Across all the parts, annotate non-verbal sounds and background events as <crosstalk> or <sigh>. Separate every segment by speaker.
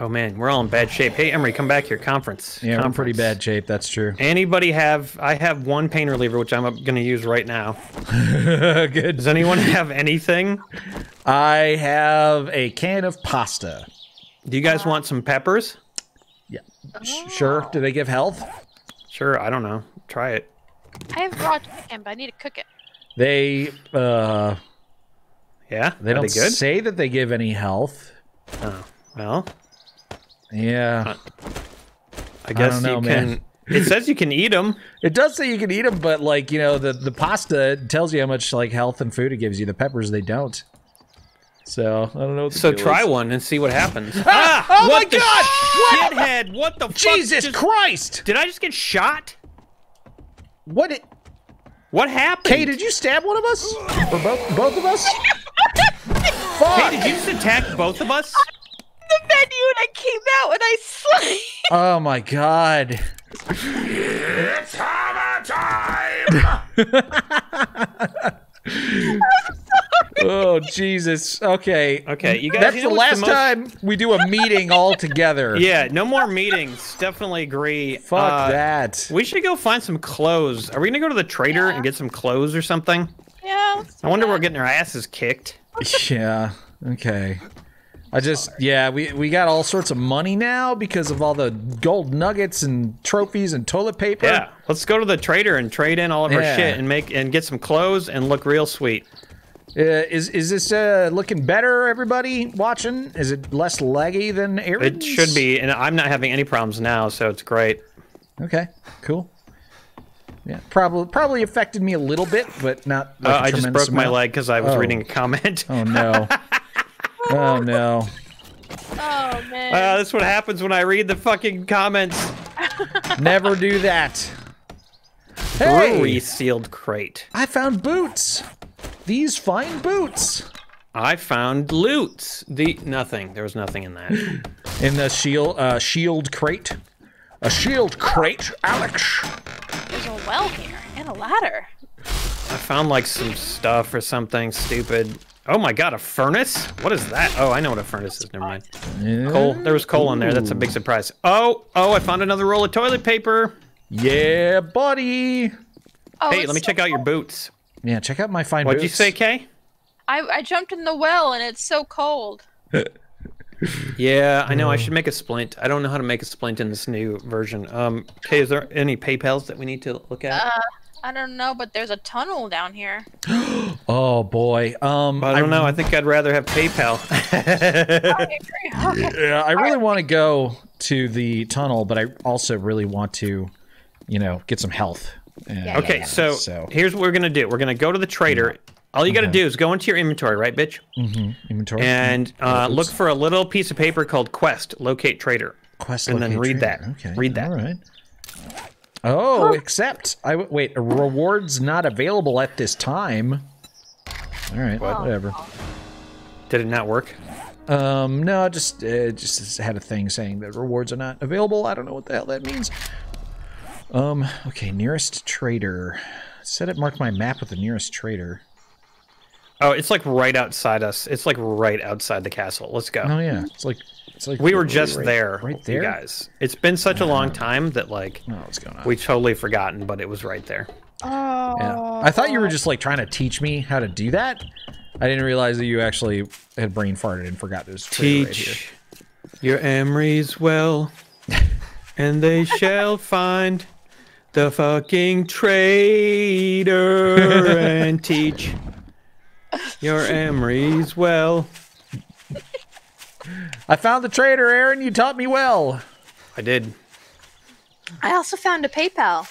Speaker 1: Oh man, we're all in bad shape. Hey Emery, come back here. Conference.
Speaker 2: Yeah, we're in pretty bad shape. That's true.
Speaker 1: Anybody have? I have one pain reliever, which I'm going to use right now. <laughs>
Speaker 2: Good.
Speaker 1: Does anyone have anything?
Speaker 2: I have a can of pasta.
Speaker 1: Do you guys want some peppers?
Speaker 2: Yeah. Sh- Sure. Do they give health?
Speaker 1: Sure. I don't know. Try it.
Speaker 3: I have raw chicken, but I need to cook it.
Speaker 2: They uh
Speaker 1: Yeah.
Speaker 2: they
Speaker 1: Are
Speaker 2: don't
Speaker 1: they good?
Speaker 2: say that they give any health.
Speaker 1: Oh, well,
Speaker 2: Yeah.
Speaker 1: I guess
Speaker 2: don't know,
Speaker 1: you can.
Speaker 2: man.
Speaker 1: It says you can eat them.
Speaker 2: It does say you can eat them, but like you know, the the pasta tells you how much like health and food it gives you. The peppers they don't. So I don't know. What
Speaker 1: So try
Speaker 2: is.
Speaker 1: one and see what happens. <laughs>
Speaker 2: Ah! Oh
Speaker 1: what
Speaker 2: my
Speaker 1: the
Speaker 2: God!
Speaker 1: Shithead! What the fuck?
Speaker 2: Jesus
Speaker 1: just-
Speaker 2: Christ!
Speaker 1: Did I just get shot?
Speaker 2: What? It,
Speaker 1: What happened?
Speaker 2: Kay, did you stab one of us? Or both both of us? <laughs>
Speaker 1: Hey,
Speaker 2: Fuck!
Speaker 1: did you just attack both of us?
Speaker 3: The venue and I came out and I slayed.
Speaker 2: Oh my god.
Speaker 4: It's hammer time! <laughs>
Speaker 2: Oh Jesus. Okay.
Speaker 1: Okay, you guys.
Speaker 2: That's
Speaker 1: you
Speaker 2: the
Speaker 1: know what's
Speaker 2: last
Speaker 1: most-
Speaker 2: time we do a meeting all together. <laughs>
Speaker 1: Yeah, no more meetings. Definitely agree.
Speaker 2: Fuck
Speaker 1: Uh,
Speaker 2: that.
Speaker 1: We should go find some clothes. Are we gonna go to the trader and get some clothes or something?
Speaker 3: Yeah. let's do
Speaker 1: I wonder
Speaker 3: that.
Speaker 1: we're getting our asses kicked.
Speaker 2: Yeah. Okay. I just yeah, we we got all sorts of money now because of all the gold nuggets and trophies and toilet paper.
Speaker 1: Yeah, let's go to the trader and trade in all of our
Speaker 2: Yeah.
Speaker 1: shit and make and get some clothes and look real sweet.
Speaker 2: Uh, is is this uh, looking better? Everybody watching? Is it less laggy than Aaron's?
Speaker 1: It should be, and I'm not having any problems now, so it's great.
Speaker 2: Okay. Cool. Yeah, probably probably affected me a little bit, but not. Like
Speaker 1: Uh, I just broke my leg because I was
Speaker 2: Oh.
Speaker 1: reading a comment.
Speaker 2: Oh no. <laughs> oh no.
Speaker 3: Oh man.
Speaker 1: Uh, that's what happens when I read the fucking comments.
Speaker 2: Never do that.
Speaker 1: Brewery
Speaker 2: Hey,
Speaker 1: sealed crate.
Speaker 2: I found boots. These fine boots
Speaker 1: I found loot. The nothing. There was nothing in that.
Speaker 2: in the shield uh, shield crate. A shield crate, Alex.
Speaker 3: There's a well here and a ladder.
Speaker 1: I found like some stuff or something stupid. Oh my god, a furnace? What is that? Oh, I know what a furnace is. Never mind. Coal. There was coal in there. That's a big surprise. Oh, oh, I found another roll of toilet paper.
Speaker 2: Yeah, buddy.
Speaker 3: Oh,
Speaker 1: Hey, let me
Speaker 3: so
Speaker 1: check out your boots.
Speaker 2: Yeah, check out my fine boots.
Speaker 1: What'd you say, Kay?
Speaker 3: I I jumped in the well and it's so cold. <laughs>
Speaker 1: Yeah, I know. I should make a splint. I don't know how to make a splint in this new version. Um, Kay, is there any PayPal's that we need to look at?
Speaker 3: I don't know, but there's a tunnel down here. <gasps>
Speaker 2: Oh boy. Um,
Speaker 1: I don't know. I think I'd rather have PayPal.
Speaker 3: I <laughs> agree. <laughs> Okay.
Speaker 2: Yeah, I really want to go to the tunnel, but I also really want to, you know, get some health. And,
Speaker 3: Yeah,
Speaker 1: okay,
Speaker 3: yeah.
Speaker 1: so,
Speaker 2: So-
Speaker 1: here's what we're gonna do. We're gonna go to the trader. All you gotta
Speaker 2: Okay.
Speaker 1: do is go into your inventory, right, bitch?
Speaker 2: inventory
Speaker 1: And uh,
Speaker 2: Oops.
Speaker 1: look for a little piece of paper called Quest Locate Trader.
Speaker 2: quest
Speaker 1: and then read
Speaker 2: trader.
Speaker 1: that.
Speaker 2: Okay,
Speaker 1: Read that.
Speaker 2: All right. Oh, except I wait. Reward's not available at this time. All right, whatever.
Speaker 1: Did it not work?
Speaker 2: Um, no, just uh, just had a thing saying that rewards are not available. I don't know what the hell that means. Um, okay, nearest trader. Set it mark my map with the nearest trader.
Speaker 1: Oh, it's like right outside us. It's like right outside the castle. Let's go.
Speaker 2: Oh yeah, it's like it's like
Speaker 1: we were just
Speaker 2: right-
Speaker 1: there,
Speaker 2: right
Speaker 1: you
Speaker 2: there.
Speaker 1: guys. It's been such a long time that like
Speaker 2: Oh, what's going on?
Speaker 1: we totally forgotten, but it was right there.
Speaker 3: Oh.
Speaker 2: Yeah. I thought you were just like trying to teach me how to do that. I didn't realize that you actually had brain farted and forgot this. trader right here.
Speaker 1: Teach your Emerys well, <laughs> and they shall find the fucking traitor and teach your <laughs> Emerys well.
Speaker 2: I found the trader, Aaron. You taught me well.
Speaker 1: I did.
Speaker 3: I also found a PayPal.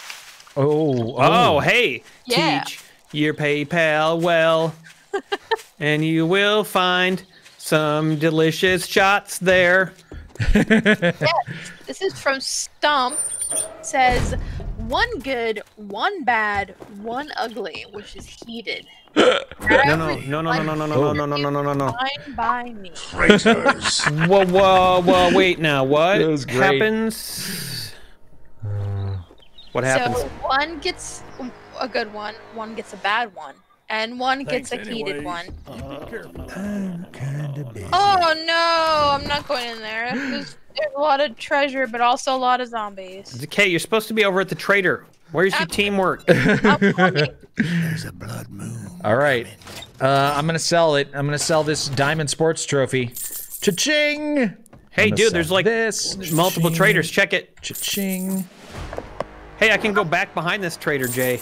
Speaker 2: Oh,
Speaker 1: Oh, oh hey,
Speaker 3: Yeah.
Speaker 1: teach your PayPal well, <laughs> and you will find some delicious shots there.
Speaker 3: This is from Stump. It says one good, one bad, one ugly, which is heated.
Speaker 1: No, no, no, no, no, no, no, no, no, no, no, no, no, no.
Speaker 3: Fine by me.
Speaker 4: Traitors. <laughs>
Speaker 1: Whoa, whoa, whoa! Wait now, what
Speaker 2: That was great.
Speaker 1: happens? What happens?
Speaker 3: So one gets a good one, one gets a bad one, and one gets
Speaker 4: Thanks
Speaker 3: a heated
Speaker 4: anyway.
Speaker 3: one. Uh, oh no, I'm not going in there. There's, there's a lot of treasure, but also a lot of zombies.
Speaker 1: Okay, you're supposed to be over at the trader. Where's your <laughs>
Speaker 3: I'm-
Speaker 1: teamwork?
Speaker 4: There's a blood moon.
Speaker 2: All right. Uh, I'm gonna sell it. I'm gonna sell this diamond sports trophy. Cha-ching!
Speaker 1: Hey, dude, there's like
Speaker 2: this.
Speaker 1: multiple
Speaker 2: Cha-ching.
Speaker 1: traders. Check it.
Speaker 2: Cha-ching.
Speaker 1: Hey, I can go back behind this trader, Jay,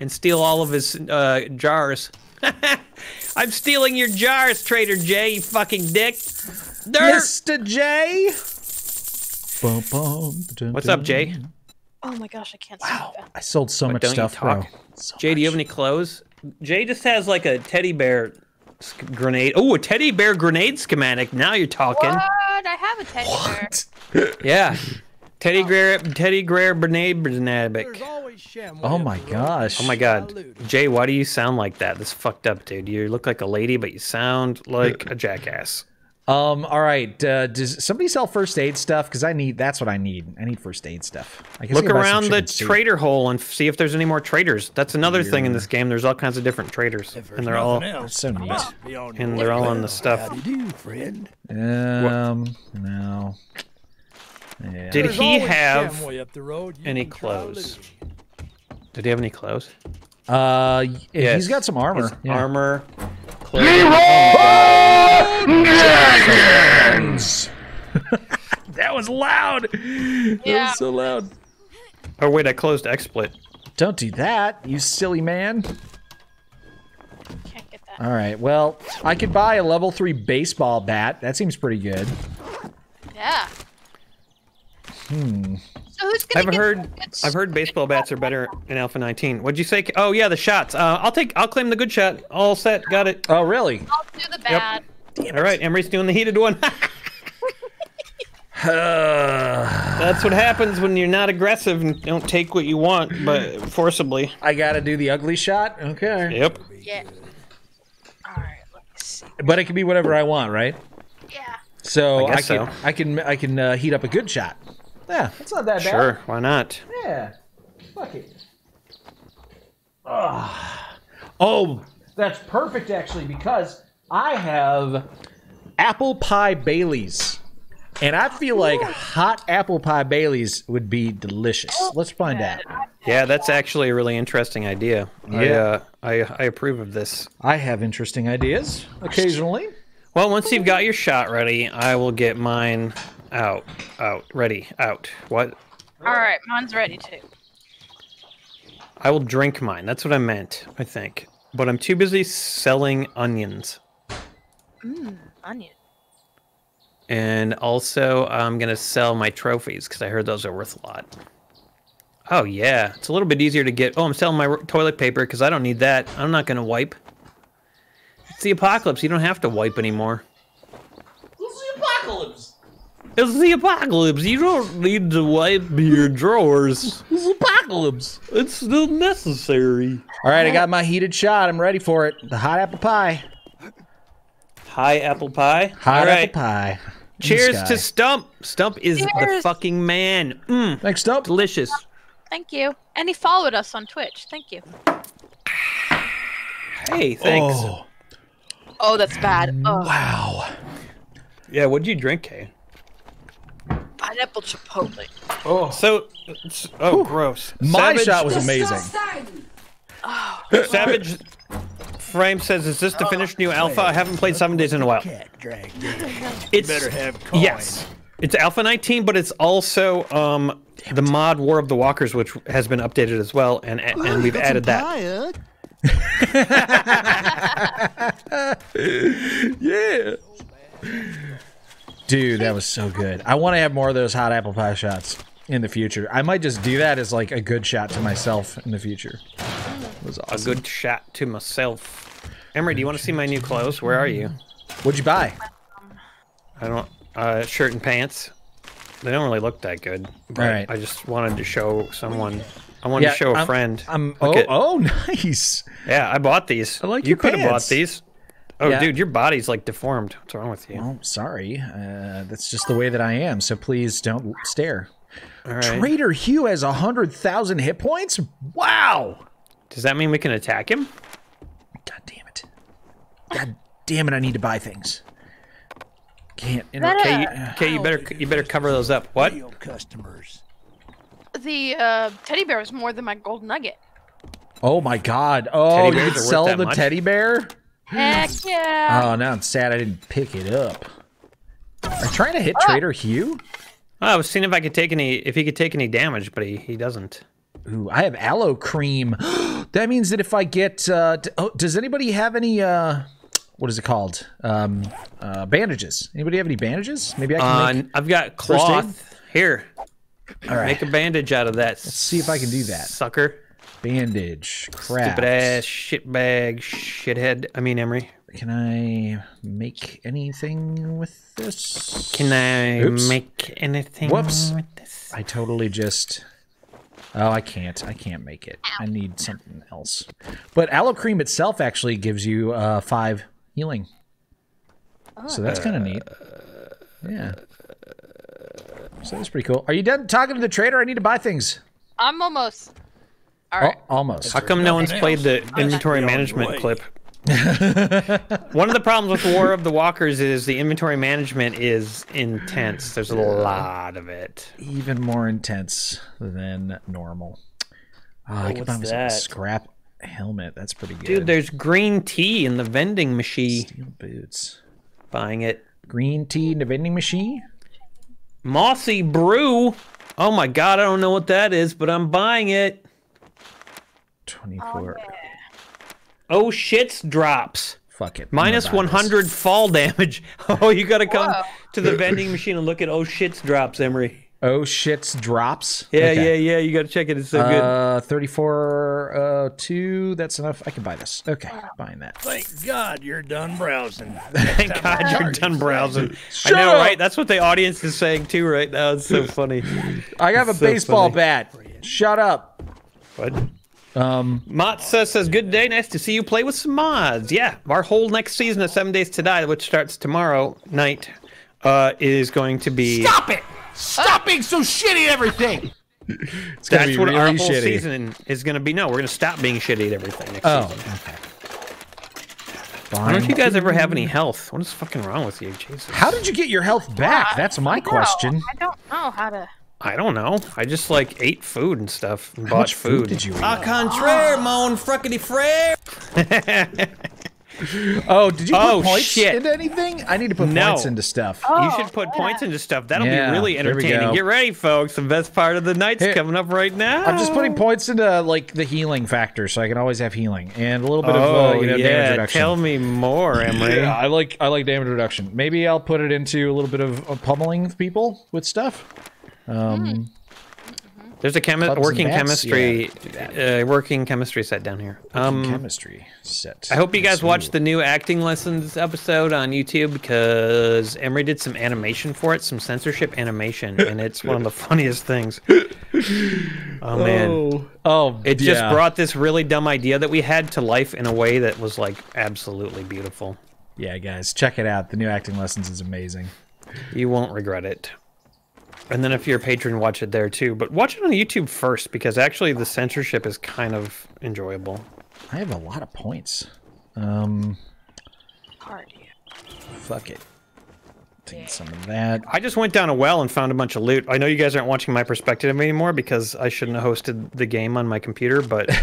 Speaker 1: and steal all of his uh, jars. <laughs> I'm stealing your jars, Trader Jay, you fucking dick. Dirt.
Speaker 2: Mr. J. Bum, bum, dun,
Speaker 1: What's
Speaker 2: dun.
Speaker 1: up, Jay?
Speaker 3: Oh my gosh, I can't
Speaker 2: Wow,
Speaker 3: see that.
Speaker 2: I sold so
Speaker 1: What,
Speaker 2: much stuff, bro. So
Speaker 1: Jay, do you have any clothes? Jay just has like a teddy bear s- grenade. Oh, a teddy bear grenade schematic. Now you're talking.
Speaker 3: What? I have a teddy bear. <laughs>
Speaker 1: Yeah. Teddy oh. bear, teddy bear grenade schematic.
Speaker 2: Oh my gosh.
Speaker 1: Oh my god. Jay, why do you sound like that? This fucked up, dude. You look like a lady, but you sound like a jackass.
Speaker 2: Um. All right. Uh, does somebody sell first aid stuff? Because I need. That's what I need. I need first aid stuff. I guess I
Speaker 1: Look
Speaker 2: can
Speaker 1: around the
Speaker 2: soup.
Speaker 1: trader hole and see if there's any more traders. That's another thing in this game. There's all kinds of different traders, and they're all
Speaker 2: So neat.
Speaker 1: and they're all on the stuff.
Speaker 4: Howdy do, friend.
Speaker 2: Um. No. Yeah.
Speaker 1: Did he have
Speaker 4: up the road.
Speaker 1: any clothes? Did he have any clothes?
Speaker 2: Uh.
Speaker 1: Yes.
Speaker 2: He's got some armor.
Speaker 1: His
Speaker 2: yeah.
Speaker 1: Armor. Clothing.
Speaker 2: That was loud. That
Speaker 3: Yeah.
Speaker 2: was so loud.
Speaker 1: Oh wait, I closed XSplit.
Speaker 2: Don't do that, you silly man.
Speaker 3: Can't get that.
Speaker 2: All right. Well, I could buy a level three baseball bat. That seems pretty good.
Speaker 3: Yeah. Hmm. So who's gonna
Speaker 1: I've heard? I've heard baseball bats are better in Alpha 19. What'd you say? Oh yeah, the shots. Uh, I'll take I'll claim the good shot. All set. Got it.
Speaker 2: Oh, really?
Speaker 3: I'll do the bad.
Speaker 1: All right, Emery's doing the heated one. <laughs> <sighs> That's what happens when you're not aggressive and don't take what you want, but forcibly.
Speaker 2: I gotta do the ugly shot. Okay.
Speaker 1: Yep.
Speaker 3: Yeah. All right. Let me see.
Speaker 2: But it can be whatever I want, right?
Speaker 3: Yeah.
Speaker 2: So
Speaker 1: I
Speaker 2: I, can
Speaker 1: so.
Speaker 2: I can I can uh, heat up a good shot. Yeah, that's not that bad.
Speaker 1: Sure. Why not?
Speaker 2: Yeah. Fuck it. Ah. Oh, that's perfect actually because I have apple pie Baileys. And I feel like hot apple pie Baileys would be delicious. Let's find out.
Speaker 1: Yeah, that's actually a really interesting idea. I,
Speaker 2: Yeah.
Speaker 1: uh, I I approve of this.
Speaker 2: I have interesting ideas occasionally.
Speaker 1: Well, once you've got your shot ready, I will get mine out, out, ready, out. What?
Speaker 3: All right. Mine's ready too.
Speaker 1: I will drink mine. That's what I meant, I think. But I'm too busy selling onions.
Speaker 3: Mmm, Onion.
Speaker 1: And also, I'm going to sell my trophies because I heard those are worth a lot. Oh, yeah. It's a little bit easier to get. Oh, I'm selling my toilet paper because I don't need that. I'm not going to wipe. It's the apocalypse. You don't have to wipe anymore.
Speaker 2: It's the apocalypse.
Speaker 1: It's the apocalypse. You don't need to wipe your drawers.
Speaker 2: It's the apocalypse.
Speaker 1: It's still necessary.
Speaker 2: All right, I got my heated shot. I'm ready for it. The hot apple pie.
Speaker 1: Hi, apple pie.
Speaker 2: Hot
Speaker 1: All right.
Speaker 2: apple pie.
Speaker 1: Cheers to Stump. Stump is the fucking man. Mm,
Speaker 2: Thanks, Dope.
Speaker 1: delicious.
Speaker 3: Thank you. And he followed us on Twitch. Thank you.
Speaker 1: Hey, thanks.
Speaker 2: Oh,
Speaker 3: Oh, that's bad. Oh,
Speaker 2: wow.
Speaker 1: Yeah, what'd you drink, Kay?
Speaker 3: Pineapple chipotle.
Speaker 1: Oh, so, it's- oh, gross.
Speaker 2: My
Speaker 1: Savage,
Speaker 2: shot was amazing.
Speaker 1: Savage Frame says, "Is this the finished new alpha? I haven't played Seven Days in a while.
Speaker 4: Cat dragged in.
Speaker 1: It's
Speaker 4: Better have coin.
Speaker 1: yes, it's Alpha 19, but it's also um the mod War of the Walkers, which has been updated as well, and and we've added that. <laughs> <laughs>
Speaker 2: Yeah. Dude, that was so good. I want to have more of those hot apple pie shots in the future. I might just do that as like a good shot to myself in the future. It was
Speaker 1: A good shot to myself. Emery, do you want to see my new clothes? Where are you?
Speaker 2: What'd you buy?
Speaker 1: I don't. Uh, shirt and pants. They don't really look that good. But
Speaker 2: Alright.
Speaker 1: I just wanted to show someone. I wanted to show a
Speaker 2: I'm-
Speaker 1: friend.
Speaker 2: I'm, oh,
Speaker 1: at-
Speaker 2: oh, <laughs> nice.
Speaker 1: Yeah, I bought these.
Speaker 2: I like
Speaker 1: you could have bought these. Oh,
Speaker 2: Yeah.
Speaker 1: dude, your body's like deformed. What's wrong with you?
Speaker 2: Well, sorry. Uh, that's just the way that I am. So please don't stare.
Speaker 1: All right.
Speaker 2: Trader Hugh has a hundred thousand hit points. Wow.
Speaker 1: Does that mean we can attack him?
Speaker 2: God damn it! God damn it, I need to buy things. Can't.
Speaker 1: Okay, you,
Speaker 3: uh,
Speaker 1: okay, you better you better cover those up. What?
Speaker 4: Real customers.
Speaker 3: The uh, teddy bear is more than my gold nugget.
Speaker 2: Oh my god! Oh, you
Speaker 1: bears
Speaker 2: could sell the
Speaker 1: much?
Speaker 2: teddy bear.
Speaker 3: Heck <gasps> yeah!
Speaker 2: Oh, now I'm sad I didn't pick it up. Are you trying to hit
Speaker 3: Ah.
Speaker 2: Trader Hugh?
Speaker 1: Oh, I was seeing if I could take any if he could take any damage, but he, he doesn't.
Speaker 2: Ooh, I have aloe cream. <gasps> that means that if I get, uh, d- oh, does anybody have any? Uh, what is it called? Um, uh, bandages. Anybody have any bandages? Maybe I can
Speaker 1: Uh,
Speaker 2: make.
Speaker 1: I've got cloth here.
Speaker 2: All right,
Speaker 1: Make a bandage out of that. Let's
Speaker 2: see if I can do that.
Speaker 1: Sucker.
Speaker 2: Bandage. Crap.
Speaker 1: Stupid ass shitbag shithead. I mean Emery.
Speaker 2: Can I make anything with this?
Speaker 1: Can I
Speaker 2: Oops.
Speaker 1: make anything
Speaker 2: Whoops.
Speaker 1: with this?
Speaker 2: I totally just. Oh, I can't. I can't make it. I need something else. But aloe cream itself actually gives you uh, five healing. So that's kind of neat. Yeah. So that's pretty cool. Are you done talking to the trader? I need to buy things.
Speaker 3: I'm almost. All
Speaker 2: Oh, almost.
Speaker 1: How come no one's
Speaker 4: nothing
Speaker 1: played the inventory
Speaker 4: Be
Speaker 1: management
Speaker 4: way.
Speaker 1: clip? <laughs> One of the problems with War of the Walkers is the inventory management is intense. There's a lot of it.
Speaker 2: Even more intense than normal. Ah, oh, I could
Speaker 1: what's
Speaker 2: buy myself a
Speaker 1: that?
Speaker 2: scrap helmet. That's pretty good.
Speaker 1: Dude, there's green tea in the vending machine.
Speaker 2: Steel boots.
Speaker 1: Buying it.
Speaker 2: Green tea in the vending machine.
Speaker 1: Mossy Brew. Oh my god, I don't know what that is, but I'm buying it.
Speaker 2: 24.
Speaker 1: Oh shits drops.
Speaker 2: Fuck it.
Speaker 1: Minus
Speaker 2: I'm gonna buy this.
Speaker 1: 100 fall damage. <laughs> Oh, you gotta come
Speaker 3: Whoa.
Speaker 1: to the <clears throat> vending machine and look at oh shits drops, Emery.
Speaker 2: Oh shits drops.
Speaker 1: Yeah,
Speaker 2: Okay.
Speaker 1: yeah, yeah. You gotta check it. It's so good.
Speaker 2: Uh, 34, uh, 2. That's enough. I can buy this. Okay, buying that.
Speaker 4: Thank God you're done browsing. <laughs>
Speaker 1: Thank God you're done browsing. I know,
Speaker 2: up!
Speaker 1: right? That's what the audience is saying too right now. It's so <laughs> funny.
Speaker 2: I have a
Speaker 1: So
Speaker 2: baseball
Speaker 1: funny.
Speaker 2: bat. Shut up.
Speaker 1: What?
Speaker 2: Um,
Speaker 1: Matza says, "Good day, nice to see you play with some mods." Yeah, our whole next season of Seven Days to Die, which starts tomorrow night, uh, is going to be.
Speaker 5: Stop it! Stop being so shitty at everything! <laughs>
Speaker 2: it's gonna
Speaker 1: That's
Speaker 2: be
Speaker 1: what
Speaker 2: really
Speaker 1: our whole
Speaker 2: shitty.
Speaker 1: season is going to be. No, we're going to stop being shitty at everything next
Speaker 2: Oh,
Speaker 1: season.
Speaker 2: okay.
Speaker 1: Why don't
Speaker 2: Fine.
Speaker 1: you guys ever have any health? What is fucking wrong with you, Jesus?
Speaker 2: How did you get your health back? That's my
Speaker 3: I
Speaker 2: question.
Speaker 3: I don't know how to.
Speaker 1: I don't know. I just like ate food and stuff and
Speaker 2: How
Speaker 1: bought
Speaker 2: much food did you eat?
Speaker 1: Au contraire, mon fruckety frere. <laughs>
Speaker 2: Oh, did you put
Speaker 1: Oh,
Speaker 2: points
Speaker 1: shit.
Speaker 2: into anything? I need to put
Speaker 1: No.
Speaker 2: points into stuff.
Speaker 3: Oh,
Speaker 1: you should put
Speaker 3: yeah.
Speaker 1: points into stuff. That'll
Speaker 2: Yeah,
Speaker 1: be really entertaining. Get ready, folks. The best part of the night's
Speaker 2: Here.
Speaker 1: coming up right now.
Speaker 2: I'm just putting points into like the healing factor, so I can always have healing and a little bit
Speaker 1: Oh,
Speaker 2: of uh, you know damage
Speaker 1: yeah.
Speaker 2: reduction.
Speaker 1: Tell me more, Emery.
Speaker 2: Yeah, I like I like damage reduction. Maybe I'll put it into a little bit of, of pummeling people with stuff. Um,
Speaker 1: There's a chemi- working
Speaker 2: bats?
Speaker 1: chemistry,
Speaker 2: Yeah,
Speaker 1: uh, working chemistry set down here. Um,
Speaker 2: chemistry set.
Speaker 1: I hope you guys
Speaker 2: Let's
Speaker 1: watched the new acting lessons episode on YouTube because Emery did some animation for it, some censorship animation, and it's one of the <laughs> funniest things. <laughs> Oh man.
Speaker 2: Oh, oh
Speaker 1: It just
Speaker 2: yeah.
Speaker 1: brought this really dumb idea that we had to life in a way that was like absolutely beautiful.
Speaker 2: Yeah, guys, check it out. The new acting lessons is amazing.
Speaker 1: You won't regret it. And then if you're a patron, watch it there too. But watch it on YouTube first because actually the censorship is kind of enjoyable.
Speaker 2: I have a lot of points. Um,
Speaker 3: Party.
Speaker 2: fuck it. Take some of that.
Speaker 1: I just went down a well and found a bunch of loot. I know you guys aren't watching my perspective anymore because I shouldn't have hosted the game on my computer, but <laughs>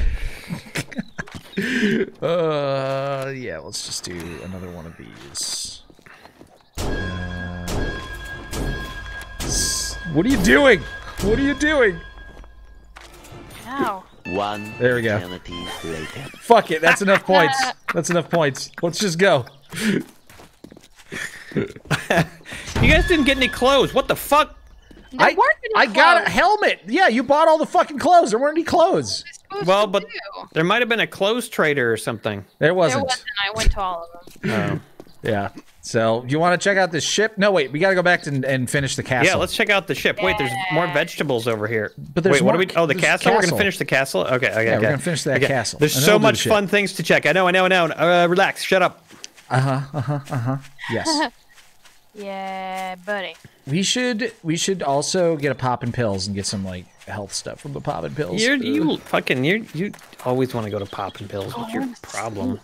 Speaker 2: Uh, yeah, let's just do another one of these. Uh, s- what are you doing? What are you doing?
Speaker 3: Ow.
Speaker 6: One
Speaker 2: There we go.
Speaker 6: later.
Speaker 2: Fuck it. That's enough points. <laughs> That's enough points. Let's just go.
Speaker 1: you guys didn't get any clothes. What the fuck?
Speaker 3: There
Speaker 2: I,
Speaker 3: weren't any
Speaker 2: I got a helmet. Yeah, you bought all the fucking clothes. There weren't any clothes.
Speaker 1: Well, but
Speaker 3: do.
Speaker 1: there might have been a clothes trader or something.
Speaker 2: There
Speaker 3: there
Speaker 2: wasn't.
Speaker 3: There wasn't. I went to all of them. Oh.
Speaker 2: Yeah. So, you want to check out this ship? No, wait. We got to go back and, and finish the castle.
Speaker 1: Yeah, let's check out the ship. Wait, there's more vegetables over here.
Speaker 2: But there's
Speaker 1: Wait, what are we? Oh, the
Speaker 2: there's
Speaker 1: castle? We're gonna finish the castle. Okay, okay,
Speaker 2: Yeah,
Speaker 1: okay.
Speaker 2: we're gonna finish that
Speaker 1: Okay.
Speaker 2: castle,
Speaker 1: There's so
Speaker 2: we'll the
Speaker 1: much fun things to check. I know, I know, I know. Uh, relax. Shut up. Uh huh. Uh huh. Uh huh.
Speaker 2: Yes. <laughs>
Speaker 3: Yeah, buddy.
Speaker 2: we should we should also get a poppin' pills and get some like health stuff from the poppin' pills.
Speaker 1: You're you fucking you you always want to go to popping pills. What's your problem?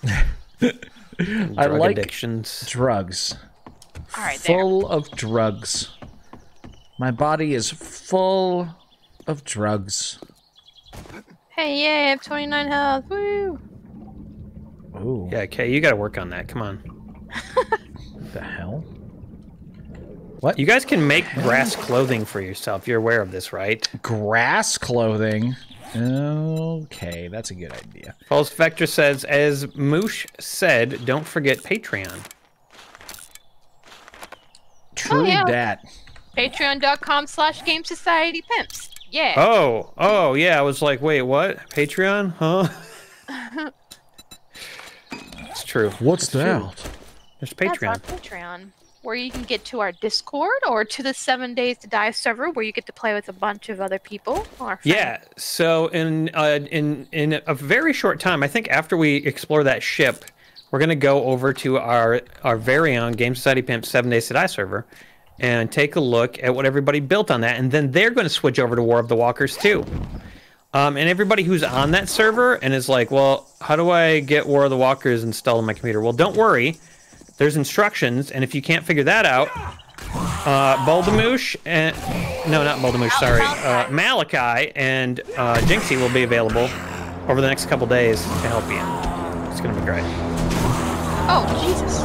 Speaker 1: <laughs>
Speaker 2: I like
Speaker 1: addictions.
Speaker 2: drugs.
Speaker 3: All right, there.
Speaker 2: Full of drugs. My body is full of drugs.
Speaker 3: Hey, yay, I have 29 health. Woo!
Speaker 2: Ooh,
Speaker 1: Yeah, okay, you got to work on that. Come on.
Speaker 2: what <laughs> the hell? What?
Speaker 1: You guys can make grass clothing for yourself. You're aware of this, right?
Speaker 2: Grass clothing. Okay, that's a good idea.
Speaker 1: False Vector says, as Moosh said, don't forget Patreon.
Speaker 2: True oh,
Speaker 3: yeah.
Speaker 2: that.
Speaker 3: Patreon.com slash Game Society Pimps. Yeah.
Speaker 1: Oh, oh, yeah. I was like, wait, what? Patreon? Huh? <laughs> it's true.
Speaker 2: What's
Speaker 1: It's true.
Speaker 2: that?
Speaker 1: There's
Speaker 3: That's
Speaker 1: Patreon.
Speaker 3: our Patreon, where you can get to our Discord or to the Seven Days to Die server, where you get to play with a bunch of other people.
Speaker 1: Yeah. So in uh, in in a very short time, I think after we explore that ship, we're gonna go over to our our very own Game Society Pimp Seven Days to Die server, and take a look at what everybody built on that, and then they're gonna switch over to War of the Walkers too. Um, and everybody who's on that server and is like, well, how do I get War of the Walkers installed on my computer? Well, don't worry. There's instructions, and if you can't figure that out, uh, Boldamoosh and no, not Boldamoosh, sorry, uh, Malachi and uh, Jinxie will be available over the next couple days to help you. It's gonna be great.
Speaker 3: Oh, Jesus.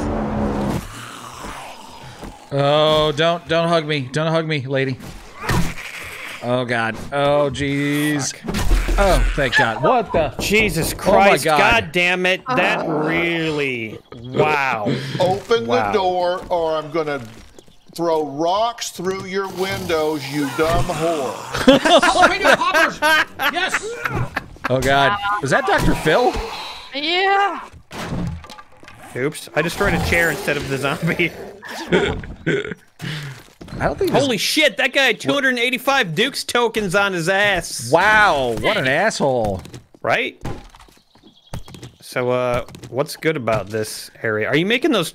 Speaker 2: Oh, don't don't hug me. Don't hug me, lady. Oh god. Oh jeez. Oh, thank God. What the?
Speaker 1: Jesus oh,
Speaker 2: my
Speaker 1: Christ!
Speaker 2: God.
Speaker 1: God. damn it! That really, wow.
Speaker 6: Open
Speaker 2: Wow.
Speaker 6: the door, or I'm gonna throw rocks through your windows, you dumb whore.
Speaker 5: Radio poppers! <laughs> Yes!
Speaker 2: Oh god. Was that Dr. Phil?
Speaker 3: Yeah.
Speaker 1: Oops! I destroyed a chair instead of the zombie. <laughs>
Speaker 2: I don't think. this-
Speaker 1: Holy shit! That guy had 285 Dukes tokens on his ass.
Speaker 2: Wow! What an asshole.
Speaker 1: right? So, uh, what's good about this area? Are you making those?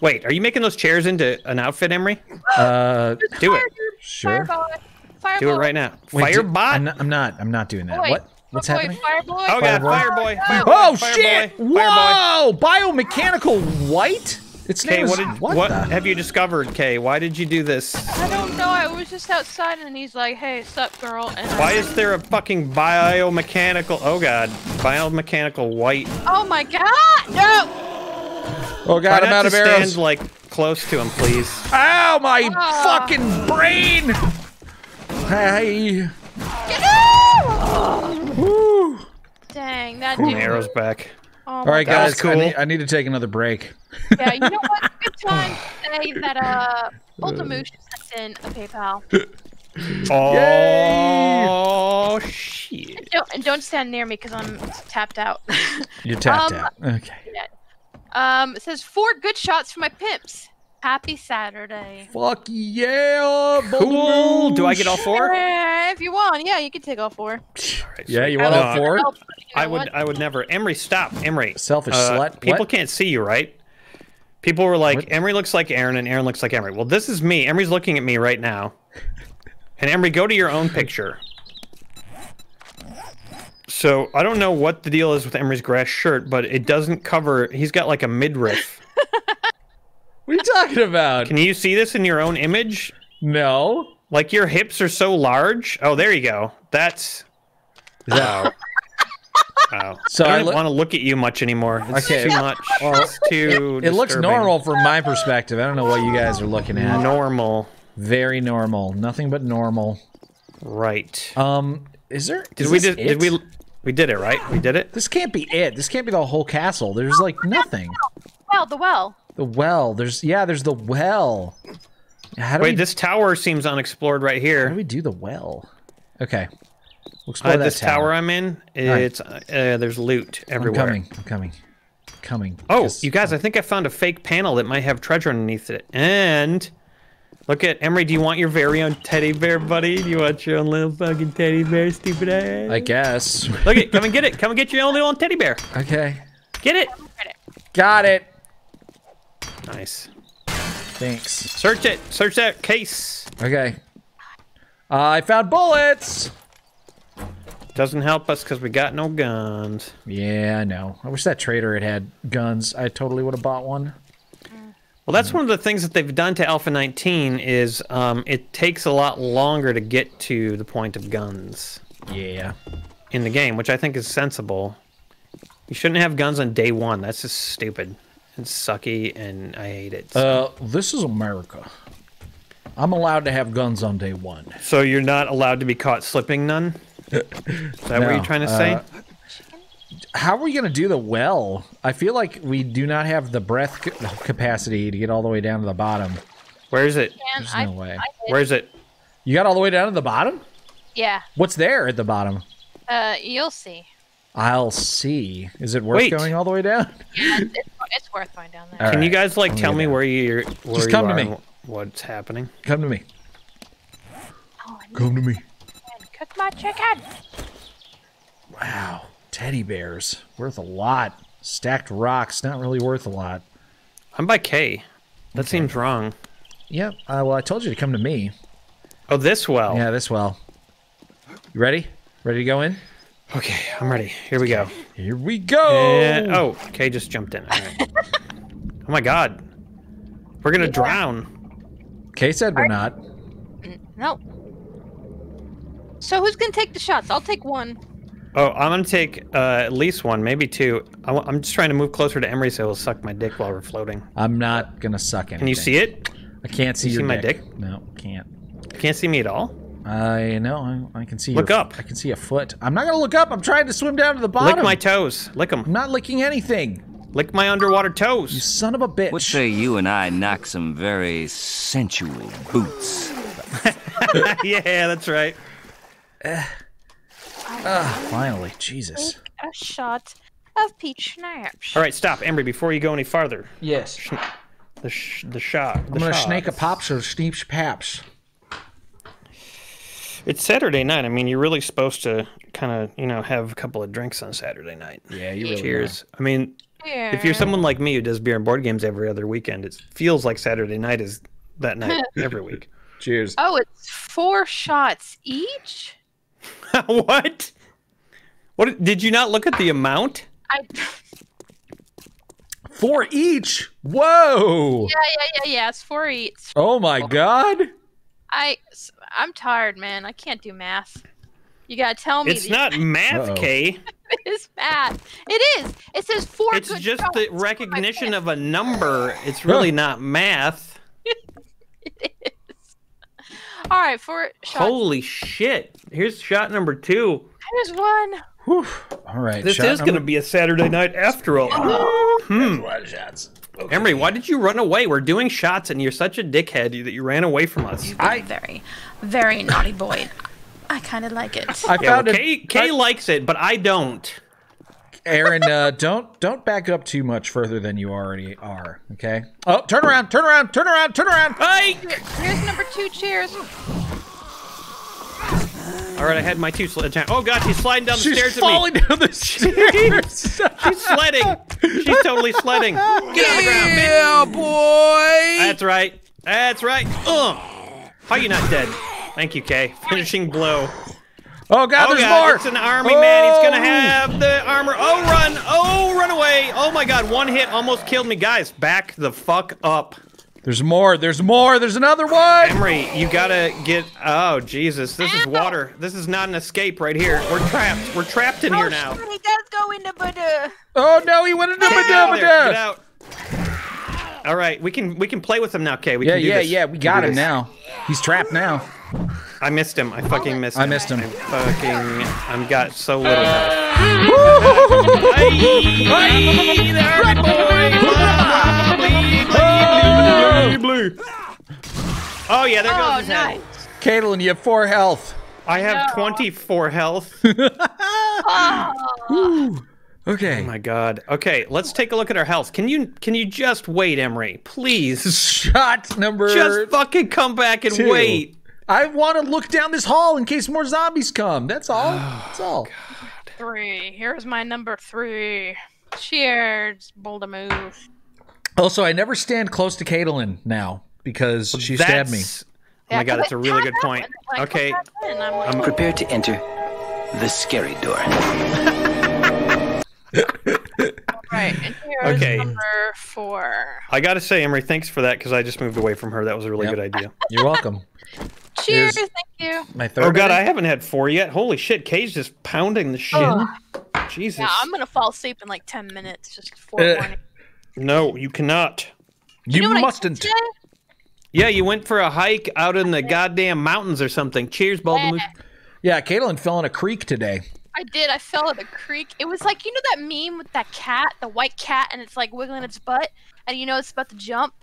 Speaker 1: Wait, are you making those chairs into an outfit, Emery?
Speaker 2: Uh,
Speaker 1: Do it.
Speaker 2: sure.
Speaker 3: Fireboy. Fireboy.
Speaker 1: Do it right now.
Speaker 2: Wait,
Speaker 1: Firebot.
Speaker 2: I'm not, I'm not. I'm not doing that.
Speaker 3: Boy.
Speaker 2: What? What's
Speaker 3: Fireboy,
Speaker 2: happening?
Speaker 3: Fireboy.
Speaker 1: oh god,
Speaker 2: Fireboy.
Speaker 1: Fireboy. Fireboy.
Speaker 2: Oh
Speaker 1: Fireboy,
Speaker 2: shit!
Speaker 1: Fireboy.
Speaker 2: Whoa! Biomechanical wight? Its
Speaker 1: Kay, what, did,
Speaker 2: what,
Speaker 1: what have you discovered, Kay? Why did you do this?
Speaker 3: I don't know. I was just outside and he's like, "Hey, sup, girl?" And I
Speaker 1: Why is there a fucking biomechanical? Oh god, biomechanical wight.
Speaker 3: Oh my god! No!
Speaker 2: Oh god, I'm out of arrows.
Speaker 1: stand like close to him, please.
Speaker 2: Ow, my
Speaker 3: Ah.
Speaker 2: fucking brain! Hey.
Speaker 3: Get out!
Speaker 2: Woo.
Speaker 3: Dang, that
Speaker 1: My
Speaker 3: dude.
Speaker 1: arrow's back.
Speaker 3: Oh
Speaker 2: All
Speaker 3: my
Speaker 2: right,
Speaker 1: That was
Speaker 2: guys. I,
Speaker 1: cool.
Speaker 2: need, I need to take another break.
Speaker 3: Yeah, you know what? Good <laughs> time to say that uh, Ultimoosh sent in a PayPal. <laughs>
Speaker 1: Oh shit!
Speaker 3: Don't, and don't stand near me because I'm tapped out. <laughs>
Speaker 2: You're tapped
Speaker 3: Um,
Speaker 2: out. Okay.
Speaker 3: um, it says four good shots for my pimps. Happy Saturday.
Speaker 2: Fuck yeah!
Speaker 1: Cool. Do I get all four?
Speaker 3: If you want, yeah, you can take all four.
Speaker 2: Yeah, you want
Speaker 3: would
Speaker 2: all four?
Speaker 3: help, you know
Speaker 1: I would.
Speaker 3: what?
Speaker 1: I would never. Emery, stop. Emery.
Speaker 2: Selfish
Speaker 1: Uh,
Speaker 2: slut.
Speaker 1: People
Speaker 2: What?
Speaker 1: can't see you, right? People were like,
Speaker 2: What?
Speaker 1: Emery looks like Aaron, and Aaron looks like Emery. Well, this is me. Emery's looking at me right now. And Emery, go to your own picture. So I don't know what the deal is with Emery's grass shirt, but it doesn't cover. He's got like a midriff.
Speaker 2: What are you talking about?
Speaker 1: Can you see this in your own image?
Speaker 2: no.
Speaker 1: Like your hips are so large. Oh, there you go. That's.
Speaker 2: Is that,
Speaker 1: Oh. <laughs>
Speaker 2: So
Speaker 1: I
Speaker 2: I
Speaker 1: don't
Speaker 2: look-
Speaker 1: want to look at you much anymore. It's
Speaker 2: Okay.
Speaker 1: too much. it's too.
Speaker 2: it looks normal from my perspective. I don't know what you guys are looking at.
Speaker 1: Normal.
Speaker 2: Very normal. Nothing but normal.
Speaker 1: Right.
Speaker 2: Um, is there?
Speaker 1: Did
Speaker 2: is
Speaker 1: we
Speaker 2: this
Speaker 1: did, did we we did it right? We did it.
Speaker 2: This can't be it. This can't be the whole castle. There's like nothing.
Speaker 3: Well, the well.
Speaker 2: The well. There's yeah. There's the well. How do
Speaker 1: Wait,
Speaker 2: we?
Speaker 1: this tower seems unexplored right here.
Speaker 2: How do
Speaker 1: here.
Speaker 2: we do the well? Okay. We'll explore
Speaker 1: Uh,
Speaker 2: that
Speaker 1: this tower I'm in,
Speaker 2: right.
Speaker 1: it's uh, there's loot everywhere.
Speaker 2: I'm coming. I'm coming. Coming.
Speaker 1: Oh,
Speaker 2: Because-
Speaker 1: you guys, I think I found a fake panel that might have treasure underneath it. And look at Emery. Do you want your very own teddy bear, buddy? Do you want your own little fucking teddy bear, stupid ass?
Speaker 2: I guess.
Speaker 1: Look at. Come and get it. Come and get your own little teddy bear. <laughs>
Speaker 2: okay.
Speaker 1: Get it.
Speaker 2: Got it.
Speaker 1: Nice.
Speaker 2: Thanks.
Speaker 1: Search it. Search that case.
Speaker 2: Okay. I found bullets.
Speaker 1: Doesn't help us because we got no guns.
Speaker 2: Yeah, I know. I wish that trader had had guns. I totally would have bought one.
Speaker 1: Well, that's one of the things that they've done to Alpha 19 is um, it takes a lot longer to get to the point of guns
Speaker 2: Yeah.
Speaker 1: in the game, which I think is sensible. You shouldn't have guns on day one. That's just stupid and sucky, and I hate it.
Speaker 2: Uh, this is America. I'm allowed to have guns on day one.
Speaker 1: so you're not allowed to be caught slipping none? Is that what you're trying to say?
Speaker 2: uh, How are we going to do the well? I feel like we do not have the breath ca- capacity to get all the way down to the bottom.
Speaker 1: Where is it?
Speaker 3: And
Speaker 2: There's
Speaker 3: I,
Speaker 2: no way.
Speaker 3: I.
Speaker 1: Where is it?
Speaker 2: You got all the way down to the bottom?
Speaker 3: Yeah.
Speaker 2: What's there at the bottom?
Speaker 3: Uh, you'll see.
Speaker 2: I'll see. Is it worth
Speaker 1: Wait.
Speaker 2: going all the way down? <laughs>
Speaker 3: Yeah, it's, it's worth going down there.
Speaker 2: All
Speaker 1: Can you guys like tell
Speaker 2: gonna
Speaker 1: me
Speaker 2: go.
Speaker 1: where you're where
Speaker 2: Just
Speaker 1: you
Speaker 2: come to me.
Speaker 1: what's happening?
Speaker 2: Come to me.
Speaker 3: Oh,
Speaker 2: Come to me.
Speaker 3: to cook my chicken.
Speaker 2: Wow. Teddy bears. Worth a lot. Stacked rocks. Not really worth a lot.
Speaker 1: I'm by K. That seems wrong.
Speaker 2: Yep. Uh, well, I told you to come to me.
Speaker 1: Oh, this well.
Speaker 2: Yeah, this well. You ready? Ready to go in?
Speaker 1: Okay, I'm ready. Here we go.
Speaker 2: Here we go.
Speaker 1: And, oh, Kay just jumped in. All right. <laughs> oh my god. We're gonna drown.
Speaker 2: Kay said we're not.
Speaker 3: No. So who's gonna take the shots? I'll take one.
Speaker 1: Oh, I'm gonna take uh, at least one, maybe two. I w- I'm just trying to move closer to Emery so he'll suck my dick while we're floating.
Speaker 2: I'm not gonna suck anything.
Speaker 1: Can you see it?
Speaker 2: I can't see
Speaker 1: You
Speaker 2: your
Speaker 1: see my
Speaker 2: dick.
Speaker 1: dick?
Speaker 2: No, can't.
Speaker 1: You can't see me at all.
Speaker 2: I know. I, I can see.
Speaker 1: Look
Speaker 2: your,
Speaker 1: up.
Speaker 2: I can see a foot. I'm not gonna look up. I'm trying to swim down to the bottom.
Speaker 1: Lick my toes. Lick them.
Speaker 2: I'm not licking anything.
Speaker 1: Lick my underwater toes.
Speaker 2: You son of a bitch.
Speaker 7: What say you and I knock some very sensual boots? <laughs>
Speaker 1: yeah, that's right.
Speaker 2: uh Finally, Jesus.
Speaker 3: Take A shot of peach schnapps.
Speaker 1: All right, stop, Emery. Before you go any farther,
Speaker 2: Yes.
Speaker 1: the sh- the shot. The
Speaker 2: I'm gonna
Speaker 1: shot.
Speaker 2: snake a pops or sneeps paps.
Speaker 1: It's Saturday night. I mean, you're really supposed to kind of, you know, have a couple of drinks on Saturday night.
Speaker 2: Yeah, you really
Speaker 1: Cheers. I mean,
Speaker 3: Yeah.
Speaker 1: if you're someone like me who does beer and board games every other weekend, it feels like Saturday night is that night <laughs> every week.
Speaker 2: Cheers.
Speaker 3: Oh, it's four shots each. <laughs>
Speaker 1: what? What did you not look at the amount?
Speaker 3: I. <laughs>
Speaker 2: Four each. Whoa.
Speaker 3: Yeah, yeah, yeah, yeah. It's four each.
Speaker 2: Oh my God.
Speaker 3: I. I'm tired, man. I can't do math. You gotta tell me.
Speaker 1: It's
Speaker 3: these-
Speaker 1: not math,
Speaker 2: Uh-oh.
Speaker 1: Kay. <laughs>
Speaker 3: It's math. It is. It says four.
Speaker 1: It's
Speaker 3: good
Speaker 1: just the recognition of a number. It's really not math. <laughs> it is.
Speaker 3: All right, four shots.
Speaker 1: Holy shit. Here's shot number two.
Speaker 3: There's one.
Speaker 2: Whew. All right.
Speaker 1: This
Speaker 2: shot
Speaker 1: is going to be a Saturday night after all. <gasps> hmm.
Speaker 2: shots.
Speaker 1: Emery, why did you run away? We're doing shots and you're such a dickhead that you ran away from us.
Speaker 3: I very, very naughty boy. I kind of like it.
Speaker 2: I
Speaker 1: Yeah, well,
Speaker 2: found it.
Speaker 1: Kay, Kay likes it, but I don't.
Speaker 2: Aaron, uh, <laughs> don't don't back up too much further than you already are. Okay. Oh, turn around! Turn around! Turn around! Turn around!
Speaker 1: Hey!
Speaker 3: Here's number two. Cheers.
Speaker 1: All right, I had my two sledge. Oh god, she's sliding down the
Speaker 2: She's
Speaker 1: stairs
Speaker 2: falling
Speaker 1: at me.
Speaker 2: down the <laughs> stairs.
Speaker 1: She's sledding. She's totally sledding. Get on the ground, bitch.
Speaker 7: Yeah, boy!
Speaker 1: That's right. That's right. Ugh. How are you not dead? Thank you, Kay. Finishing blow.
Speaker 2: oh God,
Speaker 1: Oh
Speaker 2: there's
Speaker 1: god,
Speaker 2: more!
Speaker 1: it's an army man. He's gonna
Speaker 2: Oh!
Speaker 1: have the armor. Oh run! Oh run away! Oh my god, one hit almost killed me, guys. Back the fuck up,
Speaker 2: There's more. There's more. There's another one.
Speaker 1: Emery. You gotta get. Oh Jesus, this is water. This is not an escape right here. We're trapped. We're trapped in oh, here now.
Speaker 3: He does go into Buddha.
Speaker 2: Oh no, he went into
Speaker 1: Get
Speaker 2: my
Speaker 1: out there. Get out. All right, we can we can play with him now, Kay. We
Speaker 2: Yeah,
Speaker 1: can do
Speaker 2: yeah,
Speaker 1: this.
Speaker 2: yeah. We
Speaker 1: can
Speaker 2: got
Speaker 1: do
Speaker 2: him
Speaker 1: this.
Speaker 2: now. He's trapped now.
Speaker 1: I missed him. I fucking oh missed him.
Speaker 2: I missed him.
Speaker 1: I fucking. I'm got so little health. <laughs> Hey, hey, the army blee. Oh yeah, there goes
Speaker 3: Oh,
Speaker 1: his head.
Speaker 3: nice.
Speaker 2: Caitlin, you have four health.
Speaker 1: I have
Speaker 3: No.
Speaker 1: 24 health. <laughs>
Speaker 3: Oh,
Speaker 2: Okay.
Speaker 1: Oh my god. Okay, let's take a look at our health. Can you can you just wait, Emery? Please. <laughs>
Speaker 2: Shot number.
Speaker 1: Just fucking come back and
Speaker 2: two.
Speaker 1: wait.
Speaker 2: I want to look down this hall in case more zombies come. That's all. <sighs> Oh, That's all.
Speaker 3: three. Here's my number three. Cheers. Bold move.
Speaker 2: Also, I never stand close to Caitlin now because she stabbed me.
Speaker 1: That's- Oh my god, that's a really good point. Okay,
Speaker 3: I'm
Speaker 8: prepared to enter.
Speaker 7: the scary door. <laughs>
Speaker 3: Right. And here's
Speaker 1: Okay.
Speaker 3: number four.
Speaker 1: I gotta say, Emery, thanks for that because I just moved away from her. That was a really
Speaker 2: Yep.
Speaker 1: good idea. <laughs>
Speaker 2: You're welcome.
Speaker 3: Cheers.
Speaker 2: Here's-
Speaker 3: Thank you.
Speaker 2: My third.
Speaker 1: Oh god, I haven't had four yet. Holy shit, Kay's just pounding the shit.
Speaker 3: Ugh.
Speaker 1: Jesus.
Speaker 3: Yeah, I'm gonna fall asleep in like ten minutes. Just for
Speaker 2: Uh,
Speaker 3: warning.
Speaker 1: No, you cannot.
Speaker 2: You,
Speaker 3: know what I did
Speaker 2: mustn't.
Speaker 3: today?
Speaker 1: Yeah, you went for a hike out in the goddamn mountains or something. Cheers, Baldamush.
Speaker 2: Yeah, Caitlin fell in a creek today.
Speaker 3: I did. I fell in a creek. It was like you know that meme with that cat, the white cat, and it's like wiggling its butt, and you know it's about to jump,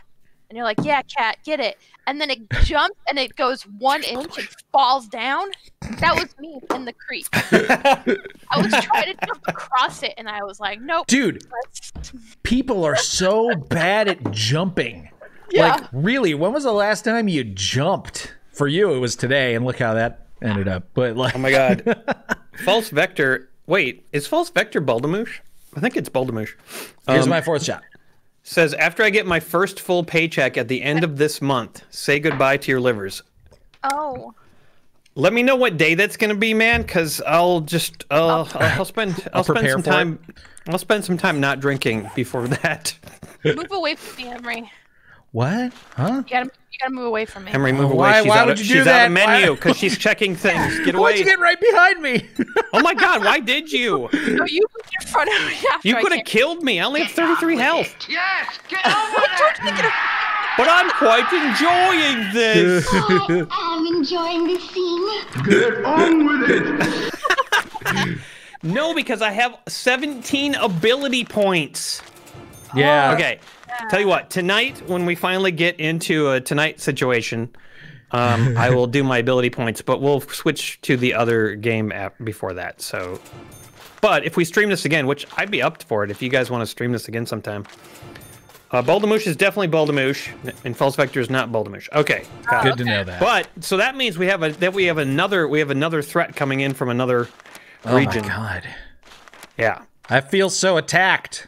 Speaker 3: and you're like, "Yeah, cat, get it." And then it jumps and it goes one inch and falls down. That was me in the creek. <laughs> I was trying to jump across it, and I was like, "Nope."
Speaker 2: Dude, people are so bad at jumping.
Speaker 3: Yeah.
Speaker 2: Like, really, when was the last time you jumped? For you, it was today, and look how that ended up. But like,
Speaker 1: Oh my god. <laughs> false vector. Wait, is false vector Baldamush? I think it's Baldamush.
Speaker 2: here's
Speaker 1: Um,
Speaker 2: my fourth shot.
Speaker 1: Says after I get my first full paycheck at the end of this month, say goodbye to your livers.
Speaker 3: Oh.
Speaker 1: Let me know what day that's gonna be, man, because I'll just uh, I'll, I'll spend <laughs> I'll, spend
Speaker 2: prepare
Speaker 1: some
Speaker 2: for it.
Speaker 1: time I'll spend some time not drinking before <laughs> that.
Speaker 3: Move away from me, Emery.
Speaker 2: What? Huh?
Speaker 3: You gotta, you gotta move away from me.
Speaker 1: Henry, move
Speaker 2: Why-
Speaker 1: away. She's
Speaker 2: why
Speaker 1: out
Speaker 2: would
Speaker 1: of,
Speaker 2: you do
Speaker 1: she's out
Speaker 2: that?
Speaker 1: of menu
Speaker 2: Why-
Speaker 1: because she's checking <laughs> things. Get away.
Speaker 2: Why'd you get right behind me? <laughs>
Speaker 1: Oh my god, why did you? <laughs>
Speaker 3: No, you moved in front of me after
Speaker 1: You could have killed me. I only have 33 health.
Speaker 5: Yes, get over it!
Speaker 1: But I'm quite enjoying this.
Speaker 8: I'm enjoying this scene.
Speaker 5: Get on with it!
Speaker 1: no, because I have 17 ability points.
Speaker 2: yeah.
Speaker 1: Okay. Tell you what, tonight when we finally get into a tonight situation, um, <laughs> I will do my ability points, but we'll switch to the other game app before that. So, but if we stream this again, which I'd be up for it if you guys want to stream this again sometime. Uh, is definitely Baldamush, and False Vector is not Baldamush. Okay, got it.
Speaker 2: Good to know that.
Speaker 1: But so that means we have a that we have another we have another threat coming in from another
Speaker 2: oh
Speaker 1: region.
Speaker 2: my god.
Speaker 1: Yeah.
Speaker 2: I feel so attacked.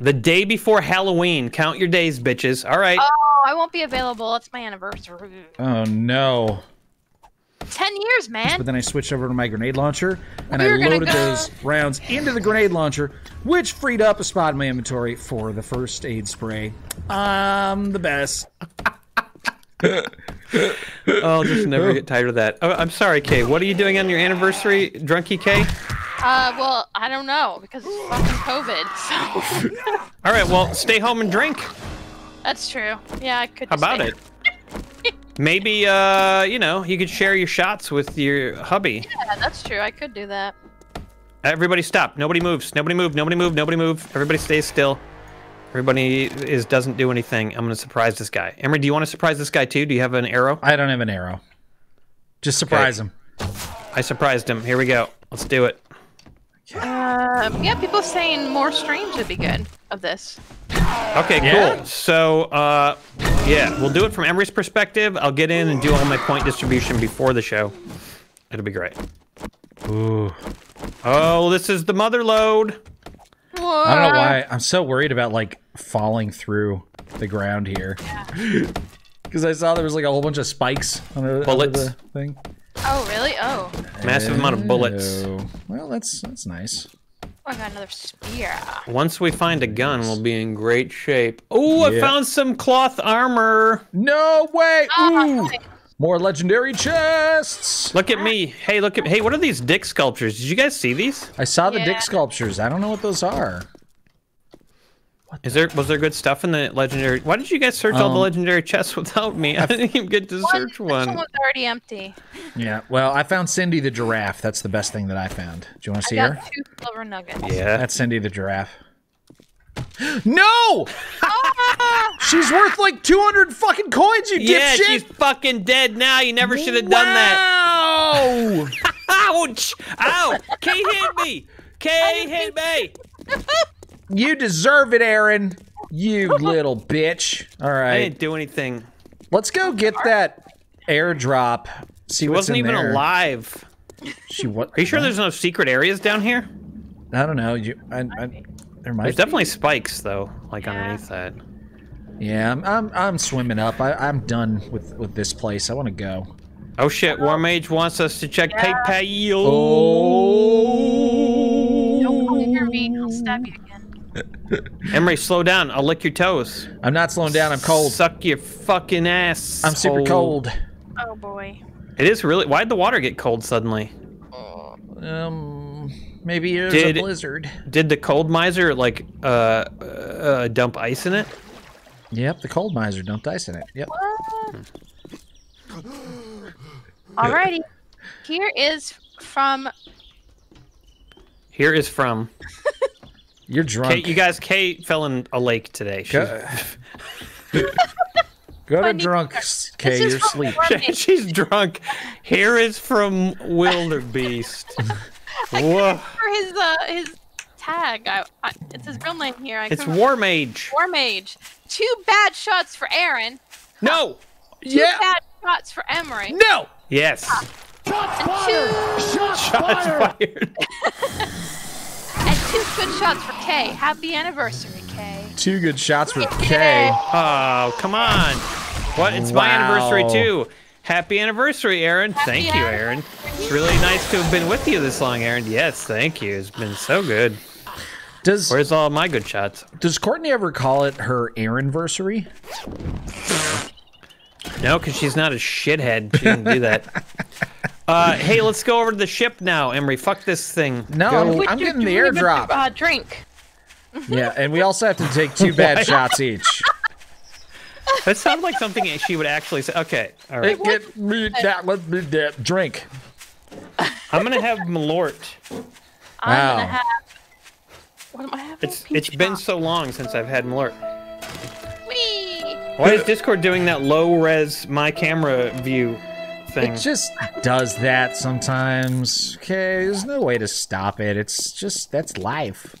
Speaker 1: The day before Halloween. Count your days, bitches. All right.
Speaker 3: Oh, I won't be available. It's my anniversary.
Speaker 2: Oh no.
Speaker 3: Ten years, man.
Speaker 2: But then I switched over to my grenade launcher and
Speaker 3: We
Speaker 2: I loaded
Speaker 3: go-
Speaker 2: those rounds into the grenade launcher, which freed up a spot in my inventory for the first aid spray. I'm the best. <laughs> <laughs>
Speaker 1: I'll just never get tired of that. Oh, I'm sorry, Kay. What are you doing on your anniversary, Drunky Kay?
Speaker 3: Uh, well, I don't know because it's fucking COVID. So <laughs>
Speaker 1: All right, well, stay home and drink.
Speaker 3: that's true. Yeah, I could.
Speaker 1: How about it? <laughs> Maybe, uh, you know, you could share your shots with your hubby.
Speaker 3: Yeah, that's true. I could do that.
Speaker 1: Everybody stop. Nobody moves. Nobody move. Nobody move. Nobody move. Everybody stays still. Everybody is doesn't do anything. I'm gonna surprise this guy. Emery, do you want to surprise this guy too? Do you have an arrow?
Speaker 2: I don't have an arrow. Just surprise him.
Speaker 1: I surprised him. Here we go. Let's do it.
Speaker 3: Um, yeah, people saying more streams would be good of this.
Speaker 1: Okay,
Speaker 2: Yeah.
Speaker 1: cool. So, uh, yeah, we'll do it from Emery's perspective. I'll get in and do all my point distribution before the show. It'll be great.
Speaker 2: Ooh.
Speaker 1: Oh, this is the mother load.
Speaker 2: I don't know why I'm so worried about like falling through the ground here. <laughs> Because I saw there was like a whole bunch of spikes on the, under
Speaker 1: Bullets.
Speaker 2: the thing.
Speaker 3: Oh, really? Oh,
Speaker 1: Massive amount of bullets.
Speaker 2: Oh, well, that's that's nice.
Speaker 3: oh I got another spear.
Speaker 1: Once we find a gun, we'll be in great shape. Oh, I found some cloth armor.
Speaker 2: No way!
Speaker 3: Ah,
Speaker 2: Ooh, more legendary chests.
Speaker 1: Look at me. Hey, look at Hey, what are these dick sculptures? Did you guys see these?
Speaker 2: I saw the
Speaker 3: Yeah.
Speaker 2: dick sculptures. I don't know what those are.
Speaker 1: Is there was there good stuff in the legendary? Why did you guys search all the
Speaker 2: Um,
Speaker 1: legendary chests without me? <laughs> I didn't even get to search
Speaker 3: This one
Speaker 1: one.
Speaker 3: was already empty.
Speaker 2: Yeah. Well, I found Cindy the giraffe. That's the best thing that I found. Do you want to
Speaker 3: I
Speaker 2: see
Speaker 3: got
Speaker 2: her?
Speaker 3: two silver nuggets.
Speaker 1: Yeah.
Speaker 2: That's Cindy the giraffe. <gasps> no!
Speaker 3: Ah!
Speaker 2: She's worth like 200 fucking coins, you
Speaker 1: Yeah,
Speaker 2: dipshit!
Speaker 1: she's fucking dead now. You never should have done that.
Speaker 2: Wow! <laughs>
Speaker 1: Ouch! Ow! Kay hit me! Kay hit me! <laughs>
Speaker 2: you deserve it, Aaron. You little bitch. All right.
Speaker 1: I didn't do anything.
Speaker 2: Let's go get that airdrop. See
Speaker 1: She
Speaker 2: what's
Speaker 1: wasn't
Speaker 2: in
Speaker 1: even
Speaker 2: there.
Speaker 1: alive.
Speaker 2: She what?
Speaker 1: Are you sure there's no secret areas down here?
Speaker 2: I don't know. You, I, I, there might.
Speaker 1: There's
Speaker 2: be.
Speaker 1: definitely spikes though, like
Speaker 3: Yeah.
Speaker 1: underneath that.
Speaker 2: Yeah, I'm, I'm, I'm swimming up. I, I'm done with, with this place. I want to go.
Speaker 1: Oh shit, War Mage wants us to check
Speaker 3: Yeah.
Speaker 1: PayPal. Oh.
Speaker 3: Don't come near me. I'll stab you again.
Speaker 1: Emery, slow down. I'll lick your toes.
Speaker 2: I'm not slowing down. I'm cold.
Speaker 1: Suck your fucking ass.
Speaker 2: I'm super
Speaker 1: hole.
Speaker 2: cold.
Speaker 3: Oh boy.
Speaker 1: It is really. Why'd the water get cold suddenly?
Speaker 2: Um, maybe it was
Speaker 1: Did-
Speaker 2: a blizzard.
Speaker 1: Did the cold miser like uh, uh dump ice in it?
Speaker 2: Yep, the cold miser dumped ice in it. Yep.
Speaker 3: Alrighty. Here is from
Speaker 1: Here is from. <laughs>
Speaker 2: You're drunk.
Speaker 1: Kate, you guys, Kate fell in a lake today. She's,
Speaker 2: Go, <laughs> go to drunk, Kay.
Speaker 3: This is
Speaker 2: You're
Speaker 3: from
Speaker 2: asleep. <laughs>
Speaker 1: She's drunk. Here is from Wildebeest. <laughs> Whoa.
Speaker 3: for his uh his tag. I, I, it's his real name here. I
Speaker 1: It's
Speaker 3: couldn't-
Speaker 1: War Mage.
Speaker 3: War Mage. Two bad shots for Aaron.
Speaker 1: No.
Speaker 3: Two
Speaker 2: Yeah.
Speaker 3: bad shots for Emery.
Speaker 2: No.
Speaker 1: Yes.
Speaker 3: And two
Speaker 1: Shots fired.
Speaker 3: and two good shots for Kay. Happy anniversary, Kay.
Speaker 2: Two good shots for Kay.
Speaker 1: Oh, come on. What? It's my anniversary too. Happy anniversary, Aaron. thank you, Aaron. It's really nice to have been with you this long, Aaron. Yes, thank you. It's been so good.
Speaker 2: Does
Speaker 1: Where's all my good shots?
Speaker 2: Does Courtney ever call it her Aaronversary?
Speaker 1: No, because she's not a shithead. She didn't do that. <laughs> Uh, hey, let's go over to the ship now, Emery. Fuck this thing.
Speaker 2: No,
Speaker 1: Go-
Speaker 2: I'm, I'm getting the airdrop.
Speaker 3: Uh, drink. <laughs>
Speaker 2: Yeah, and we also have to take two <laughs> bad shots each. <laughs>
Speaker 1: That sounds like something she would actually say. Okay, all right.
Speaker 2: Get me that, let me that drink.
Speaker 1: I'm gonna have Malort.
Speaker 3: I'm
Speaker 2: Wow.
Speaker 3: gonna have. What am I having?
Speaker 1: It's it's been so long since I've had Malort.
Speaker 3: Whee!
Speaker 1: Why is Discord doing that low res my camera view thing?
Speaker 2: It just does that sometimes. Okay, there's no way to stop it. It's just that's life.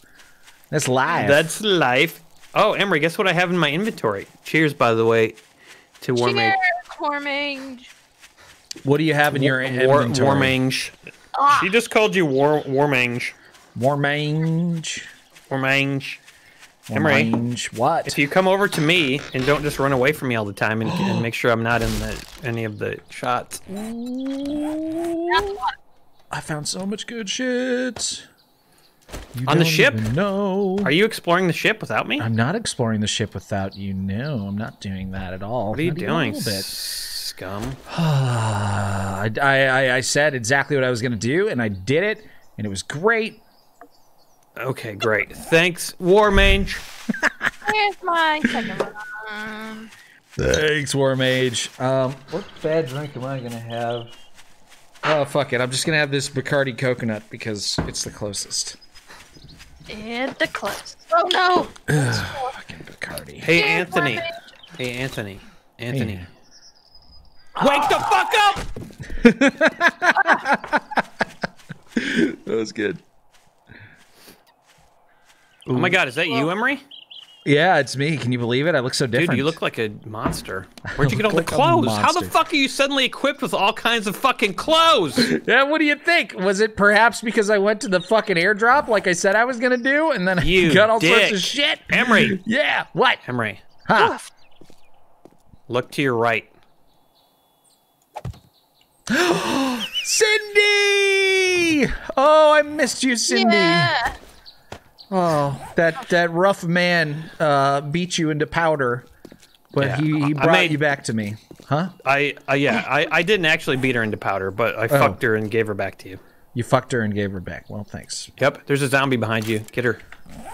Speaker 2: That's life.
Speaker 1: That's life. Oh, Emery, guess what I have in my inventory? Cheers, by the way, to War Mage.
Speaker 3: Cheers, War Mage.
Speaker 2: what do you have in your
Speaker 1: War,
Speaker 2: inventory?
Speaker 1: War Mange.
Speaker 3: Ah,
Speaker 1: She just called you War War Mange.
Speaker 2: War mange.
Speaker 1: War Mange.
Speaker 2: War
Speaker 1: Emery.
Speaker 2: mange. What?
Speaker 1: If you come over to me and don't just run away from me all the time and, and make sure I'm not in the any of the shots.
Speaker 2: I found so much good shit. You
Speaker 1: On the ship?
Speaker 2: No.
Speaker 1: Are you exploring the ship without me?
Speaker 2: I'm not exploring the ship without you. No, I'm not doing that at all.
Speaker 1: What are you
Speaker 2: Not even a
Speaker 1: doing,
Speaker 2: bit.
Speaker 1: scum? <sighs>
Speaker 2: I, I, I said exactly what I was going to do, and I did it, and it was great.
Speaker 1: Okay, great. Thanks, War Mange.
Speaker 3: here's my second one.
Speaker 2: Thanks, War Mage. Um, what bad drink am I going to have? Oh, fuck it. I'm just going to have this Bacardi coconut because it's the closest.
Speaker 3: It's the closest. Oh no! <sighs>
Speaker 2: Fucking Bacardi.
Speaker 1: Hey,
Speaker 3: Cheers,
Speaker 1: Anthony. Hey, Anthony. Anthony.
Speaker 2: Hey.
Speaker 1: Wake the fuck up! <laughs>
Speaker 2: That was good.
Speaker 1: Oh my god, is that you, Emery?
Speaker 2: Yeah, it's me. Can you believe it? I look so different.
Speaker 1: Dude, you look like a monster. <laughs> Where'd you get all the
Speaker 2: like
Speaker 1: clothes? How the fuck are you suddenly equipped with all kinds of fucking clothes? <laughs>
Speaker 2: Yeah, what do you think? Was it perhaps because I went to the fucking airdrop like I said I was gonna do, and then <laughs>
Speaker 1: You
Speaker 2: I got all sorts of shit?
Speaker 1: Emery.
Speaker 2: Yeah. What?
Speaker 1: Emery,
Speaker 2: Huh?
Speaker 1: look to your right. <gasps>
Speaker 2: Cindy! Oh, I missed you, Cindy.
Speaker 3: Yeah.
Speaker 2: Oh, that that rough man uh, beat you into powder, but
Speaker 1: Yeah,
Speaker 2: he, he brought
Speaker 1: made-
Speaker 2: you back to me, huh?
Speaker 1: I, uh, yeah, I, I didn't actually beat her into powder, but I fucked her and gave her back to you.
Speaker 2: You fucked her and gave her back. Well, thanks.
Speaker 1: Yep, there's a zombie behind you. Get her.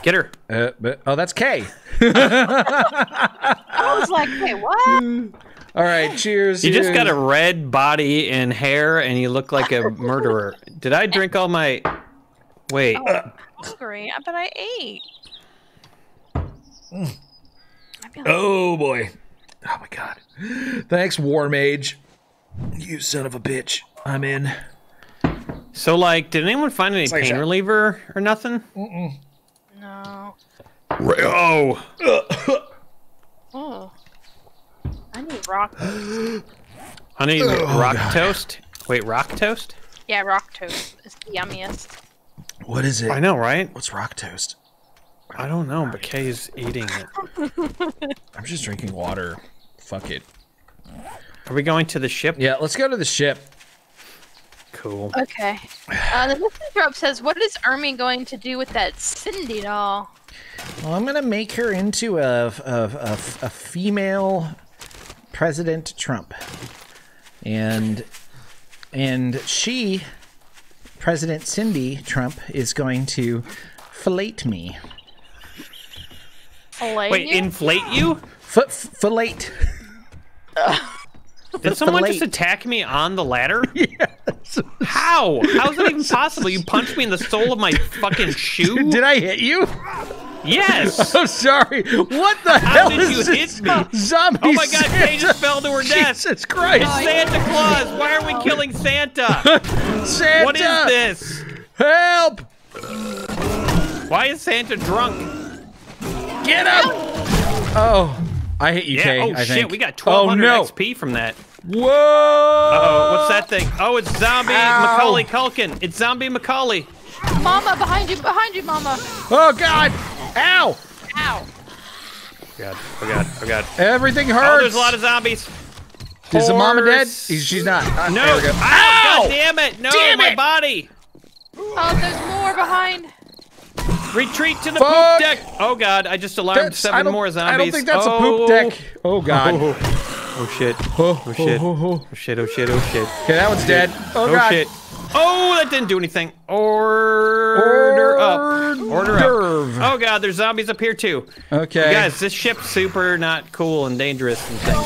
Speaker 1: Get her.
Speaker 2: Uh, but oh, that's Kay. <laughs>
Speaker 3: I was like, wait, what?
Speaker 2: All right, cheers.
Speaker 1: You just got a red body and hair, and you look like a murderer. Did I drink all my? Wait.
Speaker 3: Hungry, but I ate.
Speaker 2: Oh boy. Oh my god. Thanks, War Mage. You son of a bitch. I'm in.
Speaker 1: So, like, did anyone find any
Speaker 2: like
Speaker 1: pain
Speaker 2: shot.
Speaker 1: reliever or nothing?
Speaker 3: No.
Speaker 1: Oh.
Speaker 3: Oh. I need rock.
Speaker 1: Honey, oh, rock toast? Wait, rock toast?
Speaker 3: Yeah, rock toast is the yummiest.
Speaker 2: What is it?
Speaker 1: I know, right?
Speaker 2: What's rock toast?
Speaker 1: I don't know, but Kay is eating it. <laughs>
Speaker 2: I'm just drinking water. Fuck it.
Speaker 1: Are we going to the ship?
Speaker 2: Yeah, let's go to the ship.
Speaker 1: Cool.
Speaker 3: Okay. Uh, the misanthrope says, "What is Emery going to do with that Cindy doll?"
Speaker 2: Well, I'm gonna make her into a a, a, a female President Trump, and and she, President Cindy Trump, is going to fillet me.
Speaker 3: Fillet
Speaker 1: Wait,
Speaker 3: you?
Speaker 1: inflate you?
Speaker 2: F- f- fillet.
Speaker 1: Did someone
Speaker 2: fillet.
Speaker 1: just attack me on the ladder? <laughs> yes. How? How is that even possible? You punched me in the sole of my fucking <laughs> shoe?
Speaker 2: Did I hit you?
Speaker 1: Yes. <laughs>
Speaker 2: I'm sorry. What the
Speaker 1: How
Speaker 2: hell
Speaker 1: did
Speaker 2: is
Speaker 1: you
Speaker 2: this?
Speaker 1: hit me?
Speaker 2: Zombie
Speaker 1: Oh my god, Kay
Speaker 2: Santa.
Speaker 1: just fell to her death. <laughs>
Speaker 2: Jesus Christ.
Speaker 1: It's Santa Claus. Why are we <laughs> killing Santa?
Speaker 2: Santa.
Speaker 1: What is this?
Speaker 2: Help!
Speaker 1: Why is Santa drunk?
Speaker 2: Get up! Oh, I hit you,
Speaker 1: Yeah.
Speaker 2: Kay.
Speaker 1: oh
Speaker 2: I
Speaker 1: shit,
Speaker 2: think.
Speaker 1: we got
Speaker 2: Oh
Speaker 1: 1200
Speaker 2: no!
Speaker 1: XP from that.
Speaker 2: Whoa!
Speaker 1: Uh-oh, what's that thing? Oh, it's zombie
Speaker 2: Ow.
Speaker 1: Macaulay Culkin. It's zombie Macaulay.
Speaker 3: Mama, behind you, behind you, Mama.
Speaker 2: Oh God! Ow!
Speaker 3: Ow.
Speaker 1: God, oh god, oh god.
Speaker 2: Everything
Speaker 1: Oh,
Speaker 2: hurts.
Speaker 1: there's a lot of zombies.
Speaker 2: Is the mama dead? She's not. Uh,
Speaker 1: No!
Speaker 2: there we go.
Speaker 1: Ow!
Speaker 2: Ow!
Speaker 1: God damn it! No,
Speaker 2: Damn
Speaker 1: my
Speaker 2: it!
Speaker 1: body!
Speaker 3: Oh, there's more behind.
Speaker 1: Retreat to the
Speaker 2: Fuck!
Speaker 1: poop deck! Oh god, I just alarmed
Speaker 2: That's-
Speaker 1: seven more zombies.
Speaker 2: I don't think that's a
Speaker 1: oh.
Speaker 2: poop deck. Oh God!
Speaker 1: Oh, oh shit.
Speaker 2: Oh,
Speaker 1: Oh shit.
Speaker 2: oh, oh,
Speaker 1: Oh shit, oh shit, oh shit.
Speaker 2: Okay, that one's dead. Oh,
Speaker 1: Oh
Speaker 2: God!
Speaker 1: shit. Oh, that didn't do anything. Order Order up. Order up.
Speaker 2: Order.
Speaker 1: Oh god, there's zombies up here too.
Speaker 2: Okay.
Speaker 1: Guys, this ship's super not cool and dangerous and things.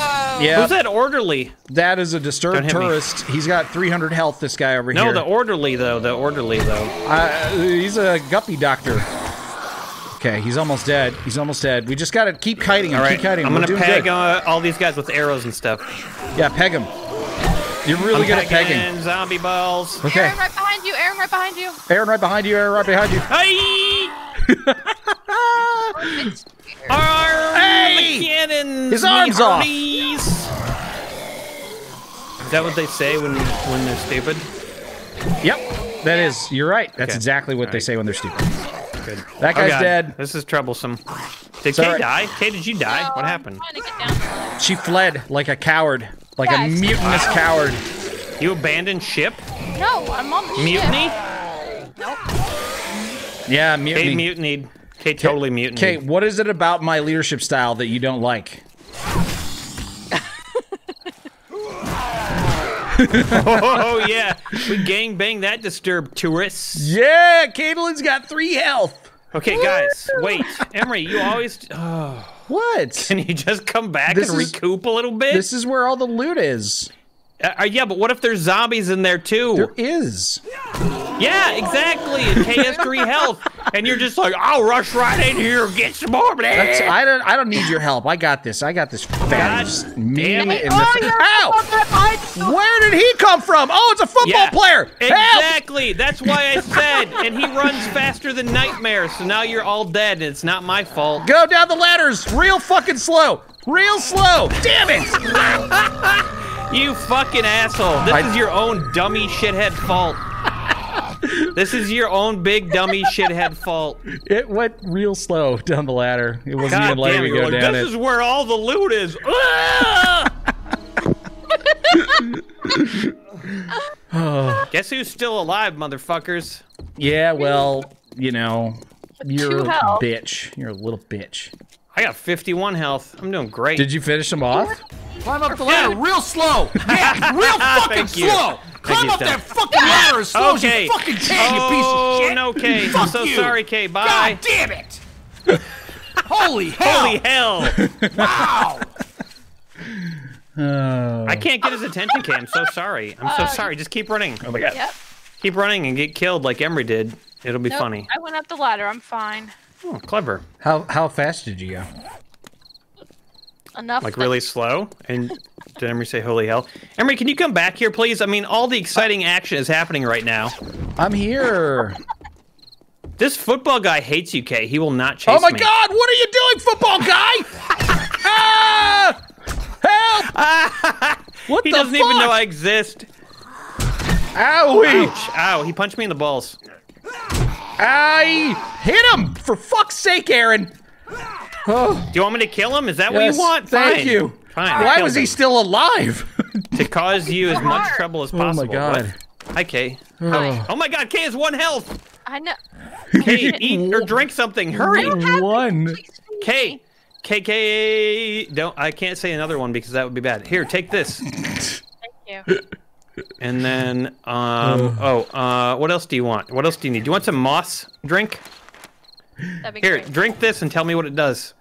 Speaker 2: yeah,
Speaker 1: Who's that orderly?
Speaker 2: that is a disturbed
Speaker 1: hit me.
Speaker 2: tourist. He's got 300 health. This guy over
Speaker 1: No,
Speaker 2: here.
Speaker 1: No, the orderly though. The orderly though.
Speaker 2: Uh, he's a guppy doctor. Okay, he's almost dead. He's almost dead. We just gotta keep kiting him.
Speaker 1: All right,
Speaker 2: keep kiting him.
Speaker 1: I'm
Speaker 2: We're
Speaker 1: gonna peg uh, all these guys with arrows and stuff.
Speaker 2: Yeah, peg him. You're really
Speaker 1: I'm
Speaker 2: good at pegging.
Speaker 1: pegging zombie balls.
Speaker 2: Okay,
Speaker 3: Aaron, right behind you. Aaron, right behind you.
Speaker 2: Aaron, right behind you. Aaron, right behind you.
Speaker 1: Hey! <laughs>
Speaker 3: It's
Speaker 1: Arm
Speaker 2: Hey!
Speaker 1: the cannons!
Speaker 2: His arm's off.
Speaker 1: hearties! Is that what they say when when they're stupid?
Speaker 2: Yep, that is. You're right. That's
Speaker 1: Okay.
Speaker 2: exactly what they
Speaker 1: Alright.
Speaker 2: say when they're stupid.
Speaker 1: Good.
Speaker 2: That
Speaker 1: Oh,
Speaker 2: guy's
Speaker 1: God.
Speaker 2: dead.
Speaker 1: This is troublesome. Did
Speaker 2: Sorry.
Speaker 1: Kay die? Kay, did you die?
Speaker 3: Oh,
Speaker 1: What happened?
Speaker 3: trying to get down to the-
Speaker 2: She fled like a coward, like a
Speaker 3: Yes.
Speaker 2: mutinous coward.
Speaker 1: You abandoned ship?
Speaker 3: No, I'm on the
Speaker 1: Mutiny?
Speaker 3: ship. Nope.
Speaker 2: Yeah,
Speaker 1: Kay
Speaker 2: mutiny.
Speaker 1: mutinied. Kay totally mutinied.
Speaker 2: Okay, what is it about my leadership style that you don't like? <laughs>
Speaker 1: Oh yeah, we gang bang that disturbed tourists.
Speaker 2: Yeah, Caitlin's got three health.
Speaker 1: Okay, guys, wait. Emery, you always. Oh,
Speaker 2: What?
Speaker 1: can you just come back
Speaker 2: This
Speaker 1: and
Speaker 2: is-
Speaker 1: recoup a little bit?
Speaker 2: This is where all the loot is.
Speaker 1: Uh, yeah, but what if there's zombies in there too?
Speaker 2: There is.
Speaker 1: Yeah, exactly. And Kay has three <laughs> health, and you're just like, I'll rush right in here and get some more.
Speaker 2: That's, I don't. I don't need your help. I got this. I got this. Fast.
Speaker 1: God
Speaker 2: Me
Speaker 1: damn
Speaker 2: and
Speaker 1: it.
Speaker 2: the.
Speaker 3: Oh, you're
Speaker 2: Ow!
Speaker 3: right behind you.
Speaker 2: Where did he come from? Oh, it's a football
Speaker 1: Yeah,
Speaker 2: player. Help!
Speaker 1: Exactly. That's why I said. And he runs faster than Nightmare, so now you're all dead, and it's not my fault.
Speaker 2: Go down the ladders, real fucking slow, real slow. Damn it! <laughs>
Speaker 1: You fucking asshole. This
Speaker 2: I-
Speaker 1: is your own dummy shithead fault. <laughs> this is your own big dummy shithead fault.
Speaker 2: It went real slow down the ladder. It wasn't
Speaker 1: God
Speaker 2: even letting
Speaker 1: damn,
Speaker 2: me
Speaker 1: you're
Speaker 2: go
Speaker 1: like,
Speaker 2: down
Speaker 1: this
Speaker 2: it.
Speaker 1: is where all the loot is. <laughs> <laughs> Guess who's still alive, motherfuckers?
Speaker 2: Yeah, well, you know, you're a bitch. You're a little bitch.
Speaker 1: I got 51 health. I'm doing great.
Speaker 2: Did you finish him off?
Speaker 9: Climb up the ladder real slow. Yeah, <laughs> real fucking
Speaker 1: Thank you.
Speaker 9: slow. Climb
Speaker 1: you,
Speaker 9: up
Speaker 1: Steph.
Speaker 9: that fucking ladder as slow
Speaker 1: okay.
Speaker 9: as you fucking can,
Speaker 1: oh,
Speaker 9: you piece of oh, shit.
Speaker 1: no, Kay. I'm so
Speaker 9: you.
Speaker 1: sorry, Kay. Bye.
Speaker 9: God damn it. <laughs> Holy hell.
Speaker 1: Holy hell.
Speaker 9: Wow.
Speaker 2: Oh.
Speaker 1: I can't get his attention, Kay. I'm so sorry. I'm so uh, sorry. Just keep running. Oh my god.
Speaker 3: Yep.
Speaker 1: Keep running and get killed like Emery did. It'll be
Speaker 3: Nope,
Speaker 1: funny.
Speaker 3: I went up the ladder. I'm fine.
Speaker 1: Oh, clever.
Speaker 2: How how fast did you go?
Speaker 3: Enough.
Speaker 1: Like really slow. And did Emery say holy hell? Emery, can you come back here, please? I mean, all the exciting action is happening right now.
Speaker 2: I'm here.
Speaker 1: This football guy hates you, Kay. He will not chase me.
Speaker 2: Oh my
Speaker 1: me.
Speaker 2: God! What are you doing, football guy? ah! Help! <laughs> What
Speaker 1: He
Speaker 2: the
Speaker 1: doesn't
Speaker 2: fuck?
Speaker 1: even know I exist.
Speaker 2: Owie!
Speaker 1: Ouch. Ow, he punched me in the balls.
Speaker 2: I hit him! For fuck's sake, Aaron! Oh,
Speaker 1: Do you want me to kill him? Is that what you want?
Speaker 2: Thank you.
Speaker 1: Fine.
Speaker 2: Why
Speaker 1: killed
Speaker 2: was he still alive?
Speaker 1: To cause you as much trouble as possible. <laughs>
Speaker 2: Oh my. God.
Speaker 1: What? Hi, Kay.
Speaker 2: Oh.
Speaker 1: Oh my God, Kay has one health.
Speaker 3: I know.
Speaker 1: Kay, eat or <laughs> drink something. Hurry.
Speaker 2: One.
Speaker 1: Kay. Kay, Kay. Don't. I can't say another one because that would be bad. Here, take this.
Speaker 3: Thank you. <laughs>
Speaker 1: And then, um, oh, uh, what else do you want? What else do you need? Do you want some moss drink? Here,
Speaker 3: great.
Speaker 1: drink this and tell me what it does.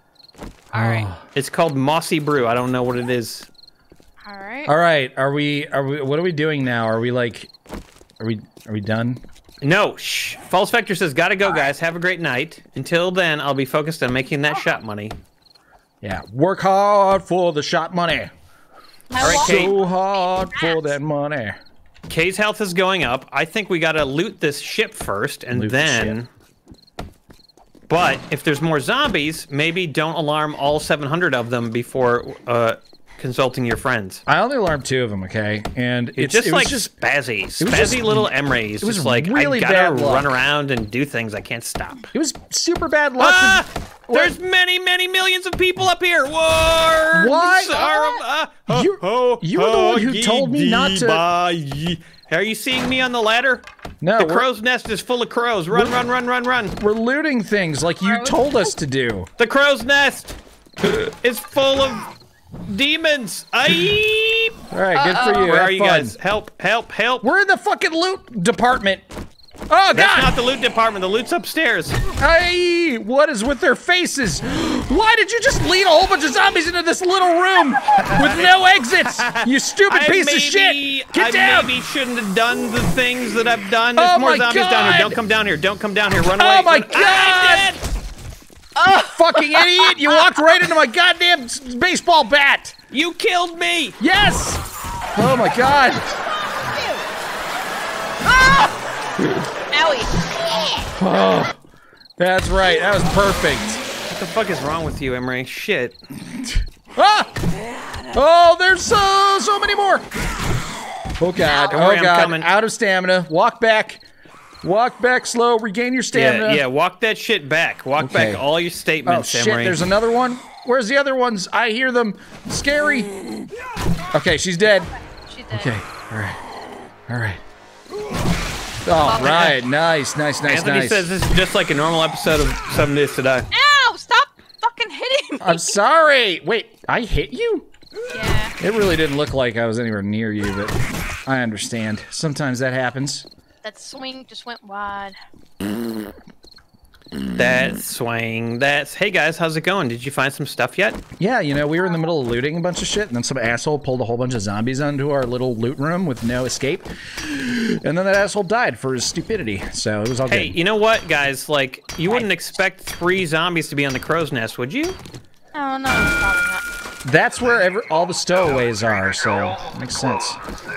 Speaker 3: All right.
Speaker 1: It's called Mossy Brew. I don't know what it is.
Speaker 3: All right.
Speaker 2: All right. Are we? Are we? What are we doing now? Are we like? Are we? Are we done?
Speaker 1: No, shh. False Vector says, gotta go, guys. Have a great night. Until then, I'll be focused on making that shot money.
Speaker 2: Yeah. Work hard for the shot money.
Speaker 1: All right, Kate.
Speaker 2: So hard for that money.
Speaker 1: Kay's health is going up. I think we gotta loot this ship first, and
Speaker 2: Loot the
Speaker 1: then. But if there's more zombies, maybe don't alarm all 700 of them before uh, consulting your friends.
Speaker 2: I only alarmed two of them. Okay, and it's
Speaker 1: just
Speaker 2: it
Speaker 1: like
Speaker 2: was just
Speaker 1: spazzy, spazzy
Speaker 2: just-
Speaker 1: little Emrys.
Speaker 2: it was
Speaker 1: just like
Speaker 2: really
Speaker 1: I gotta
Speaker 2: bad luck.
Speaker 1: run around and do things I can't stop.
Speaker 2: it was super bad luck.
Speaker 1: Ah! There's many, many millions of people up here. War.
Speaker 2: Why?
Speaker 1: uh,
Speaker 2: You- you were the one who told me not to-
Speaker 1: Are you seeing me on the ladder?
Speaker 2: no,
Speaker 1: The crow's nest is full of crows. Run, run, run, run, run.
Speaker 2: we're looting things like you told us to do.
Speaker 1: The crow's nest is full of demons. Aye.
Speaker 2: All right, good for you.
Speaker 1: Where
Speaker 2: Have
Speaker 1: are you
Speaker 2: fun.
Speaker 1: guys? Help, help, help.
Speaker 2: We're in the fucking loot department. Oh
Speaker 1: That's
Speaker 2: God!
Speaker 1: not the loot department. The loot's upstairs.
Speaker 2: Hey, what is with their faces? Why did you just lead a whole bunch of zombies into this little room with no exits? You stupid
Speaker 1: I
Speaker 2: piece
Speaker 1: maybe,
Speaker 2: of shit! Get
Speaker 1: I
Speaker 2: down!
Speaker 1: maybe shouldn't have done the things that I've done. There's
Speaker 2: Oh
Speaker 1: more
Speaker 2: my
Speaker 1: zombies down here. Don't come down here. Don't come down here. Run oh away.
Speaker 2: Oh my
Speaker 1: Run- I'm
Speaker 2: God!
Speaker 1: Dead!
Speaker 2: Fucking idiot! You walked right into my goddamn baseball bat.
Speaker 1: You killed me.
Speaker 2: Yes! Oh my God! Ah!
Speaker 3: Owie.
Speaker 2: Oh, that's right. That was perfect.
Speaker 1: What the fuck is wrong with you, Emery? Shit.
Speaker 2: Ah! Oh, there's so so many more. Oh God!
Speaker 1: Don't
Speaker 2: oh
Speaker 1: worry, I'm
Speaker 2: God!
Speaker 1: coming.
Speaker 2: Out of stamina. Walk back. Walk back slow. Regain your stamina.
Speaker 1: Yeah, yeah. Walk that shit back. Walk
Speaker 2: Okay.
Speaker 1: back all your statements, Oh
Speaker 2: shit!
Speaker 1: Emery.
Speaker 2: There's another one. Where's the other ones? I hear them. Scary. Okay, she's dead.
Speaker 3: She did.
Speaker 2: Okay. All right. All right. All right. Nice. Nice. Nice.
Speaker 1: Anthony
Speaker 2: nice.
Speaker 1: says this is just like a normal episode of Seven Days Today. Die.
Speaker 3: Ow! Stop fucking hitting me.
Speaker 2: I'm sorry. Wait, I hit you?
Speaker 3: yeah.
Speaker 2: It really didn't look like I was anywhere near you, but I understand. Sometimes that happens.
Speaker 3: That swing just went wide.
Speaker 1: That swing. That's. Hey guys, how's it going? Did you find some stuff yet?
Speaker 2: Yeah, you know, we were in the middle of looting a bunch of shit, and then some asshole pulled a whole bunch of zombies onto our little loot room with no escape. And then that asshole died for his stupidity. So it was all
Speaker 1: Hey,
Speaker 2: good.
Speaker 1: Hey, you know what, guys? Like, you wouldn't expect three zombies to be on the crow's nest, would you?
Speaker 3: Oh no, probably not.
Speaker 2: That's where ever, all the stowaways are, so makes sense.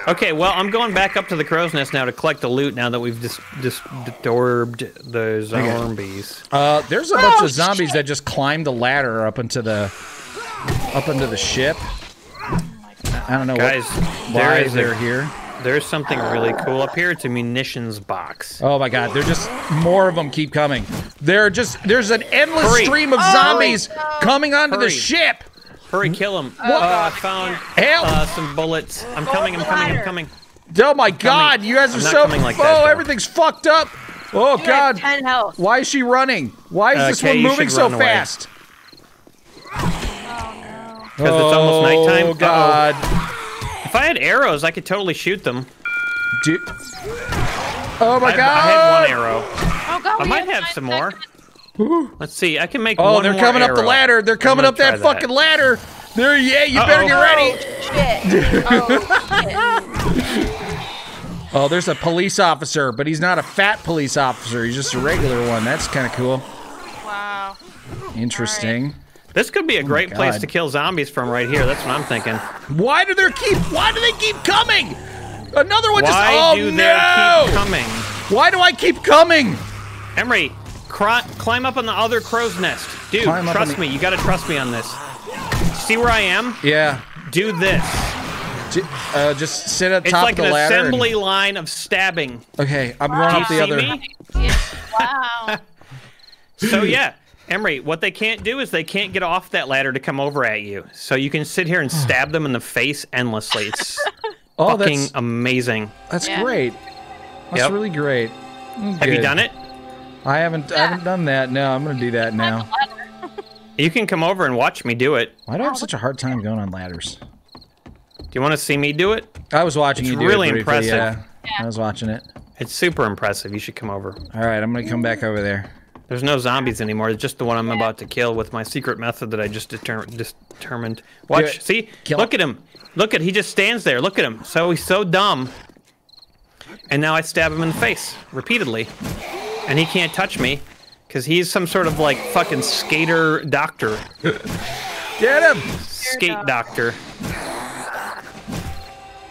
Speaker 1: Okay, well, I'm going back up to the crow's nest now to collect the loot. Now that we've just dis- disturbed the zombies.
Speaker 2: Uh, there's a bunch of zombies that just climbed the ladder up into the up into the ship. I don't know
Speaker 1: Guys,
Speaker 2: what, why
Speaker 1: is a-
Speaker 2: they're here.
Speaker 1: There's something really cool up here. It's a munitions box.
Speaker 2: Oh my god, they're just more of them keep coming. They're just there's an endless
Speaker 1: Hurry.
Speaker 2: stream of
Speaker 3: Oh,
Speaker 2: zombies coming onto the ship.
Speaker 1: Hurry, kill him. Uh, I found
Speaker 2: Help!
Speaker 1: uh, some bullets. I'm coming, I'm coming, I'm coming.
Speaker 2: Oh my god, you guys are so
Speaker 1: like that,
Speaker 2: Oh,
Speaker 1: though.
Speaker 2: everything's fucked up. Oh
Speaker 3: You
Speaker 2: god.
Speaker 3: ten health.
Speaker 2: Why is she running? Why is this
Speaker 1: Okay,
Speaker 2: one moving so
Speaker 1: run away.
Speaker 2: fast?
Speaker 1: Because it's almost nighttime.
Speaker 2: Oh god.
Speaker 1: If I had arrows, I could totally shoot them.
Speaker 2: Dude. Oh my
Speaker 1: I,
Speaker 2: god.
Speaker 1: I had one arrow.
Speaker 3: Oh god.
Speaker 1: I might
Speaker 3: have
Speaker 1: have some more.
Speaker 3: seconds.
Speaker 1: Let's see. I can make
Speaker 2: Oh,
Speaker 1: one
Speaker 2: they're
Speaker 1: more
Speaker 2: coming up the ladder. They're coming up that
Speaker 1: that.
Speaker 2: fucking ladder. There, yeah, you better
Speaker 1: Uh-oh.
Speaker 2: get ready.
Speaker 3: Oh, shit. Oh,
Speaker 2: Oh, there's a police officer, but he's not a fat police officer. He's just a regular one. That's kind of cool.
Speaker 3: wow.
Speaker 2: Interesting.
Speaker 1: This could be a oh great place
Speaker 2: Oh God.
Speaker 1: to kill zombies from right here. That's what I'm thinking.
Speaker 2: Why do they keep? Why do they keep coming? Another one
Speaker 1: Why
Speaker 2: just. Oh
Speaker 1: do
Speaker 2: no!
Speaker 1: they keep coming?
Speaker 2: Why do I keep coming?
Speaker 1: Emery, cri- climb up on the other crow's nest. Dude,
Speaker 2: Climb
Speaker 1: trust me. You gotta trust me on this. See where I am?
Speaker 2: Yeah.
Speaker 1: Do this.
Speaker 2: Uh, just sit at the
Speaker 1: It's
Speaker 2: top
Speaker 1: like
Speaker 2: of the
Speaker 1: an
Speaker 2: ladder. and-
Speaker 1: assembly line of stabbing.
Speaker 2: Okay, I'm going
Speaker 1: Do you
Speaker 2: up the
Speaker 1: see
Speaker 2: other.
Speaker 1: me?
Speaker 3: Yeah. Wow.
Speaker 1: So <laughs> yeah, Emery, what they can't do is they can't get off that ladder to come over at you. So you can sit here and <sighs> stab them in the face endlessly. It's <laughs>
Speaker 2: Oh,
Speaker 1: fucking
Speaker 2: that's
Speaker 1: amazing.
Speaker 2: that's
Speaker 3: Yeah.
Speaker 2: great. That's
Speaker 1: Yep.
Speaker 2: really great.
Speaker 1: Have you done it?
Speaker 2: I haven't. I haven't done that. No, I'm gonna do that now. <laughs>
Speaker 1: You can come over and watch me do it.
Speaker 2: Why do I have such a hard time going on ladders?
Speaker 1: Do you want to see me do it?
Speaker 2: I was watching
Speaker 1: It's
Speaker 2: you do
Speaker 1: really
Speaker 2: it briefly,
Speaker 1: impressive.
Speaker 2: Yeah, I was watching it.
Speaker 1: It's super impressive. You should come over.
Speaker 2: All right, I'm gonna come back over there.
Speaker 1: There's no zombies anymore. It's just the one I'm about to kill with my secret method that I just deter- just determined. Watch. See?
Speaker 2: Kill
Speaker 1: Look at him. Look at he just stands there. Look at him. So he's so dumb. And now I stab him in the face repeatedly. And he can't touch me because he's some sort of like fucking skater doctor. <laughs>
Speaker 2: Get him!
Speaker 1: Skate doctor.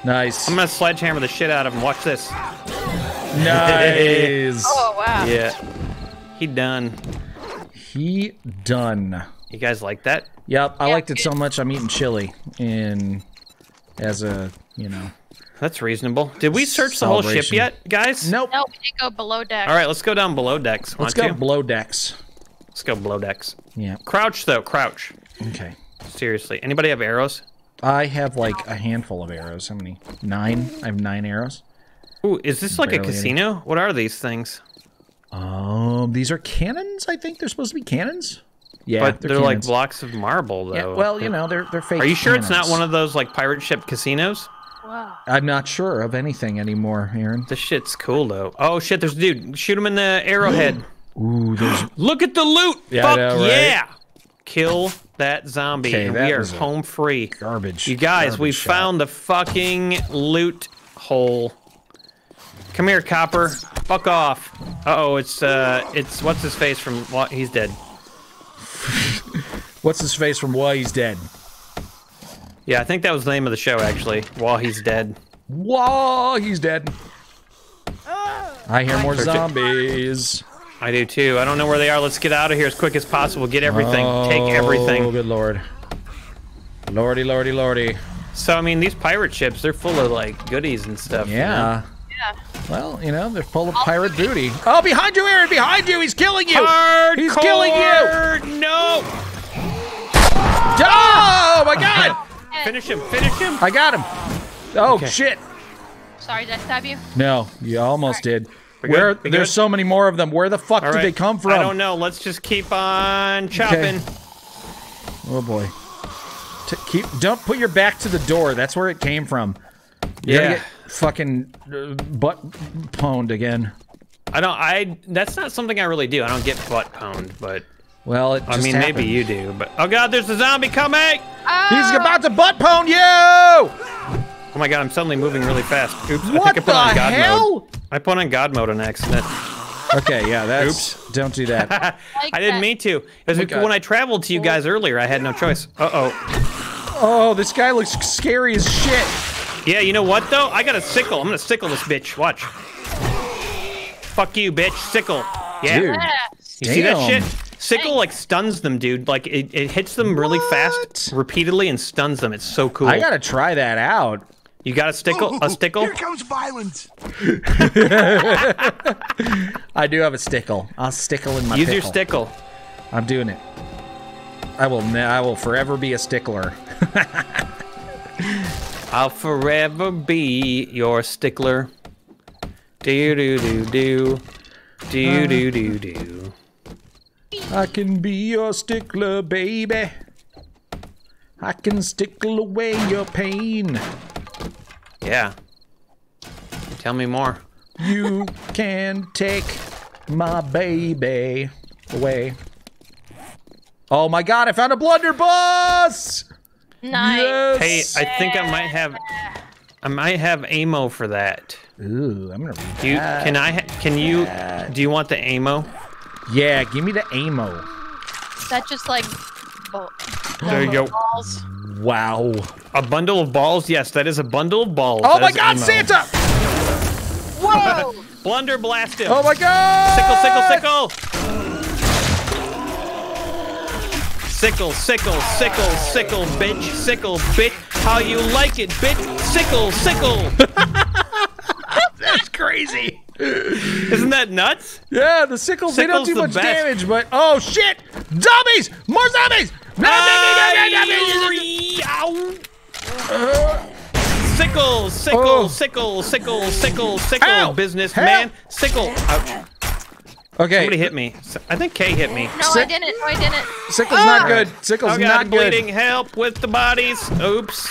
Speaker 2: Nice.
Speaker 1: I'm gonna sledgehammer the shit out of him. Watch this.
Speaker 2: Nice. <laughs>
Speaker 3: Oh wow.
Speaker 1: Yeah. He done.
Speaker 2: He done.
Speaker 1: You guys like that?
Speaker 2: Yep, I
Speaker 3: Yeah,
Speaker 2: liked it so much. I'm eating chili in as a you know.
Speaker 1: That's reasonable. Did we search the whole ship yet, guys?
Speaker 2: Nope.
Speaker 3: No, we didn't go below deck.
Speaker 1: All right, let's go down below decks.
Speaker 2: Let's go
Speaker 1: to?
Speaker 2: blow decks.
Speaker 1: Let's go below decks.
Speaker 2: Yeah.
Speaker 1: Crouch though, crouch.
Speaker 2: Okay.
Speaker 1: Seriously. Anybody have arrows?
Speaker 2: I have like a handful of arrows. How many? Nine. I have nine arrows.
Speaker 1: Ooh, is this like a
Speaker 2: Barely any.
Speaker 1: casino? What are these things?
Speaker 2: Um, these are cannons. I think they're supposed to be cannons. Yeah,
Speaker 1: but they're, like blocks of marble though.
Speaker 2: Yeah, well, you know, they're they're fake.
Speaker 1: Are you sure it's not one of those like pirate ship casinos?
Speaker 3: Wow.
Speaker 2: I'm not sure of anything anymore, Aaron.
Speaker 1: The shit's cool though. Oh shit, there's a dude. Shoot him in the arrowhead. <gasps>
Speaker 2: Ooh, there's
Speaker 1: Look at the loot.
Speaker 2: Yeah,
Speaker 1: Fuck
Speaker 2: know, right?
Speaker 1: yeah. Kill that zombie
Speaker 2: Okay,
Speaker 1: and
Speaker 2: that
Speaker 1: we are home free.
Speaker 2: garbage.
Speaker 1: You guys,
Speaker 2: garbage
Speaker 1: we
Speaker 2: shot.
Speaker 1: found the fucking loot hole. Come here, Copper. Fuck off. Uh oh, it's uh, it's what's his face from what? He's dead. <laughs>
Speaker 2: What's his face from Why He's Dead?
Speaker 1: Yeah, I think that was the name of the show actually. While he's dead.
Speaker 2: Whoa, he's dead. I hear more zombies.
Speaker 1: I do too. I don't know where they are. Let's get out of here as quick as possible. Get everything. Take oh, everything.
Speaker 2: Oh, good lord. Lordy, lordy, lordy.
Speaker 1: So I mean, these pirate ships, they're full of like goodies and stuff. you know?
Speaker 2: Yeah.
Speaker 3: Yeah.
Speaker 2: Well, you know, they're full of pirate booty. Oh, behind you, Aaron! Behind you! He's killing you!
Speaker 1: Hardcore!
Speaker 2: He's killing you!
Speaker 1: No!
Speaker 2: Oh my god!
Speaker 1: Finish him! Finish him!
Speaker 2: I got him! Oh
Speaker 1: Okay.
Speaker 2: shit!
Speaker 3: Sorry, did I stab you?
Speaker 2: No, you almost did.
Speaker 1: We
Speaker 2: Where
Speaker 1: good? We
Speaker 2: there's
Speaker 1: good?
Speaker 2: so many more of them. Where the fuck
Speaker 1: All
Speaker 2: did
Speaker 1: right.
Speaker 2: they come from?
Speaker 1: I don't know. Let's just keep on chopping.
Speaker 2: Oh boy. T- keep don't put your back to the door. That's where it came from. You're gonna
Speaker 1: Yeah.
Speaker 2: get fucking uh, butt pwned again.
Speaker 1: I don't. I. That's not something I really do. I don't get butt pwned, but
Speaker 2: Well, it
Speaker 1: I mean,
Speaker 2: happened.
Speaker 1: maybe you do. But oh god, there's a zombie coming!
Speaker 2: He's about to butt pwn you!
Speaker 1: Oh my god, I'm suddenly moving really fast. Oops, I
Speaker 2: What
Speaker 1: think I put
Speaker 2: the
Speaker 1: on God
Speaker 2: hell?
Speaker 1: mode. I put on God mode on accident.
Speaker 2: Okay, yeah, <laughs> that's. Oops. Don't do that. <laughs>
Speaker 3: Like
Speaker 1: I didn't
Speaker 3: that.
Speaker 1: mean to. It was
Speaker 2: my
Speaker 1: when I traveled to you guys earlier, I had no choice. Uh oh.
Speaker 2: oh, this guy looks scary as shit.
Speaker 1: Yeah, you know what though? I got a sickle. I'm gonna sickle this bitch. Watch. Fuck you, bitch. Sickle. Yeah.
Speaker 2: Dude.
Speaker 3: Yes.
Speaker 1: You see that shit? Sickle like stuns them, dude. Like it, it hits them really fast, repeatedly, and stuns them. It's so cool.
Speaker 2: I gotta try that out.
Speaker 1: You got a stickle? A <laughs> stickle?
Speaker 5: Here comes violence. <laughs>
Speaker 2: I do have a stickle. I'll stickle in my
Speaker 1: Use your stickle.
Speaker 2: I'm doing it. I will. I will forever be a stickler. <laughs>
Speaker 1: I'll forever be your stickler. Do do do do. Do do do do.
Speaker 2: I can be your stickler, baby. I can stickle away your pain.
Speaker 1: Yeah. Tell me more.
Speaker 2: You can take my baby away. Oh my god, I found a blunderbuss!
Speaker 3: Nice.
Speaker 1: Hey, I think I might have. I might have ammo for that.
Speaker 2: Ooh, I'm gonna read
Speaker 1: Do you,
Speaker 2: that.
Speaker 1: can I? ha- Can you? Do you want the ammo?
Speaker 2: Yeah, give me the ammo.
Speaker 3: Is that just like bo-
Speaker 1: There you go.
Speaker 3: balls?
Speaker 2: Wow.
Speaker 1: A bundle of balls? Yes, that is a bundle of balls.
Speaker 2: Oh
Speaker 1: That
Speaker 2: my god,
Speaker 1: ammo.
Speaker 2: Santa!
Speaker 3: Whoa! <laughs>
Speaker 1: Blunder blast him.
Speaker 2: Oh my god!
Speaker 1: Sickle, sickle, sickle. Sickle, sickle, sickle, sickle, bitch, sickle, bitch. How you like it, bitch? Sickle, sickle. <laughs>
Speaker 2: That's crazy.
Speaker 1: Isn't that nuts?
Speaker 2: Yeah, the sickles, they don't do much
Speaker 1: best.
Speaker 2: damage, but oh shit! Zombies! More zombies! No, no, no, no, no, no, no, no.
Speaker 1: Ow. Sickle, sickle,
Speaker 2: Oh.
Speaker 1: sickle, sickle, sickle, sickle,
Speaker 2: Ow.
Speaker 1: businessman. Sickle. Ouch.
Speaker 2: Okay,
Speaker 1: Somebody hit me. S- I think Kay hit me.
Speaker 3: No, I didn't. No, I didn't.
Speaker 2: sickle's not ah! good. Sickle's
Speaker 1: Oh god,
Speaker 2: not
Speaker 1: I'm
Speaker 2: good.
Speaker 1: bleeding. Help with the bodies. Oops.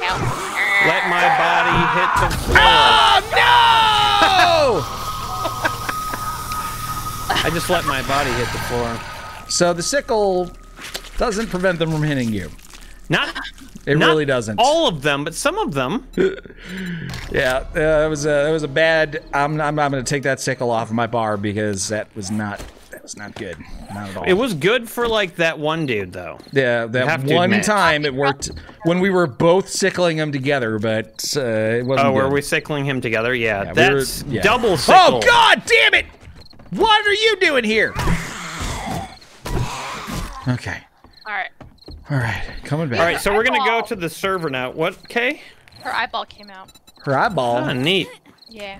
Speaker 3: Help.
Speaker 1: Let my body hit the floor.
Speaker 2: Oh
Speaker 1: I just let my body hit the floor.
Speaker 2: so the sickle doesn't prevent them from hitting you.
Speaker 1: Not
Speaker 2: It
Speaker 1: not
Speaker 2: really doesn't.
Speaker 1: all of them, but some of them. <laughs>
Speaker 2: Yeah, uh, it was a it was a bad. I'm I'm, I'm going to take that sickle off of my bar because that was not that was not good. Not at all.
Speaker 1: It was good for like that one dude though.
Speaker 2: yeah, that one time it worked when we were both sickling him together, but uh, it wasn't.
Speaker 1: Oh, were we sickling him together? Yeah,
Speaker 2: Yeah, we were-
Speaker 1: that's
Speaker 2: yeah.
Speaker 1: double sickle.
Speaker 2: Oh God, damn it! What are you doing here? Okay,
Speaker 3: All right.
Speaker 2: all right, coming back.
Speaker 1: All right, so we're gonna go to the server now. What, Kay?
Speaker 3: Her eyeball came out.
Speaker 2: her eyeball.
Speaker 1: Ah, neat.
Speaker 3: Yeah.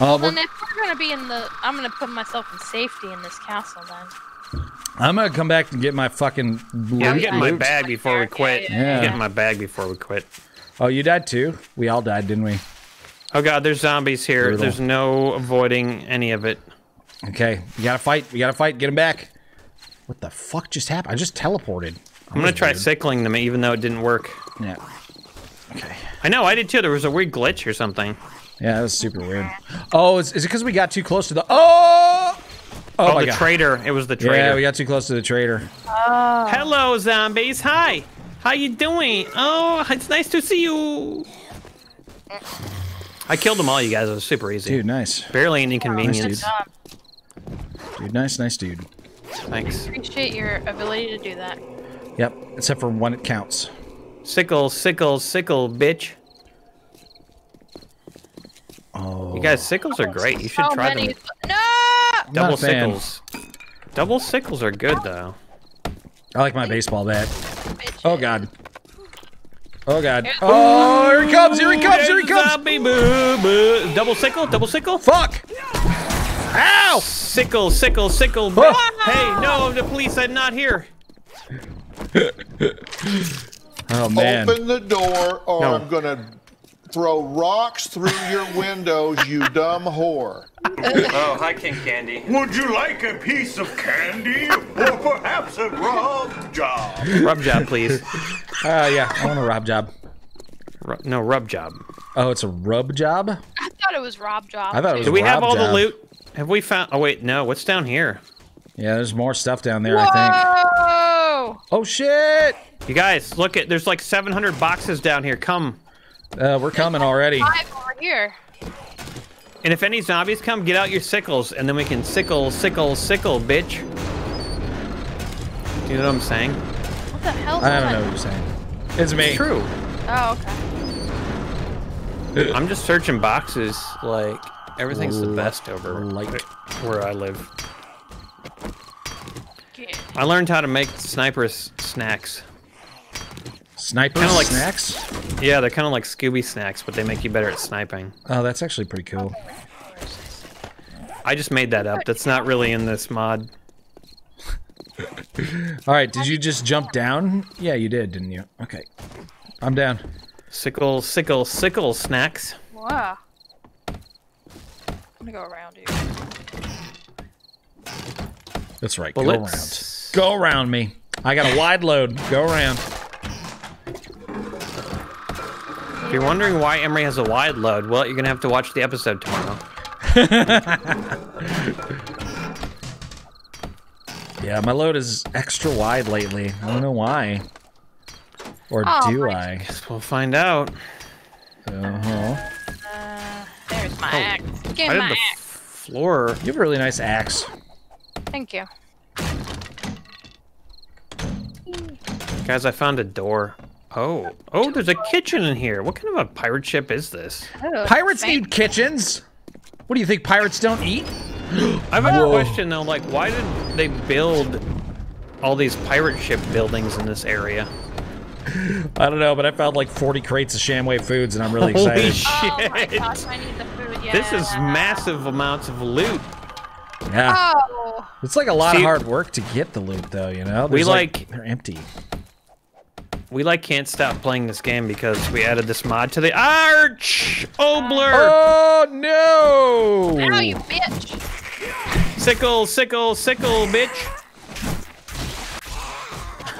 Speaker 2: Oh, we're-
Speaker 3: if we're gonna be in the, I'm gonna put myself in safety in this castle then.
Speaker 2: I'm gonna come back and get my fucking.
Speaker 1: Yeah, I'm getting my bag before we quit.
Speaker 2: Yeah.
Speaker 1: I'm getting my bag before we quit.
Speaker 2: Oh, you died too. We all died, didn't we?
Speaker 1: Oh god, there's zombies here.
Speaker 2: Brutal.
Speaker 1: There's no avoiding any of it.
Speaker 2: Okay, we gotta fight. We gotta fight. Get him back. What the fuck just happened? I just teleported.
Speaker 1: I'm gonna try sickling them, even though it didn't work.
Speaker 2: Yeah. Okay.
Speaker 1: I know, I did too. There was a weird glitch or something.
Speaker 2: Yeah, that was super weird. Oh, is, is it because we got too close to the? Oh. Oh,
Speaker 1: Oh,
Speaker 2: my
Speaker 1: the
Speaker 2: god.
Speaker 1: traitor. It was the traitor.
Speaker 2: Yeah, we got too close to the traitor. Oh.
Speaker 1: Hello, zombies. Hi. How you doing? Oh, it's nice to see you. I killed them all, you guys. It was super easy.
Speaker 2: Dude, nice.
Speaker 1: Barely an inconvenience.
Speaker 2: Nice, Dude, nice, nice dude.
Speaker 1: Thanks.
Speaker 3: Appreciate your ability to do that.
Speaker 2: Yep. Except for when it counts.
Speaker 1: Sickle, sickle, sickle, bitch.
Speaker 2: Oh.
Speaker 1: You guys, sickles are great. You should
Speaker 3: How
Speaker 1: try
Speaker 3: many?
Speaker 1: them.
Speaker 3: No!
Speaker 2: not
Speaker 1: Double sickles. Double sickles are good though.
Speaker 2: I like my baseball bat. Oh god. Oh god. Oh, here he comes! Here he comes! Here he comes!
Speaker 1: Zombie, boo, boo. Double sickle, double sickle.
Speaker 2: Fuck! Ow!
Speaker 1: Sickle, sickle, sickle.
Speaker 2: Oh.
Speaker 1: Hey, no, the police are not here. <laughs>
Speaker 2: Oh man.
Speaker 6: Open the door, or
Speaker 1: No.
Speaker 6: I'm gonna throw rocks through your windows, you dumb whore.
Speaker 1: Oh, hi, King Candy.
Speaker 5: Would you like a piece of candy or perhaps a rub job?
Speaker 1: Rub job, please.
Speaker 2: Ah, yeah. I want a rub job.
Speaker 1: Ru- no, rub job.
Speaker 2: Oh, it's a rub job?
Speaker 3: I thought it was Rob Job.
Speaker 2: I thought it was
Speaker 1: Do we have
Speaker 2: Rob
Speaker 1: all the loot? Have we found? Oh wait, no. What's down here?
Speaker 2: Yeah, there's more stuff down there, I think.
Speaker 3: Whoa!
Speaker 2: Oh shit!
Speaker 1: You guys, look at. There's like 700 boxes down here. Come.
Speaker 2: Uh, we're coming already.
Speaker 3: Five over here.
Speaker 1: And if any zombies come, get out your sickles, and then we can sickle, sickle, sickle, bitch. Do you know what I'm saying?
Speaker 3: What the hell?
Speaker 2: I don't know what you're saying. It's me.
Speaker 1: It's true.
Speaker 3: Oh, okay. <laughs>
Speaker 1: I'm just searching boxes. Like everything's the best over
Speaker 2: Like.
Speaker 1: where I live. I learned how to make sniper s- snacks.
Speaker 2: Sniper
Speaker 1: Kinda like-
Speaker 2: snacks?
Speaker 1: Yeah, they're kind of like Scooby snacks, but they make you better at sniping.
Speaker 2: Oh, that's actually pretty cool.
Speaker 1: I just made that up. That's not really in this mod. <laughs>
Speaker 2: All right, did you just jump down? Yeah, you did, didn't you? Okay. I'm down.
Speaker 1: Sickle, sickle, sickle snacks.
Speaker 3: Wow. I'm gonna go around you.
Speaker 2: That's right. Go around. Go around me. I got a wide load. Go around.
Speaker 1: If you're wondering why Emery has a wide load, well, you're gonna have to watch the episode tomorrow. <laughs>
Speaker 2: Yeah, my load is extra wide lately. I don't know why. Or
Speaker 3: Oh,
Speaker 2: do I?
Speaker 1: Guess we'll find out.
Speaker 2: Uh-huh.
Speaker 3: Uh, there's my
Speaker 1: Oh,
Speaker 3: axe. Give
Speaker 1: Why
Speaker 3: me
Speaker 1: did
Speaker 3: my
Speaker 1: the
Speaker 3: axe.
Speaker 1: floor?
Speaker 2: You have a really nice axe.
Speaker 3: Thank you.
Speaker 1: Guys, I found a door. Oh, oh, there's a kitchen in here. What kind of a pirate ship is this?
Speaker 3: Oh,
Speaker 2: Pirates
Speaker 3: thank-
Speaker 2: need kitchens. What do you think? Pirates don't eat? <gasps>
Speaker 1: I have a question though. Like, why did they build all these pirate ship buildings in this area?
Speaker 2: I don't know, but I found like 40 crates of Shamway foods, and I'm really
Speaker 1: Holy
Speaker 2: excited.
Speaker 1: shit!
Speaker 3: Oh my gosh, I need the food. Yeah.
Speaker 1: This is massive amounts of loot.
Speaker 2: Yeah.
Speaker 3: Oh.
Speaker 2: It's like a lot
Speaker 1: See-
Speaker 2: of hard work to get the loot, though. You know,
Speaker 1: We
Speaker 2: There's,
Speaker 1: like-
Speaker 2: they're empty.
Speaker 1: We like can't stop playing this game because we added this mod to the Arch oh, Obler.
Speaker 2: Oh no!
Speaker 3: Ow, you bitch.
Speaker 1: Sickle, sickle, sickle, bitch.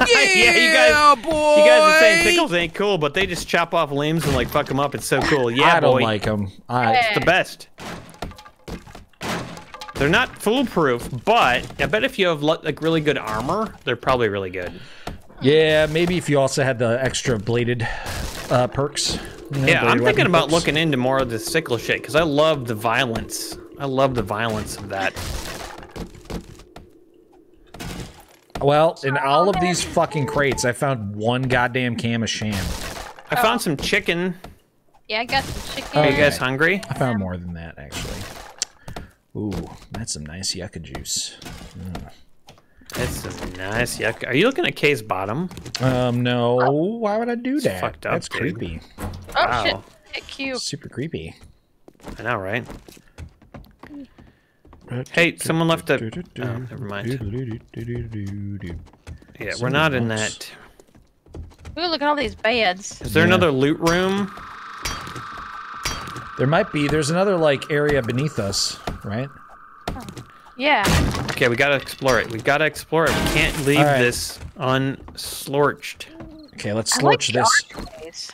Speaker 1: <laughs>
Speaker 2: Yeah,
Speaker 1: you guys-
Speaker 2: boy.
Speaker 1: You guys are saying sickles ain't cool, but they just chop off limbs and like fuck them up. It's so cool. Yeah,
Speaker 2: I don't
Speaker 1: boy.
Speaker 2: like them. I,
Speaker 3: Hey.
Speaker 1: the best. They're not foolproof, but I bet if you have like really good armor, they're probably really good.
Speaker 2: Yeah, maybe if you also had the extra bladed uh, perks. you know,
Speaker 1: Yeah, I'm thinking
Speaker 2: weapon
Speaker 1: about
Speaker 2: perks.
Speaker 1: looking into more of the sickle shit because I love the violence. I love the violence of that.
Speaker 2: Well, in all of these fucking crates, I found one goddamn can of sham.
Speaker 1: I found some chicken.
Speaker 3: Yeah, I got some chicken.
Speaker 1: Are you guys hungry?
Speaker 2: I found more than that, actually. Ooh, that's some nice yucca juice.
Speaker 1: That's some nice yuck. Are you looking at Kay's bottom?
Speaker 2: Um, no. Why would I do that?
Speaker 1: fucked up,
Speaker 2: that's
Speaker 1: dude.
Speaker 2: creepy.
Speaker 3: Oh
Speaker 1: Wow.
Speaker 3: shit. Hit Q.
Speaker 2: Super creepy.
Speaker 1: I know, right? Hey, someone left a. Oh, never mind. Yeah, we're not in that.
Speaker 3: Ooh, look at all these beds.
Speaker 1: Is there
Speaker 2: Yeah.
Speaker 1: another loot room?
Speaker 2: There might be. There's another like area beneath us, right?
Speaker 3: Yeah.
Speaker 1: Okay, we gotta explore it. We gotta explore it. We can't leave
Speaker 2: All right.
Speaker 1: this unslorched.
Speaker 2: Okay, let's
Speaker 3: I like
Speaker 2: this.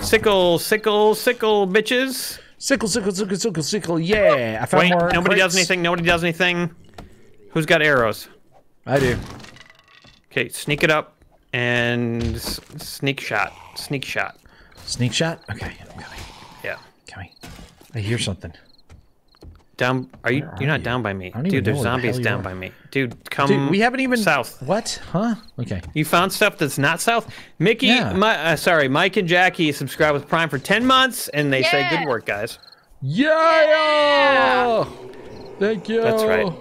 Speaker 1: Sickle, sickle, sickle, bitches.
Speaker 2: Sickle, sickle, sickle, sickle, sickle. Yeah, I found
Speaker 1: Wait,
Speaker 2: more.
Speaker 1: nobody does anything. Nobody does anything. Who's got arrows?
Speaker 2: I do.
Speaker 1: Okay, sneak it up and s- sneak shot. Sneak shot.
Speaker 2: Sneak shot. Okay, I'm coming.
Speaker 1: Yeah.
Speaker 2: Coming. I hear something.
Speaker 1: Down. Are you?
Speaker 2: Where
Speaker 1: You're
Speaker 2: are
Speaker 1: not
Speaker 2: you?
Speaker 1: down by me,
Speaker 2: I don't even
Speaker 1: dude. There's
Speaker 2: know the
Speaker 1: zombies down
Speaker 2: are.
Speaker 1: by me, dude. Come.
Speaker 2: Dude, we haven't even
Speaker 1: south.
Speaker 2: What? Huh? Okay.
Speaker 1: You found stuff that's not south. Mickey,
Speaker 2: Yeah.
Speaker 1: my, uh, sorry, Mike and Jackie subscribe with Prime for 10 months, and they say good work, guys.
Speaker 2: Yeah. Thank you.
Speaker 1: That's right.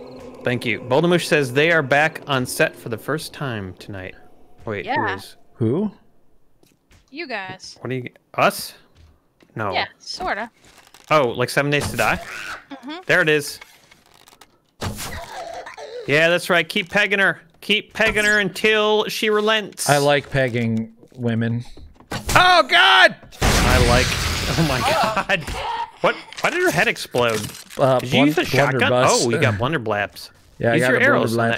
Speaker 1: Thank you. Boldamush says they are back on set for the first time tonight. Wait, who
Speaker 3: Yeah.
Speaker 1: is?
Speaker 2: Who?
Speaker 3: You guys.
Speaker 1: What are you? Us? No.
Speaker 3: Yeah, sorta.
Speaker 1: Oh, like Seven Days to Die?
Speaker 3: Mm-hmm.
Speaker 1: There it is. Yeah, that's right. Keep pegging her. Keep pegging her until she relents.
Speaker 2: I like pegging women. Oh God!
Speaker 1: I like. Oh my god. What? Why did her head explode?
Speaker 2: Uh,
Speaker 1: Did you use a shotgun? Oh, you got blunderblaps.
Speaker 2: Yeah, I
Speaker 1: use
Speaker 2: got
Speaker 1: your
Speaker 2: a
Speaker 1: arrows. in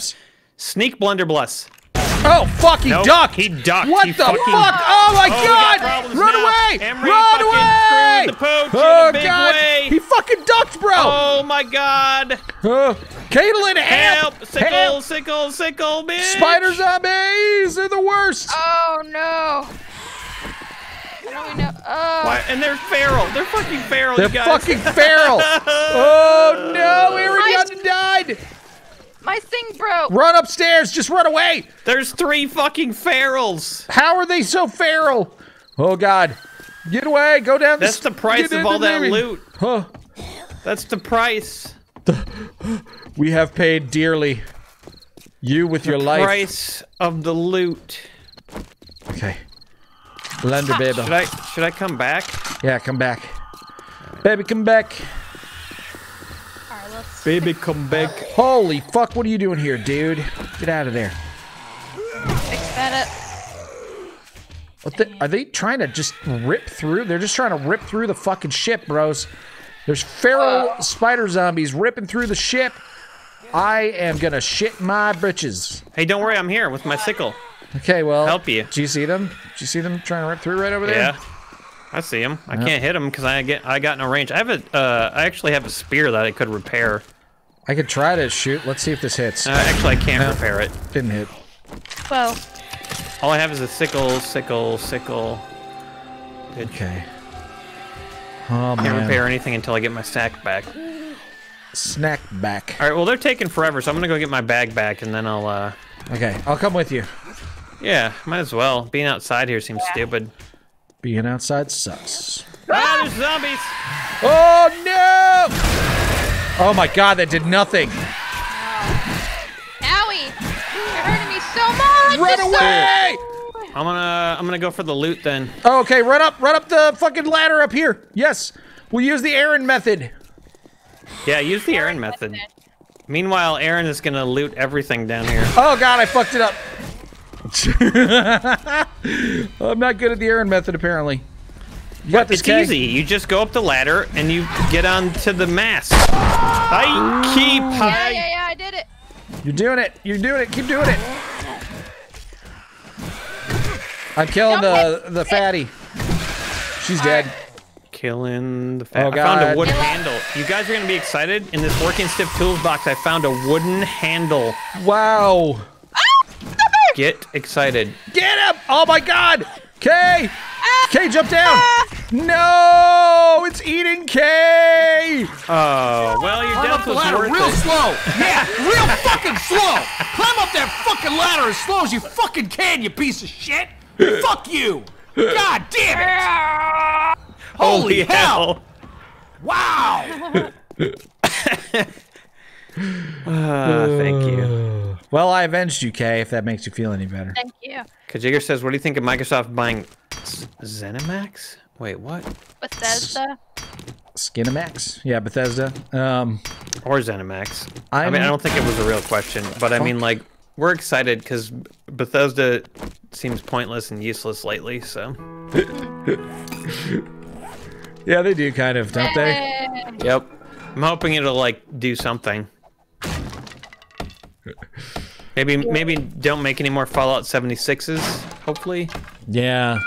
Speaker 1: Sneak blunderbuss.
Speaker 2: Oh fuck! He
Speaker 1: Nope,
Speaker 2: ducked.
Speaker 1: he ducked.
Speaker 2: What
Speaker 1: He
Speaker 2: the
Speaker 1: fucking-
Speaker 2: fuck? Oh my
Speaker 1: Oh, we got
Speaker 2: God! Run
Speaker 1: now.
Speaker 2: away!
Speaker 1: Emery
Speaker 2: Run away!
Speaker 1: the pooch in
Speaker 2: oh
Speaker 1: a big
Speaker 2: God!
Speaker 1: way.
Speaker 2: He fucking ducked, bro.
Speaker 1: Oh my god.
Speaker 2: Uh, Caitlin, help!
Speaker 1: Help! Sickle,
Speaker 2: Help!
Speaker 1: sickle, sickle, bitch!
Speaker 2: Spider zombies! They're the worst.
Speaker 3: Oh no. How do we know? Oh.
Speaker 1: Why? And they're feral. They're fucking feral,
Speaker 2: They're
Speaker 1: you guys.
Speaker 2: fucking feral. <laughs> oh no! Aaron
Speaker 3: Nice.
Speaker 2: Gunn died.
Speaker 3: My thing broke.
Speaker 2: Run upstairs. Just run away.
Speaker 1: There's three fucking ferals.
Speaker 2: How are they so feral? Oh God! Get away! Go down.
Speaker 1: That's
Speaker 2: s-
Speaker 1: the price of all that
Speaker 2: the-
Speaker 1: loot.
Speaker 2: Huh.
Speaker 1: That's the price. <laughs>
Speaker 2: We have paid dearly. You with your life.
Speaker 1: Price of the loot.
Speaker 2: Okay. Blender, baby.
Speaker 1: Should I should I come back?
Speaker 2: Yeah, come back. Baby, come back.
Speaker 3: Alright, let's.
Speaker 1: Baby, come back.
Speaker 2: Holy fuck, what are you doing here, dude? Get out of there.
Speaker 3: Fix that up.
Speaker 2: What the, are they trying to just rip through? They're just trying to rip through the fucking ship, bros. There's feral spider zombies ripping through the ship. I am gonna shit my britches.
Speaker 1: Hey, don't worry, I'm here with my sickle.
Speaker 2: Okay, well.
Speaker 1: Help you.
Speaker 2: Do you see them? Do you see them trying to rip through right over there?
Speaker 1: Yeah. I see him. I can't hit him because I get I got no range. I have a uh, I actually have a spear that I could repair.
Speaker 2: I could try to shoot. Let's see if this hits.
Speaker 1: Uh, actually, I can't
Speaker 2: No.
Speaker 1: repair it.
Speaker 2: Didn't hit.
Speaker 3: Well,
Speaker 1: All I have is a sickle, sickle, sickle.
Speaker 2: Okay. Oh
Speaker 1: Can't
Speaker 2: man.
Speaker 1: repair anything until I get my sack back.
Speaker 2: Snack back.
Speaker 1: All right, well they're taking forever, so I'm gonna go get my bag back, and then I'll. uh...
Speaker 2: Okay, I'll come with you.
Speaker 1: Yeah, might as well. Being outside here seems stupid.
Speaker 2: Being outside sucks.
Speaker 1: Ah, there's zombies!
Speaker 2: Oh no! Oh my god, that did nothing.
Speaker 3: owie! You're hurting me so much!
Speaker 2: Run
Speaker 3: It's so-
Speaker 2: away!
Speaker 1: I'm gonna I'm gonna go for the loot then.
Speaker 2: Oh, okay, run up, run up the fucking ladder up here. Yes. We'll use the Aaron method.
Speaker 1: Yeah, use the Aaron method. Meanwhile, Aaron is gonna loot everything down here.
Speaker 2: Oh god, I fucked it up. <laughs> I'm not good at the Aaron method, apparently. You got this,
Speaker 1: It's
Speaker 2: Kay?
Speaker 1: easy. You just go up the ladder and you get onto the mast. I keep
Speaker 3: Yeah,
Speaker 1: high.
Speaker 3: yeah, yeah, I did it.
Speaker 2: You're doing it. You're doing it. Keep doing it. I'm killing the the fatty. She's dead.
Speaker 1: Killing the fat.
Speaker 2: Oh,
Speaker 1: I found a
Speaker 2: God.
Speaker 1: wooden handle. You guys are gonna be excited. In this working stiff tools box, I found a wooden handle.
Speaker 2: Wow.
Speaker 1: Get excited.
Speaker 2: Get him! Oh my god! Kay! Kay, jump down! No! It's eating Kay!
Speaker 1: Oh, well, your
Speaker 9: Climb up
Speaker 1: death
Speaker 9: the
Speaker 1: was
Speaker 9: ladder
Speaker 1: worth
Speaker 9: real
Speaker 1: it.
Speaker 9: slow. <laughs> Yeah, real fucking slow. Climb up that fucking ladder as slow as you fucking can, you piece of shit. Fuck you. God damn it. Holy,
Speaker 1: Holy
Speaker 9: hell.
Speaker 1: hell.
Speaker 9: Wow. <laughs>
Speaker 1: Ah, thank you. <sighs> <laughs>
Speaker 2: Well, I avenged you, Kay, if that makes you feel any better.
Speaker 3: Thank you.
Speaker 1: Kajigger says, "What do you think of Microsoft buying Z- ZeniMax? Wait, what?
Speaker 3: Bethesda.
Speaker 2: Skinamax? Yeah, Bethesda. Um,
Speaker 1: Or ZeniMax? i
Speaker 2: I'm-
Speaker 1: mean, I don't think it was a real question, but I mean, like, we're excited because Bethesda seems pointless and useless lately. So, <laughs>
Speaker 2: yeah, they do kind of, don't they?
Speaker 1: Yep. I'm hoping it'll like do something. <laughs> Maybe, maybe don't make any more Fallout 76s. Hopefully.
Speaker 2: Yeah.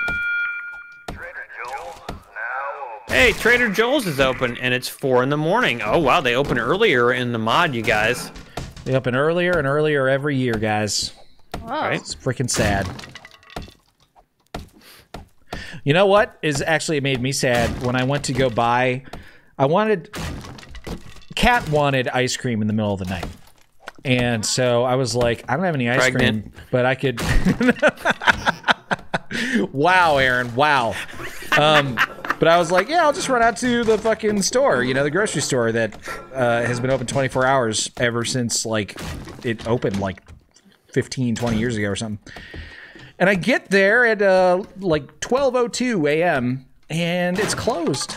Speaker 1: Hey, Trader Joel's is open and it's four in the morning. Oh wow, they open earlier in the mod, you guys.
Speaker 2: They open earlier and earlier every year, guys.
Speaker 3: Whoa.
Speaker 1: Right?
Speaker 2: It's freaking sad. You know what is actually it made me sad when I went to go buy I wanted Cat wanted ice cream in the middle of the night. And so I was like, I don't have any ice
Speaker 1: Pregnant.
Speaker 2: cream, but I could <laughs> Wow, Aaron, wow. Um but I was like, yeah, I'll just run out to the fucking store, you know, the grocery store that uh, has been open 24 hours ever since like it opened like 15, 20 years ago or something. And I get there at uh, like 12:02 a.m. and it's closed.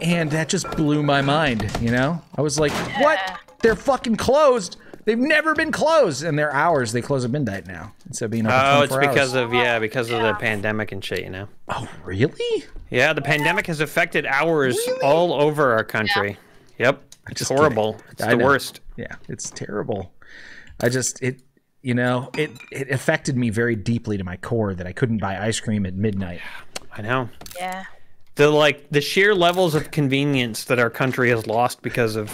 Speaker 2: And that just blew my mind, you know? I was like, "What? They're fucking closed. They've never been closed and their hours they close at midnight now instead of being open
Speaker 1: Oh, it's because
Speaker 2: hours.
Speaker 1: of yeah, because of the pandemic and shit, you know.
Speaker 2: Oh, really?
Speaker 1: Yeah, the pandemic has affected hours all over our country. Yep, it's
Speaker 2: just
Speaker 1: horrible.
Speaker 2: kidding.
Speaker 1: It's
Speaker 2: I
Speaker 1: the
Speaker 2: know.
Speaker 1: worst.
Speaker 2: Yeah, it's terrible. I just it you know, it it affected me very deeply to my core that I couldn't buy ice cream at midnight.
Speaker 1: I know.
Speaker 3: Yeah.
Speaker 1: The like the sheer levels of convenience that our country has lost because of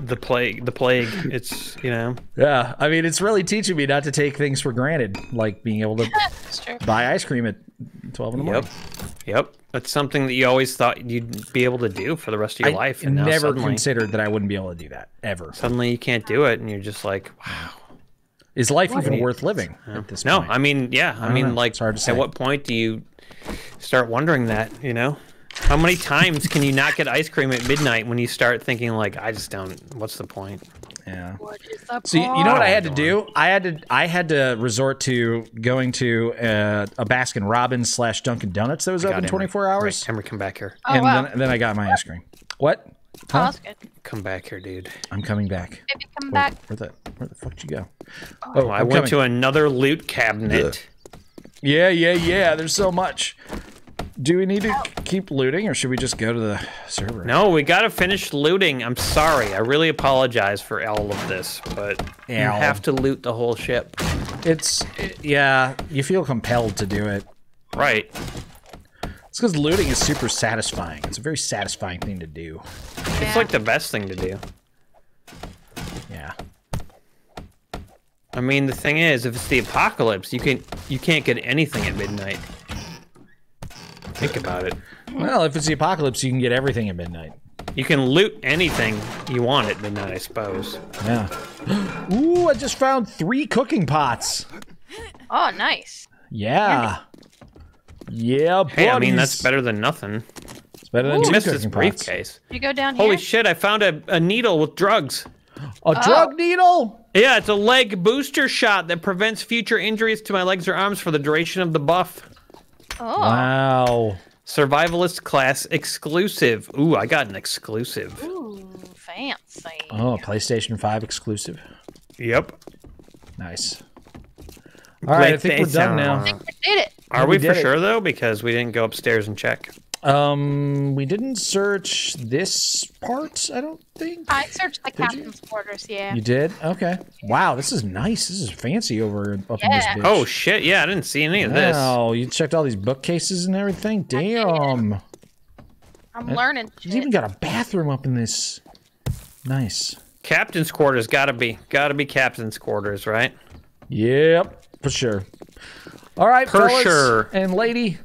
Speaker 1: the plague. The plague. It's you know.
Speaker 2: Yeah, I mean, it's really teaching me not to take things for granted, like being able to <laughs> buy ice cream at 12 in the
Speaker 1: Yep.
Speaker 2: morning.
Speaker 1: Yep. That's something that you always thought you'd be able to do for the rest of your
Speaker 2: I
Speaker 1: life, and now
Speaker 2: never
Speaker 1: suddenly,
Speaker 2: considered that I wouldn't be able to do that, ever.
Speaker 1: suddenly you can't do it, and you're just like, wow.
Speaker 2: Is life even worth living at this
Speaker 1: No,
Speaker 2: point?
Speaker 1: I mean, yeah. I,
Speaker 2: don't
Speaker 1: mean,
Speaker 2: know.
Speaker 1: like,
Speaker 2: It's hard to say.
Speaker 1: at what point do you start wondering that? You know, how many times can you not get ice cream at midnight when you start thinking like, I just don't. What's the point?
Speaker 2: yeah.
Speaker 3: What is the
Speaker 2: So you, you know what I had to do? I had to I had to resort to going to uh, a Baskin Robbins slash Dunkin' Donuts that was open 24 hours,
Speaker 1: Right, Emery, come back here.
Speaker 3: Oh,
Speaker 2: and
Speaker 3: wow.
Speaker 2: then, then I got my ice cream. What?
Speaker 3: Oh,
Speaker 2: Huh?
Speaker 3: that's good.
Speaker 1: Come back here, dude.
Speaker 2: I'm coming back.
Speaker 3: Maybe come
Speaker 2: Wait,
Speaker 3: back.
Speaker 2: where the where the fuck did you go?
Speaker 1: Oh, oh I
Speaker 2: I'm
Speaker 1: went
Speaker 2: coming.
Speaker 1: to another loot cabinet.
Speaker 2: Yeah, yeah, yeah. There's so much. Do we need to oh. keep looting, or should we just go to the server?
Speaker 1: No, we gotta finish looting. I'm sorry. I really apologize for all of this, but you have to loot the whole ship.
Speaker 2: It's it- yeah. You feel compelled to do it.
Speaker 1: Right.
Speaker 2: It's because looting is super satisfying. It's a very satisfying thing to do.
Speaker 1: It's like the best thing to do.
Speaker 2: Yeah.
Speaker 1: I mean, the thing is, if it's the apocalypse, you can you can't get anything at midnight. Think about it.
Speaker 2: Well, if it's the apocalypse, you can get everything at midnight.
Speaker 1: You can loot anything you want at midnight, I suppose.
Speaker 2: Yeah. <gasps> Ooh, I just found three cooking pots.
Speaker 3: Oh, nice.
Speaker 2: Yeah. Yeah,
Speaker 1: Hey, I mean that's better than nothing.
Speaker 2: It's better than
Speaker 1: You
Speaker 2: two
Speaker 1: missed this
Speaker 2: cooking pots.
Speaker 1: briefcase.
Speaker 3: You go down here.
Speaker 1: Holy
Speaker 3: here.
Speaker 1: shit! I found a, a needle with drugs.
Speaker 2: A oh. drug needle.
Speaker 1: Yeah, it's a leg booster shot that prevents future injuries to my legs or arms for the duration of the buff.
Speaker 3: oh.
Speaker 2: Wow.
Speaker 1: Survivalist class exclusive. Ooh, I got an exclusive.
Speaker 3: Ooh, fancy.
Speaker 2: Oh, PlayStation 5 exclusive.
Speaker 1: Yep.
Speaker 2: Nice. All right, I think we're done now.
Speaker 3: I think We did it.
Speaker 1: Are we,
Speaker 2: we
Speaker 1: for
Speaker 2: it.
Speaker 1: sure though? Because we didn't go upstairs and check.
Speaker 2: Um, we didn't search this part, I don't think.
Speaker 3: I searched the
Speaker 2: Did you?
Speaker 3: captain's quarters. Yeah.
Speaker 2: You did? Okay. Wow, this is nice. This is fancy over up in this bitch.
Speaker 1: Oh shit! Yeah, I didn't see any of this.
Speaker 2: Oh, you checked all these bookcases and everything? Damn.
Speaker 3: I'm
Speaker 2: Uh,
Speaker 3: learning.
Speaker 2: She's
Speaker 3: shit.
Speaker 2: even got a bathroom up in this. Nice.
Speaker 1: Captain's quarters gotta be gotta be captain's quarters, right?
Speaker 2: Yep, for sure. All right,
Speaker 1: For
Speaker 2: fellas
Speaker 1: sure.
Speaker 2: And lady,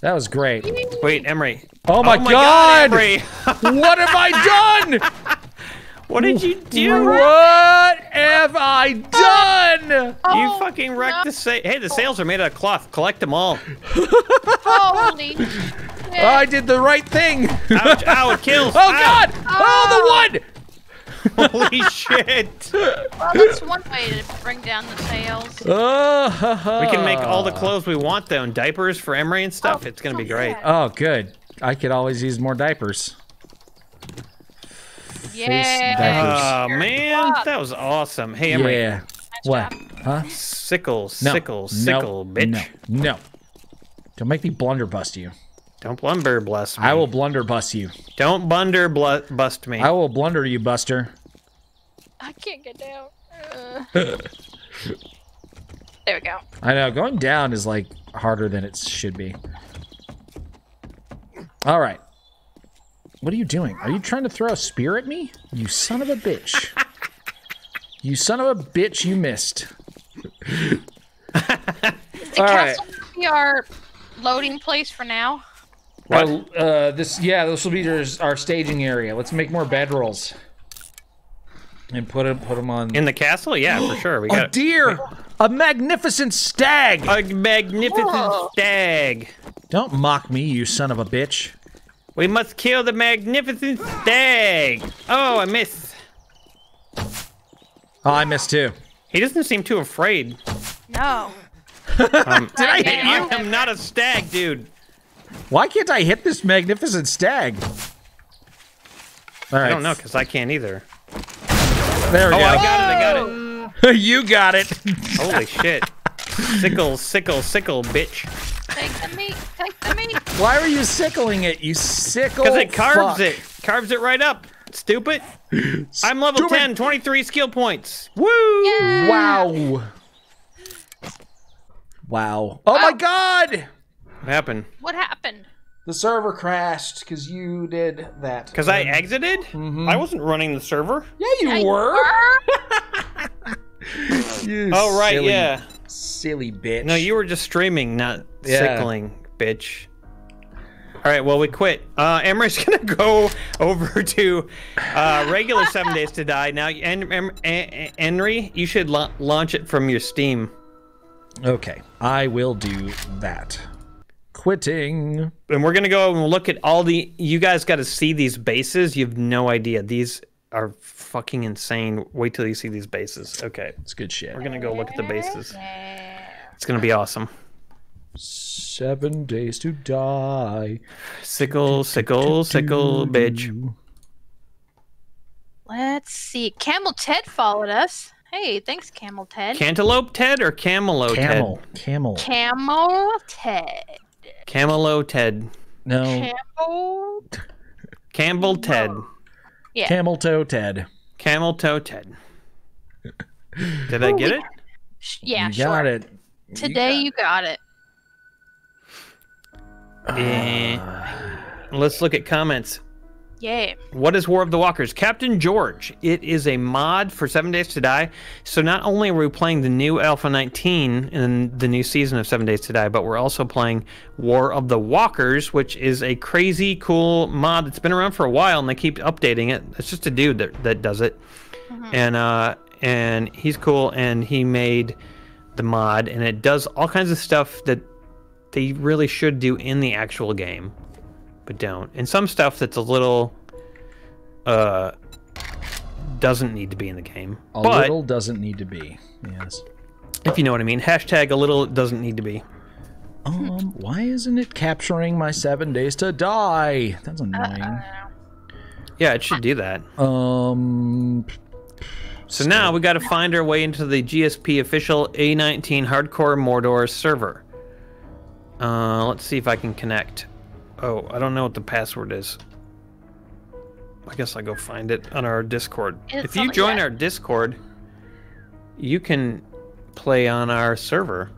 Speaker 2: that was great.
Speaker 1: Wait, Emery.
Speaker 2: Oh my, oh
Speaker 1: my
Speaker 2: god!
Speaker 1: Emery. <laughs>
Speaker 2: what have I done?
Speaker 1: what did you do?
Speaker 2: What have I done?
Speaker 3: Oh,
Speaker 1: You fucking wrecked the sail. Hey, the sails are made out of cloth. Collect them all. <laughs>
Speaker 3: Oh, Holy.
Speaker 2: I did the right thing.
Speaker 1: Ouch! Ow! It kills. <laughs>
Speaker 2: Oh
Speaker 1: Ow.
Speaker 2: god! Ah. Oh, the one! <laughs>
Speaker 1: Holy shit!
Speaker 3: Well, that's one way to bring down the sales.
Speaker 2: Oh,
Speaker 1: We can make all the clothes we want though, and diapers for Emery and stuff.
Speaker 3: Oh,
Speaker 1: it's gonna be great.
Speaker 3: bad.
Speaker 2: Oh, good. I could always use more diapers.
Speaker 3: Yeah.
Speaker 2: diapers.
Speaker 1: Oh man, that was awesome. Hey Emery,
Speaker 2: Yeah. What? Huh?
Speaker 1: sickle,
Speaker 2: No.
Speaker 1: sickle,
Speaker 2: No.
Speaker 1: sickle, bitch.
Speaker 2: No. No. Don't make me blunderbust you.
Speaker 1: Don't blunder, bless me.
Speaker 2: I will blunderbust you.
Speaker 1: Don't blunder, blu- bust me.
Speaker 2: I will blunder you, Buster.
Speaker 3: I can't get down. Uh. <laughs> there we go.
Speaker 2: I know. Going down is like harder than it should be. All right. What are you doing? Are you trying to throw a spear at me? You son of a bitch. <laughs> you son of a bitch, you missed. <laughs>
Speaker 3: The
Speaker 2: All right.
Speaker 3: castle will be our loading place for now.
Speaker 2: Well, uh, this yeah, this will be our, our staging area. Let's make more bedrolls and put them put them on.
Speaker 1: In the castle? Yeah, for <gasps> sure. We got
Speaker 2: a
Speaker 1: got
Speaker 2: deer, a magnificent stag.
Speaker 1: a magnificent
Speaker 3: Whoa.
Speaker 1: stag.
Speaker 2: Don't mock me, you son of a bitch.
Speaker 1: We must kill the magnificent stag. Oh, I missed.
Speaker 2: Oh, I missed too.
Speaker 1: He doesn't seem too afraid.
Speaker 3: No.
Speaker 1: Um, <laughs>
Speaker 2: Did I
Speaker 1: hey,
Speaker 2: hit
Speaker 1: I
Speaker 2: you?
Speaker 1: am not a stag, dude.
Speaker 2: Why can't I hit this magnificent stag? All right.
Speaker 1: I don't know, because I can't either.
Speaker 2: There we
Speaker 1: Oh,
Speaker 2: go.
Speaker 1: I got it, I got it. Oh! <laughs>
Speaker 2: you got it.
Speaker 1: Holy <laughs> shit. Sickle, sickle, sickle, bitch.
Speaker 3: Take the meat. Take the meat.
Speaker 2: Why are you sickling it? You sickle.
Speaker 1: Because it carves
Speaker 2: Oh, fuck.
Speaker 1: it. Carves it right up. Stupid. I'm level 10, 23 skill points. Woo!
Speaker 3: Yeah.
Speaker 2: Wow. Wow. Oh my god!
Speaker 1: What happened?
Speaker 3: What happened?
Speaker 2: The server crashed because you did that.
Speaker 1: Because I exited? I wasn't running the server.
Speaker 2: Yeah, you
Speaker 3: Hey,
Speaker 2: were.
Speaker 3: er, <laughs>
Speaker 2: You
Speaker 1: Oh, right,
Speaker 2: silly,
Speaker 1: yeah.
Speaker 2: Silly bitch.
Speaker 1: No, you were just streaming, not
Speaker 2: Yeah.
Speaker 1: sickling, bitch. All right, well, we quit. Uh, Emery's <laughs> gonna go over to uh, regular Seven Days to Die now. En- em- En- Henry, you should la- launch it from your Steam,
Speaker 2: Okay, I will do that. Quitting.
Speaker 1: and we're gonna go and look at all the. You guys got to see these bases. You have no idea. These are fucking insane. Wait till you see these bases. Okay,
Speaker 2: It's good shit.
Speaker 1: we're gonna go look at the bases. It's gonna be awesome.
Speaker 2: Seven days to die.
Speaker 1: Sickle, sickle, sickle, bitch.
Speaker 3: Let's see. Camel Ted followed us. Hey, thanks, Camel Ted.
Speaker 1: Cantaloupe Ted or Camelo
Speaker 2: Camel.
Speaker 1: Ted?
Speaker 2: Camel.
Speaker 3: Camel Ted.
Speaker 1: Camelo Ted.
Speaker 2: No.
Speaker 3: Camel.
Speaker 1: Campbell Ted.
Speaker 3: Yeah.
Speaker 2: Camel toe Ted.
Speaker 1: Camel Toe Ted. Did I get it?
Speaker 3: Sh- Yeah,
Speaker 2: you
Speaker 3: sure.
Speaker 2: got it.
Speaker 3: Today you got it.
Speaker 1: Eh. Let's look at comments.
Speaker 3: Yeah.
Speaker 1: What is War of the Walkers? Captain George. It is a mod for Seven Days to Die. So not only are we playing the new Alpha 19 in the new season of Seven Days to Die, but we're also playing War of the Walkers, which is a crazy cool mod that's been around for a while, and they keep updating it. It's just a dude that, that does it, and uh, and he's cool, and he made the mod, and it does all kinds of stuff that they really should do in the actual game but don't. And some stuff that's a little uh doesn't need to be in the game.
Speaker 2: A
Speaker 1: but
Speaker 2: little doesn't need to be. Yes.
Speaker 1: if you know what I mean. Hashtag a little doesn't need to be.
Speaker 2: Um, why isn't it capturing my seven days to die? That's annoying.
Speaker 1: Yeah, it should do that.
Speaker 2: Um,
Speaker 1: So now we got to find our way into the GSP official A19 Hardcore Mordor server. Uh, let's see if I can connect. Oh, I don't know what the password is. I guess I'll go find it on our Discord.
Speaker 3: It's
Speaker 1: if you join
Speaker 3: yeah.
Speaker 1: our Discord, you can play on our server.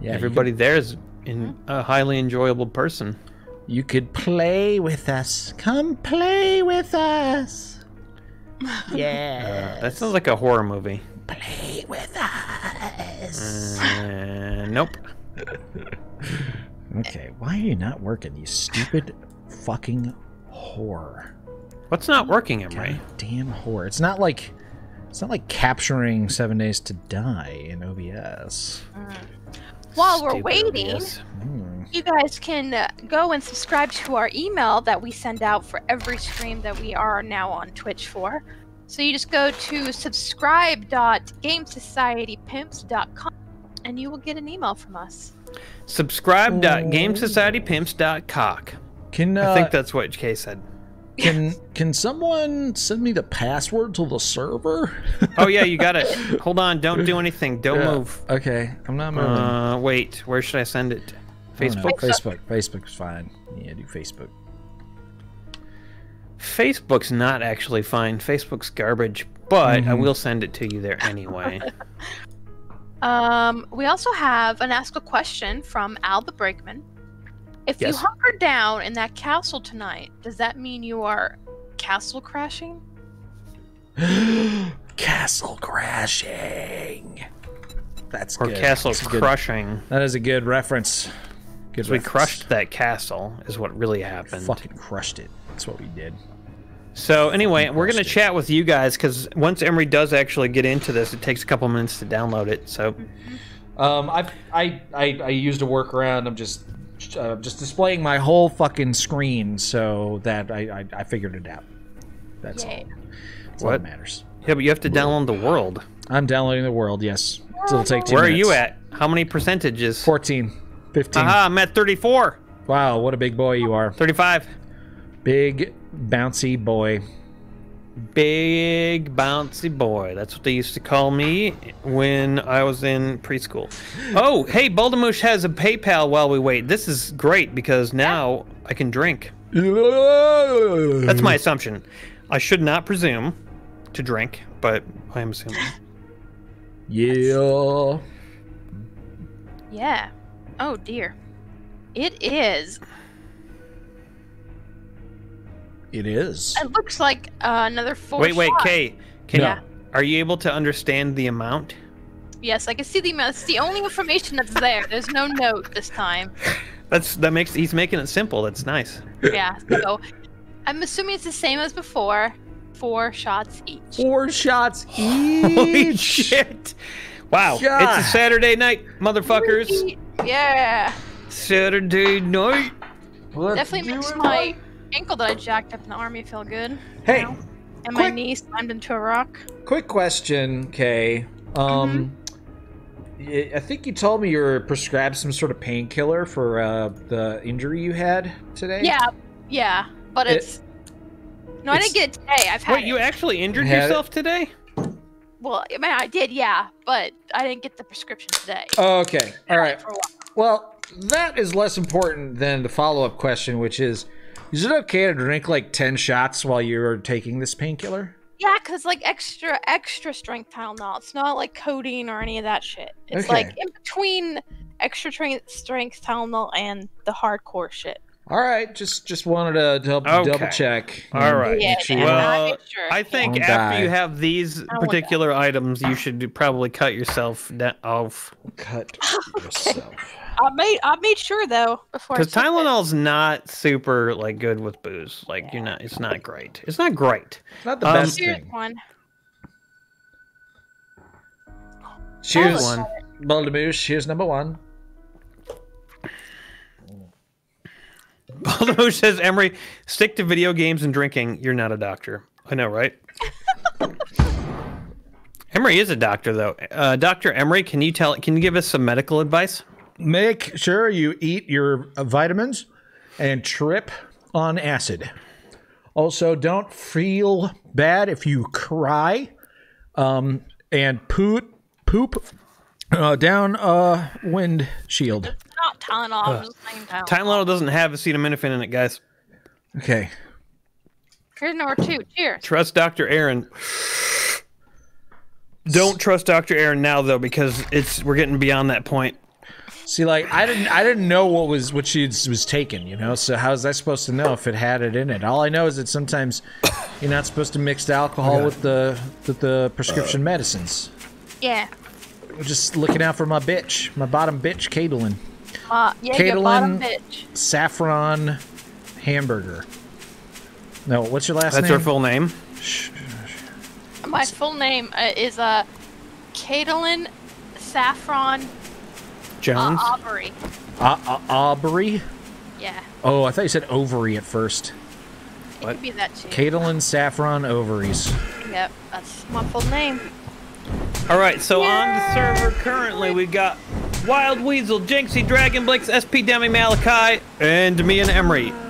Speaker 2: yeah,
Speaker 1: Everybody there is in a highly enjoyable person.
Speaker 2: You could play with us. Come play with us. <laughs> Yeah.
Speaker 1: That sounds like a horror movie.
Speaker 2: play with us.
Speaker 1: Uh, nope. <laughs>
Speaker 2: Okay, why are you not working, you stupid fucking whore?
Speaker 1: What's not working, Emery?
Speaker 2: Damn whore. It's not like it's not like capturing seven days to die in OBS.
Speaker 3: While we're waiting,
Speaker 1: OBS.
Speaker 2: Hmm.
Speaker 3: you guys can uh, go and subscribe to our email that we send out for every stream that we are now on Twitch for. So you just go to subscribe.gamesocietypimps.com and you will get an email from us.
Speaker 1: Subscribe.gamesocietypimps.cock.
Speaker 2: Can uh,
Speaker 1: I think that's what Kay said.
Speaker 2: can can someone send me the password to the server?
Speaker 1: Oh yeah, you got it. <laughs> Hold on, don't do anything. Don't
Speaker 2: Yeah.
Speaker 1: move.
Speaker 2: Okay, I'm not moving.
Speaker 1: Uh, wait, where should I send it?
Speaker 2: I don't.
Speaker 1: Facebook.
Speaker 2: Facebook. Facebook's fine. Yeah, do Facebook.
Speaker 1: Facebook's not actually fine. Facebook's garbage, but I
Speaker 2: Mhm.
Speaker 1: will send it to you there anyway. <laughs>
Speaker 3: Um, we also have an Ask a Question from Al the Brakeman. If you hunker down in that castle tonight, does that mean you are castle crashing? <gasps>
Speaker 2: Castle crashing. That's
Speaker 1: or
Speaker 2: good.
Speaker 1: castle
Speaker 2: That's a good-
Speaker 1: crushing.
Speaker 2: That is a good reference. Good.
Speaker 1: So we crushed that castle, is what really happened.
Speaker 2: Fucking crushed it. That's what we did.
Speaker 1: So anyway, we're gonna chat with you guys because once Emery does actually get into this, it takes a couple minutes to download it. So
Speaker 2: Um, I've, I, I, I used a workaround. I'm just, uh, just displaying my whole fucking screen so that I, I, I figured it out. That's
Speaker 3: Yay.
Speaker 2: all. That's all
Speaker 1: What?
Speaker 2: that matters.
Speaker 1: yeah, but you have to download the world.
Speaker 2: I'm downloading the world. Yes. So it'll take two
Speaker 1: Where are you at? How many percentages?
Speaker 2: 14, 15.
Speaker 1: Aha, I'm at 34,
Speaker 2: Wow, what a big boy you are.
Speaker 1: 35.
Speaker 2: Big bouncy boy.
Speaker 1: Big bouncy boy. That's what they used to call me when I was in preschool. Oh, hey, Baldamush has a PayPal while we wait. This is great because now I can drink. That's my assumption. I should not presume to drink, but I am assuming.
Speaker 2: Yeah.
Speaker 3: Yeah. Oh dear. It is.
Speaker 2: It is.
Speaker 3: It looks like uh, another four.
Speaker 1: Wait, wait,
Speaker 3: shots.
Speaker 1: Kay, can
Speaker 2: No.
Speaker 1: you, are you able to understand the amount?
Speaker 3: Yes, I can see the amount. It's the only information that's there. There's no note this time. <laughs>
Speaker 1: That's that makes he's making it simple. That's nice.
Speaker 3: Yeah. So I'm assuming it's the same as before. Four shots each.
Speaker 2: Four shots <laughs> each.
Speaker 1: Holy shit! Wow,
Speaker 2: God.
Speaker 1: it's a Saturday night, motherfuckers.
Speaker 3: Yeah.
Speaker 1: Saturday night.
Speaker 3: Definitely makes my ankle that I jacked up in the army feel good.
Speaker 2: Hey,
Speaker 3: And my knee slammed into a rock.
Speaker 2: quick question, Kay. Um, I think you told me you were prescribed some sort of painkiller for uh, the injury you had today.
Speaker 3: Yeah. Yeah. But
Speaker 2: It-
Speaker 3: it's. No, I didn't get it today. I've had
Speaker 1: Wait, you actually injured
Speaker 2: Had it?
Speaker 1: yourself today?
Speaker 3: Well, I mean, I did, yeah, but I didn't get the prescription today.
Speaker 2: Okay. All right.
Speaker 3: For a while.
Speaker 2: Well, that is less important than the follow-up question, which is: Is it okay to drink like ten shots while you're taking this painkiller?
Speaker 3: Yeah, cause like extra, extra strength Tylenol. It's not like codeine or any of that shit. It's
Speaker 2: Okay.
Speaker 3: like in between extra tra- strength Tylenol and the hardcore shit.
Speaker 2: All right. Just just wanted to dub-
Speaker 1: Okay.
Speaker 2: double check.
Speaker 1: All right.
Speaker 3: Yeah,
Speaker 2: Make sure
Speaker 3: yeah, I
Speaker 1: Well,
Speaker 3: sure.
Speaker 1: I think
Speaker 2: Don't
Speaker 1: after
Speaker 2: die.
Speaker 1: you have these particular items, you should probably cut yourself off.
Speaker 2: cut <laughs> yourself.
Speaker 3: I made, I made sure though before.
Speaker 1: Because
Speaker 3: took it.
Speaker 1: Tylenol's not super like good with booze. Like you're not. It's not great. It's not great.
Speaker 2: Not the
Speaker 1: Um,
Speaker 2: best
Speaker 3: Here's
Speaker 2: thing.
Speaker 3: one.
Speaker 2: Cheers,
Speaker 1: one.
Speaker 2: Baldamush. Here's number one.
Speaker 1: Baldo says, Emery, stick to video games and drinking. You're not a doctor. I know, right? <laughs> Emery is a doctor, though. Uh, Doctor Emery, can you tell? Can you give us some medical advice?
Speaker 2: Make sure you eat your uh, vitamins and trip on acid. Also, don't feel bad if you cry um, and poop poop uh, down a windshield.
Speaker 3: Not Tylenol. I'm just saying Tylenol.
Speaker 1: Tylenol doesn't have acetaminophen in it, guys.
Speaker 2: Okay.
Speaker 3: Here's number two. Cheers.
Speaker 1: Trust Dr. Aaron. Don't trust Dr. Aaron now though, because it's we're getting beyond that point.
Speaker 2: See, like I didn't, I didn't know what was what she was taking, you know. So how was I supposed to know if it had it in it? All I know is that sometimes you're not supposed to mix the alcohol with the with the prescription medicines.
Speaker 3: Yeah.
Speaker 2: I'm just looking out for my bitch, my bottom bitch, Caitlin.
Speaker 3: Uh, yeah, your bottom bitch.
Speaker 2: Saffron hamburger. No, what's your last
Speaker 1: That's
Speaker 2: name?
Speaker 1: That's her full name.
Speaker 3: My full name uh, is uh, Caitlin Saffron uh,
Speaker 1: Jones.
Speaker 3: Aubrey.
Speaker 2: Uh, uh, Aubrey.
Speaker 3: Yeah,
Speaker 2: Oh, I thought you said ovary at first.
Speaker 3: it could be that too.
Speaker 2: Caitlin Saffron ovaries.
Speaker 3: Yep, that's my full name.
Speaker 1: All right, so on the server currently we've got Wild Weasel, Jinxie, Dragon Blix, SP Demi Malachi, and me and Emery. <laughs>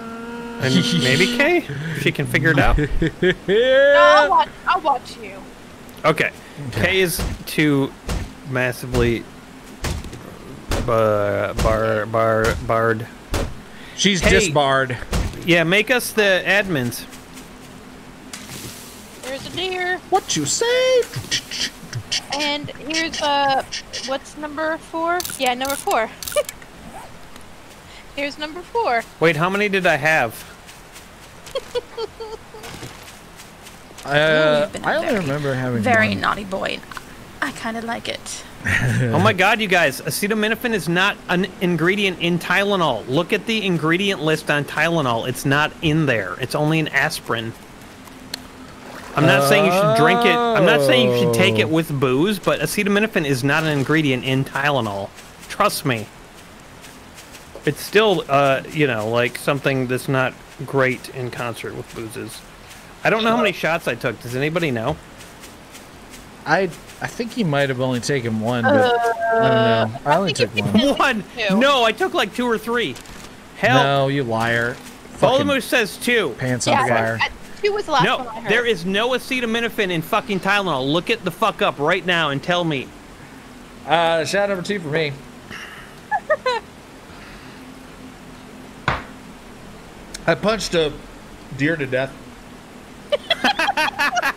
Speaker 1: And maybe Kay? If she can figure it out. <laughs>
Speaker 3: No, I'll watch, I'll watch you.
Speaker 1: Okay. Kay is too massively bar, bar, bar, barred.
Speaker 2: She's
Speaker 1: Hey.
Speaker 2: disbarred.
Speaker 1: Yeah, make us the admins.
Speaker 3: There's a deer,
Speaker 2: What you say?
Speaker 3: and here's uh, what's number four? Yeah, number four. <laughs> here's number four.
Speaker 1: Wait, how many did I have? <laughs>
Speaker 2: Uh, I only remember having
Speaker 10: Very
Speaker 2: one.
Speaker 10: naughty boy. I kind of like it. <laughs>
Speaker 1: Oh my god, you guys, acetaminophen is not an ingredient in Tylenol. Look at the ingredient list on Tylenol. It's not in there. It's only an aspirin. I'm not saying you should drink it. I'm not saying you should take it with booze, but acetaminophen is not an ingredient in Tylenol. Trust me. It's still, uh, you know, like something that's not great in concert with boozes. I don't know how many shots I took. Does anybody know?
Speaker 2: I I think he might have only taken one, but I don't know. I only took one.
Speaker 1: One.
Speaker 3: Two.
Speaker 1: No, I took like two or three. Hell,
Speaker 2: No, you liar. Fucking
Speaker 1: Voldemort says two.
Speaker 2: pants
Speaker 3: yeah,
Speaker 2: on fire.
Speaker 3: I- two was the last one I
Speaker 1: No,
Speaker 3: heard.
Speaker 1: there is no acetaminophen in fucking Tylenol. Look it the fuck up right now and tell me.
Speaker 2: Uh, shot number two for me. <laughs> I punched a deer to death. <laughs>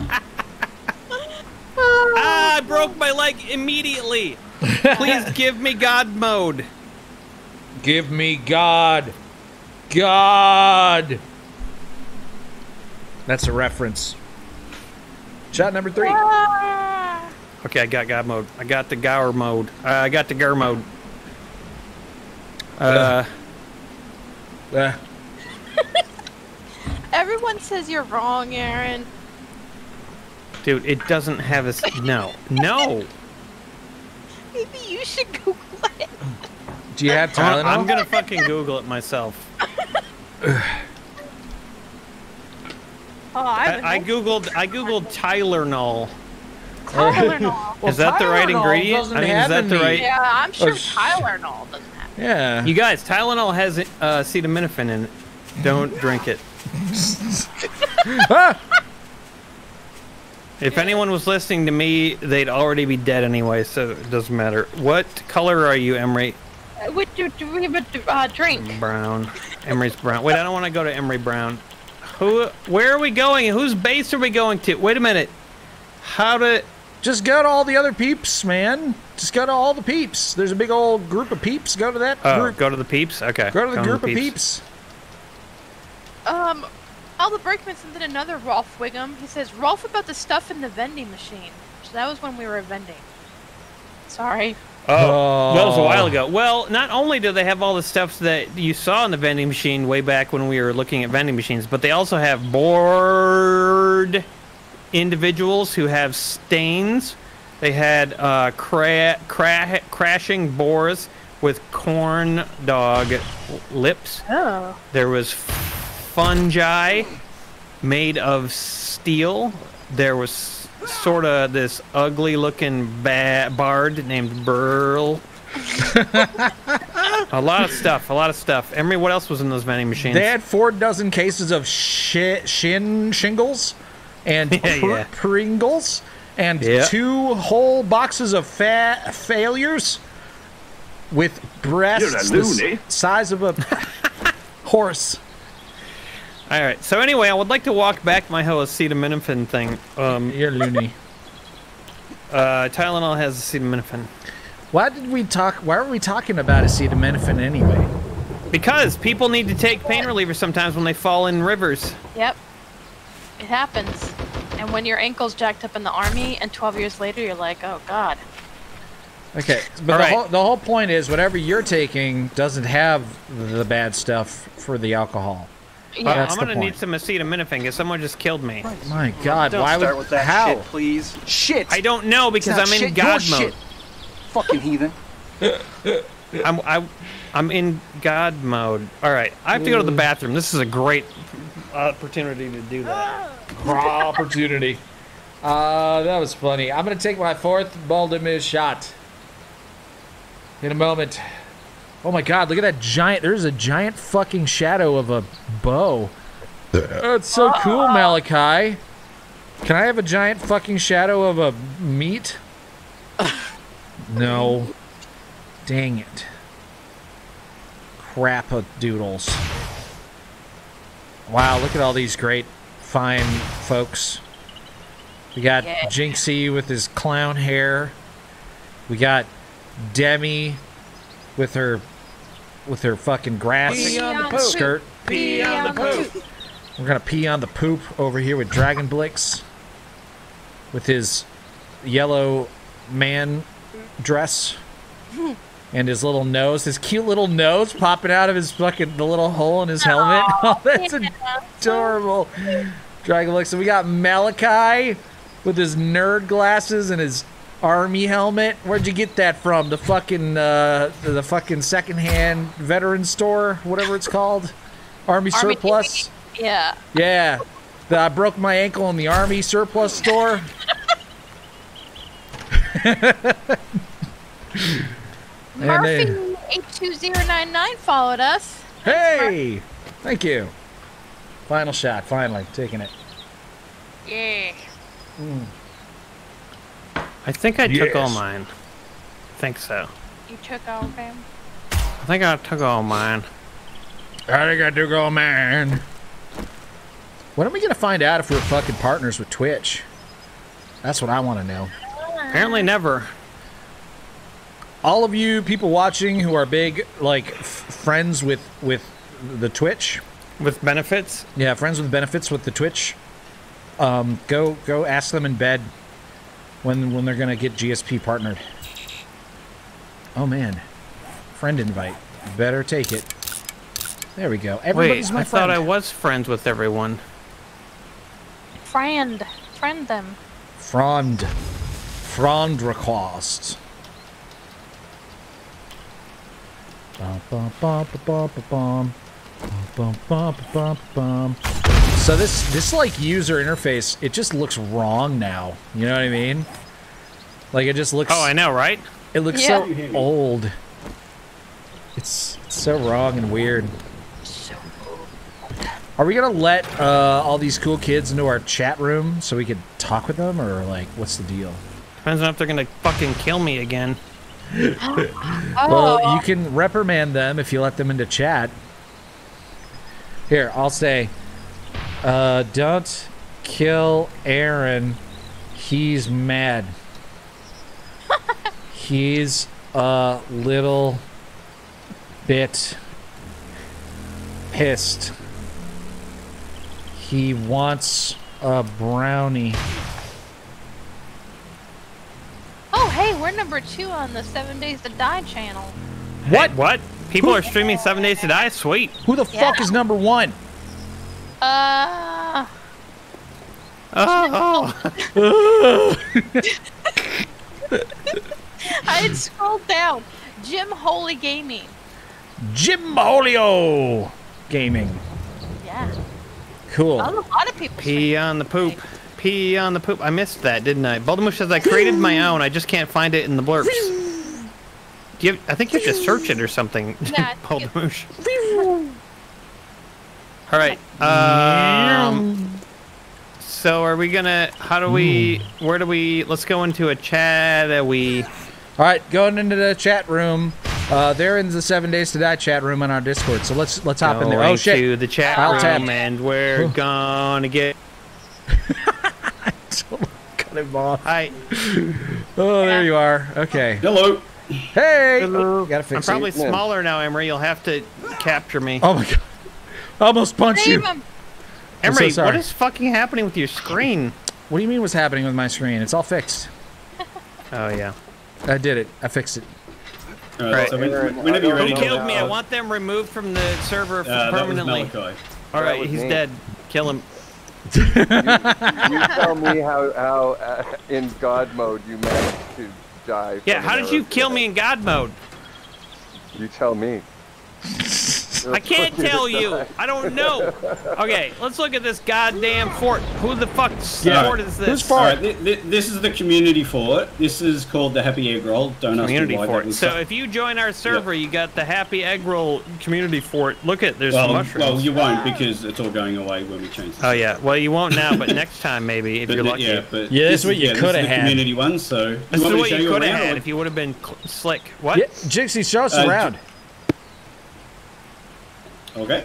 Speaker 1: Ah, I broke my leg immediately. Please <laughs> give me God mode.
Speaker 2: Give me God. God. That's a reference. Shot number three.
Speaker 3: Ah.
Speaker 1: Okay, I got God mode. I got the Gower mode. Uh, I got the Gur mode. Uh,
Speaker 2: Uh, <laughs>
Speaker 3: Everyone says you're wrong, Aaron.
Speaker 1: Dude, it doesn't have a s- no, no.
Speaker 3: Maybe you should Google it.
Speaker 2: do you have Tylenol?
Speaker 1: I'm gonna fucking Google it myself.
Speaker 3: Oh, I,
Speaker 1: I, I googled. I googled Tylenol.
Speaker 3: Tylenol.
Speaker 1: Is that the right ingredient? I mean, is that the
Speaker 2: any-
Speaker 1: right?
Speaker 3: Yeah, I'm sure
Speaker 2: Oh,
Speaker 3: Tylenol doesn't have.
Speaker 2: Yeah.
Speaker 1: You guys, Tylenol has uh, acetaminophen in it. Don't drink it. <laughs> if anyone was listening to me, they'd already be dead anyway, so it doesn't matter. What color are you, Emery?
Speaker 3: Uh, What do, do we have a uh, drink?
Speaker 1: Brown. Emery's brown. Wait, I don't want to go to Emery Brown. Who? Where are we going? Whose base are we going to? Wait a minute. How to?
Speaker 2: Just go to all the other peeps, man. Just go to all the peeps. There's a big old group of peeps. Go to that
Speaker 1: Oh,
Speaker 2: group.
Speaker 1: go to the peeps. Okay.
Speaker 2: Go to the
Speaker 1: Go
Speaker 2: group of peeps.
Speaker 3: Um, Alba Brakeman sent in another Ralph Wiggum. He says, Rolf about the stuff in the vending machine. So that was when we were vending. Sorry.
Speaker 1: Oh, that was a while ago. Well, not only do they have all the stuff that you saw in the vending machine way back when we were looking at vending machines, but they also have bored individuals who have stains. They had uh, cra- cra- crashing boars with corn dog lips.
Speaker 3: Oh.
Speaker 1: There was fungi made of steel. There was sort of this ugly looking ba- bard named Burl. <laughs> A lot of stuff. A lot of stuff. Emery, what else was in those vending machines?
Speaker 2: They had four dozen cases of shi shin shingles and <laughs>
Speaker 1: Yeah,
Speaker 2: pr-
Speaker 1: yeah.
Speaker 2: Pringles and
Speaker 1: Yeah.
Speaker 2: two whole boxes of fa- failures with breasts the size of a <laughs> horse.
Speaker 1: All right. So anyway, I would like to walk back my whole acetaminophen thing. Um,
Speaker 2: You're loony.
Speaker 1: uh, Tylenol has acetaminophen
Speaker 2: Why did we talk? Why were we talking about acetaminophen anyway?
Speaker 1: because people need to take pain relievers sometimes when they fall in rivers.
Speaker 3: Yep. It happens. And when your ankle's jacked up in the army, and 12 years later, you're like, oh god.
Speaker 2: Okay, but the,
Speaker 1: right.
Speaker 2: whole, the whole point is whatever you're taking doesn't have the bad stuff for the alcohol.
Speaker 3: Yeah.
Speaker 2: That's
Speaker 1: I'm gonna need some acetaminophen because someone just killed me.
Speaker 2: My God,
Speaker 11: Don't
Speaker 2: why
Speaker 11: start
Speaker 2: would
Speaker 11: with that
Speaker 2: how?
Speaker 11: shit, please. Shit.
Speaker 1: I don't know because I'm
Speaker 11: not
Speaker 1: in
Speaker 11: shit,
Speaker 1: God mode.
Speaker 11: shit. Fucking heathen. <laughs>
Speaker 1: I'm I, I'm in God mode. All right, I have to go to the bathroom. This is a great opportunity to do that. <laughs>
Speaker 2: opportunity. Uh, that was funny. I'm gonna take my fourth Baltimore shot in a moment. Oh my God! Look at that giant. There's a giant fucking shadow of a bow. That's so cool, ah. Malachi. Can I have a giant fucking shadow of a meat? <laughs> no. Dang it. Crap of doodles. Wow, look at all these great, fine folks. We got
Speaker 3: Yeah.
Speaker 2: Jinxie with his clown hair. We got Demi with her with her fucking grass
Speaker 3: Pee on the poop.
Speaker 2: skirt.
Speaker 3: Pee on the poop.
Speaker 2: We're gonna pee on the poop over here with Dragon Blix with his yellow man dress and his little nose, his cute little nose popping out of his fucking the little hole in his helmet. <laughs> Oh, that's adorable. Dragon Blix. So we got Malachi with his nerd glasses and his army helmet. Where'd you get that from? The fucking uh, the fucking secondhand veteran store, whatever it's called. Army,
Speaker 3: Army
Speaker 2: surplus.
Speaker 3: Yeah.
Speaker 2: Yeah. The, I broke my ankle in the army surplus store. <laughs> <laughs> And they-
Speaker 3: Murphy 82099 followed us.
Speaker 2: Hey! Thank you. Final shot, finally, taking it.
Speaker 3: Yeah.
Speaker 1: I think I took all mine. I think so.
Speaker 3: You took all of them.
Speaker 1: I think I took all mine.
Speaker 2: I think I do go, mine. When are we gonna find out if we're fucking partners with Twitch? That's what I want to know.
Speaker 1: Apparently never.
Speaker 2: All of you people watching who are big, like f- friends with with the Twitch,
Speaker 1: With benefits?
Speaker 2: yeah, friends with benefits with the Twitch. Um, go go ask them in bed when when they're gonna get GSP partnered. Oh man, friend invite. Better take it. There we go. Everybody's
Speaker 1: Wait,
Speaker 2: my
Speaker 1: I
Speaker 2: friend.
Speaker 1: thought I was friends with everyone.
Speaker 3: Friend. Friend them.
Speaker 2: Frond. Frond request. Bum, bum, bum, bum, bum, bum. Bum, bum, bum, bum, bum. So this this like user interface, it just looks wrong now. You know what I mean? Like it just looks.
Speaker 1: Oh, I know, right?
Speaker 2: It looks so old. It's, it's so wrong and weird. Are we gonna let uh, all these cool kids into our chat room so we could talk with them, or like, what's the deal?
Speaker 1: Depends on if they're gonna fucking kill me again. <gasps> <laughs>
Speaker 3: Oh.
Speaker 2: Well, you can reprimand them if you let them into chat. Here, I'll say, uh, don't kill Aaron. He's mad. <laughs> He's a little bit pissed. He wants a brownie.
Speaker 3: Oh, hey, we're number two on the Seven Days to Die channel.
Speaker 1: What? what? People are streaming Seven Days to Die? Sweet.
Speaker 2: Who the fuck is number one?
Speaker 3: Uh.
Speaker 1: Oh. <laughs>
Speaker 3: I had scrolled down. Jim Holy Gaming.
Speaker 2: Jim Olio Gaming.
Speaker 3: Yeah.
Speaker 2: Cool.
Speaker 3: A lot of people.
Speaker 1: Pee on the poop. Pee on the poop. I missed that, didn't I? Baltimore says I created my <laughs> own. I just can't find it in the blurps. <laughs> Do you, I think you have to search it or something. <laughs>
Speaker 3: Yeah, I <laughs>
Speaker 1: Paul
Speaker 3: think
Speaker 1: All right. Um. So are we gonna? How do we? Where do we? Let's go into a chat. That we.
Speaker 2: All right, going into the chat room. Uh, they're in the Seven Days to Die chat room on our Discord. So let's let's hop in there. Oh shit!
Speaker 1: To the chat
Speaker 2: I'll
Speaker 1: room,
Speaker 2: tap.
Speaker 1: and we're gonna get. <laughs>
Speaker 2: Cut him off.
Speaker 1: Hi.
Speaker 2: Oh, there you are. Okay.
Speaker 12: Hello.
Speaker 2: Hey. Gotta
Speaker 1: I'm probably
Speaker 2: it.
Speaker 1: smaller now, Emery. You'll have to capture me.
Speaker 2: Oh my god! I almost punched you.
Speaker 3: Him.
Speaker 2: I'm so
Speaker 1: Emery, what is fucking happening with your screen?
Speaker 2: What do you mean? What's happening with my screen? It's all fixed.
Speaker 1: Oh yeah.
Speaker 2: I did it. I fixed it.
Speaker 12: All right,
Speaker 1: Right.
Speaker 12: so when, whenever you're
Speaker 1: Who
Speaker 12: ready,
Speaker 1: killed me? I want them removed from the server
Speaker 12: Uh,
Speaker 1: permanently. All right, he's
Speaker 11: me.
Speaker 1: dead. Kill him.
Speaker 11: You tell me how, how uh, in God mode you managed to die.
Speaker 1: Yeah, how did you kill me in God mode?
Speaker 11: You tell me.
Speaker 1: I can't tell you. I don't know. Okay, let's look at this goddamn fort. Who the fuck's
Speaker 12: Yeah.
Speaker 1: fort is this?
Speaker 12: All right, th- th- this is the community fort. This is called the Happy Egg Roll. Don't ask me
Speaker 1: Community
Speaker 12: why that
Speaker 1: fort.
Speaker 12: was
Speaker 1: So if you join our server, you got the Happy Egg Roll community fort. Look at there's
Speaker 12: well,
Speaker 1: mushrooms.
Speaker 12: well, you won't because it's all going away when we change.
Speaker 1: Oh yeah. Well, you won't now, but next time maybe if
Speaker 12: But
Speaker 1: you're
Speaker 12: th-
Speaker 1: lucky.
Speaker 12: yeah, but
Speaker 2: Yeah,
Speaker 12: this
Speaker 2: that's what
Speaker 12: is-
Speaker 2: you
Speaker 12: yeah,
Speaker 2: coulda
Speaker 12: is
Speaker 2: had.
Speaker 12: community one. So
Speaker 1: This is what you
Speaker 12: you
Speaker 1: could have had
Speaker 12: or-
Speaker 1: if you would have been slick. What?
Speaker 2: Yeah, Jinxie, show us
Speaker 12: Uh,
Speaker 2: around.
Speaker 12: Okay.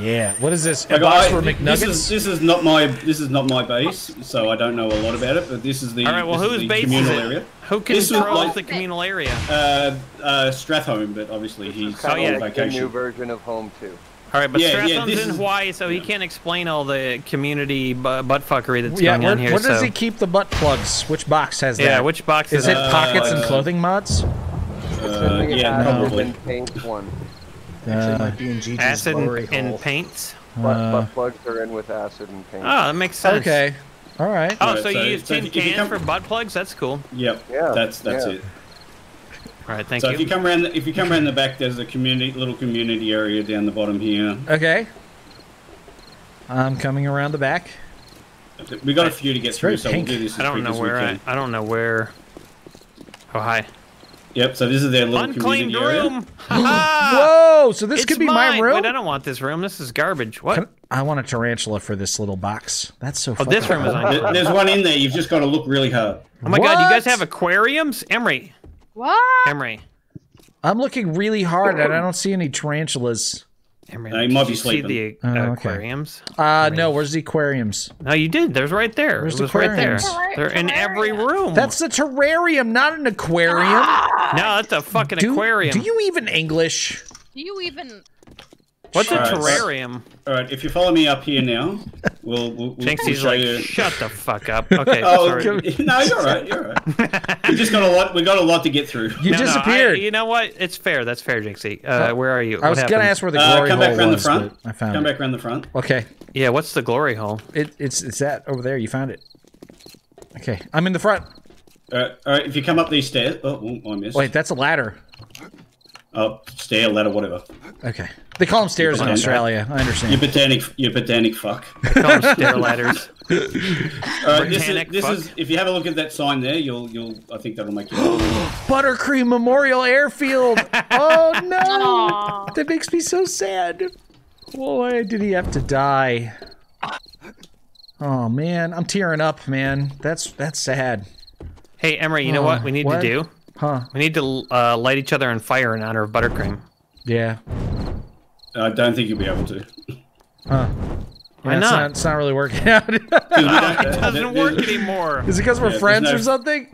Speaker 2: Yeah. What is this? A
Speaker 12: Like,
Speaker 2: box
Speaker 12: I-
Speaker 2: for
Speaker 12: This
Speaker 2: McNuggets?
Speaker 12: is, this is not my this is not my base, so I don't know a lot about it. But this is the
Speaker 1: All right. Well,
Speaker 12: this is
Speaker 1: whose
Speaker 12: the
Speaker 1: base is
Speaker 12: communal
Speaker 1: it?
Speaker 12: area.
Speaker 1: Who
Speaker 12: This is
Speaker 1: controls
Speaker 12: like-
Speaker 1: the communal area?
Speaker 12: Uh, uh, Strathhome, but obviously he's
Speaker 1: Oh,
Speaker 11: Kinda
Speaker 1: yeah.
Speaker 12: on
Speaker 11: like the new version of Home 2.
Speaker 1: All right, but
Speaker 12: Yeah, yeah,
Speaker 1: Stratham's
Speaker 12: this
Speaker 1: in
Speaker 12: is-
Speaker 1: Hawaii, so he can't explain all the community bu- buttfuckery that's
Speaker 2: yeah.
Speaker 1: going
Speaker 2: Where,
Speaker 1: on here.
Speaker 2: where does
Speaker 1: so.
Speaker 2: he keep the butt plugs? Which box has that?
Speaker 1: Yeah, which box
Speaker 2: is
Speaker 1: is
Speaker 2: it?
Speaker 1: it?
Speaker 2: Pockets and
Speaker 12: Uh,
Speaker 2: clothing mods?
Speaker 12: Uh, yeah,
Speaker 11: Acid
Speaker 12: probably.
Speaker 11: and one.
Speaker 2: Actually,
Speaker 1: Uh,
Speaker 2: might be in Gigi's
Speaker 1: Acid and, and paints.
Speaker 11: But,
Speaker 2: Uh,
Speaker 11: butt plugs are in with acid and paint.
Speaker 1: Oh, that makes sense.
Speaker 2: Okay. All right.
Speaker 1: Oh, so,
Speaker 12: so-
Speaker 1: you use
Speaker 12: so
Speaker 1: tin cans
Speaker 12: come-
Speaker 1: for butt plugs? That's cool.
Speaker 12: Yep.
Speaker 11: Yeah,
Speaker 12: That's that's
Speaker 11: yeah.
Speaker 12: it.
Speaker 1: All right, thank
Speaker 12: so
Speaker 1: you.
Speaker 12: So if you come around, the, if you come around the back, there's a community, little community area down the bottom here.
Speaker 2: Okay. I'm coming around the back.
Speaker 12: We got a few to get
Speaker 2: very
Speaker 12: through, so we'll do this as
Speaker 1: I don't
Speaker 12: quick
Speaker 1: know
Speaker 12: as
Speaker 1: where I. I don't know where. Oh hi.
Speaker 12: Yep. So this is their little
Speaker 1: Unclaimed
Speaker 12: community area.
Speaker 1: room. <laughs>
Speaker 2: Whoa! So this
Speaker 1: It's
Speaker 2: could be
Speaker 1: mine.
Speaker 2: my room.
Speaker 1: Wait, I don't want this room. This is garbage. What?
Speaker 2: I want a tarantula for this little box. That's so.
Speaker 1: Oh, this
Speaker 2: fucking
Speaker 1: room is on.
Speaker 12: There- There's one in there. You've just got to look really hard.
Speaker 1: Oh my god, you guys have aquariums? Emery.
Speaker 3: What?
Speaker 1: Emery.
Speaker 2: I'm looking really hard and I don't see any tarantulas.
Speaker 1: Emery.
Speaker 12: Uh, he might
Speaker 1: did
Speaker 12: be
Speaker 1: you see
Speaker 12: sleeping.
Speaker 1: the
Speaker 2: Oh,
Speaker 1: uh,
Speaker 2: okay.
Speaker 1: aquariums?
Speaker 2: Uh, no. Where's the aquariums?
Speaker 1: No, you did. There's right there.
Speaker 2: Where's
Speaker 1: it
Speaker 2: the
Speaker 1: was right there.
Speaker 2: aquariums?
Speaker 1: They're in every room.
Speaker 2: That's the terrarium, not an aquarium.
Speaker 1: no, that's a fucking
Speaker 2: do,
Speaker 1: aquarium.
Speaker 2: Do you even English?
Speaker 3: Do you even?
Speaker 1: What's a
Speaker 12: Alright, so-
Speaker 1: terrarium?
Speaker 12: All right. If you follow me up here now, we'll we'll, we'll, we'll
Speaker 1: Jinxie's like,
Speaker 12: you.
Speaker 1: shut the fuck up. <laughs> Okay,
Speaker 12: Oh,
Speaker 1: sorry.
Speaker 12: no, you're all right. You're all right. we just got a lot. We got a lot to get through.
Speaker 2: You
Speaker 1: No, no, I-
Speaker 2: disappeared.
Speaker 1: you know what? It's fair. That's fair, Jinxie. Uh, where are you?
Speaker 2: I was
Speaker 1: what
Speaker 2: gonna ask where the glory
Speaker 12: Uh,
Speaker 2: glory
Speaker 12: come
Speaker 2: hole
Speaker 12: back around the front.
Speaker 2: I found
Speaker 12: Come
Speaker 2: it.
Speaker 12: back around the front.
Speaker 2: Okay,
Speaker 1: Yeah, what's the glory hole?
Speaker 2: it, it's it's that over there. You found it. Okay, I'm in the front.
Speaker 12: All right. All right. If you come up these stairs. Oh, oh, I missed.
Speaker 2: Wait, that's a ladder.
Speaker 12: Up stair, ladder, whatever.
Speaker 2: Okay, they call them stairs in Australia. I
Speaker 12: You
Speaker 2: understand.
Speaker 12: botanic. You botanic fuck.
Speaker 1: They Call them stair ladders.
Speaker 12: All right. <laughs> Uh, this is this
Speaker 1: fuck.
Speaker 12: is. If you have a look at that sign there, you'll you'll. I think that'll make you. <gasps>
Speaker 2: Buttercream Memorial Airfield. <laughs> Oh no,
Speaker 3: Aw.
Speaker 2: that makes me so sad. Why did he have to die? Oh man, I'm tearing up, man. That's that's sad.
Speaker 1: Hey, Emery, you know what we need
Speaker 2: What?
Speaker 1: to do?
Speaker 2: Huh?
Speaker 1: We need to uh, light each other on fire in honor of buttercream.
Speaker 2: Yeah.
Speaker 12: I don't think you'll be able to.
Speaker 2: Huh?
Speaker 1: Why
Speaker 2: Yeah, it's
Speaker 1: not?
Speaker 2: It's not really working out. <laughs> <laughs>
Speaker 1: it doesn't work anymore.
Speaker 2: Is it because we're
Speaker 12: Yeah,
Speaker 2: friends
Speaker 12: no-
Speaker 2: or something?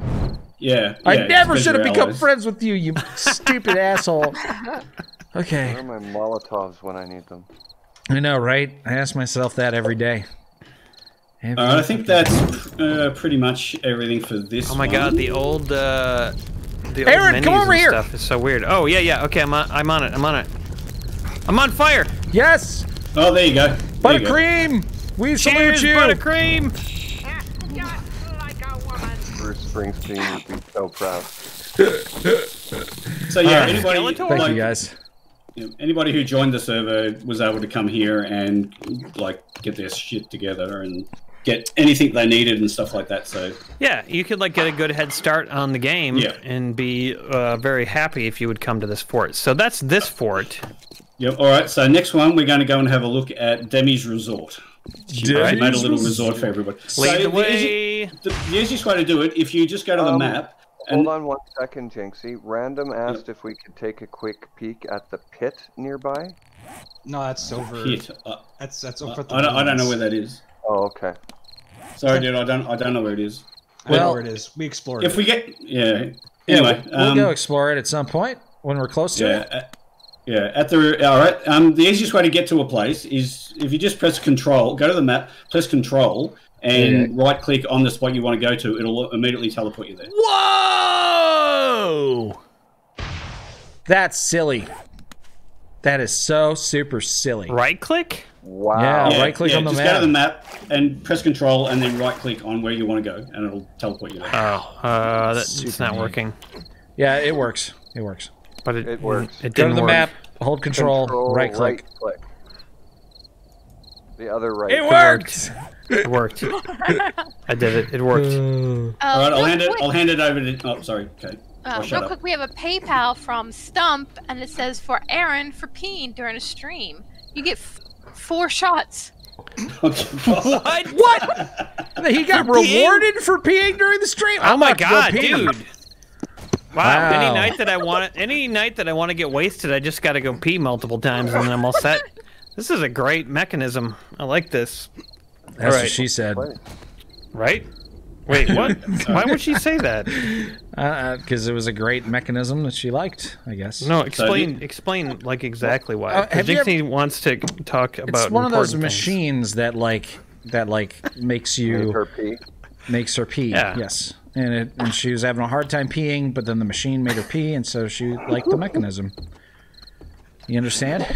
Speaker 12: Yeah.
Speaker 2: I
Speaker 12: yeah, it's
Speaker 2: never
Speaker 12: 'cause
Speaker 2: should have become
Speaker 12: allies.
Speaker 2: friends with you, you <laughs> stupid asshole. Okay.
Speaker 11: Where are my Molotovs when I need them?
Speaker 2: I know, right? I ask myself that every day. Every
Speaker 12: All right, I think that's uh, pretty much everything for this.
Speaker 1: Oh my
Speaker 12: one.
Speaker 1: god, the old uh the old
Speaker 2: Aaron,
Speaker 1: menus
Speaker 2: come over
Speaker 1: and
Speaker 2: here.
Speaker 1: stuff is so weird. Oh yeah, yeah, okay, I'm on I'm on it, I'm on it. I'm on fire!
Speaker 2: Yes!
Speaker 12: Oh, there you go. There you go.
Speaker 2: Buttercream! We
Speaker 1: Cheers,
Speaker 2: salute you!
Speaker 1: buttercream!
Speaker 11: Bruce Springsteen would be so proud.
Speaker 12: So yeah,
Speaker 2: Uh,
Speaker 12: anybody
Speaker 1: Skeletor?
Speaker 2: Thank
Speaker 12: like,
Speaker 2: you guys.
Speaker 12: anybody who joined the server was able to come here and like get their shit together and get anything they needed and stuff like that. So
Speaker 1: Yeah, you could like get a good head start on the game
Speaker 12: Yeah.
Speaker 1: and be uh, very happy if you would come to this fort. So that's this fort.
Speaker 12: Yep. All right. So next one, we're going to go and have a look at Demi's Resort. She
Speaker 1: Demi's
Speaker 12: made a little
Speaker 1: Resort.
Speaker 12: resort for everybody.
Speaker 1: Lead the
Speaker 12: the, easy- the, the easiest way to do it, if you just go to the
Speaker 11: Um,
Speaker 12: map.
Speaker 11: Hold on one second, Jinxie. Random asked if we could take a quick peek at the pit nearby.
Speaker 13: No, that's over.
Speaker 12: Pit. Uh,
Speaker 13: that's that's
Speaker 12: I,
Speaker 13: over. at the
Speaker 12: I don't, I don't know where that is.
Speaker 11: Oh, okay.
Speaker 12: Sorry, dude. I don't. I don't know where it is.
Speaker 13: I know where it is. We explored it.
Speaker 12: If
Speaker 13: it.
Speaker 12: we get, yeah.
Speaker 2: Yeah,
Speaker 12: Anyway,
Speaker 2: we'll, we'll
Speaker 12: um,
Speaker 2: go explore it at some point when we're close to
Speaker 12: Yeah,
Speaker 2: it.
Speaker 12: at, yeah. At the all right. Um, the easiest way to get to a place is if you just press Control, go to the map, press Control, and right click on the spot you want to go to. It'll immediately teleport you there.
Speaker 2: Whoa! That's silly. That is so super silly.
Speaker 1: Right click?
Speaker 11: Wow.
Speaker 2: Yeah, right click
Speaker 12: yeah,
Speaker 2: on the
Speaker 12: just
Speaker 2: map.
Speaker 12: go to the map and press Control, and then right click on where you want to go, and it'll teleport you there.
Speaker 1: Oh, uh, that, it's not
Speaker 2: neat.
Speaker 1: working.
Speaker 2: Yeah, it works. It works.
Speaker 1: But it,
Speaker 11: It works.
Speaker 1: It
Speaker 2: Go
Speaker 1: didn't
Speaker 2: to the
Speaker 1: work.
Speaker 2: map, hold control, right click.
Speaker 11: Right click. The other right.
Speaker 2: It
Speaker 1: It
Speaker 2: worked.
Speaker 1: It worked. <laughs> I did it. It worked.
Speaker 3: Uh,
Speaker 12: all right, I'll
Speaker 3: real
Speaker 12: hand it. I'll hand it over to. Oh, sorry. Okay.
Speaker 3: Uh,
Speaker 12: I'll shut
Speaker 3: real
Speaker 12: up.
Speaker 3: quick, we have a PayPal from Stump, and it says for Aaron for peeing during a stream. You get f- four shots.
Speaker 1: what? <laughs>
Speaker 2: What? He got
Speaker 1: For peeing?
Speaker 2: rewarded for peeing during the stream.
Speaker 1: Oh
Speaker 2: I'm
Speaker 1: my
Speaker 2: about go
Speaker 1: god,
Speaker 2: pee.
Speaker 1: dude! <laughs> Wow. Any night that I want any night that I want to get wasted, I just got to go pee multiple times and then I'm all set. This is a great mechanism. I like this.
Speaker 2: That's
Speaker 1: All
Speaker 2: what she said.
Speaker 1: Right? Wait, what? <laughs> Why would she say that?
Speaker 2: Because it was a great mechanism that she liked, I guess.
Speaker 1: No, explain explain like exactly why.
Speaker 2: Uh,
Speaker 1: 'Cause
Speaker 2: have you
Speaker 1: wants to talk about
Speaker 2: It's one of those
Speaker 1: important things.
Speaker 2: machines that like that like makes you
Speaker 11: Make her pee.
Speaker 2: makes her pee.
Speaker 1: Yeah.
Speaker 2: Yes. And it and she was having a hard time peeing, but then the machine made her pee, and so she liked the mechanism. You understand?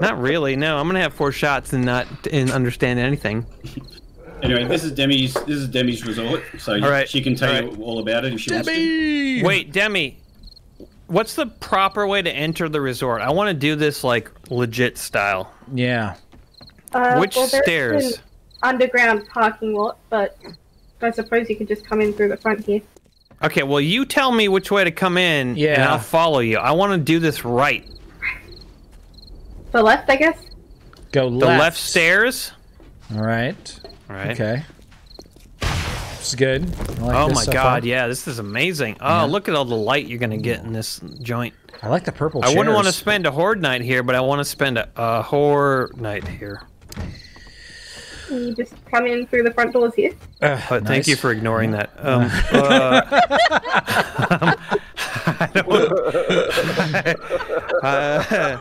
Speaker 1: Not really. No, I'm gonna have four shots and not and understand anything.
Speaker 12: Anyway, this is Demi's. This is Demi's resort, so
Speaker 1: All right,
Speaker 12: she can tell
Speaker 1: all
Speaker 12: you all about it if she wants to.
Speaker 1: Wait, Demi. What's the proper way to enter the resort? I want to do this like legit style.
Speaker 2: Yeah.
Speaker 14: Uh,
Speaker 1: Which
Speaker 14: well,
Speaker 1: stairs?
Speaker 14: an underground parking lot, but I suppose you could just come in through the front here.
Speaker 1: Okay, well, you tell me which way to come in,
Speaker 2: yeah.
Speaker 1: and I'll follow you. I want to do this right.
Speaker 14: The left, I guess.
Speaker 2: Go left.
Speaker 1: The
Speaker 2: left.
Speaker 1: left stairs.
Speaker 2: All right.
Speaker 1: All right.
Speaker 2: Okay. This is good. Like
Speaker 1: oh
Speaker 2: this
Speaker 1: my
Speaker 2: so
Speaker 1: god,
Speaker 2: far.
Speaker 1: yeah, this is amazing. Oh,
Speaker 2: Yeah.
Speaker 1: look at all the light you're gonna get in this joint.
Speaker 2: I like the purple
Speaker 1: I wouldn't want to spend a horde night here, but I want to spend a, a horror night here.
Speaker 14: You just come in through the front doors here.
Speaker 1: but thank you for ignoring that. Um, <laughs> uh, <laughs> I don't- uh,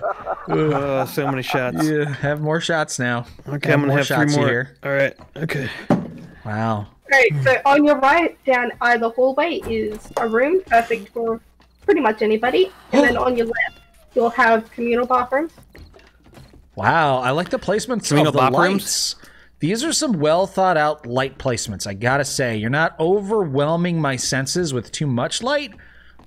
Speaker 1: uh, so many shots.
Speaker 2: Yeah, have more shots now.
Speaker 1: Okay,
Speaker 2: Have
Speaker 1: I'm gonna have three
Speaker 2: shots
Speaker 1: more.
Speaker 2: here.
Speaker 1: All right. Okay.
Speaker 2: Wow.
Speaker 14: Great. So on your right, down either hallway, is a room perfect for pretty much anybody, and then <gasps> on your left, you'll have communal bathrooms.
Speaker 2: Wow, I like the placements
Speaker 1: Communal
Speaker 2: of the
Speaker 1: bop rooms?
Speaker 2: lights. These are some well thought out light placements. I gotta say, you're not overwhelming my senses with too much light,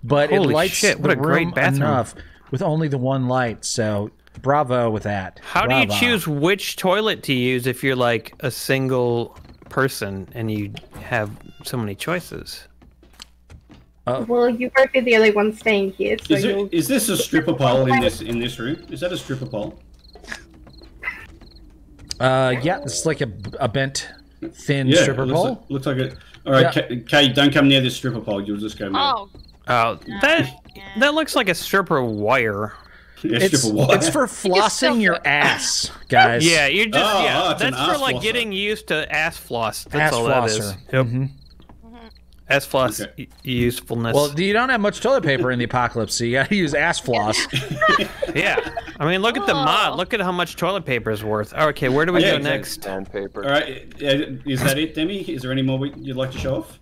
Speaker 2: but
Speaker 1: Holy
Speaker 2: it lights
Speaker 1: shit, what
Speaker 2: the
Speaker 1: a great
Speaker 2: room
Speaker 1: bathroom.
Speaker 2: enough with only the one light. So, bravo with that.
Speaker 1: How do you choose which toilet to use if you're like a single person and you have so many choices?
Speaker 14: Well, you won't be the only one staying here, so
Speaker 12: Is, it, is this a stripper pole in this in this room? Is that a stripper pole?
Speaker 2: Uh, yeah, it's like a, a bent, thin
Speaker 12: Yeah,
Speaker 2: stripper
Speaker 12: it looks
Speaker 2: pole.
Speaker 12: Like, looks like it. All right,
Speaker 2: Yeah.
Speaker 12: Kay, Kay, don't come near this stripper pole. You'll just go mad.
Speaker 3: Oh,
Speaker 1: Oh, that that looks like a stripper wire.
Speaker 2: It's, <laughs> it's for flossing your ass, <laughs> guys.
Speaker 1: Yeah, you're just
Speaker 12: Oh,
Speaker 1: yeah.
Speaker 12: oh, it's an
Speaker 1: that's for like
Speaker 12: flosser.
Speaker 1: getting used to ass floss. That's
Speaker 2: ass
Speaker 1: all that is.
Speaker 2: flosser.
Speaker 1: Yep.
Speaker 2: Mhm.
Speaker 1: Ass floss
Speaker 12: Okay.
Speaker 1: y- usefulness.
Speaker 2: Well, you don't have much toilet paper in the apocalypse, so you gotta use ass floss. <laughs>
Speaker 1: yeah. I mean, look at the mod. Look at how much toilet paper is worth. Oh, okay, where do we
Speaker 12: Yeah,
Speaker 1: go
Speaker 12: exactly.
Speaker 1: next?
Speaker 11: Sandpaper.
Speaker 12: All right, uh, is that it, Demi? Is there any more we- you'd like to show off?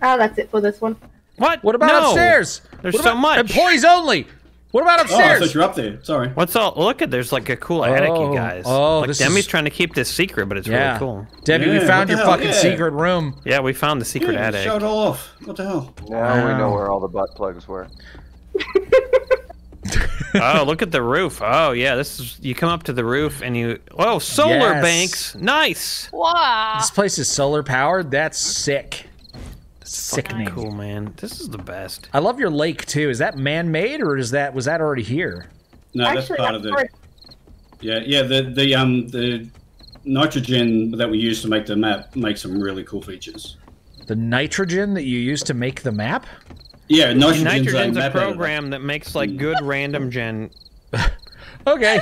Speaker 14: Oh, that's it for this one.
Speaker 1: What?
Speaker 2: What about
Speaker 1: No.
Speaker 2: upstairs?
Speaker 1: There's
Speaker 2: What
Speaker 1: so
Speaker 2: about
Speaker 1: much.
Speaker 2: Employees only. What about upstairs?
Speaker 12: Oh, I
Speaker 2: upstairs?
Speaker 12: thought you were up there. Sorry.
Speaker 1: What's all? Look at there's like a cool attic,
Speaker 2: Oh,
Speaker 1: you guys.
Speaker 2: oh,
Speaker 1: like
Speaker 2: this
Speaker 1: Demi's
Speaker 2: is-
Speaker 1: trying to keep this secret, but it's
Speaker 2: yeah.
Speaker 1: really cool.
Speaker 2: Debbie, we found your
Speaker 12: hell?
Speaker 2: fucking
Speaker 12: Yeah.
Speaker 2: secret room.
Speaker 1: Yeah, we found the secret
Speaker 12: Yeah,
Speaker 1: attic.
Speaker 12: show it all off. What the hell?
Speaker 11: Now we know where all the butt plugs were. <laughs>
Speaker 1: oh, look at the roof. Oh, yeah. This is you come up to the roof and you. Oh, solar
Speaker 2: Yes.
Speaker 1: banks. Nice.
Speaker 3: Wow.
Speaker 2: This place is solar powered. That's sick. Sickening.
Speaker 1: Cool, man. This is the best.
Speaker 2: I love your lake too. Is that man made or is that was that already here?
Speaker 12: No, that's
Speaker 14: Actually,
Speaker 12: part of the.
Speaker 14: that's
Speaker 12: Yeah, yeah. The the um the nitrogen that we use to make the map makes some really cool features.
Speaker 2: The nitrogen that you use to make the map?
Speaker 12: Yeah, nitrogen's,
Speaker 1: Nitrogen's
Speaker 12: a
Speaker 1: a
Speaker 12: map editor.
Speaker 1: program that makes like good random gen. <laughs> <laughs>
Speaker 2: Okay.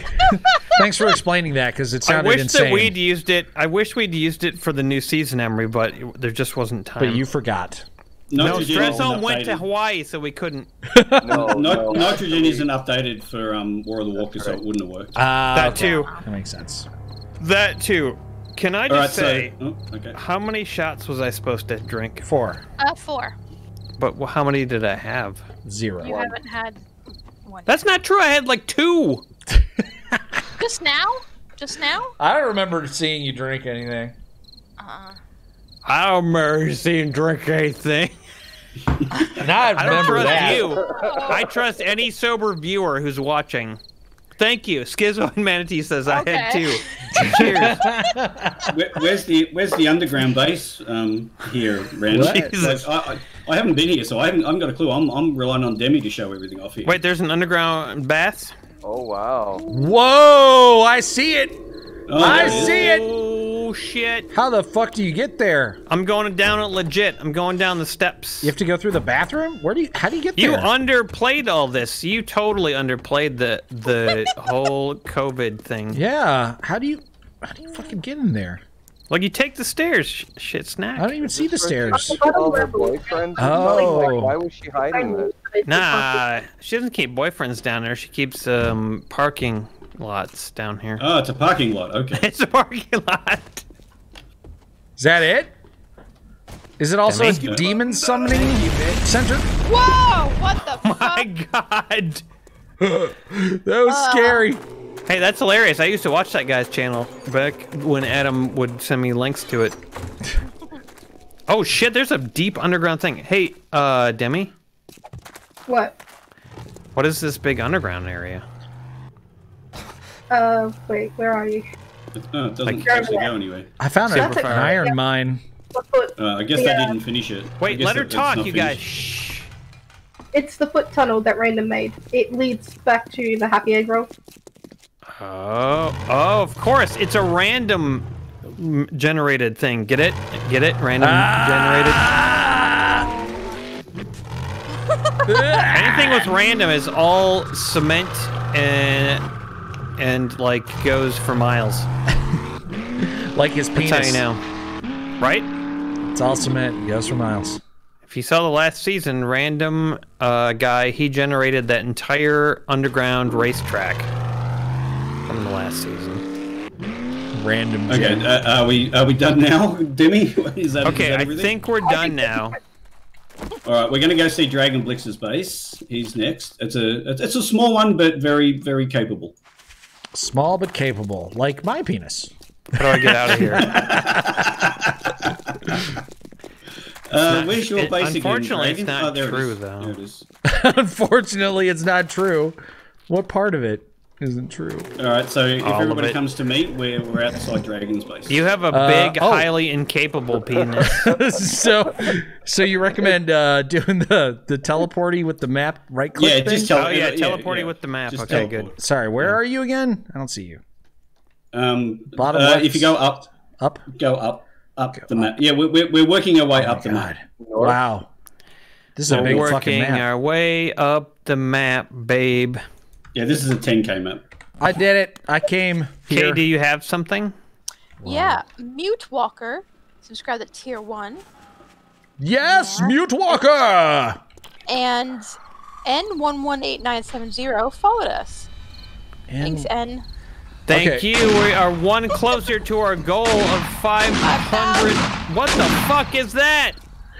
Speaker 2: Thanks for explaining that because it
Speaker 1: I
Speaker 2: sounded
Speaker 1: wish
Speaker 2: insane.
Speaker 1: that we'd used it. I wish we'd used it for the new season, Emery, but it- there just wasn't time.
Speaker 2: but you forgot.
Speaker 1: no,
Speaker 12: Nitrogen
Speaker 1: Stress
Speaker 12: isn't
Speaker 1: went to. Hawaii, so we couldn't. <laughs>
Speaker 11: No,
Speaker 12: Nit- <laughs>
Speaker 11: no,
Speaker 12: nitrogen
Speaker 11: actually-
Speaker 12: isn't updated for um, War of the Walkers, so it wouldn't have worked.
Speaker 2: Ah,
Speaker 1: That
Speaker 2: okay.
Speaker 1: too.
Speaker 2: That makes sense.
Speaker 1: That too. Can I just
Speaker 12: right,
Speaker 1: say,
Speaker 12: so oh, okay.
Speaker 1: how many shots was I supposed to drink?
Speaker 2: Four.
Speaker 3: Uh, four.
Speaker 1: But wh- how many did I have?
Speaker 2: Zero.
Speaker 3: You haven't had one.
Speaker 1: That's not true. I had like two. <laughs>
Speaker 3: Just now? Just now?
Speaker 2: I don't remember seeing you drink anything.
Speaker 3: Uh,
Speaker 1: I don't remember seeing drink anything.
Speaker 2: Now I
Speaker 1: I don't
Speaker 2: remember
Speaker 1: trust
Speaker 2: that.
Speaker 1: you. I trust any sober viewer who's watching. Thank you. Schizo and Manatee says I had two. Cheers. <laughs>
Speaker 12: Where, where's the where's the underground base um, here, Randy?
Speaker 2: What?
Speaker 1: Jesus.
Speaker 12: Like, I, I, I haven't been here, so I haven't, I haven't got a clue. I'm, I'm relying on Demi to show everything off here.
Speaker 1: Wait, there's an underground bath?
Speaker 11: Oh wow.
Speaker 2: Whoa! I see it.
Speaker 12: Oh,
Speaker 2: I
Speaker 12: there
Speaker 2: see it.
Speaker 1: Oh shit.
Speaker 2: How the fuck do you get there?
Speaker 1: I'm going down it legit. I'm going down the steps.
Speaker 2: You have to go through the bathroom. Where do you? How do you get
Speaker 1: You
Speaker 2: there?
Speaker 1: You underplayed all this. You totally underplayed the the <laughs> whole COVID thing.
Speaker 2: yeah. How do you? How do you fucking get in there?
Speaker 1: Like you take the stairs. Sh- shit, snack.
Speaker 2: I don't even see the stairs.
Speaker 11: All her boyfriends.
Speaker 2: Oh.
Speaker 11: Like, why was she hiding this?
Speaker 1: Nah, she doesn't keep boyfriends down there. She keeps um parking lots down here.
Speaker 12: Oh, it's a parking lot. Okay. <laughs>
Speaker 1: It's a parking lot.
Speaker 2: Is that it? Is it also a
Speaker 1: Demi?
Speaker 2: demon summoning center?
Speaker 3: whoa! What the <laughs> fuck?
Speaker 1: My God. <laughs>
Speaker 2: That was
Speaker 3: Uh.
Speaker 2: scary.
Speaker 1: Hey, that's hilarious. I used to watch that guy's channel back when Adam would send me links to it. Oh shit, there's a deep underground thing. Hey, uh, Demi,
Speaker 14: What?
Speaker 1: what is this big underground area?
Speaker 14: Uh, wait, where are you?
Speaker 12: Oh, it doesn't
Speaker 1: Like-
Speaker 12: actually go anywhere.
Speaker 2: I found an
Speaker 1: Super fire.
Speaker 2: iron mine.
Speaker 12: Uh, I guess
Speaker 14: Yeah.
Speaker 12: they didn't finish it.
Speaker 1: Wait, let her
Speaker 12: it-
Speaker 1: talk,
Speaker 12: not
Speaker 1: you guys. Shh.
Speaker 14: It's the foot tunnel that Random made. It leads back to the Happy Egg Roll.
Speaker 1: Oh, oh, of course. It's a random generated thing. Get it? Get it? Random generated. Anything with random is all cement and and like goes for miles.
Speaker 2: Like his
Speaker 1: That's
Speaker 2: penis.
Speaker 1: how you know. Right?
Speaker 2: It's all cement. It goes for miles.
Speaker 1: If you saw the last season, random uh, guy, he generated that entire underground racetrack from the last season.
Speaker 2: Random.
Speaker 12: Okay, uh, are we are we done now, Demi? <laughs> Is that, is
Speaker 1: Okay,
Speaker 12: that
Speaker 1: I think we're done now.
Speaker 12: All right, we're going to go see Dragon Blix's base. He's next. It's a it's, it's a small one, but very very capable.
Speaker 2: Small but capable, like my penis.
Speaker 1: How do I get out of here? <laughs>
Speaker 12: Uh,
Speaker 1: not-
Speaker 12: where's your
Speaker 1: it-
Speaker 12: base again,
Speaker 1: unfortunately, it's not
Speaker 12: oh, there it
Speaker 1: true, though.
Speaker 12: There it is. <laughs>
Speaker 2: Unfortunately, it's not true. What part of it isn't true?
Speaker 12: All right, so if
Speaker 1: All
Speaker 12: everybody comes to meet, we're we're outside Dragon's base.
Speaker 1: You have a
Speaker 2: Uh,
Speaker 1: big,
Speaker 2: oh.
Speaker 1: highly incapable penis. <laughs>
Speaker 2: so, so you recommend uh, doing the the teleporting with the map right click
Speaker 12: yeah,
Speaker 2: thing?
Speaker 12: just tele-
Speaker 1: Oh, yeah,
Speaker 12: yeah,
Speaker 1: teleporting
Speaker 12: yeah.
Speaker 1: with the map.
Speaker 12: Just
Speaker 1: Okay,
Speaker 12: teleport.
Speaker 2: Sorry, where are you again? I don't see you.
Speaker 12: Um,
Speaker 2: Bottom
Speaker 12: uh, if you go up,
Speaker 2: Up.
Speaker 12: go up, up the map. Yeah, we're, we're, we're working our way up the map.
Speaker 2: Wow. This is a
Speaker 1: We're
Speaker 2: big fucking
Speaker 1: working
Speaker 2: map.
Speaker 1: our way up the map, babe.
Speaker 12: Yeah, this is a 10k map.
Speaker 2: I did it. I came here.
Speaker 1: Okay, do you have something?
Speaker 3: Yeah, Mute Walker. Subscribe to tier one.
Speaker 2: Yes, Mute Walker.
Speaker 3: And N118970 followed us. Thanks, N.
Speaker 1: Thank
Speaker 2: Okay.
Speaker 1: you. We are one closer to our goal of 500. What the fuck is that?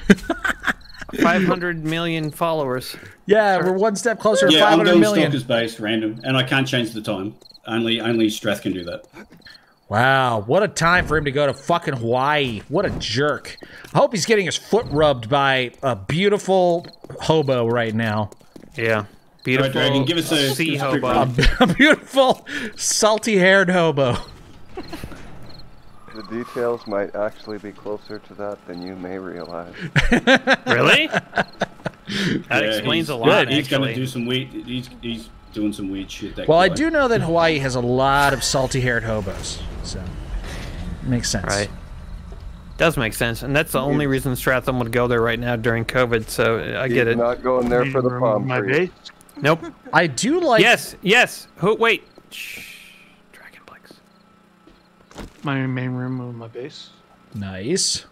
Speaker 1: <laughs> 500 million followers.
Speaker 2: Yeah, we're one step closer to
Speaker 12: Yeah, I'm
Speaker 2: 500
Speaker 12: doing
Speaker 2: million.
Speaker 12: Stalker's base random, and I can't change the time. Only only Strath can do that.
Speaker 2: Wow, what a time for him to go to fucking Hawaii. What a jerk. I hope he's getting his foot rubbed by a beautiful hobo right now.
Speaker 1: Yeah. Beautiful
Speaker 12: Dragon, give us a-
Speaker 1: sea
Speaker 12: give us a
Speaker 1: hobo.
Speaker 2: A, a beautiful, salty-haired hobo.
Speaker 11: The details might actually be closer to that than you may realize. <laughs>
Speaker 1: Really? <laughs> That
Speaker 12: Yeah,
Speaker 1: explains a lot.
Speaker 12: Yeah,
Speaker 1: He's
Speaker 12: gonna do some weird. He's he's doing some weird shit. That
Speaker 2: Well, I
Speaker 12: guy.
Speaker 2: do know that Hawaii has a lot of salty-haired hobos, so makes sense.
Speaker 1: Right. Does make sense, and that's the only reason Stratham would go there right now during COVID. So I get
Speaker 11: He's
Speaker 1: it.
Speaker 11: not going there for the palm
Speaker 15: My
Speaker 11: tree.
Speaker 1: Nope.
Speaker 2: I do like.
Speaker 1: yes. Yes. Who? Wait. Shh.
Speaker 15: My main room of my base.
Speaker 2: Nice.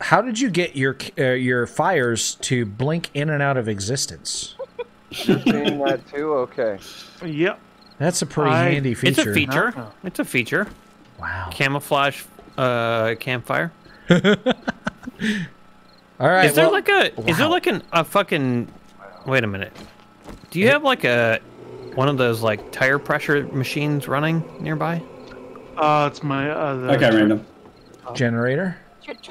Speaker 2: How did you get your uh, your fires to blink in and out of existence?
Speaker 11: You're seeing that too? Okay.
Speaker 15: Yep.
Speaker 2: That's a pretty
Speaker 15: I-
Speaker 2: handy feature.
Speaker 1: It's a feature. It's a feature.
Speaker 2: Wow.
Speaker 1: Camouflage uh, campfire. <laughs>
Speaker 2: All right.
Speaker 1: is there
Speaker 2: well-
Speaker 1: like a? Is there like an a fucking? Wait a minute. Do you have like a one of those like tire pressure machines running nearby?
Speaker 15: Uh, it's my other.
Speaker 12: Okay, random.
Speaker 2: generator?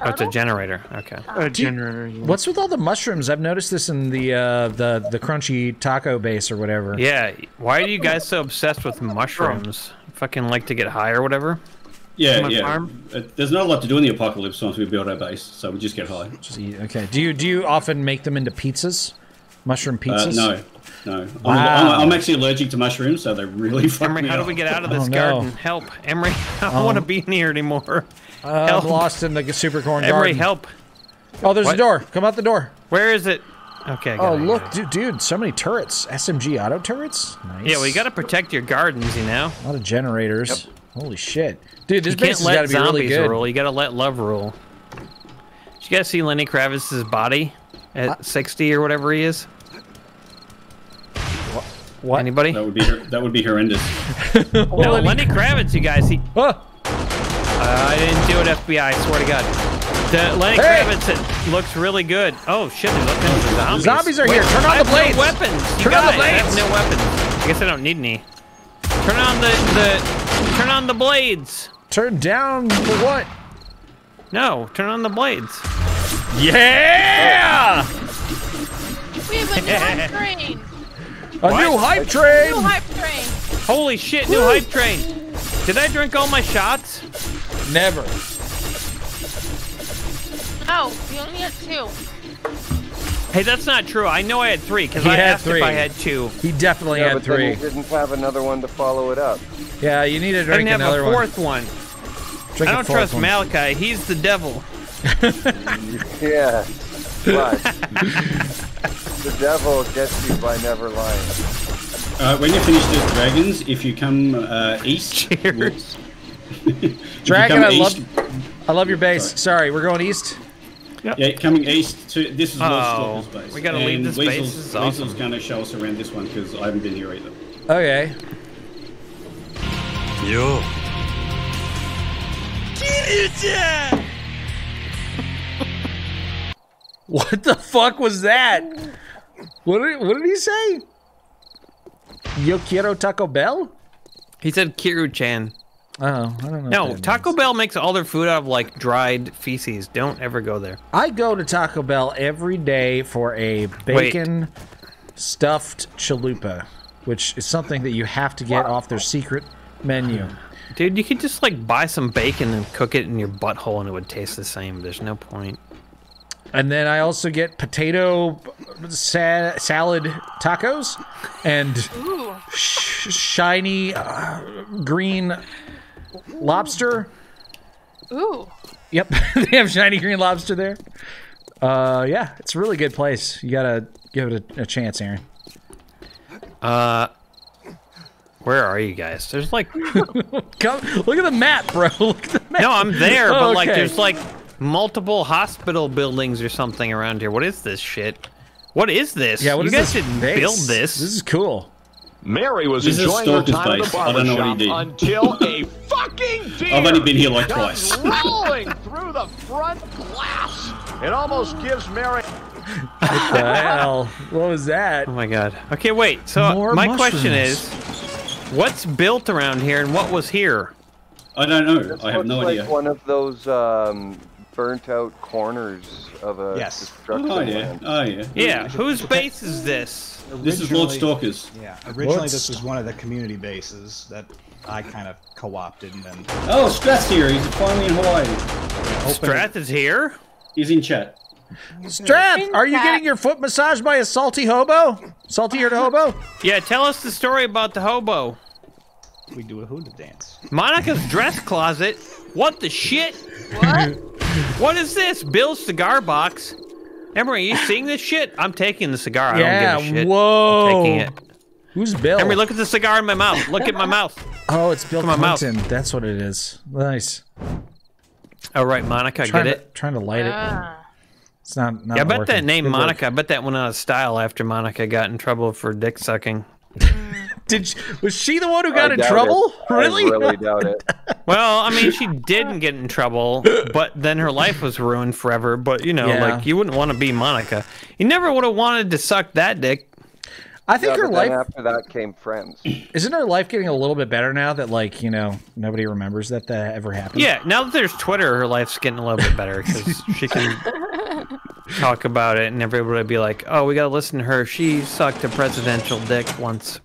Speaker 1: Oh, it's a generator. Okay.
Speaker 15: Uh,
Speaker 2: Do you-
Speaker 15: generator.
Speaker 2: What's with all the mushrooms? I've noticed this in the uh, the the crunchy taco base or whatever.
Speaker 1: Yeah. Why are you guys so obsessed with mushrooms? Fucking like to get high or whatever?
Speaker 12: Yeah, yeah.
Speaker 15: farm?
Speaker 12: Uh, There's not a lot to do in the apocalypse once we build our base, so we just get high.
Speaker 2: Just eat- Okay. Do you do you often make them into pizzas? Mushroom
Speaker 12: Uh,
Speaker 2: pizzas?
Speaker 12: no, no. I'm,
Speaker 2: Wow.
Speaker 12: I'm, I'm actually allergic to mushrooms, so they're really fuck
Speaker 1: Emery,
Speaker 12: me
Speaker 1: how do we get out of this
Speaker 2: Oh, no.
Speaker 1: garden? Help, Emery! <laughs> I don't want to
Speaker 2: Um,
Speaker 1: be in here anymore.
Speaker 2: Uh,
Speaker 1: help,
Speaker 2: I'm lost in the super corn
Speaker 1: Emery,
Speaker 2: garden.
Speaker 1: help!
Speaker 2: Oh, there's
Speaker 1: What?
Speaker 2: a door. Come out the door.
Speaker 1: Where is it? Okay.
Speaker 2: Oh,
Speaker 1: it.
Speaker 2: look, dude, dude, so many turrets. SMG auto turrets? Nice.
Speaker 1: Yeah, well, you got to protect your gardens, you know.
Speaker 2: A lot of generators. Holy shit. Dude, this
Speaker 1: you
Speaker 2: base
Speaker 1: can't
Speaker 2: has
Speaker 1: let
Speaker 2: got to be
Speaker 1: zombies
Speaker 2: really good.
Speaker 1: rule. You got to let love rule. Did you guys see Lenny Kravitz's body at 60 or whatever he is?
Speaker 2: What?
Speaker 1: Anybody?
Speaker 12: That would be hor- that would be horrendous. <laughs>
Speaker 1: No, Lenny Kravitz, you guys. He.
Speaker 2: Oh.
Speaker 1: Uh, I didn't do it, FBI. I swear to God. The Lenny
Speaker 2: Hey!
Speaker 1: Kravitz it looks really good. Oh shit! There's all kinds of zombies.
Speaker 2: Zombies are
Speaker 1: Wait,
Speaker 2: here. Turn on
Speaker 1: I
Speaker 2: the
Speaker 1: have no
Speaker 2: blades.
Speaker 1: weapons. You
Speaker 2: Turn on the
Speaker 1: guys, I have
Speaker 2: blades.
Speaker 1: no weapons. I guess I don't need any. Turn on the the. Turn on the blades.
Speaker 2: Turn down for what?
Speaker 1: No, turn on the blades.
Speaker 2: Yeah!
Speaker 3: We have a new hype train.
Speaker 2: A new hype train!
Speaker 3: New hype train.
Speaker 1: Holy shit! New hype train. Did I drink all my shots?
Speaker 2: Never.
Speaker 3: Oh, you only had two.
Speaker 1: Hey, that's not true. I know I had three because I
Speaker 2: had
Speaker 1: asked
Speaker 2: three.
Speaker 1: if I had two.
Speaker 2: He definitely
Speaker 11: Yeah,
Speaker 2: had
Speaker 11: but then
Speaker 2: three.
Speaker 11: you didn't have another one to follow it up.
Speaker 2: Yeah, you need to drink I
Speaker 1: didn't have a fourth one.
Speaker 2: Drink
Speaker 1: I
Speaker 2: a
Speaker 1: don't trust
Speaker 2: one.
Speaker 1: Malachi. He's the devil. <laughs>
Speaker 11: Yeah, but <laughs> the devil gets you by never lying.
Speaker 12: Uh, when you finish the dragons, if you come uh, east, <laughs>
Speaker 1: Cheers. <laughs>
Speaker 2: Dragon, I
Speaker 12: east,
Speaker 2: love, I love your base. Sorry, we're going east.
Speaker 12: Yeah, coming east to this is Lord
Speaker 1: Oh,
Speaker 12: Stalker's base.
Speaker 1: we gotta
Speaker 12: and
Speaker 1: leave this
Speaker 12: Weasel's,
Speaker 1: base? This is
Speaker 12: Weasel's going to show us around this one because I haven't been here either.
Speaker 2: Okay.
Speaker 7: Yo. <laughs>
Speaker 2: What the fuck was that? What did, what did he say? Yo quiero Taco Bell?
Speaker 1: He said Kiru-chan.
Speaker 2: Oh, I don't know.
Speaker 1: No, Taco Bell makes all their food out of like dried feces. Don't ever go there.
Speaker 2: I go to Taco Bell every day for a bacon stuffed chalupa, which is something that you have to get off their secret menu.
Speaker 1: Dude, you could just like buy some bacon and cook it in your butthole and it would taste the same. There's no point.
Speaker 2: And then I also get potato sa- salad tacos and sh- shiny uh, green lobster.
Speaker 3: Ooh.
Speaker 2: Yep, <laughs> they have shiny green lobster there. Uh, yeah, it's a really good place. You gotta give it a, a chance, Aaron.
Speaker 1: Uh, where are you guys? There's like <laughs>
Speaker 2: Come, look at the map, bro. <laughs> Look at the map.
Speaker 1: no, I'm there, but like there's like multiple hospital buildings or something around here. What is this shit? What is this?
Speaker 2: Yeah, what
Speaker 1: you
Speaker 2: is
Speaker 1: guys
Speaker 2: this
Speaker 1: didn't
Speaker 2: base?
Speaker 1: build this.
Speaker 2: This is cool.
Speaker 5: Mary was
Speaker 12: This
Speaker 5: enjoying her time at
Speaker 12: base.
Speaker 5: the
Speaker 12: I don't know what he
Speaker 5: barbershop
Speaker 12: did.
Speaker 5: until <laughs> a fucking deer
Speaker 12: I've only been here like twice. <laughs>
Speaker 5: rolling through the front glass. It almost gives Mary.
Speaker 2: What the hell? What was that?
Speaker 1: Oh my god. Okay, wait. So
Speaker 2: More
Speaker 1: my question is, what's built around here and what was here?
Speaker 12: I don't know.
Speaker 11: This
Speaker 12: I have
Speaker 11: looks
Speaker 12: no
Speaker 11: like
Speaker 12: idea.
Speaker 11: one of those um, burnt out corners of a
Speaker 13: Yes.
Speaker 11: destruction
Speaker 12: Oh yeah.
Speaker 11: land.
Speaker 12: Oh yeah.
Speaker 1: Yeah, whose base is this?
Speaker 12: This is Lord Stalker's.
Speaker 13: Yeah, originally
Speaker 2: Lord
Speaker 13: this was one of the community bases that I kind of co-opted and then
Speaker 12: Oh, Strath's here. He's finally in Hawaii.
Speaker 1: Strath is here?
Speaker 12: He's in chat.
Speaker 2: Strath, are you getting your foot massaged by a salty hobo? Salty-eared hobo?
Speaker 1: Yeah, tell us the story about the hobo.
Speaker 13: we do a hula dance.
Speaker 1: Monica's dress closet. What the shit?
Speaker 3: What? <laughs>
Speaker 1: What is this? Bill's cigar box. Emery, are you <laughs> seeing this shit? I'm taking the cigar. I
Speaker 2: Yeah,
Speaker 1: don't give a shit.
Speaker 2: whoa.
Speaker 1: I'm taking it.
Speaker 2: Who's Bill?
Speaker 1: Emery, look at the cigar in my mouth. Look at my <laughs> mouth.
Speaker 2: Oh, it's Bill
Speaker 1: Come on, mouse.
Speaker 2: Clinton. That's what it is. Nice.
Speaker 1: All right, Monica,
Speaker 2: trying
Speaker 1: get
Speaker 2: to,
Speaker 1: it?
Speaker 2: Trying to light it.
Speaker 3: Ah.
Speaker 2: It's not. not
Speaker 1: Yeah, I bet
Speaker 2: working.
Speaker 1: that name
Speaker 2: Good work.
Speaker 1: Monica, I bet that went out of style after Monica got in trouble for dick sucking.
Speaker 2: Did she, was she the one who got
Speaker 11: I
Speaker 2: in trouble?
Speaker 11: it.
Speaker 2: Really?
Speaker 11: I really doubt it. <laughs>
Speaker 1: Well, I mean, she didn't get in trouble, but then her life was ruined forever. But, you know,
Speaker 2: Yeah.
Speaker 1: like, you wouldn't want to be Monica. You never would have wanted to suck that dick.
Speaker 2: I think
Speaker 11: Yeah,
Speaker 2: her
Speaker 11: but then
Speaker 2: life
Speaker 11: after that came friends. <clears throat>
Speaker 2: isn't her life getting a little bit better now that like you know nobody remembers that that ever happened.
Speaker 1: Yeah, now that there's Twitter, her life's getting a little bit better because she can <laughs> talk about it and everybody would be like, oh, we got to listen to her. She sucked a presidential dick once.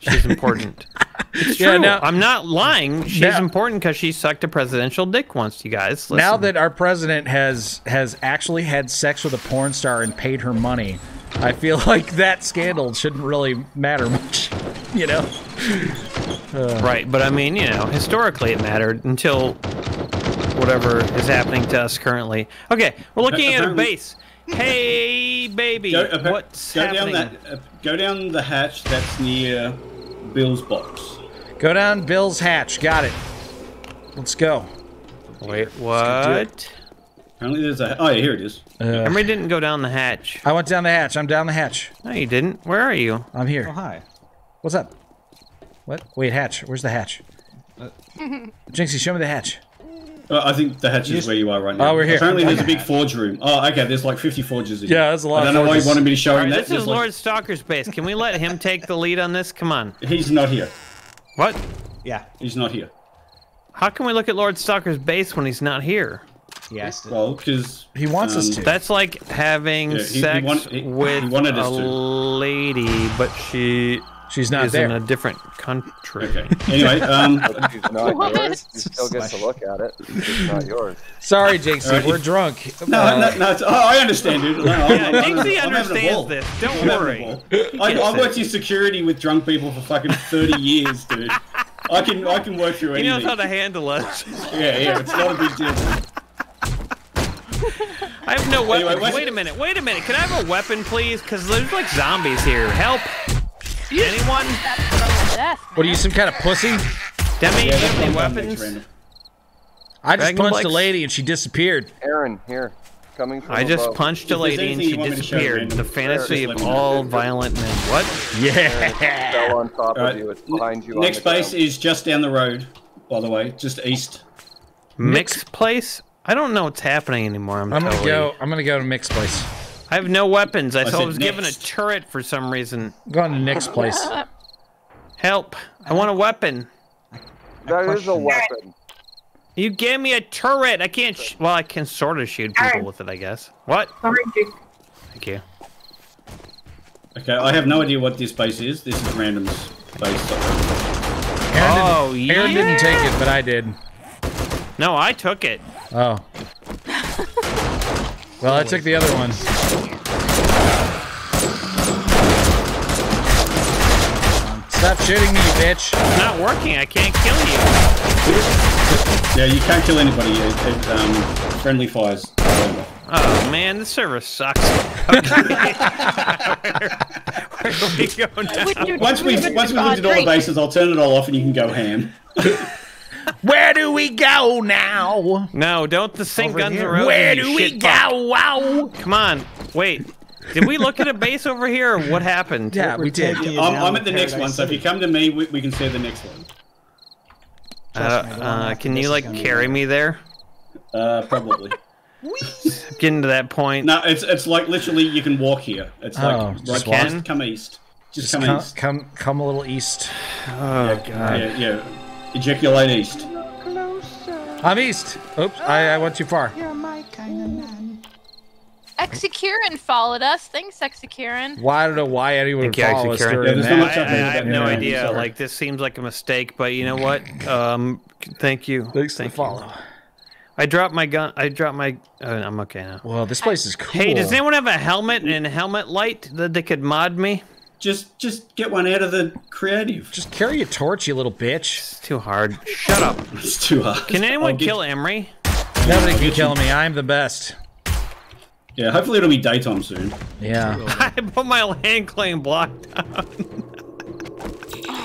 Speaker 1: She's important. <laughs> It's
Speaker 2: Yeah,
Speaker 1: true.
Speaker 2: now-
Speaker 1: I'm not lying. She's
Speaker 2: Now-
Speaker 1: important because she sucked a presidential dick once, you guys.
Speaker 2: Now that our president has has actually had sex with a porn star and paid her money, I feel <laughs> like that scandal shouldn't really matter <laughs> much. You know. Uh,
Speaker 1: Right, but I mean, you know, historically it mattered until whatever is happening to us currently. Okay, we're looking at a base. Hey, baby,
Speaker 12: Go, appa-
Speaker 1: what's
Speaker 12: go
Speaker 1: happening?
Speaker 12: down that. Uh, go down the hatch that's near Bill's box.
Speaker 2: Go down Bill's hatch. Got it. Let's go.
Speaker 1: Wait,
Speaker 2: do
Speaker 1: what?
Speaker 12: Apparently there's a. Oh yeah, here it is.
Speaker 2: Uh,
Speaker 1: Emery didn't go down the hatch.
Speaker 2: I went down the hatch. I'm down the hatch.
Speaker 1: No, you didn't. Where are you?
Speaker 2: I'm here.
Speaker 13: Oh hi.
Speaker 2: What's up? What? Wait, hatch. Where's the hatch? <laughs> Jinxie, show me the hatch.
Speaker 12: Uh, I think the hatch is where you are right now.
Speaker 2: Oh, we're here.
Speaker 12: Apparently there's a big <laughs> forge room. Oh, okay. There's like 50 forges. In
Speaker 2: Yeah, there's a lot
Speaker 12: I don't
Speaker 2: of
Speaker 12: know why
Speaker 2: forges.
Speaker 12: you wanted me to show
Speaker 1: All
Speaker 12: him
Speaker 1: right,
Speaker 12: that.
Speaker 1: this
Speaker 12: There's
Speaker 1: is
Speaker 12: like-
Speaker 1: Lord Stalker's base. Can we let him take the lead on this? Come on. <laughs>
Speaker 12: He's not here.
Speaker 1: What?
Speaker 13: Yeah.
Speaker 12: He's not here.
Speaker 1: How can we look at Lord Stalker's base when he's not here?
Speaker 13: Yes.
Speaker 12: Well, because
Speaker 2: He wants us to.
Speaker 1: That's like having
Speaker 12: Yeah, he- he
Speaker 1: sex
Speaker 12: want- he- he
Speaker 1: with
Speaker 12: wanted
Speaker 1: a lady, but she
Speaker 2: she's not
Speaker 1: is
Speaker 2: there.
Speaker 1: in a different country.
Speaker 12: Okay. Anyway, <laughs> um,
Speaker 11: But she's not
Speaker 3: What? <laughs>
Speaker 11: yours. You still get to look at it. It's not yours.
Speaker 2: Sorry, Jinxie.
Speaker 12: Alright.
Speaker 2: We're drunk.
Speaker 12: no,
Speaker 2: Uh,
Speaker 12: no, no. Oh, I understand, dude. No,
Speaker 1: Yeah,
Speaker 12: I'm- I'm-
Speaker 1: Jinxie
Speaker 12: I'm having a
Speaker 1: understands this. Don't
Speaker 12: I'm
Speaker 1: worry.
Speaker 12: I,
Speaker 1: gets
Speaker 12: I've worked in security with drunk people for fucking 30 <laughs> years, dude. I can I can work through
Speaker 1: He
Speaker 12: anything.
Speaker 1: knows how to handle us.
Speaker 12: Yeah, yeah. It's not a big deal.
Speaker 1: I have no weapon.
Speaker 12: Anyway,
Speaker 1: wait a minute. Wait a minute. Can I have a weapon, please? Because there's like zombies here. Help! Anyone?
Speaker 3: Death,
Speaker 2: What are you, some kind of pussy?
Speaker 1: Demi, you
Speaker 12: Yeah,
Speaker 1: have any weapons?
Speaker 2: I just
Speaker 1: Dragon
Speaker 2: punched a lady and she disappeared.
Speaker 11: Aaron, here. Coming from
Speaker 1: I just
Speaker 11: above.
Speaker 1: punched a lady and she
Speaker 12: you want me to show
Speaker 1: disappeared. The fantasy of
Speaker 12: let me
Speaker 1: all violent men. What?
Speaker 2: Yeah.
Speaker 11: fell on top
Speaker 12: Alright.
Speaker 11: of you. It's behind you.
Speaker 12: Next
Speaker 11: on the
Speaker 12: base
Speaker 11: ground.
Speaker 12: is just down the road, by the way, just east.
Speaker 1: Mixed place? I don't know what's happening anymore. I'm,
Speaker 2: I'm gonna go. I'm gonna go to Nick's place.
Speaker 1: I have no weapons. I,
Speaker 12: I
Speaker 1: thought I
Speaker 12: said
Speaker 1: was given a turret for some reason.
Speaker 2: I'm going to Nick's place.
Speaker 1: Help! I want a weapon.
Speaker 11: That is a weapon.
Speaker 1: You gave me a turret. I can't. Sh- well, I can sort of shoot people
Speaker 14: Alright.
Speaker 12: Oh,
Speaker 1: with it, I guess. What?
Speaker 14: Sorry,
Speaker 1: Thank you.
Speaker 12: Okay, I have no idea what this base is. This is random's base.
Speaker 2: Aaron didn't,
Speaker 1: Oh,
Speaker 2: Aaron didn't take it, but I did.
Speaker 1: No, I took it.
Speaker 2: Oh. Well, I took the other one. Stop shooting me, bitch.
Speaker 1: It's not working. I can't kill you.
Speaker 12: Yeah, you can't kill anybody. It, it, um, friendly fires.
Speaker 1: Oh man, the server sucks. where, <laughs> where do we go now?
Speaker 12: Once we once we looked at all the bases, I'll turn it all off and you can go ham. <laughs>
Speaker 2: Where do we go now?
Speaker 1: No, don't the sink
Speaker 2: Over
Speaker 1: guns
Speaker 2: here.
Speaker 1: around.
Speaker 2: Where do we go?
Speaker 1: fuck.
Speaker 2: Wow.
Speaker 1: Come on, wait. Did we look at a base over here, or what happened?
Speaker 2: Yeah, we did.
Speaker 12: I'm, I'm at the next one, so if you come to me, we, we can see the next one.
Speaker 1: Uh, uh, can you like carry me there?
Speaker 12: Uh, probably. <laughs>
Speaker 1: Getting to that point.
Speaker 12: No, it's it's like literally you can walk here. It's like
Speaker 2: Oh,
Speaker 12: right,
Speaker 2: just
Speaker 12: just come east. Just,
Speaker 2: Just
Speaker 12: come,
Speaker 2: come,
Speaker 12: east.
Speaker 2: come, come a little east.
Speaker 1: Oh god.
Speaker 12: Yeah, yeah. Ejaculate east.
Speaker 2: I'm east. Oops, I, I went too far.
Speaker 13: You're my kind of man.
Speaker 3: Execurin followed us. Thanks, Execurin.
Speaker 2: Well, I don't know why anyone would
Speaker 1: Thank you,
Speaker 2: follow us
Speaker 1: Karen.
Speaker 2: during
Speaker 1: I,
Speaker 2: that.
Speaker 1: I- I have no
Speaker 2: Yeah,
Speaker 1: idea.
Speaker 2: sorry.
Speaker 1: Like this seems like a mistake, but you know what? Um, thank you.
Speaker 2: Thanks
Speaker 1: thank
Speaker 2: for the follow.
Speaker 1: I dropped my gun. I dropped my. Uh, I'm okay now.
Speaker 2: Well, this place is cool.
Speaker 1: Hey, does anyone have a helmet and a helmet light that they could mod me?
Speaker 12: Just, just get one out of the creative.
Speaker 2: Just carry a torch, you little bitch.
Speaker 1: It's too hard. Shut up. <laughs>
Speaker 12: It's too hard.
Speaker 1: Can anyone
Speaker 12: I'll get-
Speaker 1: kill Emery?
Speaker 2: Nobody can kill me. I'm the best.
Speaker 12: Yeah, hopefully it'll be daytime soon.
Speaker 2: Yeah. <laughs>
Speaker 1: I put my land claim block down.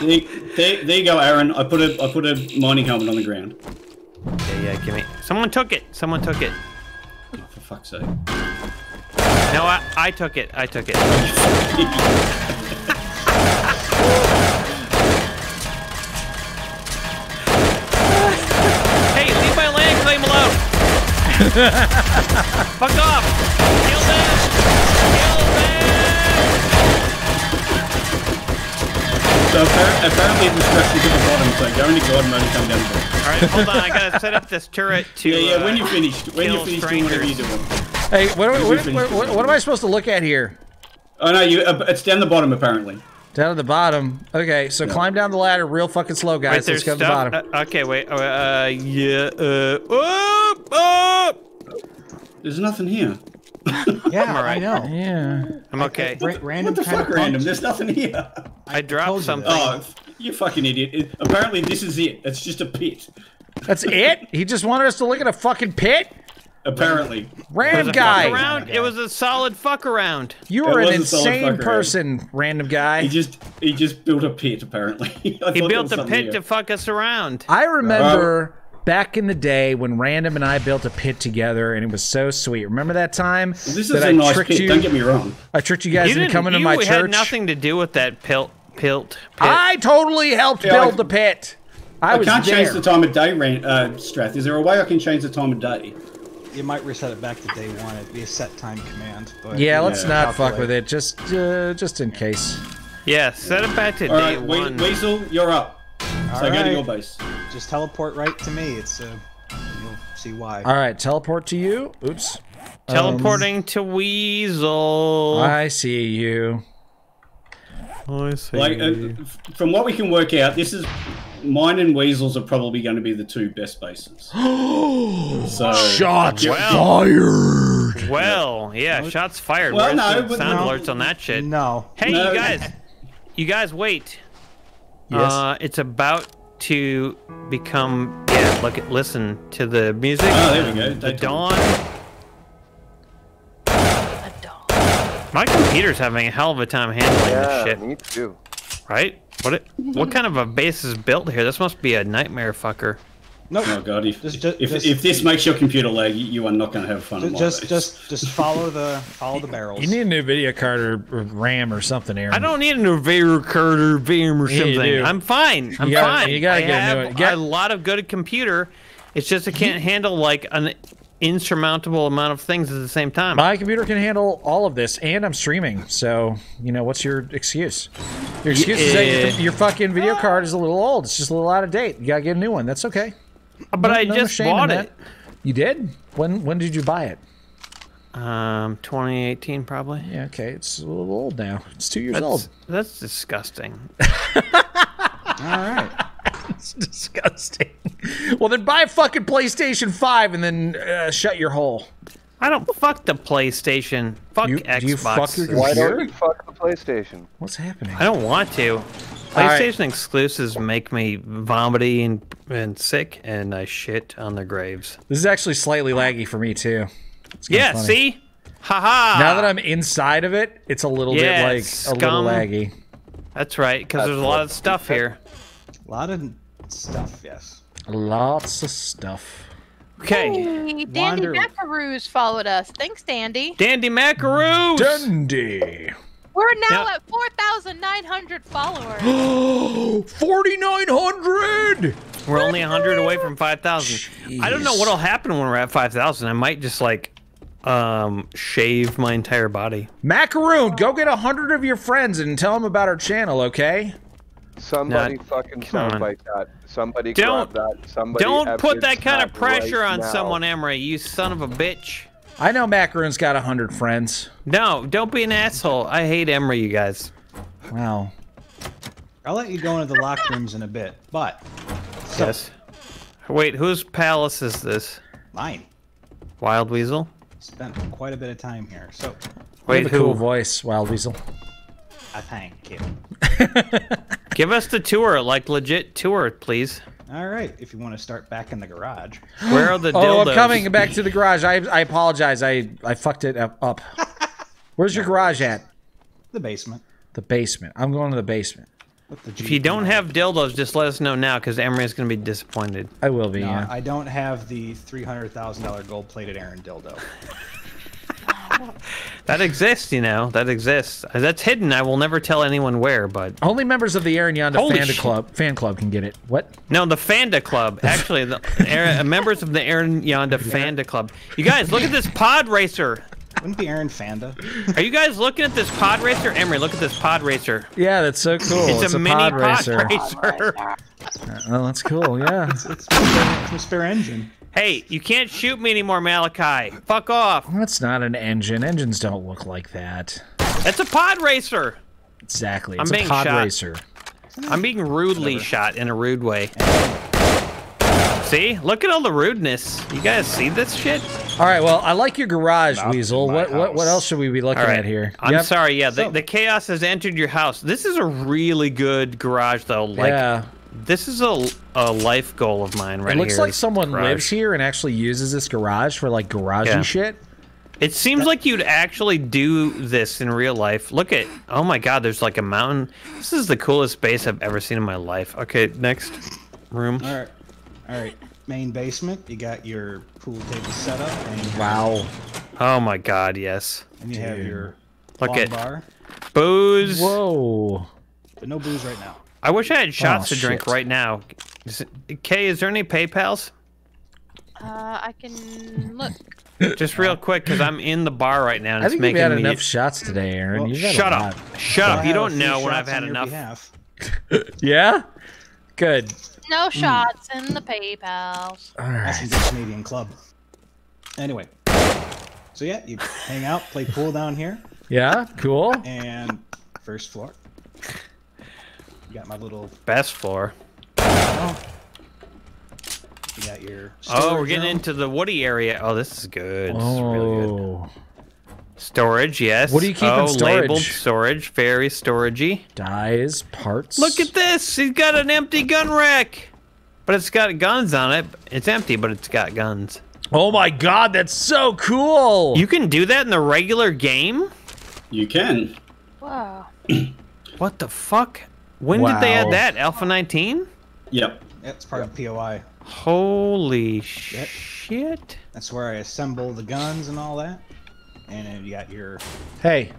Speaker 12: There, there, there you go, Aaron. I put a, I put a mining helmet on the ground.
Speaker 1: Yeah, yeah, give me. Someone took it. Someone took it.
Speaker 12: Oh, for fuck's sake.
Speaker 1: No, I, I took it. I took it. <laughs> hey, leave my land claim alone. <laughs> Fuck off.
Speaker 12: So apparently apparently the structure's at the bottom, so go into God mode and come down the bottom.
Speaker 1: All right, hold on. I gotta set up this turret to.
Speaker 12: Yeah, yeah,
Speaker 1: uh,
Speaker 12: when you're finished. when you
Speaker 1: kill
Speaker 12: finish doing whatever you're doing.
Speaker 2: Hey, what, are, what, what, what, what am I supposed to look at here?
Speaker 12: Oh no, you, uh, it's down the bottom apparently.
Speaker 2: Down at the bottom. Okay, so climb down the ladder real fucking slow, guys.
Speaker 1: there's
Speaker 2: Let's go to the bottom.
Speaker 1: uh, okay, wait. Uh, uh, yeah. Uh, up, up.
Speaker 12: There's nothing here. <laughs>
Speaker 13: Yeah,
Speaker 1: I'm alright.
Speaker 13: I know.
Speaker 2: Yeah.
Speaker 1: I'm okay.
Speaker 13: Ra- random
Speaker 12: What the fuck,
Speaker 13: of
Speaker 12: random? There's nothing here.
Speaker 1: I dropped something.
Speaker 12: Oh, you fucking idiot! It, apparently, this is it. It's just a pit.
Speaker 2: That's it? He just wanted us to look at a fucking pit?
Speaker 12: Apparently,
Speaker 2: Random guy.
Speaker 1: Around. It was a solid fuck around.
Speaker 2: You
Speaker 12: It
Speaker 2: are an
Speaker 12: was a solid
Speaker 2: insane
Speaker 12: fuck around.
Speaker 2: person, random guy.
Speaker 12: he just he just built a pit. Apparently, <laughs>
Speaker 1: He built a pit
Speaker 12: here.
Speaker 1: to fuck us around.
Speaker 2: I remember um, back in the day when Random and I built a pit together and it was so sweet. Remember that time
Speaker 12: This is
Speaker 2: that
Speaker 12: a
Speaker 2: I
Speaker 12: nice
Speaker 2: tricked
Speaker 12: pit.
Speaker 2: you?
Speaker 12: Don't get me wrong.
Speaker 2: I tricked you guys
Speaker 1: you
Speaker 2: into coming to my church.
Speaker 1: you
Speaker 2: my
Speaker 1: had nothing to do with that pilt. Pilt. Pit.
Speaker 2: I totally helped
Speaker 12: Yeah,
Speaker 2: build
Speaker 12: I-
Speaker 2: the pit. I,
Speaker 12: I,
Speaker 2: was
Speaker 12: can't
Speaker 2: there.
Speaker 12: change the time of day, Ran- uh, Strath. Is there a way I can change the time of day?
Speaker 13: You might reset it back to day one. It'd be a set time command. But
Speaker 2: yeah, let's
Speaker 12: Yeah.
Speaker 2: not fuck with it. Just, uh, just in case.
Speaker 1: yeah, set it back to
Speaker 12: All
Speaker 1: day
Speaker 12: right, we-
Speaker 1: one.
Speaker 12: Weasel, you're up.
Speaker 13: All
Speaker 12: so go to
Speaker 13: right.
Speaker 12: your base.
Speaker 13: Just teleport right to me. It's uh, you'll see why.
Speaker 2: All right, teleport to you. Oops. Um,
Speaker 1: Teleporting to Weasel.
Speaker 2: I see you.
Speaker 1: I see.
Speaker 12: Like, uh, from what we can work out, this is mine and Weasels are probably going to be the two best bases. <gasps> so
Speaker 2: Shots
Speaker 1: Well.
Speaker 2: fired.
Speaker 1: well, yeah, shots fired.
Speaker 12: Well,
Speaker 1: Where's
Speaker 12: no,
Speaker 1: sound
Speaker 12: no.
Speaker 1: alerts on that shit?
Speaker 13: No.
Speaker 1: Hey,
Speaker 12: No.
Speaker 1: you guys. You guys, wait.
Speaker 2: Yes.
Speaker 1: Uh, it's about to become. Yeah, look at. Listen to the music.
Speaker 12: Oh, there we go.
Speaker 1: The
Speaker 12: Daytime.
Speaker 1: dawn. My computer's having a hell of a time handling
Speaker 11: Yeah,
Speaker 1: this shit.
Speaker 11: me too.
Speaker 1: Right? What? It, what kind of a base is built here? This must be a nightmare fucker.
Speaker 13: Nope.
Speaker 12: Oh god, if,
Speaker 13: Just- just-
Speaker 12: if,
Speaker 13: just-
Speaker 12: if this makes your computer lag, you- you are not going to have fun. at my
Speaker 13: Just, just, just follow the, <laughs> follow the barrels.
Speaker 2: You need a new video card or, or RAM or something, Aaron.
Speaker 1: I don't need a new video card or VM or
Speaker 2: Yeah,
Speaker 1: something. I'm fine. I'm
Speaker 2: You gotta-
Speaker 1: fine.
Speaker 2: you gotta
Speaker 1: I
Speaker 2: get a
Speaker 1: have
Speaker 2: new one. Get-
Speaker 1: a lot of good computer. It's just it can't handle like an insurmountable amount of things at the same time.
Speaker 2: My computer can handle all of this, and I'm streaming. So, you know, what's your excuse? Your excuse is that your, your fucking video card is a little old. It's just a little out of date. You gotta get a new one. That's okay.
Speaker 1: But
Speaker 2: No-
Speaker 1: I
Speaker 2: no
Speaker 1: just
Speaker 2: shame in
Speaker 1: bought
Speaker 2: that.
Speaker 1: it.
Speaker 2: You did? When when did you buy it?
Speaker 1: Um, 2018 probably.
Speaker 2: Yeah, okay. It's a little old now. It's two years
Speaker 1: That's,
Speaker 2: old.
Speaker 1: that's disgusting. <laughs>
Speaker 13: All right.
Speaker 2: It's disgusting. well, then buy a fucking PlayStation 5 and then uh, shut your hole.
Speaker 1: I don't fuck the PlayStation. Fuck
Speaker 2: You-
Speaker 1: Xbox.
Speaker 2: do you fuck your
Speaker 11: Why don't you fuck the PlayStation?
Speaker 2: What's happening?
Speaker 1: I don't want to.
Speaker 2: Right.
Speaker 1: PlayStation exclusives make me vomity and, and sick, and I shit on their graves.
Speaker 2: This is actually slightly laggy for me too.
Speaker 1: Yeah,
Speaker 2: funny.
Speaker 1: see? Haha.
Speaker 2: Now that I'm inside of it, it's a little
Speaker 1: Yeah,
Speaker 2: bit like
Speaker 1: scum.
Speaker 2: a little laggy.
Speaker 1: That's right, because there's a lot of stuff here.
Speaker 13: A lot of stuff. Yes.
Speaker 2: Lots of stuff.
Speaker 1: Okay.
Speaker 3: Hey, Dandy
Speaker 13: Wander-
Speaker 3: Macaroos folled us. Thanks, Dandy.
Speaker 1: Dandy Macaroos!
Speaker 2: Dandy.
Speaker 3: We're now
Speaker 1: Yeah.
Speaker 3: at 4,900 followers. <gasps>
Speaker 2: 4,900!
Speaker 1: We're only 100 away from 5,000. I don't know what'll happen when we're at 5,000. I might just, like, um, shave my entire body.
Speaker 2: Macaroon, go get a hundred of your friends and tell them about our channel, okay?
Speaker 11: Somebody
Speaker 1: Not-
Speaker 11: fucking
Speaker 1: come on.
Speaker 11: soundbite that. Somebody
Speaker 1: Don't-
Speaker 11: grab that. Somebody
Speaker 1: Don't put that kind of
Speaker 11: snap right
Speaker 1: pressure on
Speaker 11: now.
Speaker 1: someone, Emery. You son of a bitch.
Speaker 2: I know Macaroon's got a hundred friends.
Speaker 1: No, don't be an asshole. I hate Emery, you guys.
Speaker 2: Wow.
Speaker 13: I'll let you go into the locked rooms in a bit, but so,
Speaker 1: Yes. Wait, whose palace is this?
Speaker 13: mine.
Speaker 1: Wild Weasel?
Speaker 13: Spent quite a bit of time here, so
Speaker 2: You
Speaker 1: Wait,
Speaker 2: have a cool
Speaker 1: who?
Speaker 2: voice, Wild Weasel.
Speaker 13: I thank you. <laughs>
Speaker 1: Give us the tour, like legit tour, please.
Speaker 13: All right, if you want to start back in the garage.
Speaker 1: Where are the dildos? <gasps> Oh.
Speaker 2: I'm coming back to the garage. I I apologize. I I fucked it up. up. <laughs> Where's your garage at?
Speaker 13: The basement.
Speaker 2: The basement. I'm going to the basement.
Speaker 13: The
Speaker 1: If you don't have dildos, just let us know now, because Emery is going to be disappointed.
Speaker 2: I will be.
Speaker 13: No,
Speaker 2: yeah.
Speaker 13: I don't have the three hundred thousand dollar gold plated Aaron dildo. <laughs> <laughs>
Speaker 1: That exists, you know. That exists. That's hidden. I will never tell anyone where, but
Speaker 2: Only members of the Aaron Yonda
Speaker 1: Holy
Speaker 2: fan
Speaker 1: shit.
Speaker 2: club fan club can get it. What?
Speaker 1: no, the Fanda Club. <laughs> Actually, the Aaron, uh, members of the Aaron Yonda Fanda Club. You guys, look at this pod racer.
Speaker 13: Wouldn't be Aaron Fanda?
Speaker 1: Are you guys looking at this pod racer? Emery, look at this pod racer.
Speaker 2: Yeah, that's so cool.
Speaker 1: It's, a, mini
Speaker 2: pod
Speaker 1: pod
Speaker 2: racer.
Speaker 1: racer. <laughs>
Speaker 2: Oh, that's cool. Yeah.
Speaker 13: It's a spare engine.
Speaker 1: Hey, you can't shoot me anymore, Malachi. Fuck off.
Speaker 2: That's not an engine. Engines don't look like that.
Speaker 1: That's a pod racer.
Speaker 2: Exactly.
Speaker 1: I'm
Speaker 2: It's
Speaker 1: being
Speaker 2: a pod
Speaker 1: shot.
Speaker 2: racer.
Speaker 1: I'm being rudely shot in a rude way. See? Look at all the rudeness. You guys see this shit?
Speaker 2: All right. Well, I like your garage,
Speaker 13: Not
Speaker 2: Weasel.
Speaker 13: my
Speaker 2: What what what else should we be looking
Speaker 1: All right.
Speaker 2: at here?
Speaker 1: I'm
Speaker 2: Yep.
Speaker 1: sorry. Yeah, the,
Speaker 13: So-
Speaker 1: the chaos has entered your house. This is a really good garage, though. Like,
Speaker 2: yeah.
Speaker 1: This is a, a life goal of mine right
Speaker 2: it looks
Speaker 1: here,
Speaker 2: like someone
Speaker 1: garage.
Speaker 2: lives here and actually uses this garage for like garagey
Speaker 1: Yeah.
Speaker 2: shit.
Speaker 1: It seems like you'd actually do this in real life. Look at, oh my god, there's like a mountain. This is the coolest base I've ever seen in my life. Okay, next room.
Speaker 13: All right, all right. Main basement. You got your pool table set up, and
Speaker 2: Wow.
Speaker 1: Oh my god, yes.
Speaker 13: and you have your
Speaker 1: Look at
Speaker 13: bar,
Speaker 1: booze.
Speaker 2: Whoa.
Speaker 13: but no booze right now.
Speaker 1: I wish I had shots
Speaker 2: Oh,
Speaker 1: to drink
Speaker 2: shit.
Speaker 1: right now. Is it- Kay, is there any PayPal's?
Speaker 3: Uh, I can look. <laughs>
Speaker 1: Just real quick, because I'm in the bar right now and
Speaker 2: I
Speaker 1: it's
Speaker 2: think you've
Speaker 1: making
Speaker 2: had
Speaker 1: me.
Speaker 2: enough shots today, Aaron.
Speaker 13: Well,
Speaker 2: You've had
Speaker 1: Shut up! Shut
Speaker 13: I
Speaker 1: up! You don't know when I've had enough. <laughs>
Speaker 2: Yeah. Good.
Speaker 3: No shots in the PayPal's.
Speaker 2: All
Speaker 13: That's the Canadian club. Anyway, so yeah, you hang out, play pool down here,
Speaker 2: Yeah. Cool.
Speaker 13: and first floor. You got my little.
Speaker 1: Best floor.
Speaker 13: You got your.
Speaker 1: Oh, we're getting
Speaker 13: room.
Speaker 1: into the woody area. Oh, this is good. This is really good.
Speaker 2: Oh.
Speaker 1: Storage, yes.
Speaker 2: What do you keep in
Speaker 1: oh, labeled
Speaker 2: storage?
Speaker 1: storage. Very storagey.
Speaker 2: Dies, parts.
Speaker 1: Look at this. He's got an empty gun rack. But it's got guns on it. It's empty, but it's got guns.
Speaker 2: Oh my god, that's so cool.
Speaker 1: You can do that in the regular game?
Speaker 12: You can.
Speaker 3: Wow. <clears throat>
Speaker 1: What the fuck? When did they add that? Alpha 19?
Speaker 12: Yep.
Speaker 13: That's part of POI.
Speaker 1: Holy
Speaker 13: Yep.
Speaker 1: shit.
Speaker 13: That's where I assemble the guns and all that. And then you got your.
Speaker 2: Hey,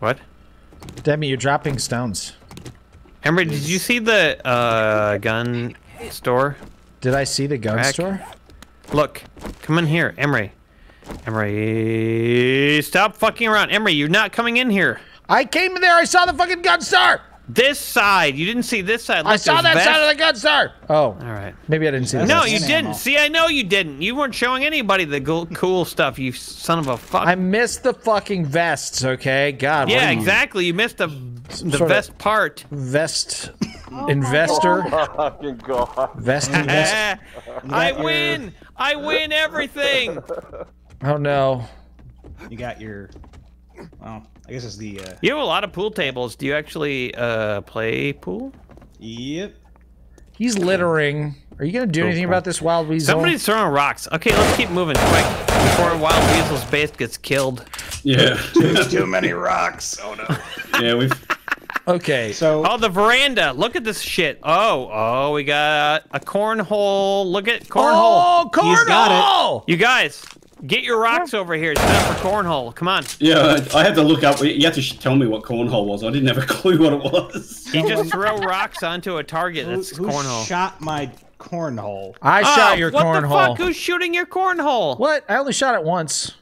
Speaker 1: What?
Speaker 2: Demi, you're dropping stones.
Speaker 1: Emery, did you see the uh, gun store?
Speaker 2: Did I see the gun
Speaker 1: Rack.
Speaker 2: store?
Speaker 1: Look, come in here, Emery. Emery, stop fucking around. Emery, you're not coming in here.
Speaker 2: I came in there. I saw the fucking gun store.
Speaker 1: This side. You didn't see this side.
Speaker 2: I saw that
Speaker 1: vest-
Speaker 2: side of the gun sir. Oh,
Speaker 1: All right.
Speaker 2: maybe I didn't see that.
Speaker 1: No, you didn't.
Speaker 13: ammo.
Speaker 1: See, I know you didn't. You weren't showing anybody the go- cool stuff, you son of a fuck.
Speaker 2: I missed the fucking vests. Okay, God.
Speaker 1: yeah,
Speaker 2: are
Speaker 1: exactly. You missed the the
Speaker 2: sort of-
Speaker 1: best part.
Speaker 2: Vest investor. <laughs>
Speaker 11: Oh fucking God.
Speaker 2: Vest investor. <laughs>
Speaker 1: I win. I win everything.
Speaker 2: Oh no.
Speaker 13: You got your. Well, I guess it's the. Uh,
Speaker 1: You have a lot of pool tables. Do you actually uh, play pool?
Speaker 13: yep.
Speaker 2: He's littering. Are you gonna do anything about this wild weasel?
Speaker 1: Somebody's throwing rocks. Okay, let's keep moving quick before Wild Weasel's base gets killed.
Speaker 12: Yeah. <laughs>
Speaker 13: Too many rocks. Oh no.
Speaker 12: yeah, we've.
Speaker 2: Okay.
Speaker 13: So
Speaker 1: Oh, the veranda. Look at this shit. Oh, oh, we got a cornhole. Look at cornhole.
Speaker 2: Oh, cornhole!
Speaker 13: He's got
Speaker 1: You guys, get your rocks over here. It's time for cornhole. Come on.
Speaker 12: Yeah, I I had to look up. You had to tell me what cornhole was. I didn't have a <laughs> clue what it was.
Speaker 1: You just throw rocks onto a target.
Speaker 13: who,
Speaker 1: That's
Speaker 13: who
Speaker 1: cornhole.
Speaker 13: shot my cornhole?
Speaker 2: I
Speaker 1: Oh,
Speaker 2: shot your
Speaker 1: what the fuck? Who's shooting your cornhole?
Speaker 2: What? I only shot it once.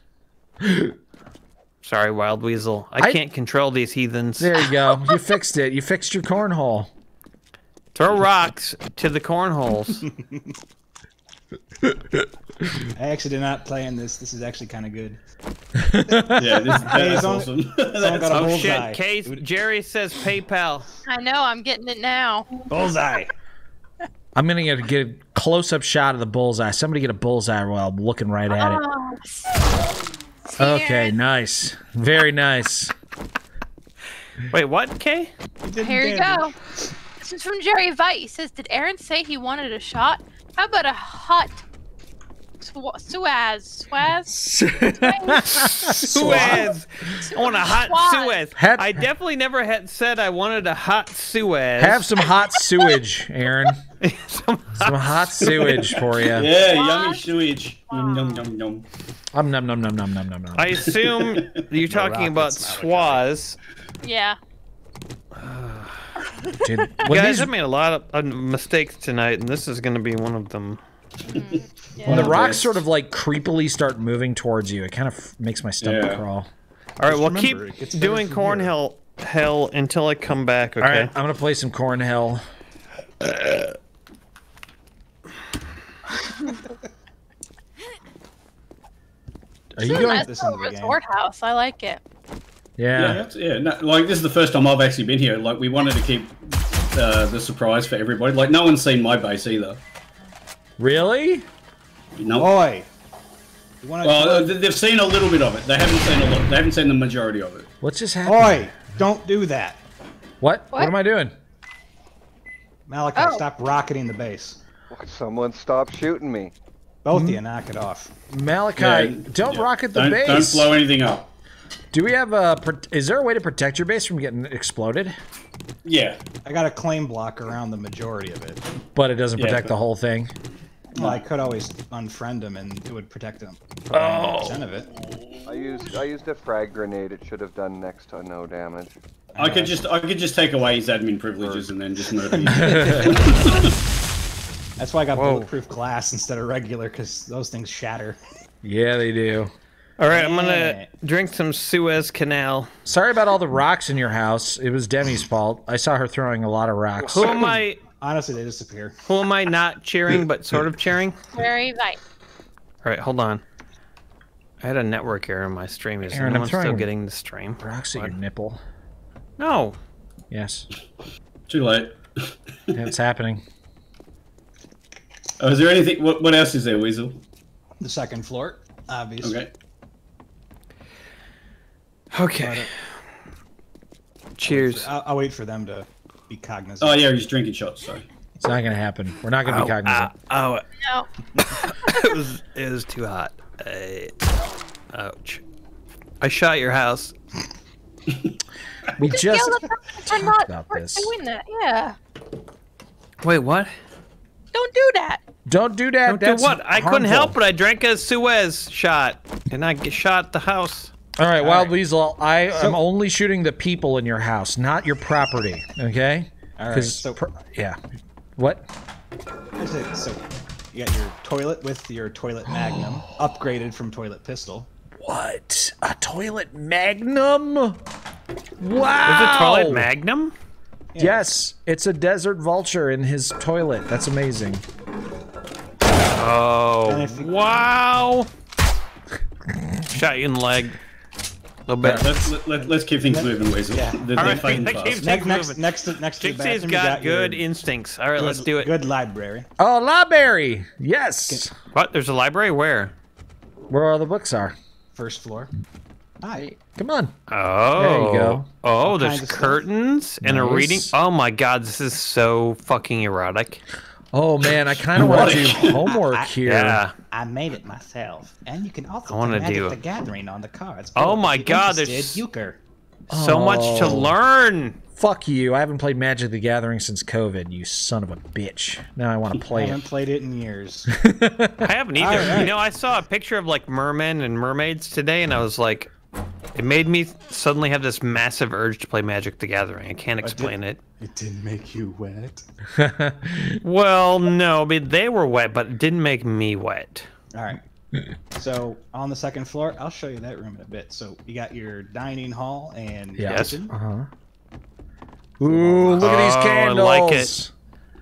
Speaker 2: <gasps>
Speaker 1: Sorry, Wild Weasel. I,
Speaker 2: I-
Speaker 1: can't control these heathens.
Speaker 2: There you go. <laughs> You fixed it. You fixed your cornhole.
Speaker 1: Throw rocks to the cornholes. <laughs>
Speaker 13: I actually did not plan this. This is actually kind of good. <laughs>
Speaker 12: Yeah, this,
Speaker 13: Hey,
Speaker 12: that's
Speaker 13: someone-
Speaker 12: awesome. <laughs>
Speaker 13: someone got a
Speaker 1: oh
Speaker 13: bullseye.
Speaker 1: shit, Case, Jerry says PayPal.
Speaker 3: I know. I'm getting it now.
Speaker 13: Bullseye.
Speaker 2: I'm gonna get, get a close-up shot of the bullseye. Somebody get a bullseye while I'm looking right at it.
Speaker 3: Oh,
Speaker 2: Okay, nice, very nice.
Speaker 1: Wait, what, Kay?
Speaker 3: Here you go. This is from Jerry Vite. He says, "Did Aaron say he wanted a shot? How about a hot sw- Suez? Suez?
Speaker 1: Suez. I want a hot
Speaker 3: Swat.
Speaker 1: Suez.
Speaker 2: Had-
Speaker 1: I definitely never had said I wanted a hot Suez.
Speaker 2: Have some hot sewage, Aaron. <laughs> some hot sewage for you.
Speaker 12: Yeah, yummy sewage. Yum, yum, yum, yum.
Speaker 2: Um, num num num num num num num.
Speaker 1: I assume <laughs> you're talking about Swaz.
Speaker 3: Yeah.
Speaker 2: Dude,
Speaker 1: You <laughs>
Speaker 2: when
Speaker 1: guys,
Speaker 2: these,
Speaker 1: I made a lot of uh, mistakes tonight, and this is going to be one of them.
Speaker 2: when the rocks sort of like creepily start moving towards you, it kind of makes my stomach
Speaker 1: Yeah.
Speaker 2: crawl.
Speaker 1: All right, well,
Speaker 2: remember,
Speaker 1: keep
Speaker 2: it gets better
Speaker 1: doing
Speaker 2: from
Speaker 1: corn hell, hell until I come back, okay?
Speaker 2: All right, I'm gonna play some corn hell. <laughs> Are you
Speaker 3: This is a
Speaker 2: going?
Speaker 3: nice little resort house. I like it.
Speaker 12: Yeah,
Speaker 2: Yeah.
Speaker 12: that's- yeah. No, like this is the first time I've actually been here. Like we wanted to keep uh, the surprise for everybody. Like no one's seen my base either.
Speaker 2: Really?
Speaker 12: No.
Speaker 13: Boy.
Speaker 12: Well, uh, they've seen a little bit of it. They haven't seen a lot. They haven't seen the majority of it.
Speaker 2: What's just happening?
Speaker 13: Oi! Don't do that.
Speaker 2: What? What,
Speaker 3: What?
Speaker 2: am I doing?
Speaker 13: Malachi,
Speaker 3: Oh.
Speaker 13: stop rocketing the base.
Speaker 11: Someone stop shooting me.
Speaker 13: Both of you, knock it off.
Speaker 2: Malachi,
Speaker 12: Yeah,
Speaker 2: don't
Speaker 12: yeah.
Speaker 2: rocket the
Speaker 12: Don't,
Speaker 2: base.
Speaker 12: don't blow anything up.
Speaker 2: Do we have a? Is there a way to protect your base from getting exploded?
Speaker 12: Yeah.
Speaker 13: I got a claim block around the majority of it.
Speaker 2: But it doesn't protect
Speaker 12: but-
Speaker 2: the whole thing.
Speaker 13: Well, I could always unfriend him and it would protect him.
Speaker 2: Oh.
Speaker 13: percent of it.
Speaker 11: I used I used a frag grenade. It should have done next to no damage.
Speaker 12: I could just I could just take away his admin privileges and then just murder him. <laughs>
Speaker 13: That's why I got
Speaker 2: Whoa.
Speaker 13: bulletproof glass instead of regular, because those things shatter.
Speaker 2: Yeah, they do.
Speaker 1: All right, I'm gonna drink some Suez Canal.
Speaker 2: Sorry about all the rocks in your house. It was Demi's fault. I saw her throwing a lot of rocks.
Speaker 1: Who am I?
Speaker 13: Honestly, they disappear.
Speaker 1: Who am I not cheering, but sort of cheering?
Speaker 3: Jerry Vite.
Speaker 1: All right, hold on. I had a network error in my stream. Is
Speaker 2: Aaron, I'm
Speaker 1: anyone still getting the stream?
Speaker 2: Rocks at your nipple.
Speaker 1: No.
Speaker 2: Yes,
Speaker 12: Too late. <laughs>
Speaker 2: it's happening.
Speaker 12: Oh, is there anything? What, what else is there, Weasel?
Speaker 13: The second floor, obviously.
Speaker 12: Okay.
Speaker 1: Okay. Cheers.
Speaker 13: I'll, I'll wait for them to be cognizant.
Speaker 12: Oh yeah, he's drinking shots. Sorry.
Speaker 2: It's not gonna happen. We're not gonna be
Speaker 1: Ow,
Speaker 2: cognizant.
Speaker 1: ow,
Speaker 3: No. <laughs>
Speaker 1: it was it was too hot. Uh, ouch. I shot your house.
Speaker 2: we
Speaker 3: Just
Speaker 2: just
Speaker 3: yell at them for not
Speaker 2: about this.
Speaker 3: doing that. Yeah.
Speaker 1: Wait, what?
Speaker 3: Don't do that.
Speaker 2: don't do that.
Speaker 1: Don't do
Speaker 2: That's
Speaker 1: what? I couldn't help it. I drank a Suez shot, and I shot the house.
Speaker 2: All right, Wild
Speaker 13: right.
Speaker 2: Weasel. I
Speaker 13: So-
Speaker 2: am only shooting the people in your house, not your property. Okay?
Speaker 13: All right,
Speaker 2: 'Cause
Speaker 13: so-
Speaker 2: pro- yeah. What?
Speaker 13: So, you got your toilet with your toilet magnum, <gasps> upgraded from toilet pistol.
Speaker 2: What? A toilet magnum? Wow.
Speaker 1: Was it toilet Magnum?
Speaker 2: Yes, it's a desert vulture in his toilet. That's amazing.
Speaker 1: Oh,
Speaker 13: And if you-
Speaker 1: wow! <laughs> Shot you in the leg. A little bit.
Speaker 12: Let's let, let, let's keep things moving, Weasel.
Speaker 13: Yeah.
Speaker 12: They're, they're
Speaker 1: right,
Speaker 12: fading
Speaker 1: I
Speaker 12: fast.
Speaker 1: keep-
Speaker 13: Next, next,
Speaker 1: moving.
Speaker 13: next to next to the
Speaker 1: Dixie's
Speaker 13: bathroom, you
Speaker 1: got
Speaker 13: your
Speaker 1: good instincts. All right,
Speaker 13: good-
Speaker 1: let's do it.
Speaker 13: Good library.
Speaker 2: Oh, library. Yes.
Speaker 1: What? There's a library? Where?
Speaker 2: Where all the books are.
Speaker 13: First floor. Hi.
Speaker 2: Come on.
Speaker 1: Oh.
Speaker 2: There you go.
Speaker 1: Oh,
Speaker 13: All
Speaker 1: there's
Speaker 13: kinds stuff.
Speaker 1: curtains and a reading. Oh my god, this is so fucking erotic.
Speaker 2: Oh man, I kind of want to do <laughs> homework here.
Speaker 1: Yeah.
Speaker 13: I made it myself, and you can also
Speaker 1: I wanna
Speaker 13: do Magic
Speaker 1: do-
Speaker 13: the Gathering on the cards.
Speaker 1: Oh my God, there's
Speaker 13: interested, euchre.
Speaker 1: So much to
Speaker 2: Oh.
Speaker 1: learn.
Speaker 2: Fuck you. I haven't played Magic the Gathering since COVID, you son of a bitch. Now I want to play it.
Speaker 13: I haven't
Speaker 2: it.
Speaker 13: played it in years. <laughs>
Speaker 1: I haven't either.
Speaker 13: All right.
Speaker 1: You know, I saw a picture of like mermen and mermaids today, and I was like, it made me suddenly have this massive urge to play Magic the Gathering. I can't explain it.
Speaker 13: it didn't make you wet. <laughs> <laughs>
Speaker 1: Well, no, I mean, they were wet, but it didn't make me wet.
Speaker 13: All right. So on the second floor, I'll show you that room in a bit. So you got your dining hall and
Speaker 1: Yes.
Speaker 13: kitchen.
Speaker 2: Uh-huh. Ooh, look at these
Speaker 1: Oh, I
Speaker 2: candles.
Speaker 1: like it.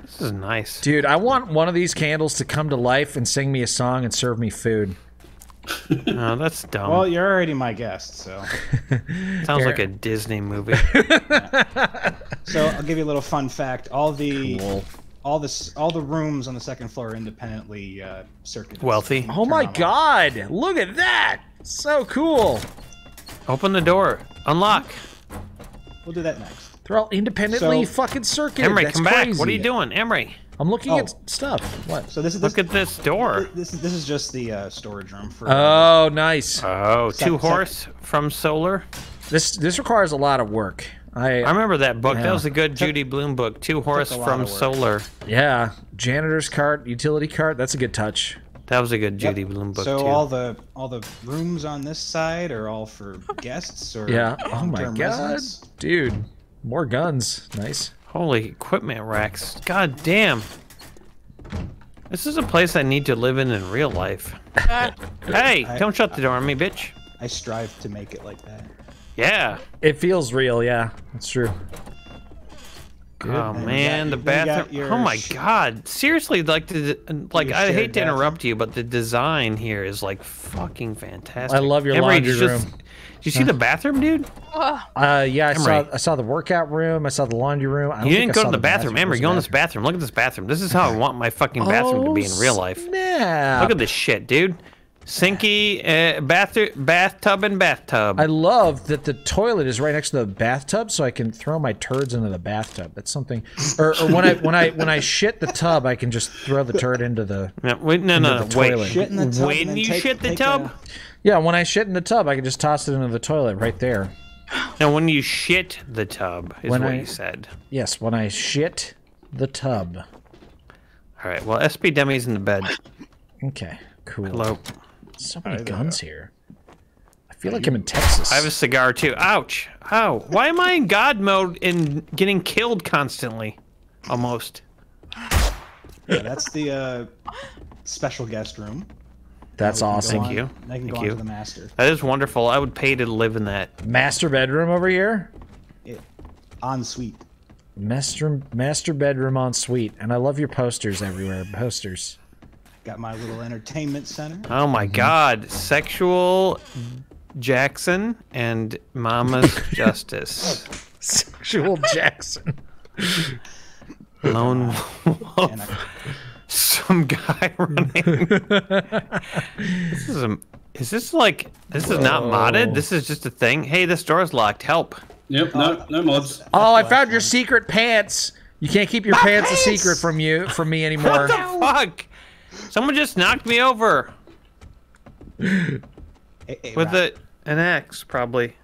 Speaker 1: This is nice.
Speaker 2: Dude, I want one of these candles to come to life and sing me a song and serve me food. <laughs>
Speaker 1: Oh, that's dumb.
Speaker 13: Well, you're already my guest, so. <laughs>
Speaker 1: Sounds like a Disney movie. <laughs>
Speaker 13: So I'll give you a little fun fact. All the all this all the rooms on the second floor are independently uh, circuited.
Speaker 1: Wealthy.
Speaker 2: Oh my god! Look at that! So cool!
Speaker 1: Open the door. Unlock.
Speaker 13: We'll do that next.
Speaker 2: They're all independently
Speaker 13: So-
Speaker 2: fucking circuited.
Speaker 1: Emery,
Speaker 2: That's
Speaker 1: come back. What are you doing, Emery?
Speaker 2: I'm looking
Speaker 13: Oh.
Speaker 2: at stuff. What?
Speaker 13: So this is
Speaker 1: Look at this door.
Speaker 13: This is this is just the uh, storage room for.
Speaker 2: Oh, nice.
Speaker 1: Oh,
Speaker 13: Sec-
Speaker 1: two
Speaker 13: sec-
Speaker 1: horse from solar.
Speaker 2: This this requires a lot of work. I
Speaker 1: I remember that book.
Speaker 2: Yeah.
Speaker 1: That was a good Judy Blume book. Two horse from solar.
Speaker 2: yeah, janitor's cart, utility cart. That's a good touch.
Speaker 1: That was a good
Speaker 13: Yep.
Speaker 1: Judy Blume book
Speaker 13: So
Speaker 1: too.
Speaker 13: all the all the rooms on this side are all for <laughs> guests or
Speaker 2: Yeah. Oh my
Speaker 13: long-term
Speaker 2: god,
Speaker 13: residents?
Speaker 2: dude, more guns. Nice.
Speaker 1: Holy equipment racks. God damn. This is a place I need to live in in real life. <laughs> hey,
Speaker 13: I-
Speaker 1: don't shut the door on me, bitch.
Speaker 13: I strive to make it like that.
Speaker 1: Yeah.
Speaker 2: It feels real. Yeah, that's true.
Speaker 1: Oh
Speaker 13: Then
Speaker 1: man,
Speaker 13: got-
Speaker 1: the
Speaker 13: then you got
Speaker 1: bathroom. Oh my god. Seriously, like the like I
Speaker 13: shared
Speaker 1: hate to
Speaker 13: bathroom?
Speaker 1: interrupt you, but the design here is like fucking fantastic.
Speaker 2: I love your
Speaker 1: Emery,
Speaker 2: laundry
Speaker 1: did you
Speaker 2: room.
Speaker 1: Did you see the bathroom, dude?
Speaker 3: Ugh.
Speaker 2: Uh, yeah, I saw I saw the workout room. I saw the laundry room. I don't
Speaker 1: You didn't
Speaker 2: I
Speaker 1: go
Speaker 2: saw
Speaker 1: to the bathroom. Emery,
Speaker 2: Where's
Speaker 1: go in this bathroom. Look at this bathroom. This is how I <laughs> want my fucking bathroom to be in real life.
Speaker 2: Oh, Snap.
Speaker 1: Look at this shit, dude. Sinky, uh, bath, bathtub, and bathtub.
Speaker 2: I love that the toilet is right next to the bathtub, so I can throw my turds into the bathtub. That's something. Or, or when I when I when I shit the tub, I can just throw the turd into the.
Speaker 1: No, wait, no,
Speaker 2: into
Speaker 1: no,
Speaker 2: the
Speaker 1: wait.
Speaker 2: toilet.
Speaker 13: Shit in the tub
Speaker 1: when you
Speaker 13: take-
Speaker 1: shit the
Speaker 13: take
Speaker 1: tub?
Speaker 2: Yeah, when I shit in the tub, I can just toss it into the toilet right there.
Speaker 1: No, when you shit the tub is
Speaker 2: When
Speaker 1: what
Speaker 2: I-
Speaker 1: you said.
Speaker 2: Yes, when I shit the tub.
Speaker 1: All right. Well, SP Demi's in the bed.
Speaker 2: Okay, cool.
Speaker 1: Hello.
Speaker 2: So many guns here. I feel like I'm in Texas.
Speaker 1: I have a cigar too. Ouch. Ow. Why am I in God mode and getting killed constantly? Almost.
Speaker 13: Yeah, that's the uh, special guest room.
Speaker 2: That's
Speaker 13: Now we can go
Speaker 2: awesome.
Speaker 1: Thank you.
Speaker 13: Now you
Speaker 1: Thank you.
Speaker 13: to the master.
Speaker 1: That is wonderful. I would pay to live in that.
Speaker 2: Master bedroom over here.
Speaker 13: It, en suite.
Speaker 2: Master master bedroom en suite, and I love your posters everywhere. Posters.
Speaker 13: Got my little entertainment center.
Speaker 1: Oh my mm-hmm. God. Sexual Jackson and Mama's <laughs> Justice.
Speaker 2: Sexual Jackson. <laughs>
Speaker 1: Lone <laughs> Wolf. Some guy <laughs> running. this is a. Is this like? This is not modded. This is just a thing. Hey, this door's locked. Help.
Speaker 12: Yep, no, no mods.
Speaker 2: Oh, I found your secret pants. You can't keep your pants, a secret from you from me <laughs> anymore.
Speaker 1: What the fuck? Someone just knocked me over
Speaker 13: Hey, hey,
Speaker 1: with
Speaker 13: Rob,
Speaker 1: a, an axe, probably.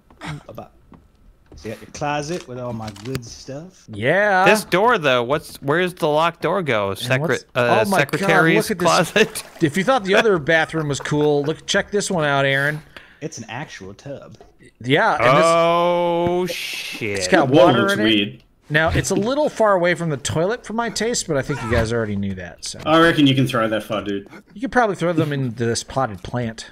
Speaker 13: About- So you got your closet with all my good stuff.
Speaker 2: Yeah.
Speaker 1: This door, though, what's where's the locked door go? Secret, uh,
Speaker 2: oh my God,
Speaker 1: secretary's
Speaker 2: look at this-
Speaker 1: closet. <laughs>
Speaker 2: If you thought the other bathroom was cool, look check this one out, Aaron.
Speaker 13: It's an actual tub.
Speaker 2: Yeah, and this,
Speaker 1: Oh shit!
Speaker 2: it's got
Speaker 12: Wall
Speaker 2: water
Speaker 12: looks
Speaker 2: in it.
Speaker 12: weird.
Speaker 2: Now it's a little far away from the toilet for my taste, but I think you guys already knew that. So
Speaker 12: I reckon you can throw that far, dude.
Speaker 2: you could probably throw them into this potted plant.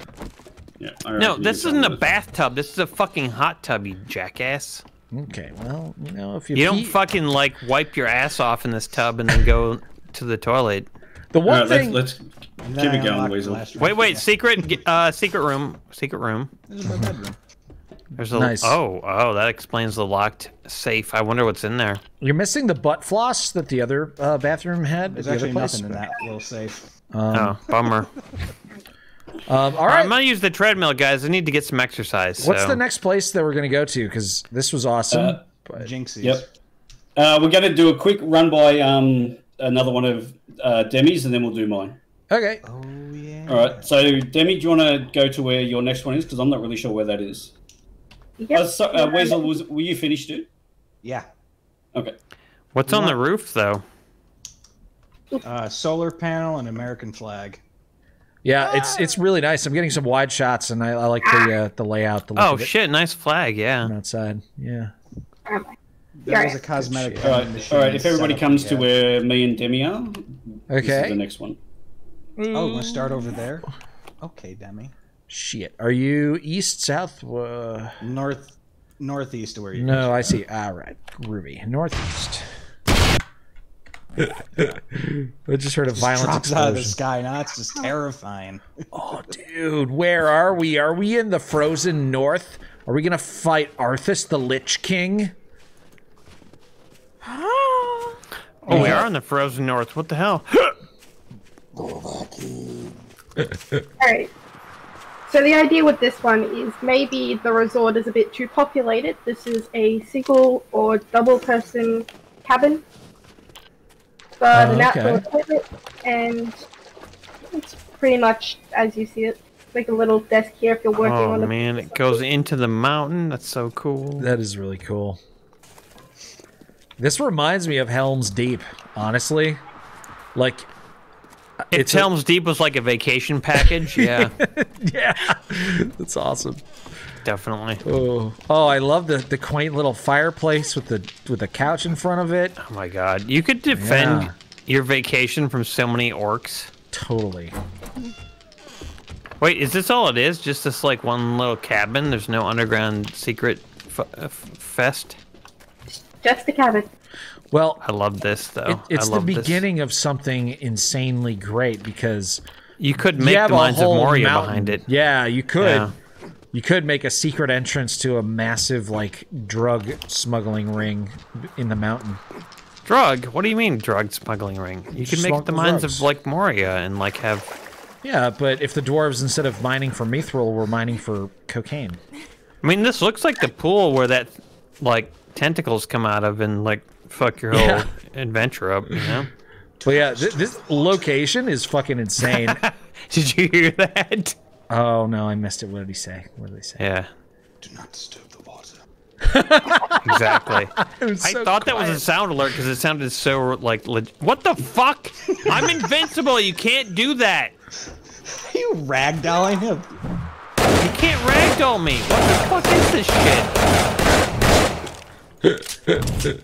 Speaker 12: Yeah. I
Speaker 1: No, this isn't a bathtub. This is a fucking hot tub, you jackass.
Speaker 2: Okay, well, you know, if you,
Speaker 1: You don't fucking like wipe your ass off in this tub and then go <laughs> to the toilet.
Speaker 2: the
Speaker 12: All
Speaker 2: one
Speaker 12: right,
Speaker 2: thing.
Speaker 12: let's, let's keep it going,
Speaker 13: unlocked
Speaker 12: Weasel.
Speaker 13: last.
Speaker 1: Wait, wait, secret, uh, secret room, secret room.
Speaker 13: This is my bedroom.
Speaker 1: There's a
Speaker 2: Nice.
Speaker 1: oh oh that explains the locked safe. I wonder what's in there.
Speaker 2: You're missing the butt floss that the other uh, bathroom had.
Speaker 13: There's
Speaker 2: the
Speaker 13: actually nothing in that little safe.
Speaker 1: oh bummer. <laughs>
Speaker 2: Um, all
Speaker 1: All right,
Speaker 2: right.
Speaker 1: I'm gonna use the treadmill, guys. I need to get some exercise.
Speaker 2: What's
Speaker 1: so.
Speaker 2: the next place that we're gonna go to? Because this was awesome.
Speaker 12: Uh,
Speaker 2: but
Speaker 13: Jinxies.
Speaker 12: Yep. Uh, we're going to do a quick run by um, another one of uh, Demi's, and then we'll do mine.
Speaker 2: okay.
Speaker 13: Oh yeah.
Speaker 12: All right. So, Demi, do you want to go to where your next one is? Because I'm not really sure where that is.
Speaker 14: Yep.
Speaker 12: Uh, so, uh, Weasel, was, were you finished, dude?
Speaker 13: Yeah.
Speaker 12: Okay.
Speaker 1: What's on the roof though?
Speaker 13: Uh, solar panel and American flag.
Speaker 2: Yeah, it's it's really nice. I'm getting some wide shots, and I, I like the uh, the layout. The look
Speaker 1: Oh
Speaker 2: of it
Speaker 1: shit, nice flag. Yeah.
Speaker 2: from outside. Yeah.
Speaker 13: There is a cosmetic.
Speaker 12: All right, all right. If everybody comes to where me and Demi are, this is
Speaker 2: Okay.
Speaker 12: the next one.
Speaker 13: Oh, we'll start over there. Okay, Demi.
Speaker 2: Shit. Are you east, south? Uh,
Speaker 13: North, northeast of where you.
Speaker 2: no, I see. All right. Ruby. Northeast. <laughs> I just heard a
Speaker 13: Just
Speaker 2: violent
Speaker 13: drops out of the sky. Now it's just terrifying.
Speaker 2: Oh, dude, where are we? Are we in the frozen north? Are we gonna fight Arthas the Lich King? <gasps>
Speaker 1: Oh, we are in the frozen north. What the hell? <gasps>
Speaker 14: Alright. So the idea with this one is maybe the resort is a bit too populated. This is a single or double person cabin. Got
Speaker 2: Oh,
Speaker 14: an outdoor
Speaker 2: okay.
Speaker 14: toilet and it's pretty much as you see it. Like a little desk here if you're working
Speaker 1: Oh
Speaker 14: on a
Speaker 1: man, it goes into the mountain. That's so cool.
Speaker 2: That is really cool. This reminds me of Helm's Deep, honestly. Like,
Speaker 1: If
Speaker 2: it's a-
Speaker 1: Helm's Deep was like a vacation package, yeah, <laughs>
Speaker 2: yeah, <laughs> that's awesome.
Speaker 1: Definitely.
Speaker 2: Oh, oh, I love the the quaint little fireplace with the with a couch in front of it.
Speaker 1: Oh my god, you could defend
Speaker 2: Yeah.
Speaker 1: your vacation from so many orcs.
Speaker 2: Totally.
Speaker 1: Wait, is this all it is? Just this like one little cabin? There's no underground secret f- uh, f- fest.
Speaker 14: just a cabin.
Speaker 2: Well,
Speaker 1: I love this though.
Speaker 2: It, it's
Speaker 1: I
Speaker 2: the
Speaker 1: love this.
Speaker 2: beginning of something insanely great because
Speaker 1: You could make
Speaker 2: have
Speaker 1: the
Speaker 2: a
Speaker 1: Mines of
Speaker 2: whole
Speaker 1: Moria
Speaker 2: mountain.
Speaker 1: behind it.
Speaker 2: Yeah, you could.
Speaker 1: Yeah.
Speaker 2: You could make a secret entrance to a massive like drug smuggling ring in the mountain.
Speaker 1: Drug? What do you mean drug smuggling ring? You could make the mines
Speaker 2: drugs.
Speaker 1: of like Moria and like have.
Speaker 2: Yeah, but if the dwarves instead of mining for mithril were mining for cocaine.
Speaker 1: I mean, this looks like the pool where that like tentacles come out of and like fuck your whole
Speaker 2: Yeah.
Speaker 1: adventure up. You know?
Speaker 2: But yeah, th- this location is fucking insane. <laughs>
Speaker 1: Did you hear that?
Speaker 2: Oh no, I missed it. What did he say? What did he say?
Speaker 1: Yeah.
Speaker 13: Do not disturb the water. <laughs>
Speaker 1: Exactly.
Speaker 2: It was
Speaker 1: I
Speaker 2: so
Speaker 1: thought that was a sound alert because it sounded so like. Leg- what the fuck? I'm <laughs> invincible. You can't do that.
Speaker 13: Are you ragdolling him?
Speaker 1: You can't ragdoll me. What the fuck is this shit? <laughs>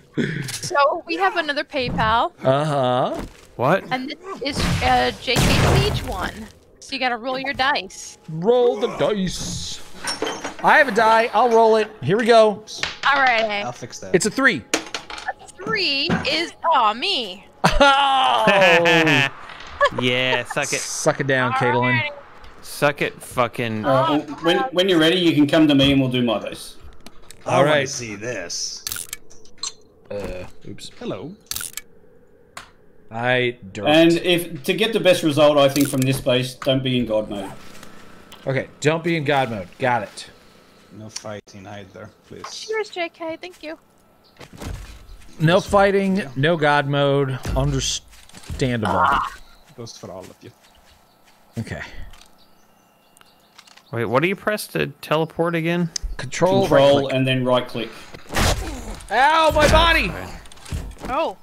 Speaker 3: So we have another PayPal,
Speaker 2: Uh huh.
Speaker 1: What?
Speaker 3: and this is uh, JK Siege one. So you gotta roll your dice.
Speaker 2: Roll the dice. I have a die. I'll roll it. Here we go.
Speaker 3: All right.
Speaker 13: I'll fix that.
Speaker 2: It's a three.
Speaker 3: A Three is oh me.
Speaker 2: Oh. <laughs>
Speaker 1: yeah, suck it.
Speaker 2: Suck it down, Caitlin.
Speaker 1: Suck it, fucking.
Speaker 12: Uh, when, when you're ready, you can come to me and we'll do my dice.
Speaker 13: I
Speaker 2: All
Speaker 13: want
Speaker 2: right.
Speaker 13: to see this.
Speaker 2: Uh, oops.
Speaker 13: Hello.
Speaker 2: I don't.
Speaker 12: And if to get the best result, I think from this base, don't be in God mode.
Speaker 2: Okay, don't be in God mode. Got it.
Speaker 13: No fighting either, please.
Speaker 3: Cheers, JK. Thank you.
Speaker 2: No fighting, no God mode. Understandable. Ah.
Speaker 13: Goes for all of you.
Speaker 2: Okay.
Speaker 1: Wait, what do you press to teleport again?
Speaker 2: Control,
Speaker 12: Control
Speaker 2: right
Speaker 12: and then right click.
Speaker 2: Ow, my body!
Speaker 3: Oh.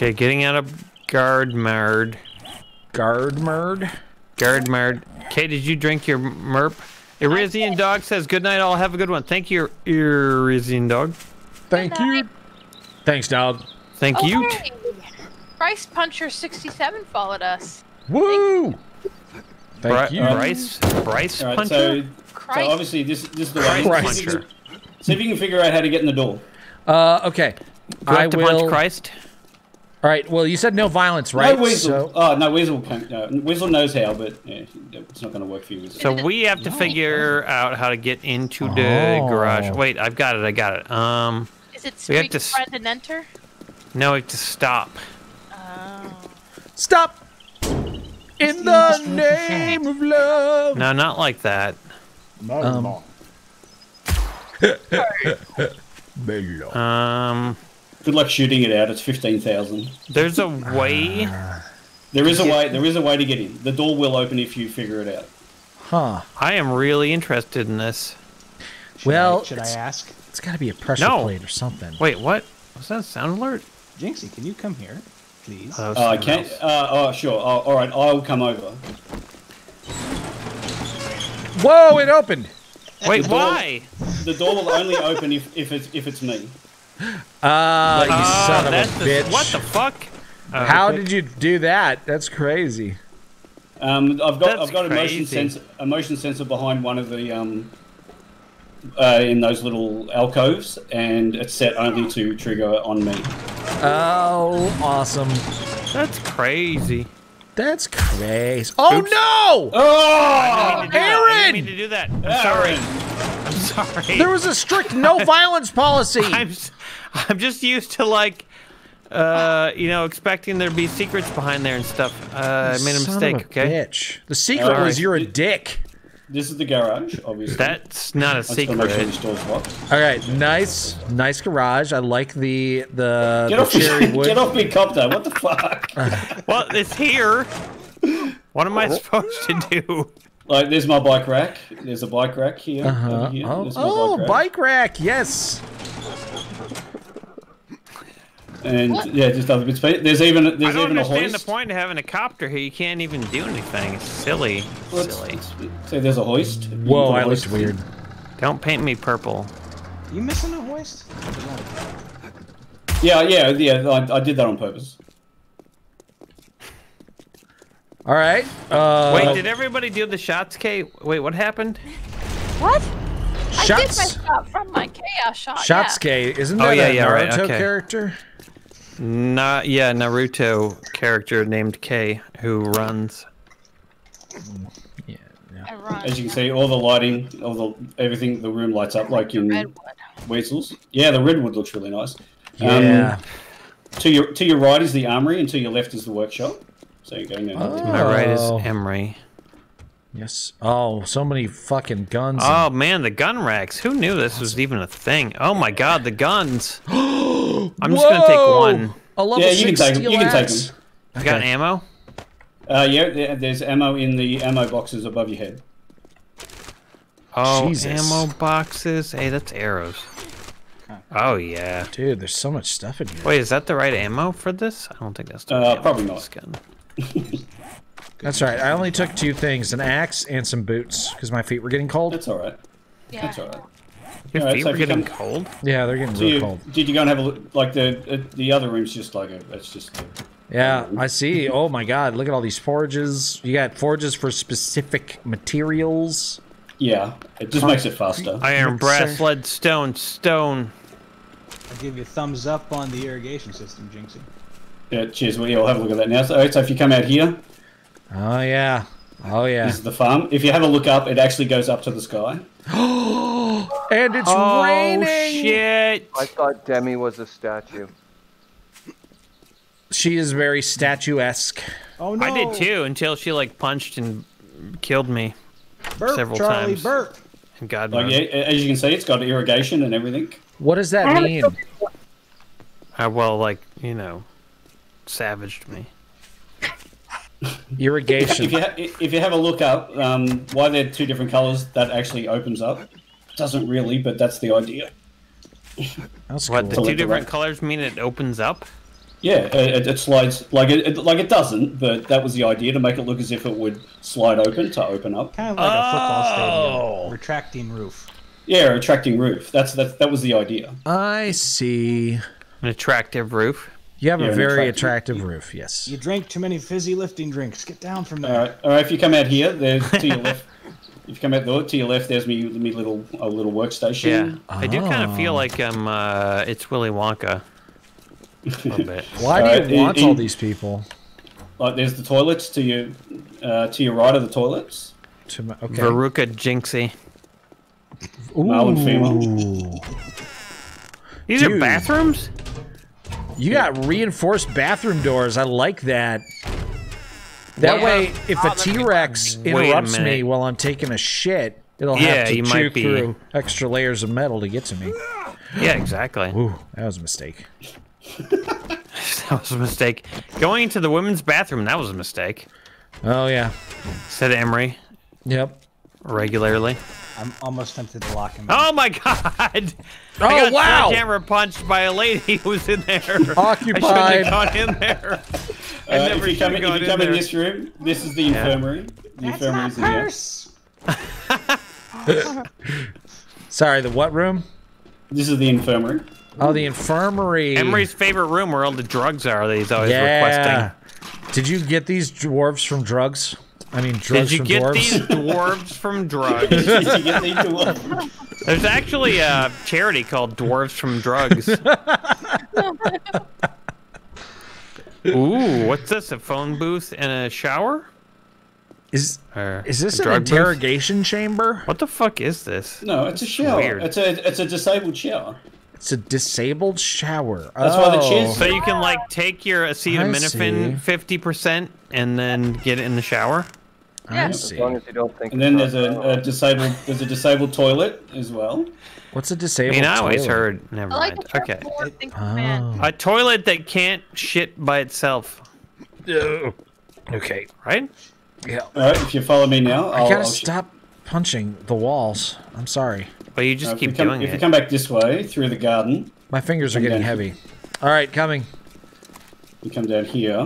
Speaker 1: Okay, getting out of guard mode.
Speaker 2: Guard mode?
Speaker 1: Guard mode. Okay, did you drink your merp? Irizian dog says, "Good night, all. Have a good one." Thank you, Irizian dog.
Speaker 2: Thank you. Thanks, dog.
Speaker 1: Thank you.
Speaker 3: Hey. Price Puncher 67 followed us.
Speaker 2: Woo! Thank
Speaker 1: Bri-
Speaker 2: you.
Speaker 1: Bryce. Bryce
Speaker 12: All right,
Speaker 1: puncher.
Speaker 12: so, so obviously this this is the way.
Speaker 1: Christ
Speaker 12: See if
Speaker 1: puncher.
Speaker 12: See if you can figure out how to get in the door.
Speaker 2: Uh, okay.
Speaker 1: Do I
Speaker 2: I
Speaker 1: have to
Speaker 2: will.
Speaker 1: punch Christ?
Speaker 2: All right. Well, you said no violence, right?
Speaker 12: No Weasel.
Speaker 2: So,
Speaker 12: Oh no, Weasel can't. No. Weasel knows how, but yeah, it's not going to work for you. Is?
Speaker 1: So we have to figure out how to get into the
Speaker 2: Oh.
Speaker 1: garage. Wait, I've got it. I got it. Um,
Speaker 3: Is it
Speaker 1: We have to s-
Speaker 3: friend and enter?
Speaker 1: no, we have to stop.
Speaker 3: Oh.
Speaker 2: stop. In the name of love.
Speaker 1: No, not like that.
Speaker 2: Um, <laughs>
Speaker 1: Um,
Speaker 12: Good luck shooting it out. It's fifteen thousand.
Speaker 1: there's a way. <sighs>
Speaker 12: There is a way. There is a way to get in. The door will open if you figure it out.
Speaker 2: huh.
Speaker 1: I am really interested in this.
Speaker 2: Well,
Speaker 13: should I ask?
Speaker 2: It's got to be a pressure
Speaker 1: No.
Speaker 2: plate or something.
Speaker 1: Wait, what? Was that a sound alert?
Speaker 13: Jinxie, can you come here, please?
Speaker 1: Oh,
Speaker 12: I can't. Uh, oh, sure. Oh, all right. I'll come over.
Speaker 2: Whoa! It opened.
Speaker 1: Wait,
Speaker 12: The door-
Speaker 1: why?
Speaker 12: The door will only open if, if it's if it's me. <laughs>
Speaker 2: Ah, you
Speaker 1: Ah,
Speaker 2: son of
Speaker 1: that's
Speaker 2: a
Speaker 1: the-
Speaker 2: bitch.
Speaker 1: What the fuck? Uh,
Speaker 2: How did you do that? That's crazy.
Speaker 12: Um, I've got
Speaker 1: That's
Speaker 12: I've got a motion sensor a motion sensor behind one of the um uh, in those little alcoves, and it's set only to trigger on me.
Speaker 2: Oh, awesome.
Speaker 1: That's crazy.
Speaker 2: That's crazy. Oh no!
Speaker 12: Oh,
Speaker 1: I didn't mean to do that. I'm sorry. I'm sorry.
Speaker 2: There was a strict no violence policy. <laughs>
Speaker 1: I'm, s- <laughs> I'm just used to like, uh, you know, expecting there to be secrets behind there and stuff. Uh, I made a
Speaker 2: Son of
Speaker 1: mistake.
Speaker 2: a
Speaker 1: okay.
Speaker 2: Bitch. The secret
Speaker 12: Alright.
Speaker 2: was you're a dick.
Speaker 12: This is the garage, obviously.
Speaker 1: That's not a
Speaker 12: I just gotta make sure
Speaker 1: secret.
Speaker 12: this locked.
Speaker 2: All right, nice, nice garage. I like the the,
Speaker 12: Get
Speaker 2: the
Speaker 12: off,
Speaker 2: cherry
Speaker 12: me, <laughs>
Speaker 2: wood.
Speaker 12: get off me, copter! What the fuck? <laughs>
Speaker 1: Well, it's here. What am I supposed to do?
Speaker 12: Like, there's my bike rack. There's a bike rack here.
Speaker 2: Uh-huh.
Speaker 12: here.
Speaker 2: Oh,
Speaker 12: There's
Speaker 2: oh,
Speaker 12: bike rack.
Speaker 2: bike rack. Yes.
Speaker 12: And yeah, just other bits. But There's even
Speaker 1: I
Speaker 12: there's
Speaker 1: don't
Speaker 12: even a
Speaker 1: understand the point of having a copter here. You can't even do anything. It's silly.
Speaker 12: Well, it's-
Speaker 1: silly.
Speaker 12: So there's a hoist.
Speaker 2: Whoa,
Speaker 12: put a
Speaker 2: I
Speaker 12: hoist
Speaker 2: looked weird.
Speaker 1: Don't paint me purple.
Speaker 13: You missing a hoist?
Speaker 12: Yeah, yeah, yeah. I, I did that on purpose.
Speaker 2: All right. Uh,
Speaker 1: Wait, did everybody do the shots, Kate? Wait, what happened?
Speaker 3: What? Shots? I did my
Speaker 2: Shots.
Speaker 3: shot from my chaos shot.
Speaker 2: Shatsuke, isn't
Speaker 1: Oh,
Speaker 2: that
Speaker 1: yeah,
Speaker 2: a
Speaker 1: yeah,
Speaker 2: Naruto
Speaker 1: right, okay.
Speaker 2: character?
Speaker 1: Not yeah, Naruto character named K who runs.
Speaker 3: Yeah. I.
Speaker 12: As you can see, all the lighting, all the everything, the room lights up like in Weasels. Yeah, the redwood looks really nice. Um,
Speaker 2: Yeah.
Speaker 12: to your to your right is the armory, and to your left is the workshop. So you're going down.
Speaker 1: To my right is
Speaker 2: Oh.
Speaker 1: Emery.
Speaker 2: Yes. Oh, so many fucking guns.
Speaker 1: Oh man, the gun racks. Who knew this was even a thing? Oh my god, the guns. <gasps> <gasps> I'm just gonna take one.
Speaker 2: A level
Speaker 12: Yeah, you can
Speaker 2: take
Speaker 12: take 'em,
Speaker 2: steel
Speaker 12: you can take
Speaker 2: axe.
Speaker 12: 'em.
Speaker 1: You got ammo?
Speaker 12: Uh, yeah, there's ammo in the ammo boxes above your head.
Speaker 1: Oh,
Speaker 2: Jesus.
Speaker 1: ammo boxes. Hey, that's arrows. Oh yeah.
Speaker 2: Dude, there's so much stuff in here.
Speaker 1: Wait, is that the right ammo for this? I don't think that's the
Speaker 12: Uh,
Speaker 1: ammo
Speaker 12: probably not.
Speaker 1: this gun. <laughs>
Speaker 2: That's right. I only took two things: an axe and some boots, because my feet were getting cold.
Speaker 12: That's all right.
Speaker 3: Yeah.
Speaker 12: That's all right.
Speaker 1: Your
Speaker 12: Alright,
Speaker 1: feet
Speaker 12: so
Speaker 1: were getting
Speaker 12: come-
Speaker 1: cold.
Speaker 2: Yeah, they're getting
Speaker 12: So
Speaker 2: real
Speaker 12: you,
Speaker 2: cold.
Speaker 12: did you go and have a look? Like the uh, the other room's just like a. It's just. A,
Speaker 2: Yeah, <laughs> I see. Oh my god, look at all these forges. You got forges for specific materials.
Speaker 12: yeah, it just makes it faster.
Speaker 1: Iron,
Speaker 2: Yes,
Speaker 1: brass, lead, stone, stone.
Speaker 13: I'll give you a thumbs up on the irrigation system, Jinxie.
Speaker 12: Yeah, cheers. Well, yeah, we'll have a look at that now. So, alright, so if you come out here,
Speaker 2: Oh yeah. Oh yeah.
Speaker 12: this is the farm. If you have a look up, it actually goes up to the sky. <gasps>
Speaker 2: and it's
Speaker 1: oh
Speaker 2: raining.
Speaker 1: shit!
Speaker 11: I thought Demi was a statue.
Speaker 2: She is very statuesque.
Speaker 13: Oh no!
Speaker 1: I did too until she like punched and killed me
Speaker 13: Burp,
Speaker 1: several
Speaker 13: Charlie,
Speaker 1: times.
Speaker 13: burp.
Speaker 1: And God
Speaker 12: Like yeah, as you can see, it's got irrigation and everything.
Speaker 2: What does that mean?
Speaker 14: killed
Speaker 1: Uh, well, like you know, savaged me. <laughs>
Speaker 2: Irrigation.
Speaker 12: If you ha- if you have a look up, um, why they're two different colors, that actually opens up. Doesn't really, but that's the idea.
Speaker 2: That's
Speaker 1: What the two different
Speaker 12: right-
Speaker 1: colors mean? It opens up.
Speaker 12: Yeah, it, it slides like it, it like it doesn't, but that was the idea to make it look as if it would slide open to open up.
Speaker 13: Kind of like a football
Speaker 2: Oh.
Speaker 13: stadium. Retracting roof.
Speaker 12: Yeah, retracting roof. That's that. That was the idea.
Speaker 2: I see.
Speaker 1: An attractive roof.
Speaker 2: You have
Speaker 12: Yeah,
Speaker 2: a very
Speaker 12: attractive-
Speaker 2: attractive roof. Yes.
Speaker 13: You drank too many fizzy lifting drinks. Get down from there.
Speaker 12: All right, all right. If you come out here, there's to your left. <laughs> If you come out there, to your left, there's me, me little a little workstation.
Speaker 1: Yeah,
Speaker 12: workstation.
Speaker 1: I do kind of feel
Speaker 2: Oh.
Speaker 1: like um, uh, it's Willy Wonka. A little bit. <laughs>
Speaker 2: Why do
Speaker 12: Alright,
Speaker 2: you want
Speaker 12: in-
Speaker 2: all these people?
Speaker 12: Like there's the toilets to your uh, to your right of the toilets.
Speaker 2: To my, okay.
Speaker 1: Veruca Jinxie.
Speaker 12: Male and female.
Speaker 2: Ooh.
Speaker 1: These are bathrooms.
Speaker 2: You got reinforced bathroom doors. I like that. That way, uh, if
Speaker 1: Oh,
Speaker 2: a
Speaker 1: that'd be-
Speaker 2: T Rex
Speaker 1: Wait a
Speaker 2: interrupts me while I'm taking a shit, it'll
Speaker 1: Yeah,
Speaker 2: have to chew
Speaker 1: might be-
Speaker 2: through extra layers of metal to get to me.
Speaker 1: Yeah, exactly.
Speaker 2: Ooh, that was a mistake. <laughs>
Speaker 1: that was a mistake. Going into the women's bathroom, that was a mistake.
Speaker 2: Oh yeah.
Speaker 1: Said Emery
Speaker 2: Yep.
Speaker 1: regularly.
Speaker 13: I'm almost tempted to lock him in.
Speaker 1: Oh my god! I
Speaker 2: Oh,
Speaker 1: got
Speaker 2: wow.
Speaker 1: sledgehammer punched by a lady who was in there. <laughs>
Speaker 2: Occupied.
Speaker 1: I shouldn't have gone in there. I
Speaker 12: Uh,
Speaker 1: never
Speaker 12: if you come, if
Speaker 1: gone
Speaker 12: you come in,
Speaker 1: there.
Speaker 12: this room, this is the
Speaker 1: Yeah.
Speaker 12: infirmary. The
Speaker 13: That's my
Speaker 12: infirmary's in here.
Speaker 13: purse. <laughs>
Speaker 2: Sorry, the what room?
Speaker 12: This is the infirmary.
Speaker 2: Oh, the infirmary.
Speaker 1: Emery's favorite room where all the drugs are that he's always
Speaker 2: yeah.
Speaker 1: requesting.
Speaker 2: Did you get these dwarves from drugs? I mean,
Speaker 1: Did you
Speaker 2: from
Speaker 1: get
Speaker 2: dwarves.
Speaker 1: these dwarves from <laughs> drugs?
Speaker 12: Did you get these dwarves?
Speaker 1: There's actually a charity called Dwarves from Drugs. <laughs> Ooh, what's this? A phone booth and a shower?
Speaker 2: Is
Speaker 1: Or
Speaker 2: is this an
Speaker 1: drug booth?
Speaker 2: interrogation chamber?
Speaker 1: What the fuck is this?
Speaker 12: No, it's a
Speaker 1: This
Speaker 12: shower.
Speaker 1: weird.
Speaker 12: It's a it's a disabled shower.
Speaker 2: It's a disabled shower.
Speaker 12: That's why the
Speaker 2: Oh.
Speaker 12: chairs-
Speaker 1: So you can like take your acetaminophen fifty percent and then get it in the shower.
Speaker 2: I
Speaker 11: As long as you don't think.
Speaker 12: And then there's a, a disabled there's a disabled toilet as well.
Speaker 2: What's a disabled?
Speaker 1: I mean, I always
Speaker 2: toilet?
Speaker 1: heard. Never
Speaker 3: I like
Speaker 1: mind.
Speaker 3: the
Speaker 1: Okay.
Speaker 3: four things
Speaker 2: Oh.
Speaker 1: A toilet that can't shit by itself,
Speaker 2: Ugh. Okay.
Speaker 1: right?
Speaker 2: Yeah.
Speaker 12: All right, if you follow me now,
Speaker 2: I
Speaker 12: I'll,
Speaker 2: gotta
Speaker 12: I'll sh-
Speaker 2: stop punching the walls. I'm sorry.
Speaker 1: But you
Speaker 12: uh,
Speaker 1: just
Speaker 12: if you
Speaker 1: keep
Speaker 12: come-
Speaker 1: doing
Speaker 12: If
Speaker 1: it.
Speaker 12: you come back this way through the garden,
Speaker 2: My fingers are getting
Speaker 12: down.
Speaker 2: heavy. All right, coming.
Speaker 12: you come down here.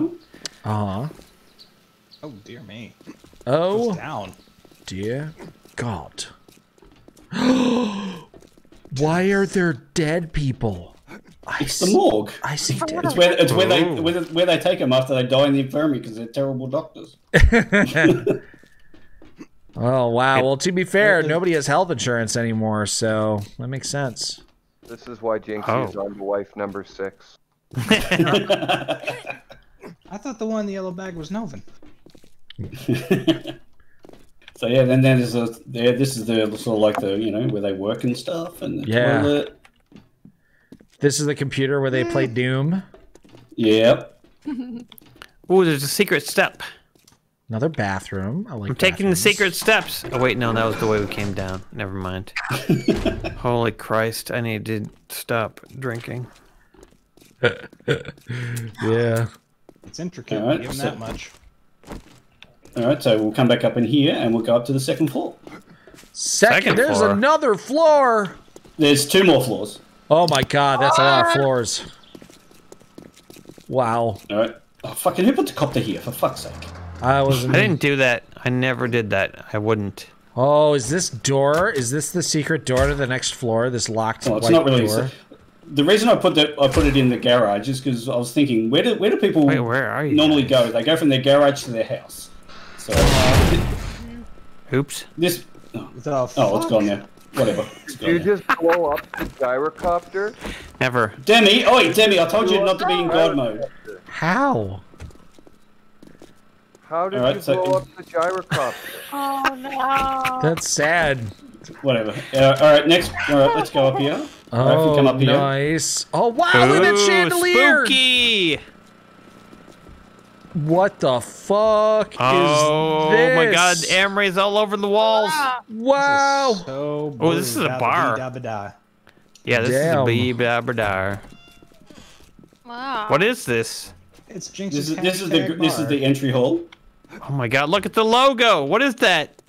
Speaker 2: Uh huh.
Speaker 13: Oh dear me.
Speaker 2: Oh
Speaker 13: Goes down.
Speaker 2: dear God. <gasps> Why are there dead people? I
Speaker 12: It's the morgue.
Speaker 2: I see dead.
Speaker 12: It's where it's where they where, they- where they take them after they die in the infirmary because they're terrible doctors. <laughs>
Speaker 2: Oh wow. Well, to be fair, nobody has health insurance anymore, so that makes sense.
Speaker 11: This is why Jinx
Speaker 1: Oh.
Speaker 11: is on to wife number six. <laughs>
Speaker 13: I thought the one in the yellow bag was Novin. <laughs>
Speaker 12: So yeah, then there's a there. This is the sort of like the you know where they work and stuff and the
Speaker 2: Yeah.
Speaker 12: toilet.
Speaker 2: This is the computer where they play mm. Doom.
Speaker 12: Yep. <laughs>
Speaker 1: Ooh, there's a secret step.
Speaker 2: Another bathroom. I like.
Speaker 1: I'm taking the secret steps. Oh wait, no, that was the way we came down. Never mind. <laughs> Holy Christ! I need to stop drinking.
Speaker 2: Yeah.
Speaker 13: It's intricate.
Speaker 12: Alright,
Speaker 13: give him
Speaker 12: so-
Speaker 13: that much.
Speaker 12: All right, so we'll come back up in here and we'll go up to the second floor.
Speaker 2: Second,
Speaker 1: Second
Speaker 2: there's
Speaker 1: floor.
Speaker 2: another floor.
Speaker 12: There's two more floors.
Speaker 2: Oh my god, that's a lot of floors. Wow.
Speaker 12: All right. Oh, fucking who put the copter here? For fuck's sake.
Speaker 2: I was.
Speaker 1: I didn't do that. I never did that. I wouldn't.
Speaker 2: Oh, is this door? Is this the secret door to the next floor? This locked
Speaker 12: Well, it's
Speaker 2: white
Speaker 12: not really.
Speaker 2: door.
Speaker 12: The reason I put that I put it in the garage is because I was thinking, where do where do people
Speaker 1: Wait, where are you?
Speaker 12: normally go? They go from their garage to their house. So uh,
Speaker 1: Oops.
Speaker 12: this.
Speaker 13: The
Speaker 12: Oh, it's gone now. Whatever. It's
Speaker 11: You
Speaker 12: gone now.
Speaker 11: just blow up the gyrocopter.
Speaker 1: Never.
Speaker 12: Demi, oh Demi, I told you not to be in God mode.
Speaker 2: How?
Speaker 11: How did
Speaker 12: Alright,
Speaker 11: you
Speaker 12: so-
Speaker 11: blow up the gyrocopter? <laughs>
Speaker 3: Oh no.
Speaker 2: That's sad.
Speaker 12: Whatever. Uh, all right, next. All right, let's go up here. All right, if
Speaker 2: Oh,
Speaker 12: we come up here.
Speaker 2: nice. Oh wow, look at that chandelier.
Speaker 1: Spooky.
Speaker 2: What the fuck
Speaker 1: Oh
Speaker 2: is this?
Speaker 1: Oh my God! Emery's all over the walls. Ah.
Speaker 2: Wow.
Speaker 13: So
Speaker 1: Oh, this is a bar.
Speaker 13: Da-ba-dee-da-ba-da.
Speaker 1: Yeah, this
Speaker 2: Damn.
Speaker 1: is a bee
Speaker 3: Wow.
Speaker 1: What is this?
Speaker 13: It's Jinx's
Speaker 12: This is this is the
Speaker 13: hashtag
Speaker 12: this is the entry hall.
Speaker 1: Oh my God! Look at the logo. What is that?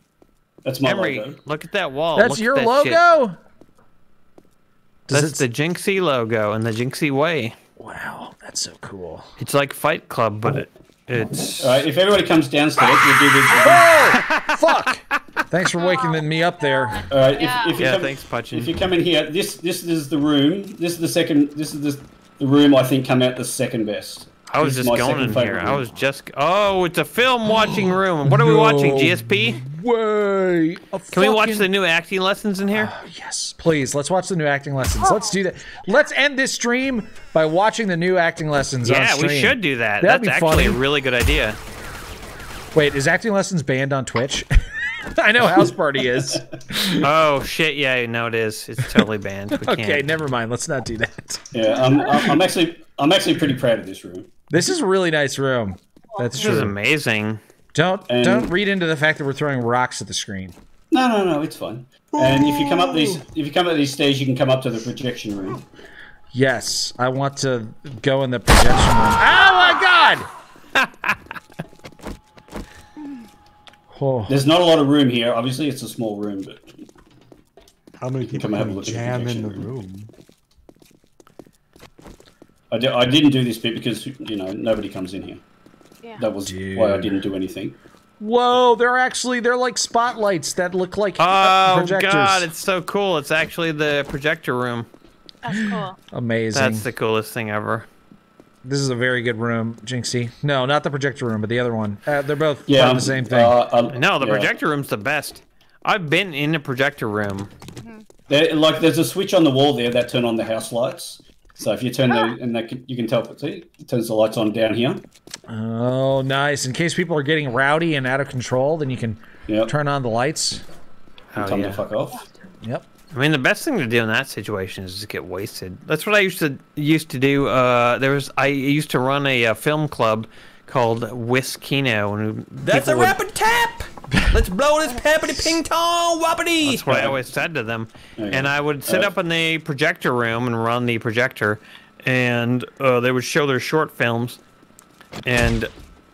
Speaker 12: That's my
Speaker 1: Emery,
Speaker 12: logo.
Speaker 1: look at that wall.
Speaker 2: That's
Speaker 1: Look at
Speaker 2: your
Speaker 1: that
Speaker 2: logo.
Speaker 1: shit.
Speaker 2: Does
Speaker 1: That's
Speaker 2: it-
Speaker 1: the Jinxie logo and the Jinxie way.
Speaker 2: Wow, that's so cool.
Speaker 1: It's like Fight Club, but it, it's.
Speaker 12: All right, if everybody comes downstairs, we'll do this. <laughs>
Speaker 2: Oh, fuck! Thanks for waking me up there.
Speaker 12: All right, if,
Speaker 3: Yeah.
Speaker 12: if you
Speaker 1: Yeah,
Speaker 12: come,
Speaker 1: thanks, Putchin.
Speaker 12: If you come in here, this this is the room. This is the second. This is the, the room I think come out the second best.
Speaker 1: I was just going in here.
Speaker 12: favourite
Speaker 1: I was just. Oh, it's a film watching <gasps> room. What are we watching? GSP?
Speaker 2: Way. A
Speaker 1: Can we watch the new acting lessons in here?
Speaker 2: Oh, yes, please. Let's watch the new acting lessons. Let's do that. Let's end this stream by watching the new acting lessons. on
Speaker 1: Yeah, we should do that.
Speaker 2: That'd
Speaker 1: That's
Speaker 2: be
Speaker 1: actually
Speaker 2: funny.
Speaker 1: a really good idea.
Speaker 2: Wait, is acting lessons banned on Twitch? <laughs> I know House Party is. <laughs>
Speaker 1: Oh shit! Yeah, no, it is. It's totally banned. We <laughs>
Speaker 2: Okay,
Speaker 1: can't.
Speaker 2: never mind. Let's not do that.
Speaker 12: Yeah, I'm, I'm I'm actually I'm actually pretty proud of this room.
Speaker 2: This is a really nice room. That's
Speaker 1: This is amazing.
Speaker 2: Don't
Speaker 12: And-
Speaker 2: don't read into the fact that we're throwing rocks at the screen.
Speaker 12: No, no, no, it's fine. And if you come up these if you come up these stairs, you can come up to the projection room.
Speaker 2: Yes, I want to go in the projection room. <laughs> Oh my god! <laughs> Oh,
Speaker 12: There's not a lot of room here. Obviously, it's a small room, but
Speaker 13: How many
Speaker 12: people can, a look at the
Speaker 13: jam in the
Speaker 12: room.
Speaker 13: room?
Speaker 12: I, di- I didn't do this bit because you know nobody comes in here.
Speaker 3: Yeah.
Speaker 12: That was why I didn't do anything.
Speaker 2: Whoa, they're actually they're like spotlights that look like uh,
Speaker 1: Oh
Speaker 2: projectors.
Speaker 1: god, it's so cool. It's actually the projector room.
Speaker 3: That's cool.
Speaker 2: Amazing.
Speaker 1: That's the coolest thing ever.
Speaker 2: This is a very good room, Jinxie. No, not the projector room, but the other one. Uh, they're both
Speaker 12: Yeah, um,
Speaker 2: the same thing.
Speaker 12: uh, um,
Speaker 1: No, the
Speaker 12: yeah.
Speaker 1: projector room's the best. I've been in a projector room.
Speaker 12: There, like there's a switch on the wall there that turn on the house lights. So if you turn the and that can, you can tell see it turns the lights on down here.
Speaker 2: Oh, nice. In case people are getting rowdy and out of control, then you can turn on the lights.
Speaker 1: Oh,
Speaker 12: Time
Speaker 1: yeah.
Speaker 12: to fuck off.
Speaker 2: Yep.
Speaker 1: I mean, the best thing to do in that situation is just get wasted. That's what I used to used to do. Uh, there was I used to run a, uh film club called Whiskino, and
Speaker 16: That's a
Speaker 1: would-
Speaker 16: rapid tap. Let's blow this peppity ping tong whoppity.
Speaker 1: That's what I always said to them. And I would sit
Speaker 16: Uh,
Speaker 1: up in the projector room and run the projector, and uh, they would show their short films. And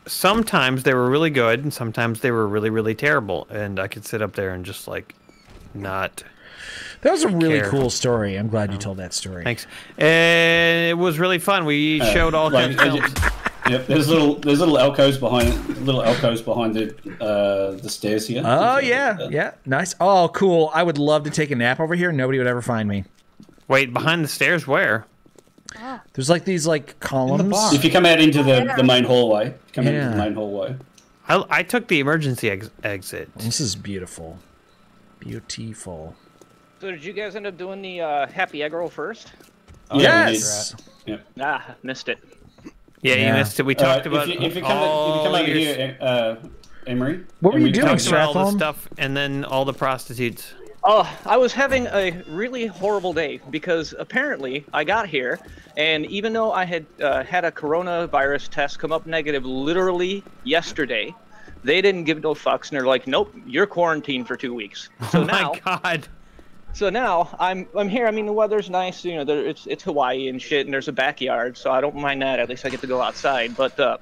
Speaker 1: sometimes they were really good, and sometimes they were really, really terrible. And I could sit up there and just like not.
Speaker 2: That was a really
Speaker 1: care.
Speaker 2: cool story. I'm glad you told that story.
Speaker 1: Thanks. And it was really fun. We
Speaker 12: Uh,
Speaker 1: showed all
Speaker 12: like,
Speaker 1: kinds of films.
Speaker 12: Yep, there's little there's little alcoves behind little alcoves behind the uh, the stairs here.
Speaker 2: Oh yeah, yeah, nice. Oh, cool. I would love to take a nap over here. Nobody would ever find me.
Speaker 1: Wait, behind the stairs where?
Speaker 2: There's like these like columns.
Speaker 12: If you come out into the, the main hallway, come out into the main hallway.
Speaker 1: I, I took the emergency ex- exit.
Speaker 2: This is beautiful. Beautiful.
Speaker 17: So did you guys end up doing the uh, happy egg roll first?
Speaker 12: Oh, yeah, we Yes! Yep.
Speaker 17: Ah, missed it.
Speaker 1: Yeah, you missed it. We talked
Speaker 12: Uh,
Speaker 1: about
Speaker 12: if you, if you come,
Speaker 1: all
Speaker 12: if you come over
Speaker 1: your-
Speaker 12: here, uh, Emery.
Speaker 2: What were you
Speaker 12: Emery,
Speaker 2: doing,
Speaker 1: talked about all the stuff, and then all the prostitutes.
Speaker 17: Oh, I was having a really horrible day because apparently I got here, and even though I had uh, had a coronavirus test come up negative literally yesterday, they didn't give no fucks, and they're like, "Nope, you're quarantined for two weeks." <laughs> So
Speaker 1: oh
Speaker 17: now,
Speaker 1: my god.
Speaker 17: So now I'm I'm here. I mean, the weather's nice. You know, there, it's it's Hawaii and shit, and there's a backyard, so I don't mind that. At least I get to go outside. But uh,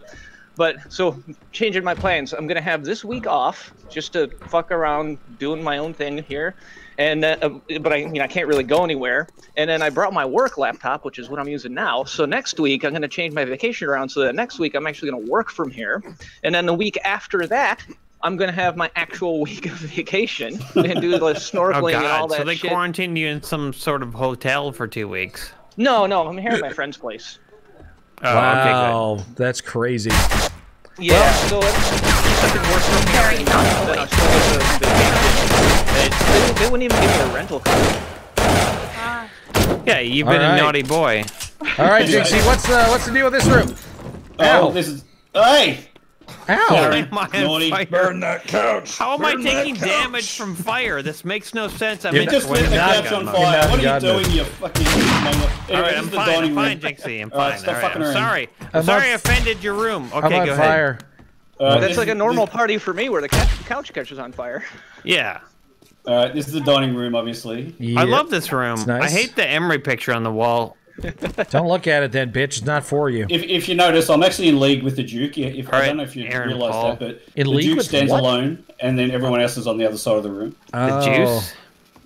Speaker 17: but so changing my plans. I'm gonna have this week off just to fuck around doing my own thing here, and uh, uh, but I mean I can't really go anywhere. And then I brought my work laptop, which is what I'm using now. So next week I'm gonna change my vacation around so that next week I'm actually gonna work from here, and then the week after that. I'm gonna have my actual <laughs> week of vacation and do the <laughs> oh, snorkeling
Speaker 1: Oh
Speaker 17: and all that
Speaker 1: so they
Speaker 17: shit.
Speaker 1: quarantined you in some sort of hotel for two weeks.
Speaker 17: No, no, I'm here at my friend's place.
Speaker 1: Oh,
Speaker 2: wow, that's crazy.
Speaker 17: Yeah, so it's something worse for me. Very Then I still get the vacation. They, they, they wouldn't even give me a rental car.
Speaker 1: Yeah, you've
Speaker 2: All
Speaker 1: been
Speaker 2: right.
Speaker 1: a naughty boy.
Speaker 2: All right, <laughs> Dixie, what's the what's the deal with this room?
Speaker 12: Oh,
Speaker 2: Ow.
Speaker 12: this is. Hey!
Speaker 2: Ow!
Speaker 1: Why am I on
Speaker 12: Burn
Speaker 1: that couch. How am I taking damage from fire? This makes no sense. I'm
Speaker 12: You just lit the couch on fire. What are you doing, you fucking?
Speaker 1: All right, I'm
Speaker 12: this is the
Speaker 1: fine. I'm fine. Jinxie. I'm
Speaker 12: All right,
Speaker 1: fine.
Speaker 12: stop
Speaker 1: All right,
Speaker 12: fucking
Speaker 1: I'm
Speaker 12: around.
Speaker 1: sorry.
Speaker 2: I'm
Speaker 1: I'm sorry I offended your room.
Speaker 2: I'm
Speaker 1: Okay,
Speaker 2: on
Speaker 1: go
Speaker 2: fire.
Speaker 1: ahead.
Speaker 12: Uh,
Speaker 17: That's like a
Speaker 12: is-
Speaker 17: normal party for me where the ca- couch catches on fire.
Speaker 1: Yeah.
Speaker 12: All right, this is the dining room, obviously.
Speaker 1: I love this room.
Speaker 2: It's nice.
Speaker 1: I hate the Emery picture on the wall. <laughs>
Speaker 2: Don't look at it then, bitch. It's not for you.
Speaker 12: If, if you notice, I'm actually in league with the Duke. Yeah, If, I don't know if you
Speaker 1: Aaron
Speaker 12: realise
Speaker 1: Paul.
Speaker 12: that, but
Speaker 2: In
Speaker 12: the
Speaker 2: league
Speaker 12: Duke stands
Speaker 2: what?
Speaker 12: alone, and then everyone else is on the other side of the room.
Speaker 1: The
Speaker 2: Oh.
Speaker 1: juice.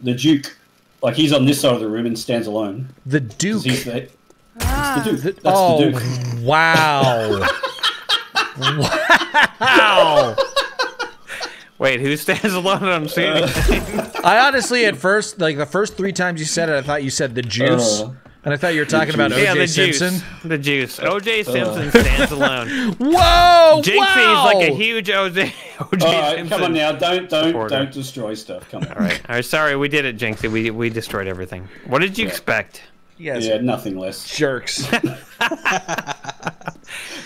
Speaker 12: The Duke, like he's on this side of the room and stands alone.
Speaker 2: The Duke.
Speaker 12: He's the,
Speaker 3: Ah.
Speaker 12: the Duke. That's
Speaker 2: oh,
Speaker 12: the Duke.
Speaker 2: wow. wow.
Speaker 1: Wait, who stands alone on shooting?
Speaker 2: I honestly, at first, like the first three times you said it, I thought you said the juice.
Speaker 12: Uh,
Speaker 2: and I thought you were talking about O.J.
Speaker 1: yeah, the
Speaker 2: Simpson.
Speaker 1: juice. The juice. OJ Simpson stands alone. <laughs>
Speaker 2: Whoa!
Speaker 1: Jinxie
Speaker 2: wow!
Speaker 1: is like a huge OJ. <laughs> OJ
Speaker 12: All right,
Speaker 1: Simpson.
Speaker 12: come on now, don't don't
Speaker 1: supporter.
Speaker 12: don't destroy stuff. Come on.
Speaker 1: All right. All right. Sorry, we did it, Jinxie. We we destroyed everything. What did you expect?
Speaker 2: Yes.
Speaker 12: Yeah, nothing less.
Speaker 2: Jerks. <laughs>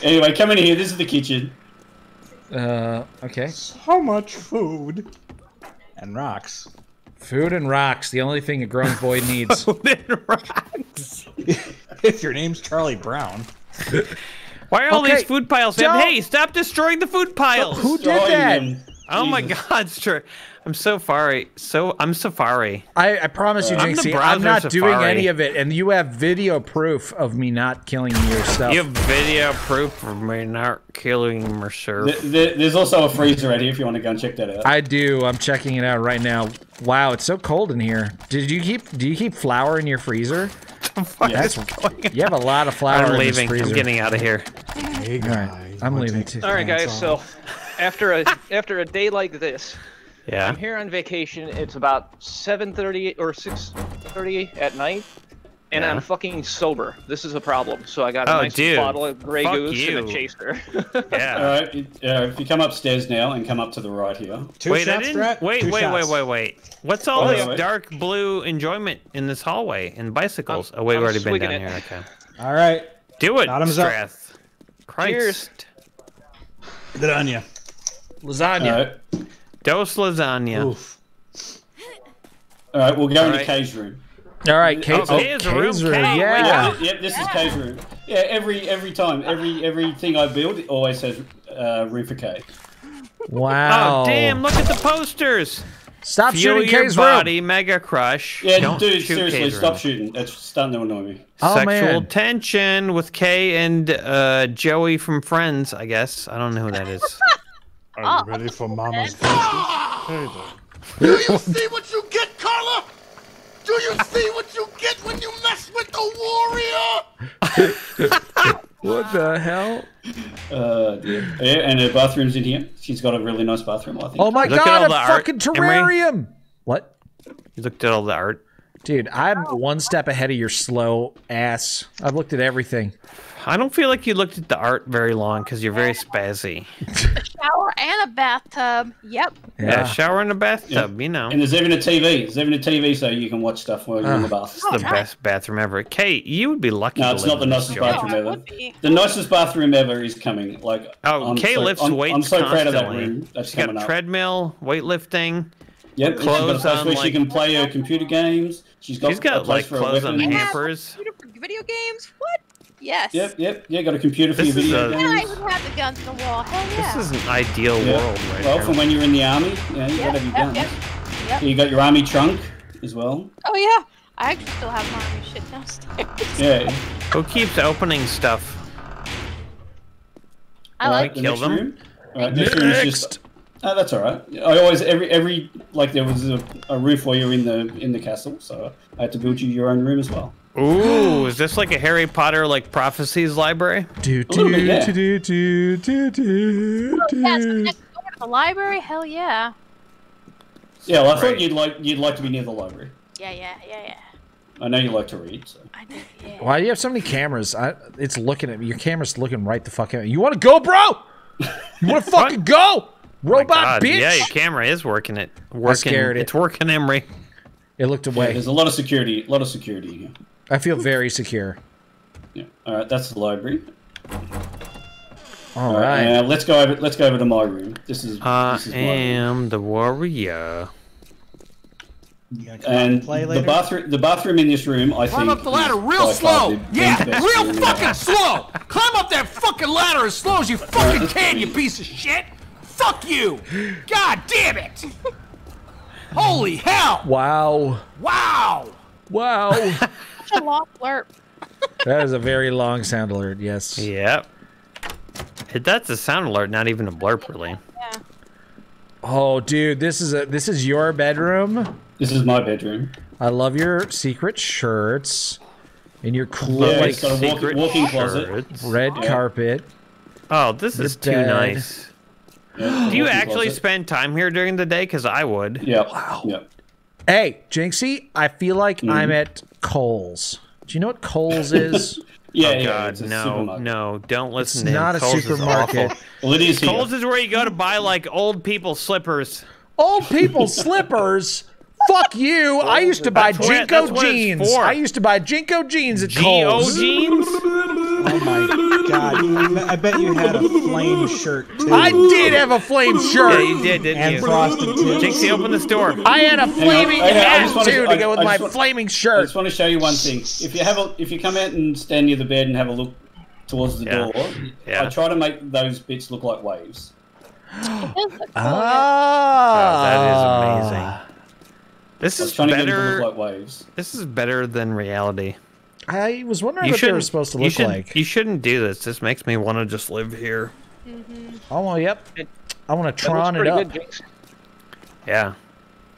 Speaker 12: Anyway, come in here. This is the kitchen.
Speaker 2: uh, okay.
Speaker 13: So much food and rocks.
Speaker 2: Food and rocks, the only thing a grown boy needs. <laughs>
Speaker 13: rocks <laughs> if your name's Charlie Brown.
Speaker 1: Why are all
Speaker 2: Okay,
Speaker 1: these food piles?
Speaker 2: don't-
Speaker 1: Hey, stop destroying the food piles.
Speaker 2: Who did
Speaker 12: Destroying
Speaker 2: that?
Speaker 12: them.
Speaker 1: Oh my
Speaker 12: Jesus.
Speaker 1: God, Str- I'm so sorry. So I'm Safari.
Speaker 2: I, I promise you,
Speaker 1: I'm
Speaker 2: Jinxie, I'm
Speaker 1: browser
Speaker 2: not doing any of it, and you have video proof of me not killing your stuff.
Speaker 1: You have video proof of me not killing Mercer.
Speaker 12: Th- th- There's also a freezer right here if you want to go and check that out.
Speaker 2: I do. I'm checking it out right now. Wow, it's so cold in here. Did you keep? Do you keep flour in your freezer? That's, you have a lot of flour
Speaker 1: I'm
Speaker 2: in
Speaker 1: leaving.
Speaker 2: this freezer.
Speaker 1: I'm getting out of here.
Speaker 13: Hey
Speaker 2: All right, I'm leaving too.
Speaker 17: All right, guys. So after a after a day like this,
Speaker 1: Yeah.
Speaker 17: I'm here on vacation. It's about 7:30 or 6:30 at night, and
Speaker 1: Yeah.
Speaker 17: I'm fucking sober. This is a problem. So I got a
Speaker 1: Oh,
Speaker 17: nice
Speaker 1: dude.
Speaker 17: bottle of Grey
Speaker 1: Fuck
Speaker 17: Goose and
Speaker 1: you.
Speaker 17: a chaser. <laughs>
Speaker 12: All right, it- uh, if you come upstairs now and come up to the right here.
Speaker 1: wait, I didn't. Wait, wait, wait, wait, wait. What's all
Speaker 12: Oh,
Speaker 1: this
Speaker 12: wait.
Speaker 1: dark blue enjoyment in this hallway and bicycles? oh, wait,
Speaker 17: I'm
Speaker 1: we've already been down
Speaker 17: it.
Speaker 1: here. Okay.
Speaker 13: All right.
Speaker 1: Do it,
Speaker 13: Bottoms up.
Speaker 1: Strath. Christ.
Speaker 17: Cheers.
Speaker 13: Lasagna.
Speaker 2: Lasagna.
Speaker 1: Dose lasagna.
Speaker 13: Oof.
Speaker 12: All right, we'll go
Speaker 1: All
Speaker 12: into
Speaker 1: right.
Speaker 12: Kay's room.
Speaker 2: All right, Kate,
Speaker 1: Oh,
Speaker 2: oh,
Speaker 1: Kay's room,
Speaker 2: Kay's room,
Speaker 1: Kay,
Speaker 2: yeah.
Speaker 12: Yep, yep, this is Kay's room. Yeah, every every time, every everything I build, it always says uh, room for Kay.
Speaker 2: Wow.
Speaker 1: Oh, damn, look at the posters.
Speaker 2: Stop
Speaker 1: Feel
Speaker 2: shooting
Speaker 1: your
Speaker 2: Kay's
Speaker 1: body, Mega Crush.
Speaker 12: Yeah,
Speaker 1: Don't
Speaker 12: dude,
Speaker 1: shoot
Speaker 12: seriously,
Speaker 1: Kay's
Speaker 12: stop
Speaker 1: room.
Speaker 12: shooting. That's starting to annoy me.
Speaker 2: Oh,
Speaker 1: Sexual
Speaker 2: man.
Speaker 1: tension with Kay and uh, Joey from Friends, I guess. I don't know who that is. <laughs>
Speaker 18: Are you ready for Mama's <laughs> Hey there.
Speaker 5: Do you see what you get, Carla? Do you see what you get when you mess with the warrior? <laughs>
Speaker 2: What the hell?
Speaker 12: Uh, dear. Yeah, and her bathroom's in here. She's got a really nice bathroom, I think.
Speaker 2: Oh my
Speaker 1: Look
Speaker 2: god, a
Speaker 1: the art,
Speaker 2: fucking
Speaker 1: Emery.
Speaker 2: terrarium! What?
Speaker 1: You looked at all the art.
Speaker 2: Dude, I'm one step ahead of your slow ass. I've looked at everything.
Speaker 1: I don't feel like you looked at the art very long because you're very spazzy. <laughs>
Speaker 3: A shower and a bathtub. Yep.
Speaker 1: Yeah, shower in the bathtub, you know.
Speaker 12: And there's even a TV. There's even a TV so you can watch stuff while you're in the bath.
Speaker 1: It's the best bathroom ever. Kate, you would be lucky.
Speaker 12: No,
Speaker 1: to
Speaker 12: it's
Speaker 1: live
Speaker 12: not the nicest
Speaker 1: joint.
Speaker 12: bathroom oh, ever. The nicest bathroom ever is coming. Like,
Speaker 1: Oh,
Speaker 12: I'm
Speaker 1: Kay
Speaker 12: so,
Speaker 1: lifts
Speaker 12: I'm,
Speaker 1: weights
Speaker 12: I'm so proud of that
Speaker 1: constantly.
Speaker 12: room. That's
Speaker 1: She's got
Speaker 12: coming
Speaker 1: a
Speaker 12: up.
Speaker 1: treadmill, weightlifting.
Speaker 12: Yep, she's got a
Speaker 1: clothes
Speaker 12: place
Speaker 1: on,
Speaker 12: where
Speaker 1: like-
Speaker 12: she can play her computer games. She's got,
Speaker 1: She's got
Speaker 12: a place
Speaker 1: like
Speaker 12: for
Speaker 1: clothes
Speaker 12: a
Speaker 1: on
Speaker 12: weapon.
Speaker 1: hampers.
Speaker 3: Video games? What? Yes.
Speaker 12: Yep, yep, yeah, got a computer for
Speaker 1: This
Speaker 12: your video
Speaker 1: a-
Speaker 3: Yeah, I
Speaker 12: games.
Speaker 3: even have the guns in the wall. Hell yeah.
Speaker 1: This is an ideal
Speaker 12: Yeah.
Speaker 1: world right
Speaker 12: well,
Speaker 1: here.
Speaker 12: from when you were in the army, yeah, you
Speaker 3: Yep,
Speaker 12: gotta be
Speaker 3: yep,
Speaker 12: done.
Speaker 3: yep, yep.
Speaker 12: You got your army trunk as well.
Speaker 3: Oh yeah. I actually still have my army shit downstairs.
Speaker 12: Yeah. <laughs>
Speaker 1: Who keeps opening stuff?
Speaker 3: I like
Speaker 12: the
Speaker 1: Kill
Speaker 12: next
Speaker 1: them.
Speaker 12: room. All right, next room is just. Oh, that's all right. I always every every like there was a, a roof while you're in the in the castle, so I had to build you your own room as well.
Speaker 1: Ooh, <gasps> is this like a Harry Potter like prophecies library?
Speaker 2: Do
Speaker 12: A little bit, yeah.
Speaker 2: do do do do
Speaker 3: Oh, yeah, so next door to the library? Hell yeah.
Speaker 12: Yeah, well, I thought you'd like you'd like to be near the library.
Speaker 3: Yeah, yeah, yeah, yeah.
Speaker 12: I know you like to read. So.
Speaker 3: I do, yeah.
Speaker 2: Why do you have so many cameras? I, it's looking at me. Your camera's looking right the fuck at me. You want to go, bro? You want to <laughs> fucking go, oh robot
Speaker 1: God,
Speaker 2: bitch?
Speaker 1: yeah, your camera is working. It working.
Speaker 2: scared it.
Speaker 1: It's working, Emery.
Speaker 2: It looked
Speaker 12: Yeah,
Speaker 2: away.
Speaker 12: there's a lot of security, a lot of security here.
Speaker 2: I feel very secure.
Speaker 12: Yeah. All right, that's the library.
Speaker 2: All right.
Speaker 12: Now uh, let's go over. Let's go over to my room. This is
Speaker 1: I
Speaker 12: this is
Speaker 1: am the warrior.
Speaker 13: You gonna come out
Speaker 12: And
Speaker 13: and play
Speaker 12: the bathroom, the bathroom in this room, I
Speaker 9: Climb
Speaker 12: think.
Speaker 9: up the ladder real slow.
Speaker 12: the- the
Speaker 9: Yeah, real
Speaker 12: room in the
Speaker 9: fucking slow. Climb up that fucking ladder as slow as you fucking
Speaker 12: that's
Speaker 9: can, you piece of shit. Fuck you. God damn it. Holy hell.
Speaker 2: Wow.
Speaker 9: Wow.
Speaker 2: Wow. <laughs>
Speaker 3: Such a long blurb.
Speaker 2: that is a very long sound alert. Yes.
Speaker 1: Yep. That's a sound alert, not even a blurb, really.
Speaker 3: Yeah.
Speaker 2: Oh, dude, this is a this is your bedroom.
Speaker 12: This is my bedroom.
Speaker 2: I love your secret shirts and your cool
Speaker 12: Yeah,
Speaker 2: like
Speaker 12: it's got a walk-
Speaker 1: secret
Speaker 12: walk-in closet.
Speaker 1: shirts.
Speaker 2: red
Speaker 12: Yeah.
Speaker 2: carpet.
Speaker 1: Oh, this
Speaker 2: Your
Speaker 1: is too
Speaker 2: bed.
Speaker 1: nice.
Speaker 12: Yeah,
Speaker 1: Do you actually
Speaker 12: closet.
Speaker 1: spend time here during the day? Because I would.
Speaker 12: Yeah. Wow. Yep.
Speaker 2: Hey, Jinxie, I feel like
Speaker 12: Mhm.
Speaker 2: I'm at Kohl's. Do you know what Coles is? <laughs>
Speaker 12: Yeah,
Speaker 1: oh
Speaker 12: yeah,
Speaker 1: God,
Speaker 12: it's a
Speaker 1: no, no! Don't listen
Speaker 2: It's
Speaker 1: to him.
Speaker 2: not a
Speaker 1: Kohl's is
Speaker 2: supermarket.
Speaker 1: awful.
Speaker 12: Well, it is.
Speaker 1: Kohl's is where you go to buy like old people slippers.
Speaker 2: Old people <laughs> slippers. Fuck you! I used to buy
Speaker 1: That's JNCO
Speaker 2: jeans. I used to buy JNCO jeans at
Speaker 1: G.O.
Speaker 2: Kohl's.
Speaker 1: jeans.
Speaker 13: Oh my god. I bet you had a flame shirt too.
Speaker 2: I did have a flame shirt.
Speaker 1: Yeah, you did, didn't
Speaker 13: And
Speaker 1: you?
Speaker 13: frosted tips.
Speaker 1: Jinxie, open this door.
Speaker 2: I had a flaming
Speaker 12: hang on, I
Speaker 2: hat
Speaker 12: just wanna-
Speaker 2: too
Speaker 12: I-
Speaker 2: to go with my
Speaker 12: just want-
Speaker 2: flaming shirt.
Speaker 12: I just want to show you one thing. If you have a, if you come out and stand near the bed and have a look towards the
Speaker 1: Yeah.
Speaker 12: door,
Speaker 1: Yeah.
Speaker 12: I try to make those bits look like waves. <gasps>
Speaker 2: Ah,
Speaker 1: that is amazing. This is
Speaker 12: trying to get them to
Speaker 1: better.
Speaker 12: look like waves.
Speaker 1: This is better than reality.
Speaker 2: I was wondering
Speaker 1: You
Speaker 2: what they were supposed to
Speaker 1: you
Speaker 2: look
Speaker 1: should-
Speaker 2: like.
Speaker 1: You shouldn't do this. This makes me want to just live here. Mm-hmm.
Speaker 2: Oh well, yep. I want to Tron it
Speaker 17: pretty
Speaker 2: up.
Speaker 17: good,
Speaker 1: Yeah.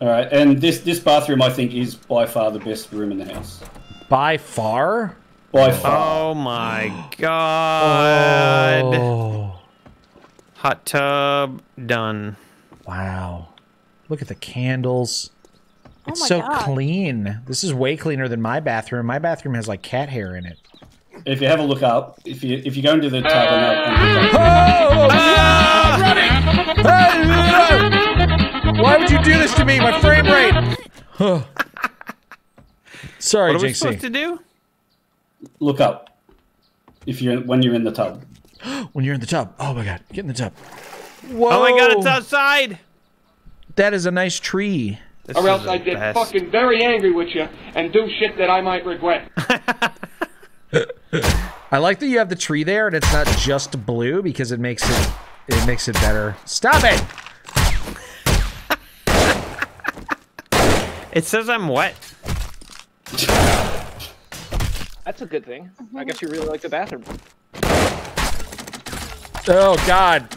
Speaker 12: All right, and this this bathroom I think is by far the best room in the house.
Speaker 2: By far.
Speaker 12: By oh. far.
Speaker 1: Oh my god.
Speaker 2: Oh,
Speaker 1: Hot tub done.
Speaker 2: wow. Look at the candles. Oh it's
Speaker 3: my
Speaker 2: so
Speaker 3: God.
Speaker 2: clean. This is way cleaner than my bathroom. My bathroom has like cat hair in it.
Speaker 12: If you have a look up, if you if you go into the tab and, and
Speaker 2: Why would you do this to me? My frame rate. <sighs> Sorry,
Speaker 1: what are we
Speaker 2: Jinxie.
Speaker 1: supposed to do?
Speaker 12: look up if you when you're in the tub. <gasps>
Speaker 2: when you're in the tub. Oh my god, get in the tub. Oh, Whoa.
Speaker 1: Oh my god, it's outside.
Speaker 2: That is a nice tree.
Speaker 19: Or else I get fucking very angry with you and do shit that I might regret. <laughs>
Speaker 2: I like that you have the tree there and it's not just blue because it makes it it makes it better. Stop it!
Speaker 1: It says I'm wet.
Speaker 17: That's a good thing. I guess you really like the bathroom.
Speaker 2: Oh god.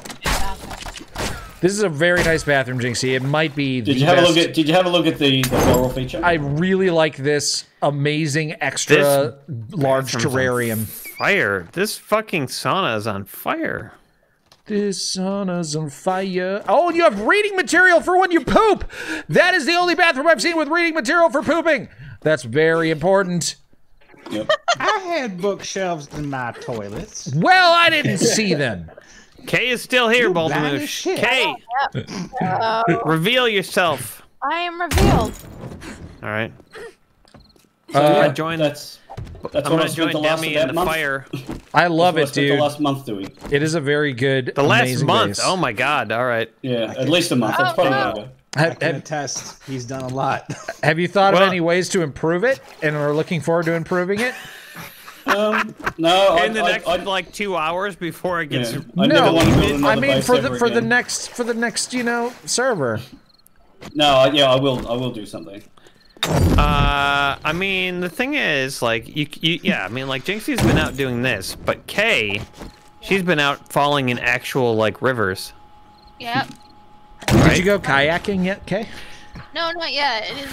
Speaker 2: This is a very nice bathroom, Jinxie. It might be
Speaker 12: Did
Speaker 2: the
Speaker 12: you have a look at Did you have a look at the, the floral feature?
Speaker 2: I really like this amazing extra large terrarium.
Speaker 1: Fire. This fucking sauna is on fire.
Speaker 2: This sauna's on fire. Oh, and you have reading material for when you poop. That is the only bathroom I've seen with reading material for pooping. That's very important.
Speaker 13: I had bookshelves in my toilets.
Speaker 2: Well, I didn't see them. <laughs>
Speaker 1: Kay is still here,
Speaker 13: You blind as
Speaker 1: Baldamoosh. Kay,
Speaker 3: Uh,
Speaker 1: reveal yourself.
Speaker 3: I am revealed.
Speaker 1: All right.
Speaker 12: So,
Speaker 1: I'm join.
Speaker 12: That's that's
Speaker 1: I'm
Speaker 12: what I
Speaker 1: gonna
Speaker 12: spent
Speaker 1: join
Speaker 12: the last
Speaker 1: Demi in the
Speaker 12: month.
Speaker 1: fire. <laughs>
Speaker 2: I love
Speaker 12: That's
Speaker 2: it,
Speaker 12: I spent
Speaker 2: dude.
Speaker 12: The last month doing.
Speaker 2: It is a very good,
Speaker 1: The last
Speaker 2: amazing
Speaker 1: month.
Speaker 2: base.
Speaker 1: Oh my god. All right.
Speaker 12: Yeah, at least a month. That's
Speaker 3: Oh,
Speaker 12: probably
Speaker 3: no.
Speaker 12: longer.
Speaker 13: I can attest he's done a lot. <laughs>
Speaker 2: have you thought
Speaker 1: Well-
Speaker 2: of any ways to improve it? And we're looking forward to improving it?
Speaker 12: Um, no, I, <laughs>
Speaker 1: In the
Speaker 12: I,
Speaker 1: next
Speaker 12: I,
Speaker 1: like two hours before it gets.
Speaker 12: yeah, I never want to build
Speaker 2: I mean for the
Speaker 12: ever
Speaker 2: for the next for the next you know server.
Speaker 12: No, I- yeah, I will. I will do something.
Speaker 1: Uh, I mean, the thing is, like, you, you, yeah, I mean, like, Jinxie's been out doing this, but Kay, she's been out falling in actual like rivers.
Speaker 3: Yep.
Speaker 2: Did you go kayaking yet, Kay?
Speaker 3: No, not yet. It is.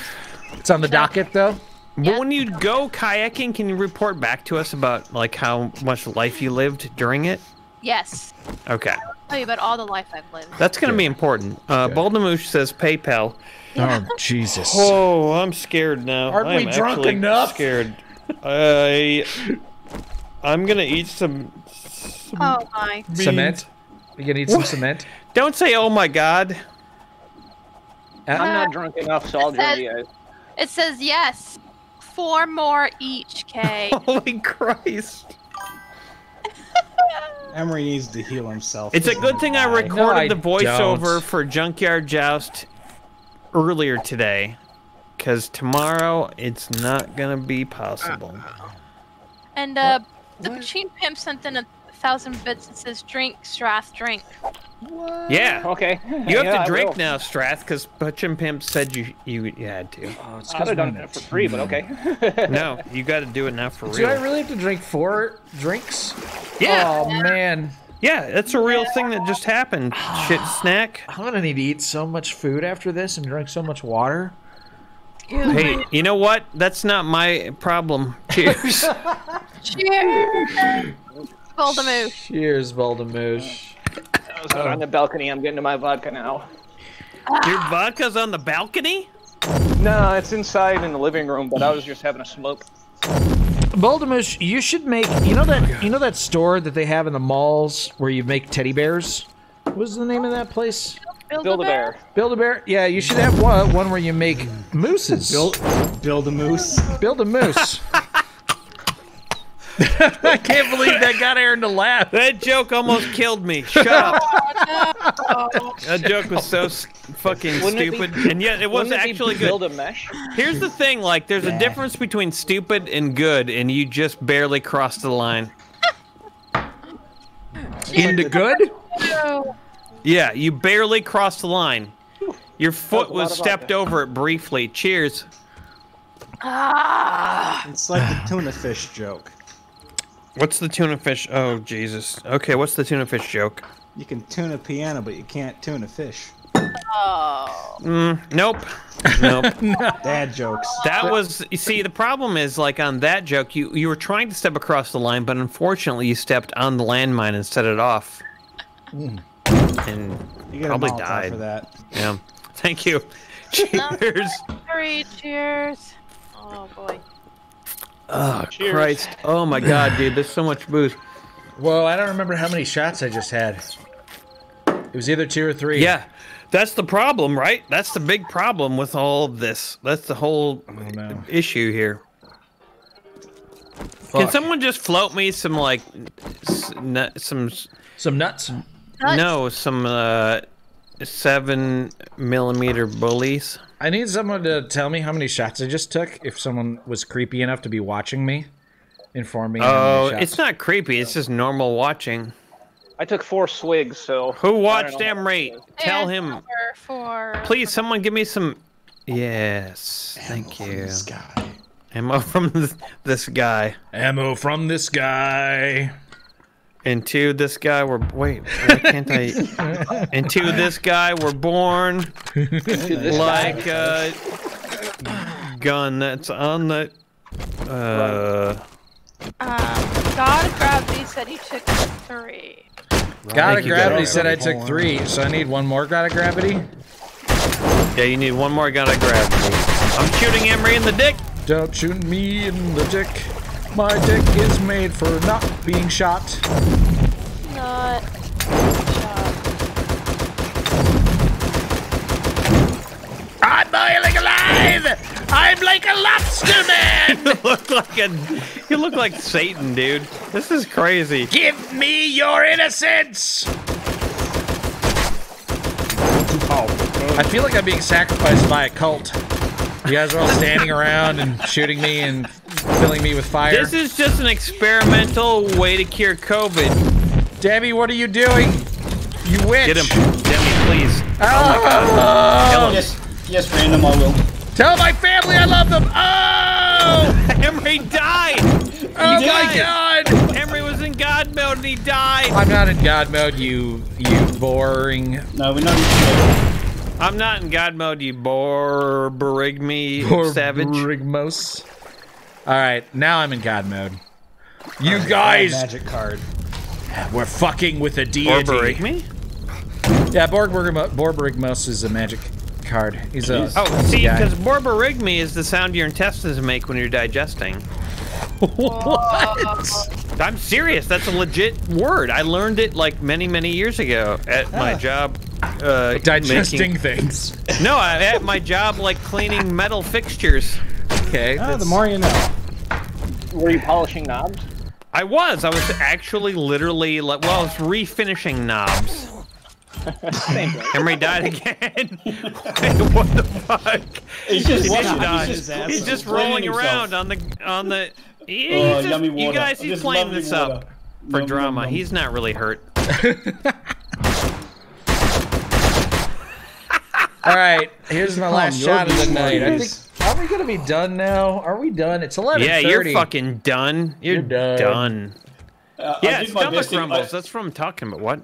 Speaker 2: It's on the docket though.
Speaker 1: But when you go kayaking, can you report back to us about like how much life you lived during it?
Speaker 3: Yes.
Speaker 1: Okay,
Speaker 3: I'll tell you about all the life I've lived.
Speaker 1: that's gonna be important. Uh, Baldamoosh says PayPal.
Speaker 2: Oh Jesus!
Speaker 1: Oh, I'm scared now.
Speaker 2: Aren't
Speaker 1: I
Speaker 2: we
Speaker 1: am
Speaker 2: drunk
Speaker 1: actually
Speaker 2: enough?
Speaker 1: Scared. I. I'm gonna eat some.
Speaker 3: Oh my.
Speaker 2: Cement. You gonna need some cement?
Speaker 1: Don't say, "Oh my God."
Speaker 17: I'm not drunk enough, so I'll join you guys.
Speaker 3: It says yes. Four more each, Kay. <laughs>
Speaker 1: Holy Christ! <laughs>
Speaker 13: Emery needs to heal himself.
Speaker 1: It's a good thing I recorded
Speaker 2: I
Speaker 1: the voiceover
Speaker 2: don't.
Speaker 1: for Junkyard Joust earlier today, because tomorrow it's not gonna be possible.
Speaker 3: And uh, the machine pimp sent in a thousand bits that says drink, Strath, drink.
Speaker 1: Yeah.
Speaker 17: Okay.
Speaker 1: You have
Speaker 17: Yeah,
Speaker 1: to drink now, Strath, because Butch and Pimp said you you, you had to.
Speaker 2: Oh, it's oh,
Speaker 17: I'd have done it for free, but okay. <laughs>
Speaker 1: no, you got to do it now for real.
Speaker 2: Do I really have to drink four drinks?
Speaker 1: Yeah.
Speaker 2: Oh man,
Speaker 1: Yeah, that's a real thing that just happened. <sighs> Shit snack.
Speaker 2: I'm gonna need to eat so much food after this and drink so much water.
Speaker 1: Hey, you know what? That's not my problem. Cheers. <laughs>
Speaker 3: Cheers! Voldemort.
Speaker 2: Cheers, Baldamoosh.
Speaker 17: I was on the balcony. I'm getting to my vodka now.
Speaker 1: Your vodka's on the balcony?
Speaker 17: No, it's inside in the living room, but I was just having a smoke.
Speaker 2: Baldamoosh, you should make you know that oh you know that store that they have in the malls where you make teddy bears. What's the name of that place?
Speaker 17: Build a bear.
Speaker 2: Build a bear. Yeah, you should have one one where you make mooses.
Speaker 13: Build, build a moose.
Speaker 2: Build a moose. <laughs> I can't believe that got Aaron to laugh.
Speaker 1: That joke almost killed me. Shut up. <laughs> That joke was so fucking
Speaker 17: Wouldn't it be-
Speaker 1: stupid, and yet it was
Speaker 17: wouldn't it be
Speaker 1: actually
Speaker 17: build
Speaker 1: good.
Speaker 17: a mesh.
Speaker 1: Here's the thing: like, there's a difference between stupid and good, and you just barely crossed the line. <laughs>
Speaker 2: Into good?
Speaker 1: Yeah, you barely crossed the line. Your foot was stepped over it briefly. Cheers.
Speaker 3: Ah!
Speaker 13: It's like the tuna fish joke.
Speaker 1: What's the tuna fish? Oh Jesus. Okay, what's the tuna fish joke?
Speaker 13: You can tune a piano, but you can't tune a fish.
Speaker 3: Oh.
Speaker 1: Mm, nope. <laughs> Nope.
Speaker 13: Dad jokes.
Speaker 1: That was you see the problem is like on that joke you you were trying to step across the line but unfortunately you stepped on the landmine and set it off
Speaker 13: Mm.
Speaker 1: and
Speaker 13: You get
Speaker 1: probably
Speaker 13: a
Speaker 1: died.
Speaker 13: for that.
Speaker 1: Yeah. Thank you. Cheers.
Speaker 3: Three cheers. Oh boy.
Speaker 1: Oh Christ! Oh my God, dude, there's so much booze.
Speaker 2: Well, I don't remember how many shots I just had. It was either two or three.
Speaker 1: Yeah, that's the problem, right? That's the big problem with all of this. That's the whole issue here. Can someone just float me some like s- nut, some
Speaker 2: some nuts?
Speaker 1: No, some uh, seven millimeter bullies.
Speaker 2: I need someone to tell me how many shots I just took. If someone was creepy enough to be watching me, inform me. how
Speaker 1: Oh,
Speaker 2: shots.
Speaker 1: it's not creepy. It's just normal watching.
Speaker 17: I took four swigs, so.
Speaker 1: Who watched
Speaker 17: know.
Speaker 1: Emery? Tell him.
Speaker 3: Number four.
Speaker 1: Please, someone give me some. Yes, thank you. Ammo from this, <laughs> this guy.
Speaker 2: Ammo from this guy.
Speaker 1: And two, this guy were wait, why can't I? <laughs> and two, this guy were born
Speaker 17: this
Speaker 1: like a gun that's on the. Uh,
Speaker 3: Um, God of Gravity said he took three.
Speaker 2: God of Gravity said I took three, so I need one more God of Gravity.
Speaker 1: yeah, you need one more God of gravity. I'm shooting Emery in the dick.
Speaker 2: Don't shoot me in the dick. My dick is made for not being shot.
Speaker 3: Not. shot.
Speaker 2: I'm boiling alive! I'm like a lobster man! <laughs>
Speaker 1: you look like a, you look like Satan, dude. This is crazy.
Speaker 2: Give me your innocence! Oh, I feel like I'm being sacrificed by a cult. You guys are all standing around and shooting me and filling me with fire.
Speaker 1: This is just an experimental way to cure COVID.
Speaker 2: Debbie, what are you doing? You witch!
Speaker 1: Get him, Demi, please.
Speaker 2: Oh, oh, my god!
Speaker 1: Kill him.
Speaker 12: Yes, yes, random, I will.
Speaker 2: Tell my family I love them! Oh! <laughs>
Speaker 1: Emery died.
Speaker 2: Oh my god!
Speaker 1: Emery was in God mode and he died.
Speaker 2: I'm not in God mode, you you boring.
Speaker 12: No, we're not.
Speaker 1: I'm not in God mode, you borborygmi savage.
Speaker 2: Borborygmos. All right, now I'm in God mode. You guys,
Speaker 13: Magic card.
Speaker 2: we're fucking with a deity.
Speaker 1: Borborygmi?
Speaker 2: Yeah, Borborigmo- Borborygmos is a magic card. He's a
Speaker 1: Oh, see, because borborygmi is the sound your intestines make when you're digesting. <laughs>
Speaker 2: what?
Speaker 1: I'm serious. That's a legit word. I learned it like many, many years ago at my
Speaker 2: Ah.
Speaker 1: job. Uh,
Speaker 2: Digesting
Speaker 1: making-
Speaker 2: things.
Speaker 1: No, I, at my job, like cleaning metal fixtures.
Speaker 2: Okay.
Speaker 13: Oh, the more you know.
Speaker 17: Were you polishing knobs?
Speaker 1: I was. I was actually literally like, well, I was refinishing knobs.
Speaker 17: Same thing.
Speaker 1: Emery died again. Wait, <laughs> what the fuck?
Speaker 12: He's just
Speaker 1: He
Speaker 12: watching- he's just-
Speaker 1: He's just rolling
Speaker 12: himself.
Speaker 1: around on the on the. He-
Speaker 12: Oh,
Speaker 1: he's just-
Speaker 12: yummy
Speaker 1: you guys, he's
Speaker 12: Just
Speaker 1: playing this
Speaker 12: water.
Speaker 1: up for
Speaker 12: Nom,
Speaker 1: drama.
Speaker 12: nom, nom.
Speaker 1: He's not really hurt. <laughs>
Speaker 2: All right, here's my last
Speaker 12: you're
Speaker 2: shot of the night. I think. Are we gonna be done now? Are we done? It's eleven
Speaker 1: Yeah, you're fucking done. You're,
Speaker 2: You're done.
Speaker 1: done.
Speaker 12: Uh, I
Speaker 1: Yeah,
Speaker 12: did my
Speaker 1: stomach
Speaker 12: best
Speaker 1: rumbles.
Speaker 12: I-
Speaker 1: That's from talking about. What?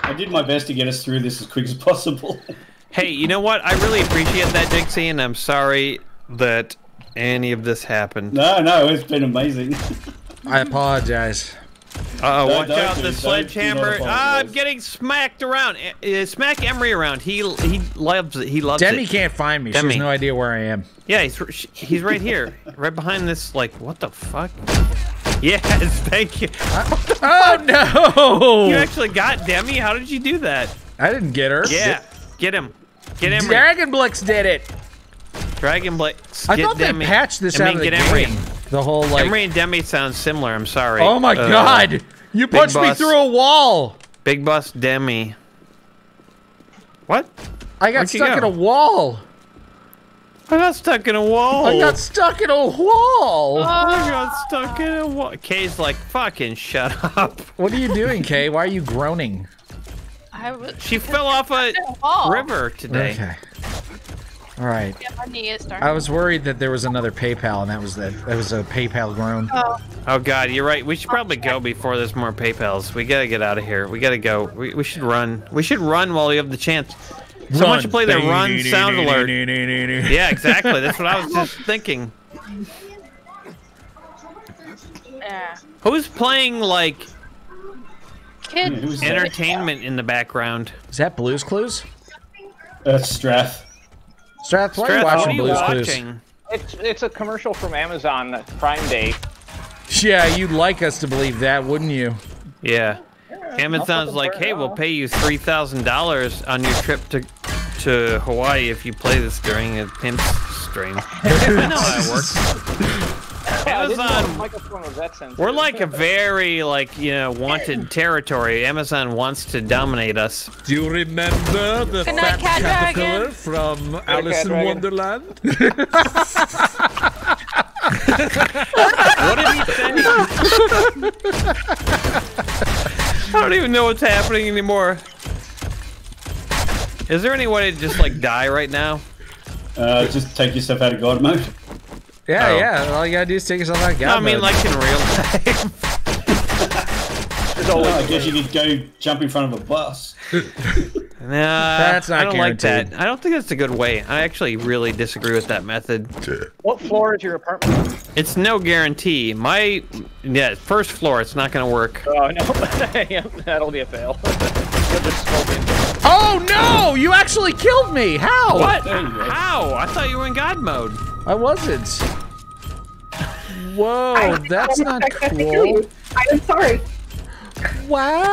Speaker 12: I did my best to get us through this as quick as possible. <laughs>
Speaker 1: Hey, you know what? I really appreciate that, Dixie, and I'm sorry that any of this happened.
Speaker 12: no, no, it's been amazing. <laughs>
Speaker 2: I apologize.
Speaker 1: Uh,
Speaker 12: Don't-
Speaker 1: watch
Speaker 12: don't
Speaker 1: out! The sledgehammer.
Speaker 12: do
Speaker 1: Ah, I'm getting smacked around. Uh, smack Emery around. He he loves it. He loves
Speaker 2: Demi
Speaker 1: it.
Speaker 2: can't find me. She has no idea where I am.
Speaker 1: Yeah, he's he's right here, <laughs> right behind this. Like, what the fuck? Yes, <laughs> thank you.
Speaker 2: Oh <laughs> no!
Speaker 1: You actually got Demi. How did you do that?
Speaker 2: I didn't get her.
Speaker 1: Yeah, get him. Get Emery.
Speaker 2: Dragon Blix did it.
Speaker 1: Dragon Blade.
Speaker 2: I
Speaker 1: get
Speaker 2: thought they
Speaker 1: Demi.
Speaker 2: patched this
Speaker 1: I
Speaker 2: out
Speaker 1: mean,
Speaker 2: of the
Speaker 1: get Emery.
Speaker 2: Game. The whole like.
Speaker 1: Emery and Demi sounds similar. I'm sorry.
Speaker 2: oh my
Speaker 1: Uh,
Speaker 2: god! You
Speaker 1: Big
Speaker 2: punched me through a wall.
Speaker 1: Big Boss Demi. What?
Speaker 2: I got
Speaker 1: Where'd
Speaker 2: stuck
Speaker 1: go?
Speaker 2: in a wall.
Speaker 1: I got stuck in a wall.
Speaker 2: I got stuck in a wall.
Speaker 1: Oh, I got stuck in a wall. Kay's like, fucking shut up.
Speaker 2: What are you doing, Kay? Why are you groaning?
Speaker 3: I was.
Speaker 1: She fell off a <laughs>
Speaker 3: wall.
Speaker 1: river today.
Speaker 2: Okay. All right.
Speaker 3: Yeah, my knee is starting.
Speaker 2: I was worried that there was another PayPal, and that was that. That was a PayPal groan.
Speaker 3: Oh,
Speaker 1: Oh god, you're right. We should probably go before there's more PayPals. We gotta get out of here. We gotta go. We, we should run. We should run while we have the chance. Someone
Speaker 2: Run.
Speaker 1: should play the run sound alert. Yeah, exactly. That's what I was just <laughs> thinking.
Speaker 3: yeah.
Speaker 1: Who's playing like
Speaker 3: Kid.
Speaker 12: Who's
Speaker 1: entertainment in the background?
Speaker 2: Is that Blue's Clues?
Speaker 12: That's Strath.
Speaker 2: Strath, why are you watching
Speaker 1: what are you
Speaker 2: Blue's Clues?
Speaker 1: watching?
Speaker 17: It's it's a commercial from Amazon Prime Day.
Speaker 2: Yeah, you'd like us to believe that, wouldn't you?
Speaker 1: Yeah. Amazon's like, hey, we'll pay you three thousand dollars on your trip to to Hawaii if you play this during a pimp stream. <laughs> I know how it works. Amazon,
Speaker 17: microphone was that sensitive.
Speaker 1: we're like a very like you know wanted territory. Amazon wants to dominate us.
Speaker 20: Do you remember the
Speaker 3: Good night,
Speaker 20: fat
Speaker 3: Cat
Speaker 20: caterpillar
Speaker 3: Dragon.
Speaker 20: from
Speaker 1: Cat
Speaker 20: Alice in Wonderland? <laughs>
Speaker 1: What did he say? I don't even know what's happening anymore. Is there any way to just like die right now?
Speaker 12: Uh, just take yourself out of God mode.
Speaker 2: Yeah,
Speaker 1: Oh.
Speaker 2: yeah. All you gotta do is take yourself out of
Speaker 1: No,
Speaker 2: God
Speaker 1: I mean like in real life.
Speaker 12: Well, I guess you could go jump in front of a bus. <laughs>
Speaker 1: Nah,
Speaker 2: That's not
Speaker 1: I don't like that. I don't think that's a good way. I actually really disagree with that method.
Speaker 17: What floor is your apartment?
Speaker 1: It's no guarantee. My yeah, first floor. It's not gonna work.
Speaker 17: Oh no, <laughs> Yeah, that'll be a fail. <laughs> You'll just smoke.
Speaker 2: Oh no! You actually killed me! How?
Speaker 1: What? How? I thought you were in God mode.
Speaker 2: I wasn't. Whoa,
Speaker 14: I-
Speaker 2: that's
Speaker 14: I
Speaker 2: not
Speaker 14: didn't expect to kill
Speaker 2: cool.
Speaker 14: I'm sorry.
Speaker 2: Wow.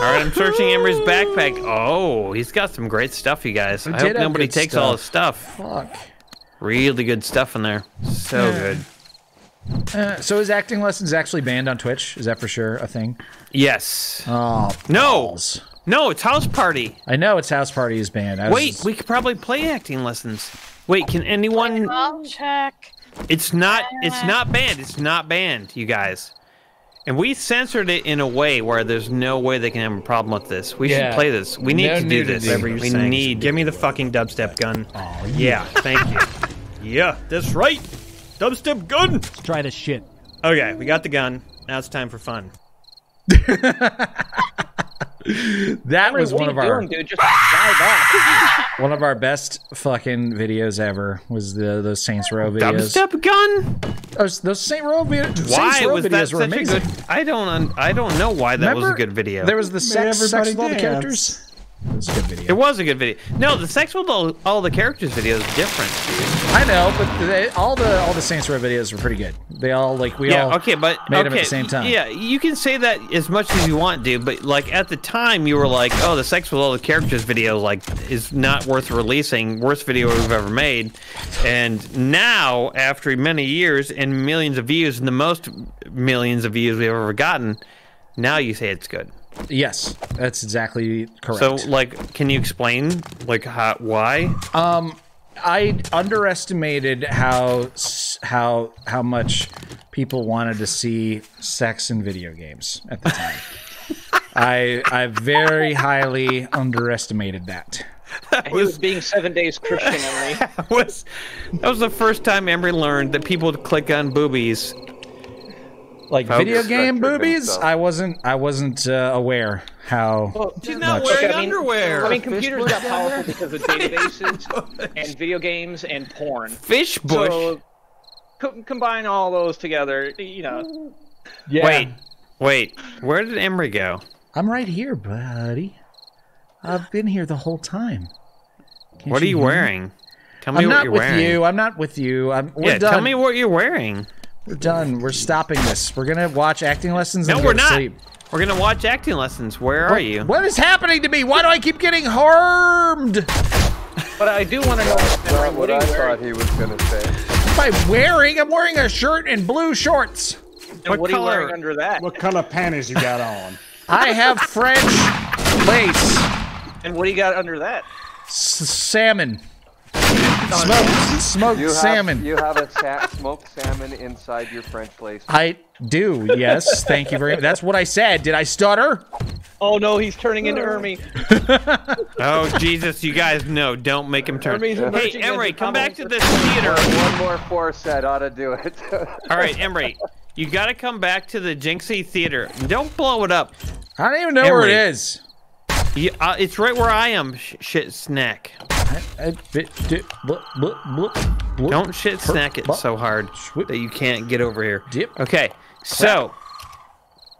Speaker 1: All right, I'm searching Emery's backpack. <laughs> Oh, he's got some great stuff, you guys.
Speaker 2: We
Speaker 1: I hope nobody
Speaker 2: good
Speaker 1: takes all his stuff.
Speaker 2: Fuck.
Speaker 1: Really good stuff in there. So
Speaker 2: Yeah.
Speaker 1: good.
Speaker 2: Uh, so is acting lessons actually banned on Twitch? Is that for sure a thing?
Speaker 1: Yes.
Speaker 2: Oh
Speaker 1: No. No, it's house party.
Speaker 2: I know it's house party is banned. I was
Speaker 1: Wait, we could probably play acting lessons. Wait, can anyone?
Speaker 3: I'll check.
Speaker 1: It's not. It's not banned. It's not banned, you guys. And we censored it in a way where there's no way they can have a problem with this. We
Speaker 2: Yeah.
Speaker 1: should play this. We need
Speaker 2: No
Speaker 1: to do this.
Speaker 2: Whatever
Speaker 1: We
Speaker 2: you're saying.
Speaker 1: need.
Speaker 21: Give me the fucking dubstep gun.
Speaker 1: Oh yeah, thank you. <laughs>
Speaker 21: Yeah, that's right. Dubstep gun.
Speaker 22: Let's try this shit.
Speaker 21: Okay, we got the gun. Now it's time for fun. <laughs> <laughs>
Speaker 2: that was one of
Speaker 17: you
Speaker 2: our
Speaker 17: dude? Just back. <laughs>
Speaker 2: one of our best fucking videos ever. Was the those Saints Row videos?
Speaker 1: Dubstep gun.
Speaker 2: Those, those Saint Row videos.
Speaker 1: Why
Speaker 2: Saints Row
Speaker 1: was
Speaker 2: videos
Speaker 1: that
Speaker 2: were
Speaker 1: such
Speaker 2: amazing.
Speaker 1: a good? I don't. Un, I don't know why that was a good video.
Speaker 2: There was the sex, sex
Speaker 21: everybody
Speaker 2: with all the
Speaker 21: dance.
Speaker 2: characters. It was a good video.
Speaker 1: It was a good video. No, the sex with all, all the characters video is different.
Speaker 2: I know, but they, all the all the Saints Row videos were pretty good. They all like we
Speaker 1: yeah,
Speaker 2: all
Speaker 1: okay, but
Speaker 2: made
Speaker 1: okay,
Speaker 2: them at the same time.
Speaker 1: Yeah, you can say that as much as you want to, but like at the time, you were like, "Oh, the sex with all the characters video like is not worth releasing. Worst video we've ever made." And now, after many years and millions of views, and the most millions of views we've ever gotten, now you say it's good.
Speaker 2: Yes, that's exactly correct.
Speaker 1: So, like, can you explain like how why?
Speaker 2: Um, I underestimated how how how much people wanted to see sex in video games at the time. <laughs> I I very highly underestimated that.
Speaker 17: he was being seven days Christian, <laughs> Emily.
Speaker 1: That was that was the first time Emery learned that people would click on boobies.
Speaker 2: Like
Speaker 1: Folks.
Speaker 2: video game
Speaker 1: Structured
Speaker 2: boobies. I wasn't I wasn't uh, aware how.
Speaker 1: Well, She's not
Speaker 2: much.
Speaker 1: wearing
Speaker 17: I mean,
Speaker 1: underwear.
Speaker 17: I mean, computers got powerful because of <laughs> databases <laughs> and video games and porn.
Speaker 1: Fish bush.
Speaker 17: So, co- combine all those together, you know.
Speaker 1: Wait, wait. Where did Emery go?
Speaker 2: I'm right here, buddy. I've been here the whole time. Can't
Speaker 1: what are you
Speaker 2: hear me?
Speaker 1: wearing? Tell me
Speaker 2: I'm
Speaker 1: what
Speaker 2: not
Speaker 1: you're
Speaker 2: with
Speaker 1: wearing.
Speaker 2: you. I'm not with you. I'm, we're
Speaker 1: yeah,
Speaker 2: done.
Speaker 1: tell me what you're wearing.
Speaker 2: We're done. We're stopping this. We're gonna watch acting lessons.
Speaker 1: No,
Speaker 2: and
Speaker 1: we're
Speaker 2: go to
Speaker 1: not.
Speaker 2: Sleep.
Speaker 1: We're gonna watch acting lessons. Where are
Speaker 2: What-
Speaker 1: you?
Speaker 2: What is happening to me? Why do I keep getting harmed?
Speaker 17: But I do want to know
Speaker 11: not what
Speaker 17: are
Speaker 11: I
Speaker 17: wearing?
Speaker 11: thought he was going to say.
Speaker 2: What am I wearing? I'm wearing a shirt and blue shorts.
Speaker 17: And what, are you wearing under that?
Speaker 13: What color panties you got on?
Speaker 2: I have French lace.
Speaker 17: And what do you got under that?
Speaker 2: S- salmon. Smoked, smoked
Speaker 11: You have,
Speaker 2: salmon.
Speaker 11: You have a sa- smoked salmon inside your French lace.
Speaker 2: I do. Yes. Thank you very much. That's what I said. Did I stutter?
Speaker 17: Oh no, he's turning into oh. Ermy. <laughs>
Speaker 1: Oh Jesus, you guys know. Don't make him turn. Hey, Emery, come back to
Speaker 17: common-
Speaker 1: this theater.
Speaker 11: One more four set ought to do it. <laughs>
Speaker 1: All right, Emery, you got to come back to the Jinxie Theater. Don't blow it up.
Speaker 2: I don't even know where it
Speaker 1: Emery.
Speaker 2: is.
Speaker 1: Yeah, uh, it's right where I am. Sh- shit snack.
Speaker 2: I- bit-.
Speaker 1: Don't shit snack it so hard that you can't get over here.
Speaker 2: Dip.
Speaker 1: Okay, so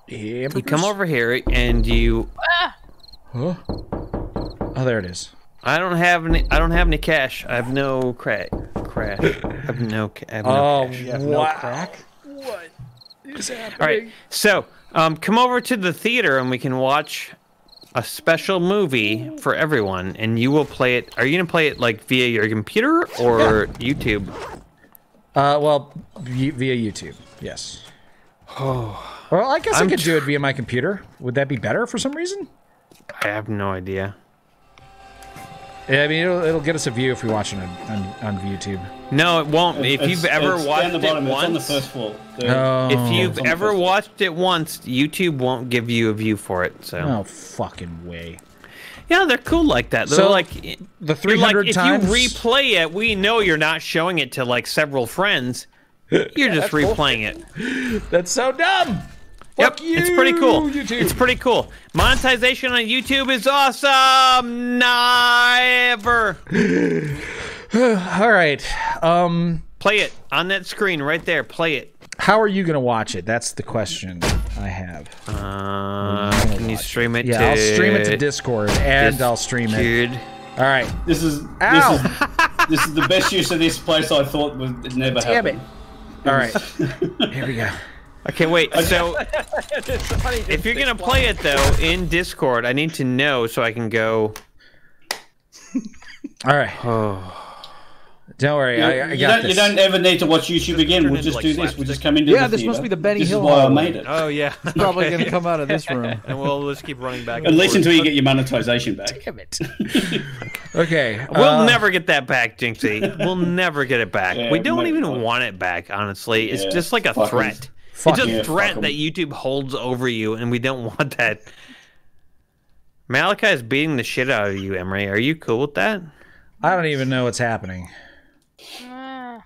Speaker 2: Yeah,
Speaker 1: you come over here and you.
Speaker 2: Huh? Oh, there it is.
Speaker 1: I don't have any. I don't have any cash. I have no crack. Crash. I have no. ca- I have no
Speaker 2: Oh,
Speaker 1: cash.
Speaker 2: You have no wow. crack? What is happening?
Speaker 1: All right. So, um, come over to the theater and we can watch a special movie for everyone, and you will play it. Are you gonna play it like via your computer or YouTube?
Speaker 2: Uh, well, via YouTube. Yes.
Speaker 1: Oh. <sighs>
Speaker 2: Well, I guess i
Speaker 1: I'm
Speaker 2: could do it via my computer. Would that be better for some reason?
Speaker 1: I have no idea.
Speaker 2: Yeah, I mean, it'll, it'll get us a view if we watch it on, on, on YouTube.
Speaker 1: No, it won't.
Speaker 12: It's-
Speaker 1: if you've ever watched
Speaker 12: down bottom,
Speaker 1: it
Speaker 12: on the
Speaker 1: once,
Speaker 12: first floor.
Speaker 2: Oh.
Speaker 1: if you've
Speaker 12: It's on the
Speaker 1: ever watched it once, YouTube won't give you a view for it. So.
Speaker 2: No fucking way.
Speaker 1: Yeah, they're cool like that. They're
Speaker 2: So,
Speaker 1: like
Speaker 2: the 300
Speaker 1: like,
Speaker 2: times-
Speaker 1: If you replay it, we know you're not showing it to like several friends. You're just
Speaker 2: that's
Speaker 1: replaying it.
Speaker 2: That's so dumb.
Speaker 1: Yep, it's pretty cool. It's pretty cool. Monetization on YouTube is awesome. Never. <sighs>
Speaker 2: All right. Um,
Speaker 1: play it on that screen right there. Play it.
Speaker 2: How are you gonna watch it? That's the question I have.
Speaker 1: Uh, can you stream it?
Speaker 2: Yeah,
Speaker 1: to
Speaker 2: I'll stream it to Discord and I'll stream it.
Speaker 1: Discord.
Speaker 2: All right.
Speaker 12: This is
Speaker 2: Ow.
Speaker 12: this is this is the best use of this place. I thought would never
Speaker 2: Damn
Speaker 12: happen.
Speaker 2: All right. <laughs> Here we go.
Speaker 1: Okay, wait. So <laughs>
Speaker 17: Somebody
Speaker 1: if you're gonna play it though in Discord, I need to know so I can go.
Speaker 2: All right. <sighs>
Speaker 1: Oh.
Speaker 2: Don't worry,
Speaker 12: You,
Speaker 2: I, I
Speaker 12: you
Speaker 2: got
Speaker 12: don't,
Speaker 2: this.
Speaker 12: you don't ever need to watch YouTube again. We'll just
Speaker 1: like,
Speaker 12: do this. We'll just
Speaker 1: slapstick.
Speaker 12: come into
Speaker 23: Yeah,
Speaker 12: the
Speaker 23: this must be the Benny
Speaker 12: this
Speaker 23: Hill
Speaker 12: is why I made it.
Speaker 1: Oh yeah.
Speaker 23: It's probably gonna come out of this room. <laughs>
Speaker 1: and we'll just keep running back.
Speaker 12: At
Speaker 1: and
Speaker 12: least
Speaker 1: forth.
Speaker 12: until you get your monetization back.
Speaker 2: Damn it. <laughs> okay.
Speaker 1: We'll
Speaker 2: uh,
Speaker 1: never get that back, Jinxie. We'll never get it back.
Speaker 12: Yeah,
Speaker 1: we don't even want it back, honestly. It's
Speaker 12: Yeah,
Speaker 1: just like a
Speaker 12: fuck 'em.
Speaker 1: threat.
Speaker 2: Fuck
Speaker 1: it's a
Speaker 12: yeah,
Speaker 1: threat that YouTube holds over you, and we don't <laughs> want that. Malachi is beating the shit out of you, Emery. Are you cool with that?
Speaker 2: I don't even know what's happening.
Speaker 3: Uh,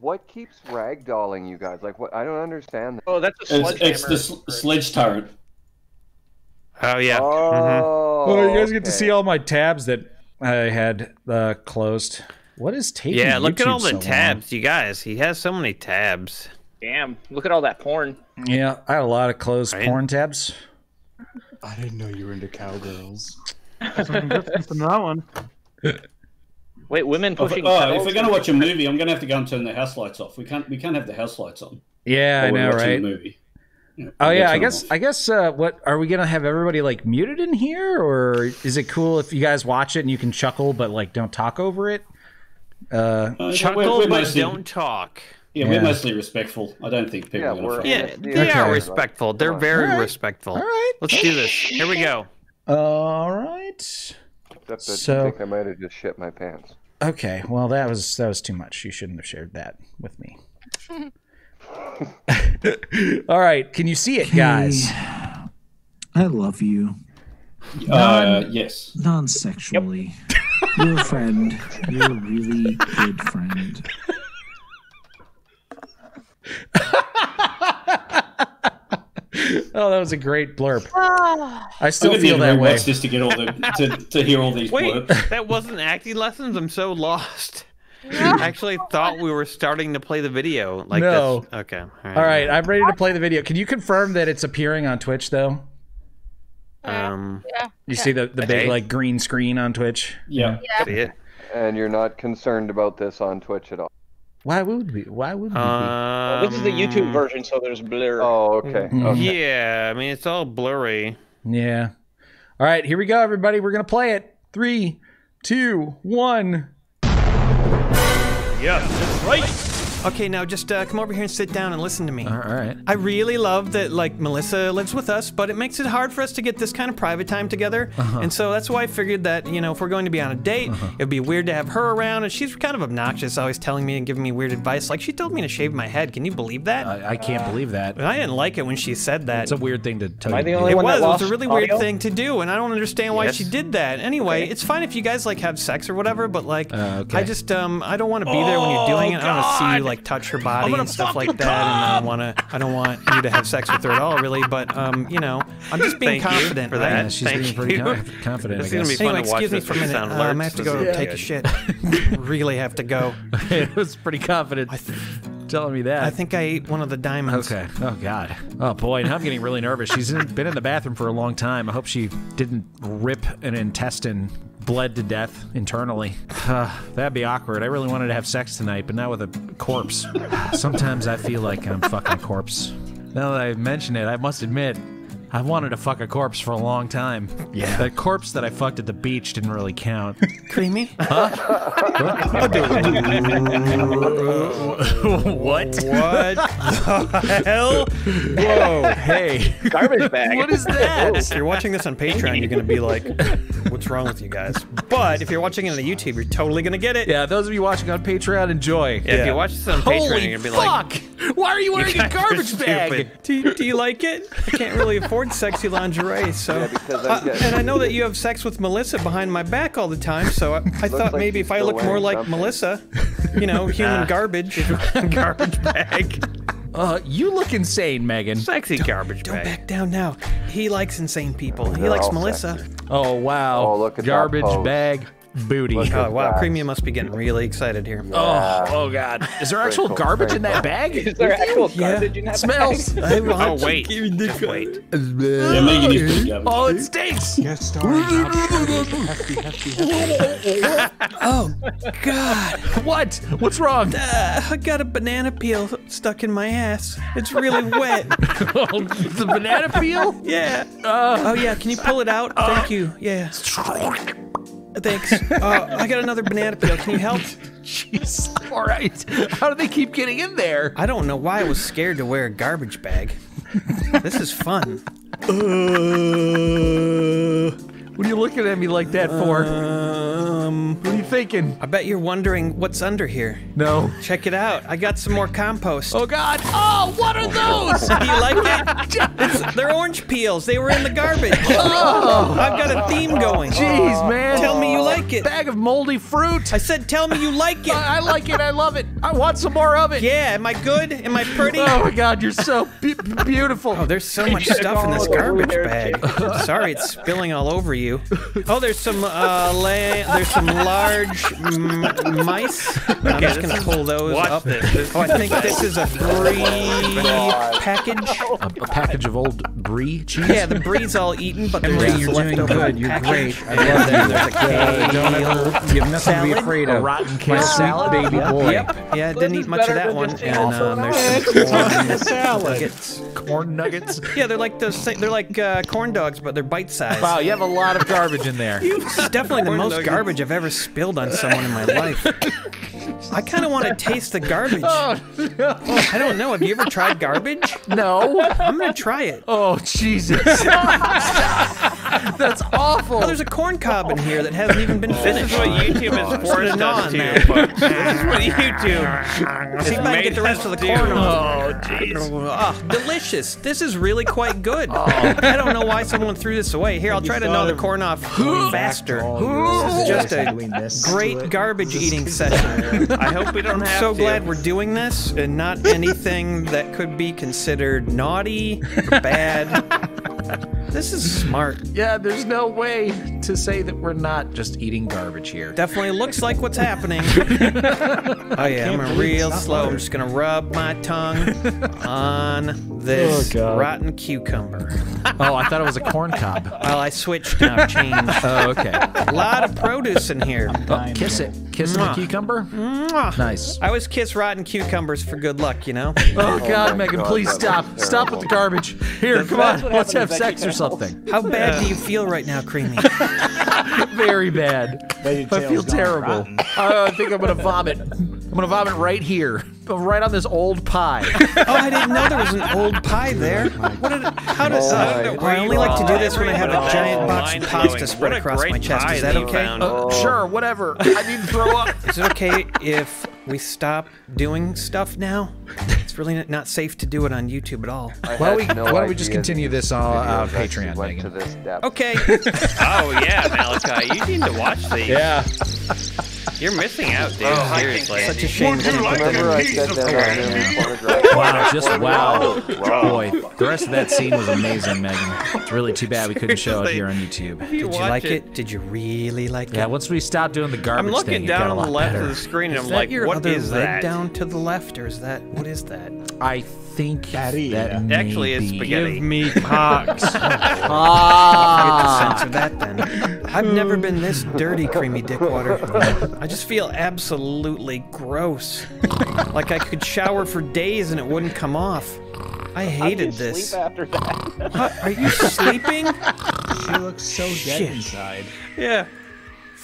Speaker 11: What keeps ragdolling you guys? Like, what? I don't understand. That.
Speaker 17: Oh, that's a
Speaker 12: It's,
Speaker 17: sledgehammer.
Speaker 12: it's the sl- sledge turret.
Speaker 1: Oh yeah.
Speaker 11: Oh,
Speaker 2: Oh, you guys get to see all my tabs that I had uh, closed. What is taking?
Speaker 1: Yeah, look at all the
Speaker 2: so long?
Speaker 1: tabs, you guys. He has so many tabs.
Speaker 17: Damn, look at all that porn.
Speaker 2: Yeah, I had a lot of closed
Speaker 1: Right?
Speaker 2: porn tabs.
Speaker 18: I didn't know you were into cowgirls.
Speaker 15: Something different from that one.
Speaker 17: Wait, women
Speaker 12: Oh, if,
Speaker 17: pushing.
Speaker 12: oh, if we're going to watch a movie, I'm going to have to go and turn the house lights off. We can't. We can't have the house lights on.
Speaker 2: Yeah, I
Speaker 12: we're
Speaker 2: know,
Speaker 12: watching
Speaker 2: right?
Speaker 12: The movie. Yeah,
Speaker 2: Oh yeah, I guess
Speaker 12: off.
Speaker 2: I guess uh, what are we gonna have everybody like muted in here, or is it cool if you guys watch it and you can chuckle but like don't talk over it? Uh,
Speaker 12: Uh,
Speaker 1: Chuckle, but don't talk.
Speaker 12: Yeah,
Speaker 2: Yeah.
Speaker 12: we're mostly respectful. I don't think people
Speaker 11: Yeah,
Speaker 12: are going
Speaker 11: we're-
Speaker 12: to.
Speaker 1: Yeah,
Speaker 11: Yeah,
Speaker 1: they
Speaker 11: okay.
Speaker 1: are respectful. They're
Speaker 11: Come
Speaker 1: very
Speaker 2: All right.
Speaker 1: respectful.
Speaker 2: all right,
Speaker 1: Let's do this. Here we go.
Speaker 2: All right.
Speaker 11: Except that
Speaker 2: So-
Speaker 11: I think I might have just shit my pants.
Speaker 2: Okay, well that was that was too much. You shouldn't have shared that with me. <laughs> all right, can you see it, guys?
Speaker 22: I love you.
Speaker 12: Uh, yes.
Speaker 22: Non sexually. You're a friend. You're a really good friend. <laughs> <laughs>
Speaker 2: Oh, that was a great blurb. <sighs> I still
Speaker 12: gonna
Speaker 2: feel that way.
Speaker 12: rewatch this to get all the to, to hear all these
Speaker 1: Wait,
Speaker 12: blurbs. <laughs>
Speaker 1: that wasn't acting lessons. I'm so lost. <laughs> I actually thought we were starting to play the video. Like
Speaker 2: No.
Speaker 1: that's okay. All right.
Speaker 2: All right, I'm ready to play the video. Can you confirm that it's appearing on Twitch though?
Speaker 1: Um,
Speaker 3: yeah.
Speaker 2: You see the, the big like green screen on Twitch?
Speaker 12: Yeah.
Speaker 3: Yeah.
Speaker 1: see it.
Speaker 11: And you're not concerned about this on Twitch at all.
Speaker 2: Why would we? Why would we?
Speaker 1: Um,
Speaker 17: this is the YouTube version, so there's blur.
Speaker 11: Oh, okay.
Speaker 2: Mhm.
Speaker 11: okay.
Speaker 1: Yeah, I mean it's all blurry.
Speaker 2: Yeah. All right, here we go, everybody. We're gonna play it. Three, two, one.
Speaker 21: Yeah, that's right. Okay, now just uh, come over here and sit down and listen to me.
Speaker 2: All right.
Speaker 21: I really love that like Melissa lives with us, but it makes it hard for us to get this kind of private time together.
Speaker 2: Uh-huh.
Speaker 21: And so that's why I figured that, you know, if we're going to be on a date, it'd be weird to have her around and she's kind of obnoxious, always telling me and giving me weird advice. Like she told me to shave my head. Can you believe that?
Speaker 2: I, I can't believe that.
Speaker 21: But I didn't like it when she said that.
Speaker 2: It's a weird thing to tell
Speaker 17: Am I the only
Speaker 2: do.
Speaker 21: It
Speaker 17: one that
Speaker 21: was. It was a really weird thing to do, and I don't understand why
Speaker 1: Yes.
Speaker 21: she did that. Anyway, it's fine if you guys like have sex or whatever, but like,
Speaker 2: Uh, okay.
Speaker 21: I just um, I don't want to be there when you're doing it. I don't want to see you like touch her body and stuff like that, and I don't want to. I don't want you to have sex with her at all, really. But um, you know, I'm just being
Speaker 1: Thank you
Speaker 21: confident
Speaker 1: for that.
Speaker 2: Yeah, she's
Speaker 1: Thank
Speaker 2: being pretty
Speaker 1: you.
Speaker 2: confident.
Speaker 1: This
Speaker 2: I
Speaker 1: is gonna
Speaker 2: guess.
Speaker 1: be fun
Speaker 21: Anyway,
Speaker 1: to watch
Speaker 21: excuse me
Speaker 1: this
Speaker 21: for a minute.
Speaker 1: sound
Speaker 21: Um, I
Speaker 1: alerts.
Speaker 21: have to go
Speaker 1: is
Speaker 21: take a shit. <laughs> <laughs> really have to go.
Speaker 2: it was pretty confident telling me that.
Speaker 21: I think I ate one of the diamonds.
Speaker 2: Okay. Oh God. Oh boy. Now I'm getting really nervous. She's in, been in the bathroom for a long time. I hope she didn't rip an intestine bled to death internally. Uh, that'd be awkward. I really wanted to have sex tonight, but not with a corpse. <sighs> Sometimes I feel like I'm fucking a corpse. Now that I mention it, I must admit, I wanted to fuck a corpse for a long time.
Speaker 21: Yeah.
Speaker 2: That corpse that I fucked at the beach didn't really count. <laughs>
Speaker 21: Creamy? Huh? <laughs>
Speaker 2: what? <laughs>
Speaker 21: What the hell?
Speaker 2: Whoa, hey.
Speaker 17: Garbage bag.
Speaker 2: What is that?
Speaker 21: If you're watching this on Patreon, you're gonna be like, "What's wrong with you guys?" But if you're watching it on YouTube, you're totally gonna get it.
Speaker 2: Yeah, those of you watching on Patreon, enjoy.
Speaker 21: Yeah, if you watch this on Patreon,
Speaker 2: Holy
Speaker 21: you're gonna be like
Speaker 2: fuck!
Speaker 21: like,
Speaker 2: Why are you wearing a garbage bag?
Speaker 21: Do you, do you like it? I can't really afford sexy lingerie, so.
Speaker 11: Yeah, because
Speaker 21: Uh, and I know that you have sex with Melissa behind my back all the time, so I, I thought
Speaker 11: like
Speaker 21: maybe
Speaker 11: she's
Speaker 21: if I
Speaker 11: still
Speaker 21: look more
Speaker 11: wearing
Speaker 21: like
Speaker 11: something.
Speaker 21: Melissa, you know, human <laughs> garbage, <laughs> garbage bag.
Speaker 2: Uh, you look insane, Megan.
Speaker 21: Sexy garbage Don't back down now. He likes insane people. He
Speaker 11: They're
Speaker 21: likes
Speaker 11: all
Speaker 21: Melissa.
Speaker 2: Oh wow.
Speaker 11: Oh, look at that
Speaker 2: garbage
Speaker 11: pose.
Speaker 2: bag booty.
Speaker 11: Look
Speaker 21: Oh wow,
Speaker 11: that.
Speaker 21: Creamy must be getting really excited here.
Speaker 2: Oh, oh god. Is there actual
Speaker 11: Sprinkle,
Speaker 2: garbage in that
Speaker 11: sprinkle.
Speaker 2: bag?
Speaker 17: Is there actual
Speaker 21: Yeah.
Speaker 17: garbage in that
Speaker 2: Smells.
Speaker 17: bag? <laughs>
Speaker 21: I want
Speaker 1: Oh, wait.
Speaker 21: give you the wait. <laughs>
Speaker 12: Yeah, Megan is pretty garbage.
Speaker 2: Oh, it stinks.
Speaker 13: Yes.
Speaker 21: Oh God.
Speaker 2: What? What's wrong?
Speaker 21: Uh, I got a banana peel stuck in my ass. It's really wet. <laughs>
Speaker 2: oh, the banana peel?
Speaker 21: Yeah.
Speaker 2: Uh,
Speaker 21: Oh yeah. Can you pull it out? Thank you. Yeah. Thanks. <laughs> Uh, I got another banana peel. Can you help?
Speaker 2: Jeez. All right. How do they keep getting in there?
Speaker 21: I don't know why I was scared to wear a garbage bag. This is fun. <laughs>
Speaker 2: What are you looking at me like that for?
Speaker 21: Um,
Speaker 2: what are you thinking?
Speaker 21: I bet you're wondering what's under here.
Speaker 2: No.
Speaker 21: Check it out. I got some more compost.
Speaker 2: Oh god. Oh, what are those?
Speaker 21: Do <laughs> you like it? It's, they're orange peels. They were in the garbage. <laughs>
Speaker 2: Oh.
Speaker 21: I've got a theme going.
Speaker 2: Jeez, man.
Speaker 21: Tell me you like it.
Speaker 2: Bag of moldy fruit.
Speaker 21: I said, tell me you like it.
Speaker 2: I, I like it. I love it. I want some more of it.
Speaker 21: Yeah, am I good? Am I pretty?
Speaker 2: Oh my god, you're so be- beautiful.
Speaker 21: Oh, there's so much stuff in this garbage bag. Sorry, it's spilling all over you. Oh, there's some uh, la- there's some large m- mice. I'm just gonna pull those
Speaker 1: watch
Speaker 21: up.
Speaker 1: this. This
Speaker 21: oh, I think this is a brie package.
Speaker 2: A, a package of old brie cheese.
Speaker 21: Yeah, the brie's all eaten, but there's
Speaker 2: Emily,
Speaker 21: just
Speaker 2: you're doing
Speaker 21: leftover
Speaker 2: good. You're
Speaker 21: package.
Speaker 2: great. I love that.
Speaker 21: There's a
Speaker 2: Uh, don't ever- you have nothing to be
Speaker 21: salad.
Speaker 2: afraid of.
Speaker 21: A rotten
Speaker 2: My
Speaker 21: kale
Speaker 2: sweet
Speaker 21: salad.
Speaker 2: baby boy.
Speaker 21: Yep. Yeah, I didn't eat much of that one. And um, there's some corn
Speaker 2: salad.
Speaker 21: nuggets.
Speaker 2: Corn nuggets.
Speaker 21: Yeah, they're like those. They're like uh, corn dogs, but they're bite sized.
Speaker 2: Wow, you have a lot of garbage in there. <laughs>
Speaker 21: This is definitely the <laughs> most
Speaker 1: nuggets.
Speaker 21: garbage I've ever spilled on someone in my life. <laughs> I kind of want to <laughs> taste the garbage.
Speaker 2: Oh, no.
Speaker 21: I don't know. Have you ever tried garbage? <laughs>
Speaker 2: No.
Speaker 21: I'm gonna try it.
Speaker 2: Oh, Jesus. <laughs> That's awful.
Speaker 21: Oh, there's a corn cob in here that hasn't even been
Speaker 1: This
Speaker 21: finished.
Speaker 1: is what YouTube has
Speaker 21: Just
Speaker 1: forced
Speaker 21: put it
Speaker 1: us to,
Speaker 21: man.
Speaker 1: folks. This is what YouTube
Speaker 21: See if I can get the rest of the corn off.
Speaker 1: Oh, jeez.
Speaker 21: Oh, delicious. This is really quite good. I don't know why someone threw this away. Here, I'll try to gnaw the corn off faster. This is just a great garbage eating session.
Speaker 1: I hope we don't
Speaker 21: I'm
Speaker 1: have
Speaker 21: so
Speaker 1: to.
Speaker 21: glad we're doing this and not <laughs> anything that could be considered naughty or bad. This is smart.
Speaker 2: Yeah, there's no way to say that we're not just eating garbage here.
Speaker 21: Definitely looks like what's happening. oh yeah, I'm gonna real slow. I'm just gonna rub my tongue <laughs> on this
Speaker 2: Oh,
Speaker 21: rotten cucumber.
Speaker 2: Oh, I thought it was a corn cob.
Speaker 21: Well, I switched now, <laughs> changed.
Speaker 2: Oh, okay.
Speaker 21: A lot of produce in here.
Speaker 2: Oh, kiss it. Kiss the
Speaker 21: Mwah.
Speaker 2: cucumber.
Speaker 21: Mwah.
Speaker 2: Nice.
Speaker 21: I always kiss rotten cucumbers for good luck, you know?
Speaker 2: Oh, God,
Speaker 11: my
Speaker 2: Megan,
Speaker 11: God,
Speaker 2: please stop. Stop with the garbage. Here, come
Speaker 17: that's
Speaker 2: on. Let's have sex or something.
Speaker 21: How bad do you feel right now, Creamy? <laughs>
Speaker 2: Very bad. I feel terrible.
Speaker 24: rotten.
Speaker 2: I think I'm gonna vomit. I'm gonna vomit right here, right on this old pie. <laughs>
Speaker 21: Oh, I didn't know there was an old pie there. What did it, how does
Speaker 11: Oh
Speaker 21: uh,
Speaker 11: my
Speaker 21: I only like to do this when I have a
Speaker 1: God.
Speaker 21: giant box of
Speaker 1: Mind-blowing.
Speaker 21: pasta spread across my chest. Is that
Speaker 1: that
Speaker 21: okay?
Speaker 1: found.
Speaker 2: Uh, Sure, whatever. I need to throw up. <laughs>
Speaker 21: Is it okay if we stop doing stuff now? It's really not- not safe to do it on YouTube at all.
Speaker 11: I
Speaker 2: Why don't we,
Speaker 11: no
Speaker 2: why don't we just continue this on uh, Patreon, Megan?
Speaker 11: this.
Speaker 21: Okay. <laughs>
Speaker 1: Oh yeah, Malachi, you need to watch these.
Speaker 2: Yeah.
Speaker 1: You're missing out, dude.
Speaker 11: Oh,
Speaker 1: Seriously.
Speaker 21: Such a shame.
Speaker 11: Would you like a Remember I said that I knew?
Speaker 2: Wow, just wow.
Speaker 11: Wow.
Speaker 2: Boy, the rest of that scene was amazing, Megan. It's really too bad we couldn't show it here on YouTube.
Speaker 1: You
Speaker 21: Did you like
Speaker 1: it-
Speaker 21: it? Did you really like it?
Speaker 2: Yeah, once we stopped doing the garbage
Speaker 1: I'm looking
Speaker 2: thing, it
Speaker 1: down
Speaker 2: got a
Speaker 1: on the
Speaker 2: lot
Speaker 1: left
Speaker 2: better.
Speaker 1: of the screen and
Speaker 21: Is
Speaker 1: I'm
Speaker 21: that
Speaker 1: like,
Speaker 21: your other leg
Speaker 1: that?
Speaker 21: down to the left, or is that what is that?
Speaker 2: I think that
Speaker 1: Actually, it's
Speaker 2: may be-
Speaker 1: spaghetti.
Speaker 21: Give me pox. <laughs>
Speaker 2: Ah.
Speaker 21: Censor that then. I've never been this dirty, creamy dick water. I just feel absolutely gross. Like I could shower for days and it wouldn't come off. I hated this.
Speaker 17: Sleep after that.
Speaker 21: What? Are you sleeping? <laughs>
Speaker 13: She looks so dead
Speaker 21: Shit.
Speaker 13: inside.
Speaker 21: Yeah.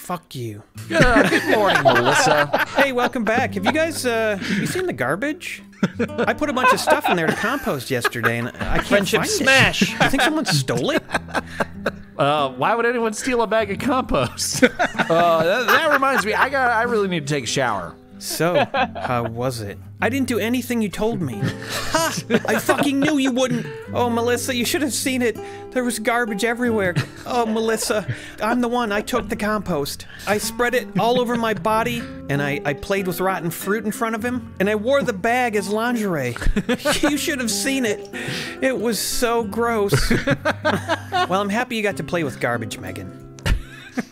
Speaker 21: Fuck you.
Speaker 2: Yeah, good morning, Melissa.
Speaker 21: Hey, welcome back. Have you guys uh have you seen the garbage? I put a bunch of stuff in there to compost yesterday and I can't Friendship find smash. It. You think someone stole it?
Speaker 2: Uh, why would anyone steal a bag of compost? uh, that, that reminds me, I got. I really need to take a shower.
Speaker 21: So, how was it? I didn't do anything you told me. Ha! I fucking knew you wouldn't. Oh, Melissa, you should have seen it. There was garbage everywhere. Oh, Melissa, I'm the one. I took the compost. I spread it all over my body, and I, I played with rotten fruit in front of him, and I wore the bag as lingerie. you should have seen it. It was so gross. <laughs> well, I'm happy you got to play with garbage, Megan.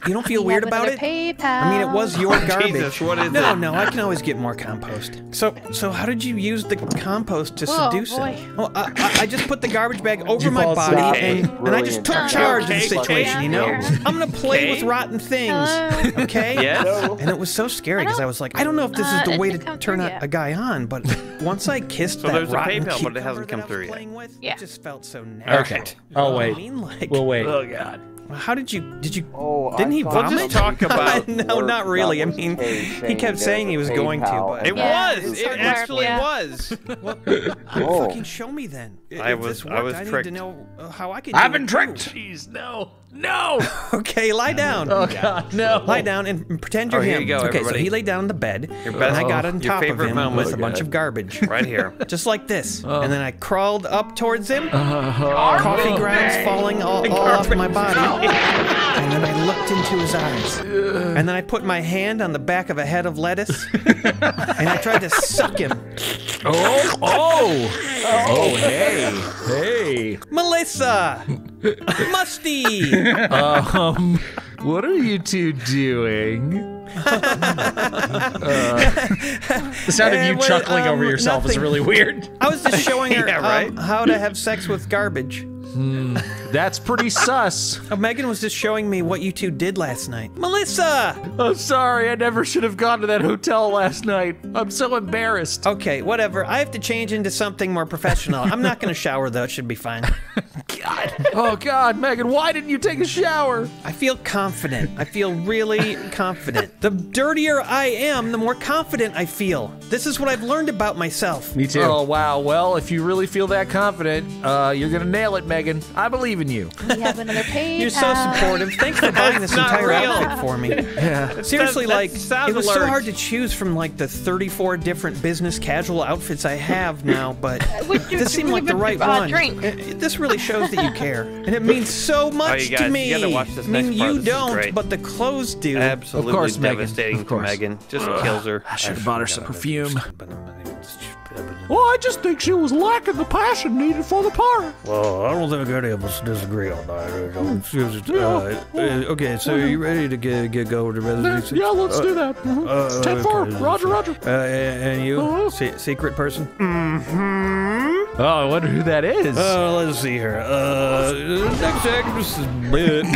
Speaker 21: You don't feel
Speaker 3: We
Speaker 21: weird about
Speaker 3: another
Speaker 21: it?
Speaker 3: PayPal.
Speaker 21: I mean, it was your <laughs> garbage.
Speaker 1: Jesus, what is
Speaker 21: no,
Speaker 1: it?
Speaker 21: no, I can always get more compost. So, so how did you use the compost to
Speaker 3: Whoa,
Speaker 21: seduce
Speaker 3: boy.
Speaker 21: him? Well, I, I, I just put the garbage bag over
Speaker 2: you
Speaker 21: my body,
Speaker 2: asleep?
Speaker 21: and, and I just
Speaker 11: Brilliant.
Speaker 21: took
Speaker 3: Okay,
Speaker 21: charge of the
Speaker 1: okay,
Speaker 21: situation. You know. I'm gonna play with rotten things.
Speaker 3: Hello?
Speaker 21: Okay. <laughs>
Speaker 1: Yes?
Speaker 21: And it was so scary because I was like, I don't know if this
Speaker 3: Uh,
Speaker 21: is the way to turn a, a guy on, but <laughs> once I kissed
Speaker 1: So
Speaker 21: that
Speaker 1: there's a
Speaker 21: rotten
Speaker 1: PayPal, but it hasn't come through yet.
Speaker 21: playing with,
Speaker 3: Yeah.
Speaker 21: it just felt so natural.
Speaker 2: Okay. Oh,
Speaker 21: know I
Speaker 2: wait.
Speaker 21: mean, like,
Speaker 2: We'll wait.
Speaker 1: Oh God.
Speaker 21: How did you? Did you?
Speaker 11: Oh,
Speaker 21: Didn't
Speaker 11: I
Speaker 21: he vomit?
Speaker 1: We'll just talk <laughs> about
Speaker 21: no, not really. I mean, he kept saying he was
Speaker 11: a
Speaker 21: going to,
Speaker 11: PayPal
Speaker 21: but
Speaker 1: It
Speaker 3: Yeah,
Speaker 1: was.
Speaker 3: it's
Speaker 1: It actually
Speaker 3: yeah.
Speaker 1: was. <laughs>
Speaker 21: well, <laughs>
Speaker 11: Oh.
Speaker 21: fucking show me then.
Speaker 1: I
Speaker 21: If
Speaker 1: was-
Speaker 21: this
Speaker 1: I was
Speaker 21: I need to know uh, how I can.
Speaker 2: I've
Speaker 21: do
Speaker 2: been
Speaker 21: it
Speaker 2: tricked. Jeez, no, no. <laughs>
Speaker 21: Okay, lie down.
Speaker 2: Oh God, no.
Speaker 21: Lie down and pretend you're
Speaker 1: Oh, here
Speaker 21: him.
Speaker 1: you go,
Speaker 21: okay, so he lay down on the bed,
Speaker 1: Your
Speaker 21: and I got on top of him
Speaker 1: moment.
Speaker 21: with a bunch of garbage. <laughs>
Speaker 1: Right here. <laughs>
Speaker 21: Just like this.
Speaker 2: Oh.
Speaker 21: And then I crawled up towards him,
Speaker 2: Uh,
Speaker 21: coffee grounds falling all, all off my body. And then I looked into his eyes. And then I put my hand on the back of a head of lettuce, and I tried to suck him.
Speaker 2: oh, oh, oh, hey, hey.
Speaker 21: Melissa! <laughs> Musty!
Speaker 2: Um, what are you two doing? <laughs> the sound of you
Speaker 21: well,
Speaker 2: chuckling over
Speaker 21: um,
Speaker 2: yourself is really weird.
Speaker 21: I was just showing <laughs> her
Speaker 1: Yeah,
Speaker 21: um, how to have sex with garbage.
Speaker 2: That's pretty sus. <laughs>
Speaker 21: Oh, Megan was just showing me what you two did last night. Melissa!
Speaker 2: I'm sorry, I never should have gone to that hotel last night. I'm so embarrassed.
Speaker 21: Okay, whatever. I have to change into something more professional. I'm not gonna shower though, it should be fine. <laughs>
Speaker 2: God. Oh God, Megan, why didn't you take a shower?
Speaker 21: I feel confident. I feel really confident. The dirtier I am, the more confident I feel. This is what I've learned about myself.
Speaker 2: Me too. Oh wow. Well, if you really feel that confident, uh, you're gonna nail it, Megan. I believe in you.
Speaker 3: We have another PayPal. <laughs>
Speaker 21: You're so supportive. Thanks for buying this
Speaker 1: not
Speaker 21: entire
Speaker 1: real.
Speaker 21: outfit for me. <laughs>
Speaker 2: Yeah.
Speaker 21: Seriously,
Speaker 1: That- that
Speaker 21: like it was so hard to choose from like the 34 different business casual outfits I have now, but <laughs> this seemed like the right one.
Speaker 3: drink.
Speaker 21: It- it- this really shows that you care, and it means so much
Speaker 1: Oh, you
Speaker 21: to me.
Speaker 1: you gotta watch this
Speaker 21: I mean,
Speaker 1: next
Speaker 21: you
Speaker 1: This
Speaker 21: don't, but the clothes do.
Speaker 1: Absolutely
Speaker 2: Of course, Megan.
Speaker 1: devastating
Speaker 2: Of course.
Speaker 1: to Megan. Just kills her.
Speaker 2: I should have bought her some perfume. Well, I just think she was lacking the passion needed for the part.
Speaker 21: Well, I don't think any of us disagree on that.
Speaker 2: Yeah.
Speaker 21: okay, so are you ready to get, get going to residency?
Speaker 2: Yeah, let's do that. Mhm.
Speaker 21: Uh,
Speaker 2: Ten four.
Speaker 21: okay.
Speaker 2: Roger, Roger.
Speaker 21: Uh, and, and you,
Speaker 2: Uh-huh.
Speaker 21: Se- secret person?
Speaker 2: Oh, I wonder who that is.
Speaker 21: Uh, let's see here. Uh, next actress is Megan.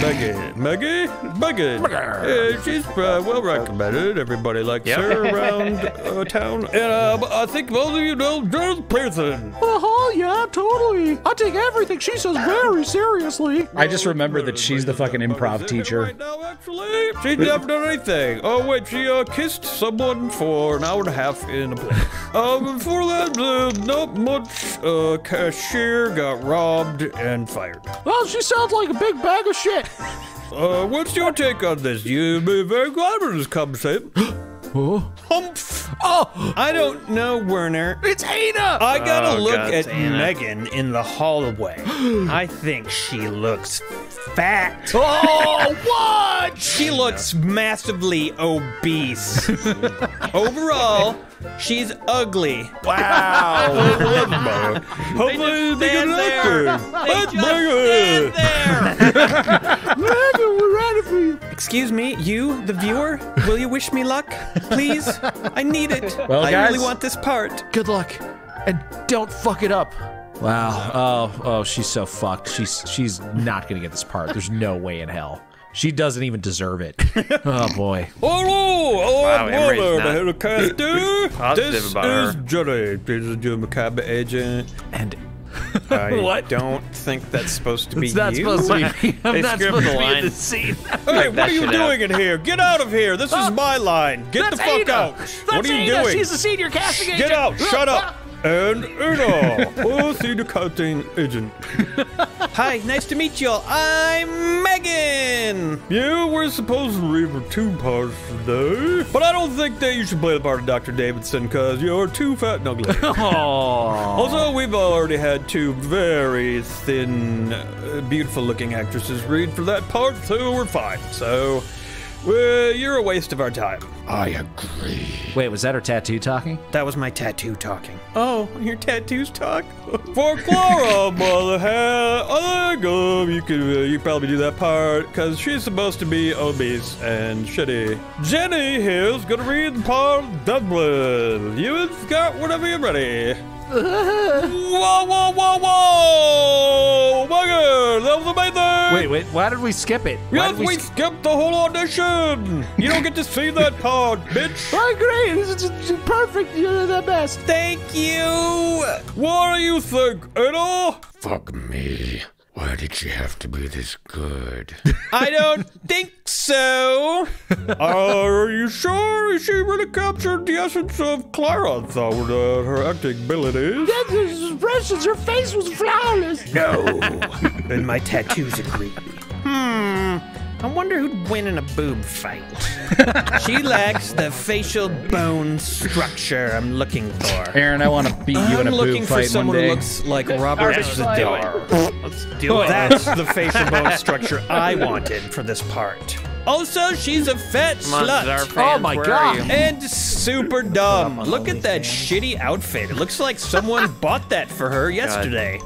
Speaker 21: Megan? Megan. Uh, she's uh, well recommended. Everybody likes
Speaker 1: Yep.
Speaker 21: her around uh, town. And uh, I think most of you know Gerald Pearson.
Speaker 2: Uh-huh, yeah, totally. I take everything she says very seriously. I just remember that she's the fucking improv teacher.
Speaker 21: Right now, actually, she never done anything. Oh wait, she uh, kissed someone for an hour and a half in a play. <laughs> Uh, before that, uh, not much. Uh, cashier got robbed and fired.
Speaker 2: Well, she sounds like a big bag of shit.
Speaker 21: Uh, what's your take on this? You'd be very glad when this comes in.
Speaker 2: Oh,
Speaker 21: Humph! Oh, I don't know, Werner.
Speaker 2: it's Ana.
Speaker 21: I gotta
Speaker 1: Oh,
Speaker 21: look
Speaker 1: God,
Speaker 21: at
Speaker 1: Anna.
Speaker 21: Megan in the hallway. <gasps> I think she looks fat.
Speaker 2: Oh, what? <laughs>
Speaker 21: She looks massively obese. <laughs> Overall, she's ugly.
Speaker 20: Wow. <laughs>
Speaker 21: Hopefully,
Speaker 20: they just stand there. They
Speaker 21: Let's
Speaker 20: just
Speaker 21: bring
Speaker 20: stand
Speaker 21: it. Excuse me, you, the viewer, will you wish me luck, please? I need it.
Speaker 2: Well,
Speaker 21: I
Speaker 2: guys-
Speaker 21: really want this part.
Speaker 2: Good luck, and don't fuck it up. Wow. Oh, oh, she's so fucked. She's she's not gonna get this part. There's no way in hell. She doesn't even deserve it. <laughs> oh boy.
Speaker 21: Hello, oh,
Speaker 1: Wow, Emery's
Speaker 21: brother,
Speaker 1: not
Speaker 21: the helicopter.
Speaker 1: positive
Speaker 21: this
Speaker 1: about
Speaker 21: is Johnny. This is Joe Macabre agent.
Speaker 2: And <laughs>
Speaker 21: I
Speaker 2: What?
Speaker 21: don't think that's supposed to be
Speaker 2: It's not
Speaker 21: you.
Speaker 2: supposed to be. <laughs> I'm
Speaker 21: They
Speaker 2: not
Speaker 21: scribbled
Speaker 2: supposed to
Speaker 21: the
Speaker 2: be in
Speaker 21: line.
Speaker 2: this scene. <laughs>
Speaker 21: Hey, what are you
Speaker 1: shit out.
Speaker 21: doing in here? Get out of here. This is my line. Get the fuck
Speaker 2: Ada.
Speaker 21: out.
Speaker 2: That's
Speaker 21: what are you
Speaker 2: Ada.
Speaker 21: doing?
Speaker 2: She's the senior casting agent.
Speaker 21: Get out. Shut up. And Ada, oh, the casting agent. <laughs> Hi, nice to meet y'all. I'm Megan. Yeah, we're supposed to read for two parts today, but I don't think that you should play the part of Dr. Davidson because you're too fat and ugly. <laughs> Also, we've already had two very thin, uh, beautiful-looking actresses read for that part, so we're fine. So, well, you're a waste of our time.
Speaker 18: I agree.
Speaker 2: Wait, was that her tattoo talking?
Speaker 21: That was my tattoo talking. Oh, your tattoos talk? <laughs> For Clara, on the other hand, I think um, you could uh, you probably do that part because she's supposed to be obese and shitty. Jenny here's gonna read the part of Dublin. You've got whatever you're ready. Whoa, whoa, whoa, whoa! My God, that was amazing!
Speaker 2: Wait, wait. Why did we skip it? Why
Speaker 21: Yes,
Speaker 2: did
Speaker 21: we, skipped the whole audition! You don't get to see that part, bitch!
Speaker 2: I agree. This is perfect. You're the best.
Speaker 21: Thank you! What do you think, Ada?
Speaker 18: Fuck me. Why did she have to be this good? <laughs>
Speaker 21: I don't think so. Are you sure she really captured the essence of Clara? Thought uh, her acting abilities.
Speaker 2: Those expressions, her face was flawless.
Speaker 21: No. <laughs> and my tattoos agree. Hmm. I wonder who'd win in a boob fight. <laughs> she lacks the facial bone structure I'm looking for.
Speaker 2: Aaron, I want to beat you
Speaker 21: I'm
Speaker 2: in a
Speaker 21: looking
Speaker 2: boob
Speaker 21: for
Speaker 2: fight
Speaker 21: someone
Speaker 2: one day.
Speaker 21: who looks like Robert
Speaker 1: Let's do
Speaker 21: Zadar.
Speaker 1: it. Let's do it.
Speaker 21: That's the facial bone structure I wanted for this part. Also, she's a fat slut.
Speaker 2: Oh my God.
Speaker 21: And super dumb. Look at that shitty outfit. It looks like someone <laughs> bought that for her yesterday.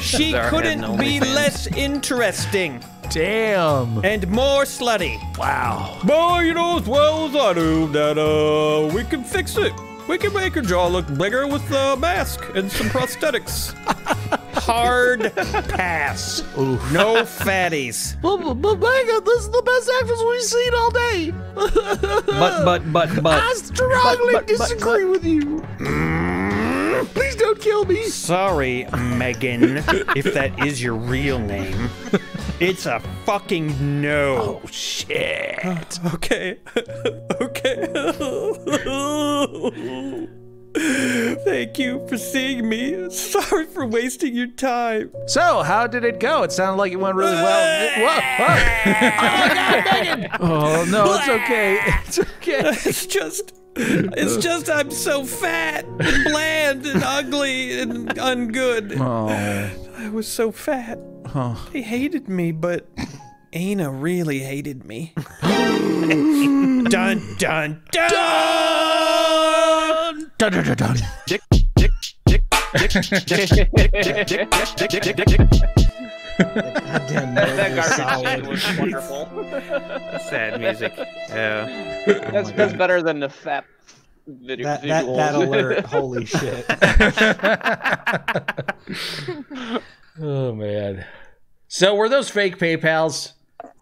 Speaker 21: she couldn't be
Speaker 1: OnlyFans.
Speaker 21: less interesting
Speaker 2: Damn.
Speaker 21: and more slutty.
Speaker 2: Wow.
Speaker 21: But you know as well as I do that uh we can fix it. We can make her jaw look bigger with a mask and some prosthetics. <laughs> Hard pass. No fatties. <laughs>
Speaker 2: But, but Megan, this is the best actress we've seen all day. <laughs>
Speaker 21: But but but but
Speaker 2: I strongly
Speaker 21: but- but-
Speaker 2: disagree with you. Please don't kill me.
Speaker 21: Sorry, Megan, if that is your real name. It's a fucking no.
Speaker 2: Oh shit. <laughs>
Speaker 21: Okay. <laughs> okay. <laughs> Thank you for seeing me. Sorry for wasting your time.
Speaker 2: So, how did it go? It sounded like it went really well. Whoa, whoa. Oh, oh no, it's okay. It's okay.
Speaker 21: It's just it's just I'm so fat and bland and ugly and ungood.
Speaker 2: Oh.
Speaker 21: I was so fat.
Speaker 2: Oh.
Speaker 21: They hated me, but Ana really hated me. dun dun dun!
Speaker 2: Dun, dun, dun, dun.
Speaker 1: Dick, dick, dick, dick, dick, dick, dick, dick, dick, dick, dick, dick, dick, dick.
Speaker 13: Goddamn
Speaker 17: That, that garbage
Speaker 13: Solid.
Speaker 17: was wonderful.
Speaker 1: Sad music. Yeah.
Speaker 17: That's that's better than the fat video
Speaker 13: That, that, that alert, holy shit.
Speaker 2: Oh man. So were those fake PayPal's?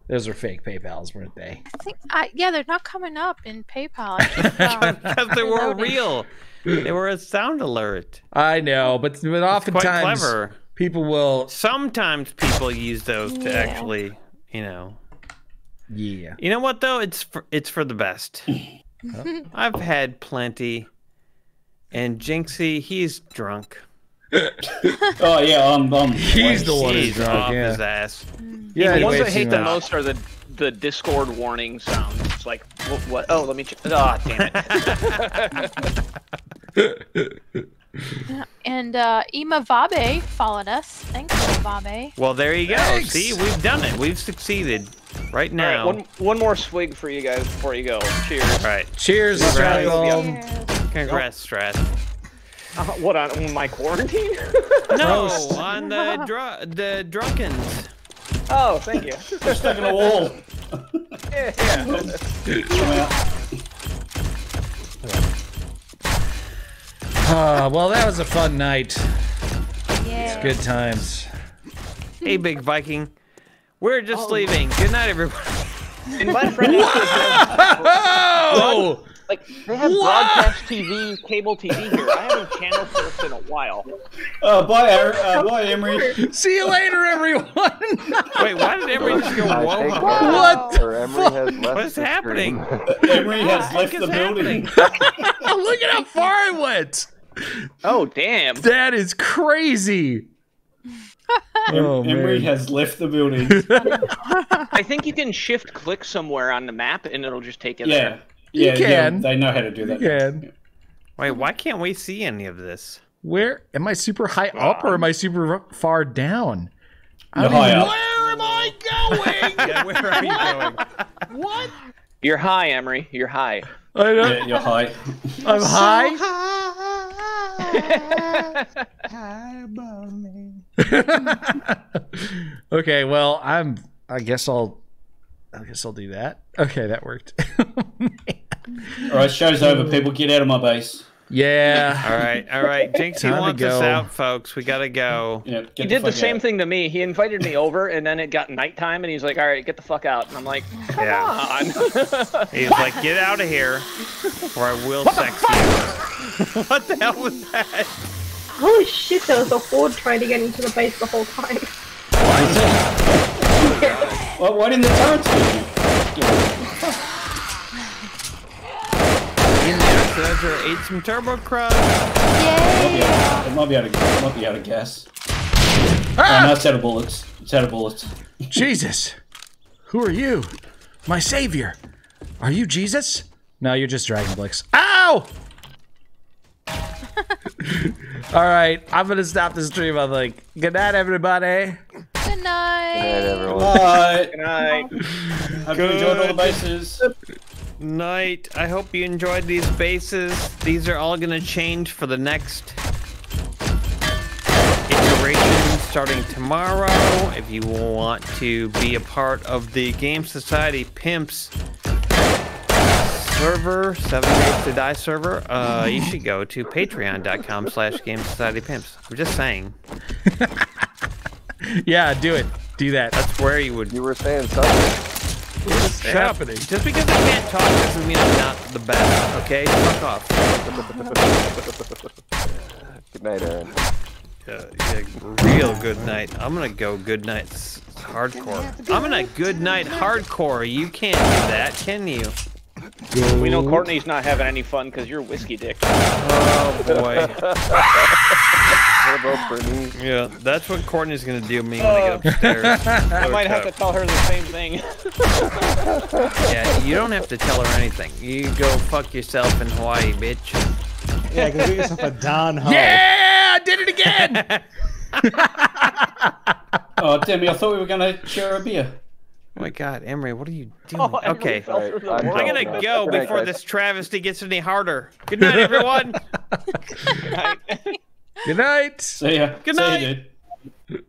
Speaker 2: Those are fake PayPal's, weren't they?
Speaker 3: I think, I, yeah, they're not coming up in PayPal. I just, <laughs> um,
Speaker 1: Because they were real. They were a sound alert.
Speaker 2: I know, but but
Speaker 1: Quite
Speaker 2: oftentimes
Speaker 1: clever.
Speaker 2: people will.
Speaker 1: Sometimes people use those to
Speaker 3: Yeah.
Speaker 1: actually, you know.
Speaker 2: Yeah.
Speaker 1: You know what though? It's for, it's for the best. <laughs> I've had plenty. And Jinxie, he's drunk. <laughs>
Speaker 12: Oh yeah, I'm. I'm
Speaker 2: He's the one who's
Speaker 1: He's
Speaker 2: drunk.
Speaker 1: off
Speaker 2: Yeah.
Speaker 1: his ass.
Speaker 2: Yeah.
Speaker 17: the ones I hate the most are the the Discord warning sounds. It's like what? what? Oh, let me. Ch- oh, damn it! <laughs>
Speaker 3: And uh, Ima Vabe followed us. Thanks, Ima Vabe.
Speaker 1: Well, there you go.
Speaker 17: Thanks.
Speaker 1: See, we've done it. We've succeeded. Right now.
Speaker 17: right, one one more swig for you guys before you go. Cheers.
Speaker 1: All right.
Speaker 2: Cheers,
Speaker 1: Congrats.
Speaker 2: Dragon.
Speaker 1: Congrats, Strat.
Speaker 17: Uh, what on my quarantine? <laughs>
Speaker 1: No, on the dr- the drunkens.
Speaker 17: oh, thank you. <laughs>
Speaker 12: They're stuck in a wall.
Speaker 17: yeah.
Speaker 12: Come out.
Speaker 2: Ah, well, that was a fun night.
Speaker 3: Yeah.
Speaker 2: It's good times.
Speaker 1: Hey, Big Viking. We're just leaving. Good night, everyone.
Speaker 17: And my friend actually <laughs>
Speaker 2: Whoa!
Speaker 17: Like they have broadcast TV, cable TV here. I haven't channel surfed in a while.
Speaker 12: Oh, bye, Ar- uh, bye, Emery.
Speaker 2: See you later, everyone.
Speaker 1: Wait, why did Emery just go,
Speaker 11: I
Speaker 1: whoa?
Speaker 11: think
Speaker 1: whoa?
Speaker 2: What
Speaker 11: Or Emery
Speaker 1: What is happening?
Speaker 12: Emery has left the building. <laughs>
Speaker 2: Look at how far I went.
Speaker 17: Oh damn!
Speaker 2: That is crazy.
Speaker 12: Em-
Speaker 2: Oh,
Speaker 12: Emery
Speaker 2: man.
Speaker 12: has left the building. <laughs>
Speaker 17: I think you can shift click somewhere on the map and it'll just take you
Speaker 12: Yeah.
Speaker 17: there.
Speaker 2: You
Speaker 12: Yeah, yeah,
Speaker 2: can.
Speaker 12: they know how to do that.
Speaker 2: You can.
Speaker 1: Wait, why can't we see any of this?
Speaker 2: Where am I super high up or am I super far down? I
Speaker 12: You're
Speaker 2: don't
Speaker 12: high
Speaker 2: even-
Speaker 12: up.
Speaker 2: Where am I going? <laughs>
Speaker 1: Yeah, where are you going?
Speaker 2: what?
Speaker 17: You're high, Emery. You're high.
Speaker 2: I know.
Speaker 12: Yeah, you're high.
Speaker 2: I'm <laughs> high. <laughs> okay, well, I'm. I guess I'll. I guess I'll do that. Okay, that worked.
Speaker 12: All right, show's over. People, get out of my base.
Speaker 2: yeah. <laughs>
Speaker 1: All right, all right. Jinxie
Speaker 2: Time to
Speaker 1: wants us out, folks. We gotta go.
Speaker 12: Yeah, get
Speaker 17: He did the
Speaker 12: fuck
Speaker 17: same
Speaker 12: out.
Speaker 17: thing to me. He invited me over, and then it got nighttime, and he's like, "All right, get the fuck out." And I'm like, "Come
Speaker 1: Yeah.
Speaker 17: on." <laughs>
Speaker 1: He's like, get out of here, or I will sex you. <laughs> what the hell was that?
Speaker 14: Holy shit, there was a horde trying to get into the base the whole time.
Speaker 12: Well, why didn't the turrets do
Speaker 1: In there, Treasure ate some turbo crust.
Speaker 12: Yeah. It might be out of, it might be out of gas. Ah! Oh, no, it's out of bullets. It's out of bullets. <laughs>
Speaker 2: Jesus. Who are you? My savior. Are you Jesus? No, you're just Dragon Blix. Ow! <laughs> All right, I'm gonna stop the stream. I'm like, good night, everybody.
Speaker 3: Good night.
Speaker 12: Good Bye.
Speaker 17: Good night.
Speaker 12: Hope you enjoyed all the bases.
Speaker 1: Night. I hope you enjoyed these bases. These are all gonna change for the next iteration starting tomorrow. If you want to be a part of the Game Society Pimps server, Seven Days to Die server, uh, you should go to patreon.com slash Game Society Pimps. I'm just saying. <laughs> <laughs>
Speaker 2: Yeah, do it. Do that.
Speaker 1: That's where you would.
Speaker 11: You were saying something.
Speaker 2: What's
Speaker 1: Shut up.
Speaker 2: happening?
Speaker 1: Just because I can't talk doesn't mean I'm not the best, okay? Fuck off. <laughs>
Speaker 11: Good night, Aaron.
Speaker 1: Uh, yeah, real good night. I'm gonna go good night hardcore. I'm gonna good night hardcore. You can't do that, can you?
Speaker 17: We know Courtney's not having any fun because you're whiskey dick.
Speaker 1: Oh boy. <laughs>
Speaker 11: What about Brittany?
Speaker 1: Yeah, that's what Courtney's gonna do to me when I get oh. upstairs. <laughs>
Speaker 17: I might have to tell her the same thing. <laughs>
Speaker 1: Yeah, you don't have to tell her anything. You go fuck yourself in Hawaii, bitch.
Speaker 13: Yeah, go get yourself a Don Ho.
Speaker 2: Yeah, I did it again.
Speaker 12: Oh, Demi, I thought we were going to share a beer.
Speaker 1: Oh my god, Emery, what are you <laughs> oh, doing?
Speaker 17: Oh,
Speaker 1: okay.
Speaker 17: fell through the
Speaker 11: I'm.
Speaker 1: I'm gonna go
Speaker 11: Good night,
Speaker 1: before
Speaker 11: guys.
Speaker 1: this travesty gets any harder. Good night, everyone. <laughs>
Speaker 2: Good night.
Speaker 12: See ya.
Speaker 1: Good
Speaker 12: See ya,
Speaker 1: night.
Speaker 12: dude.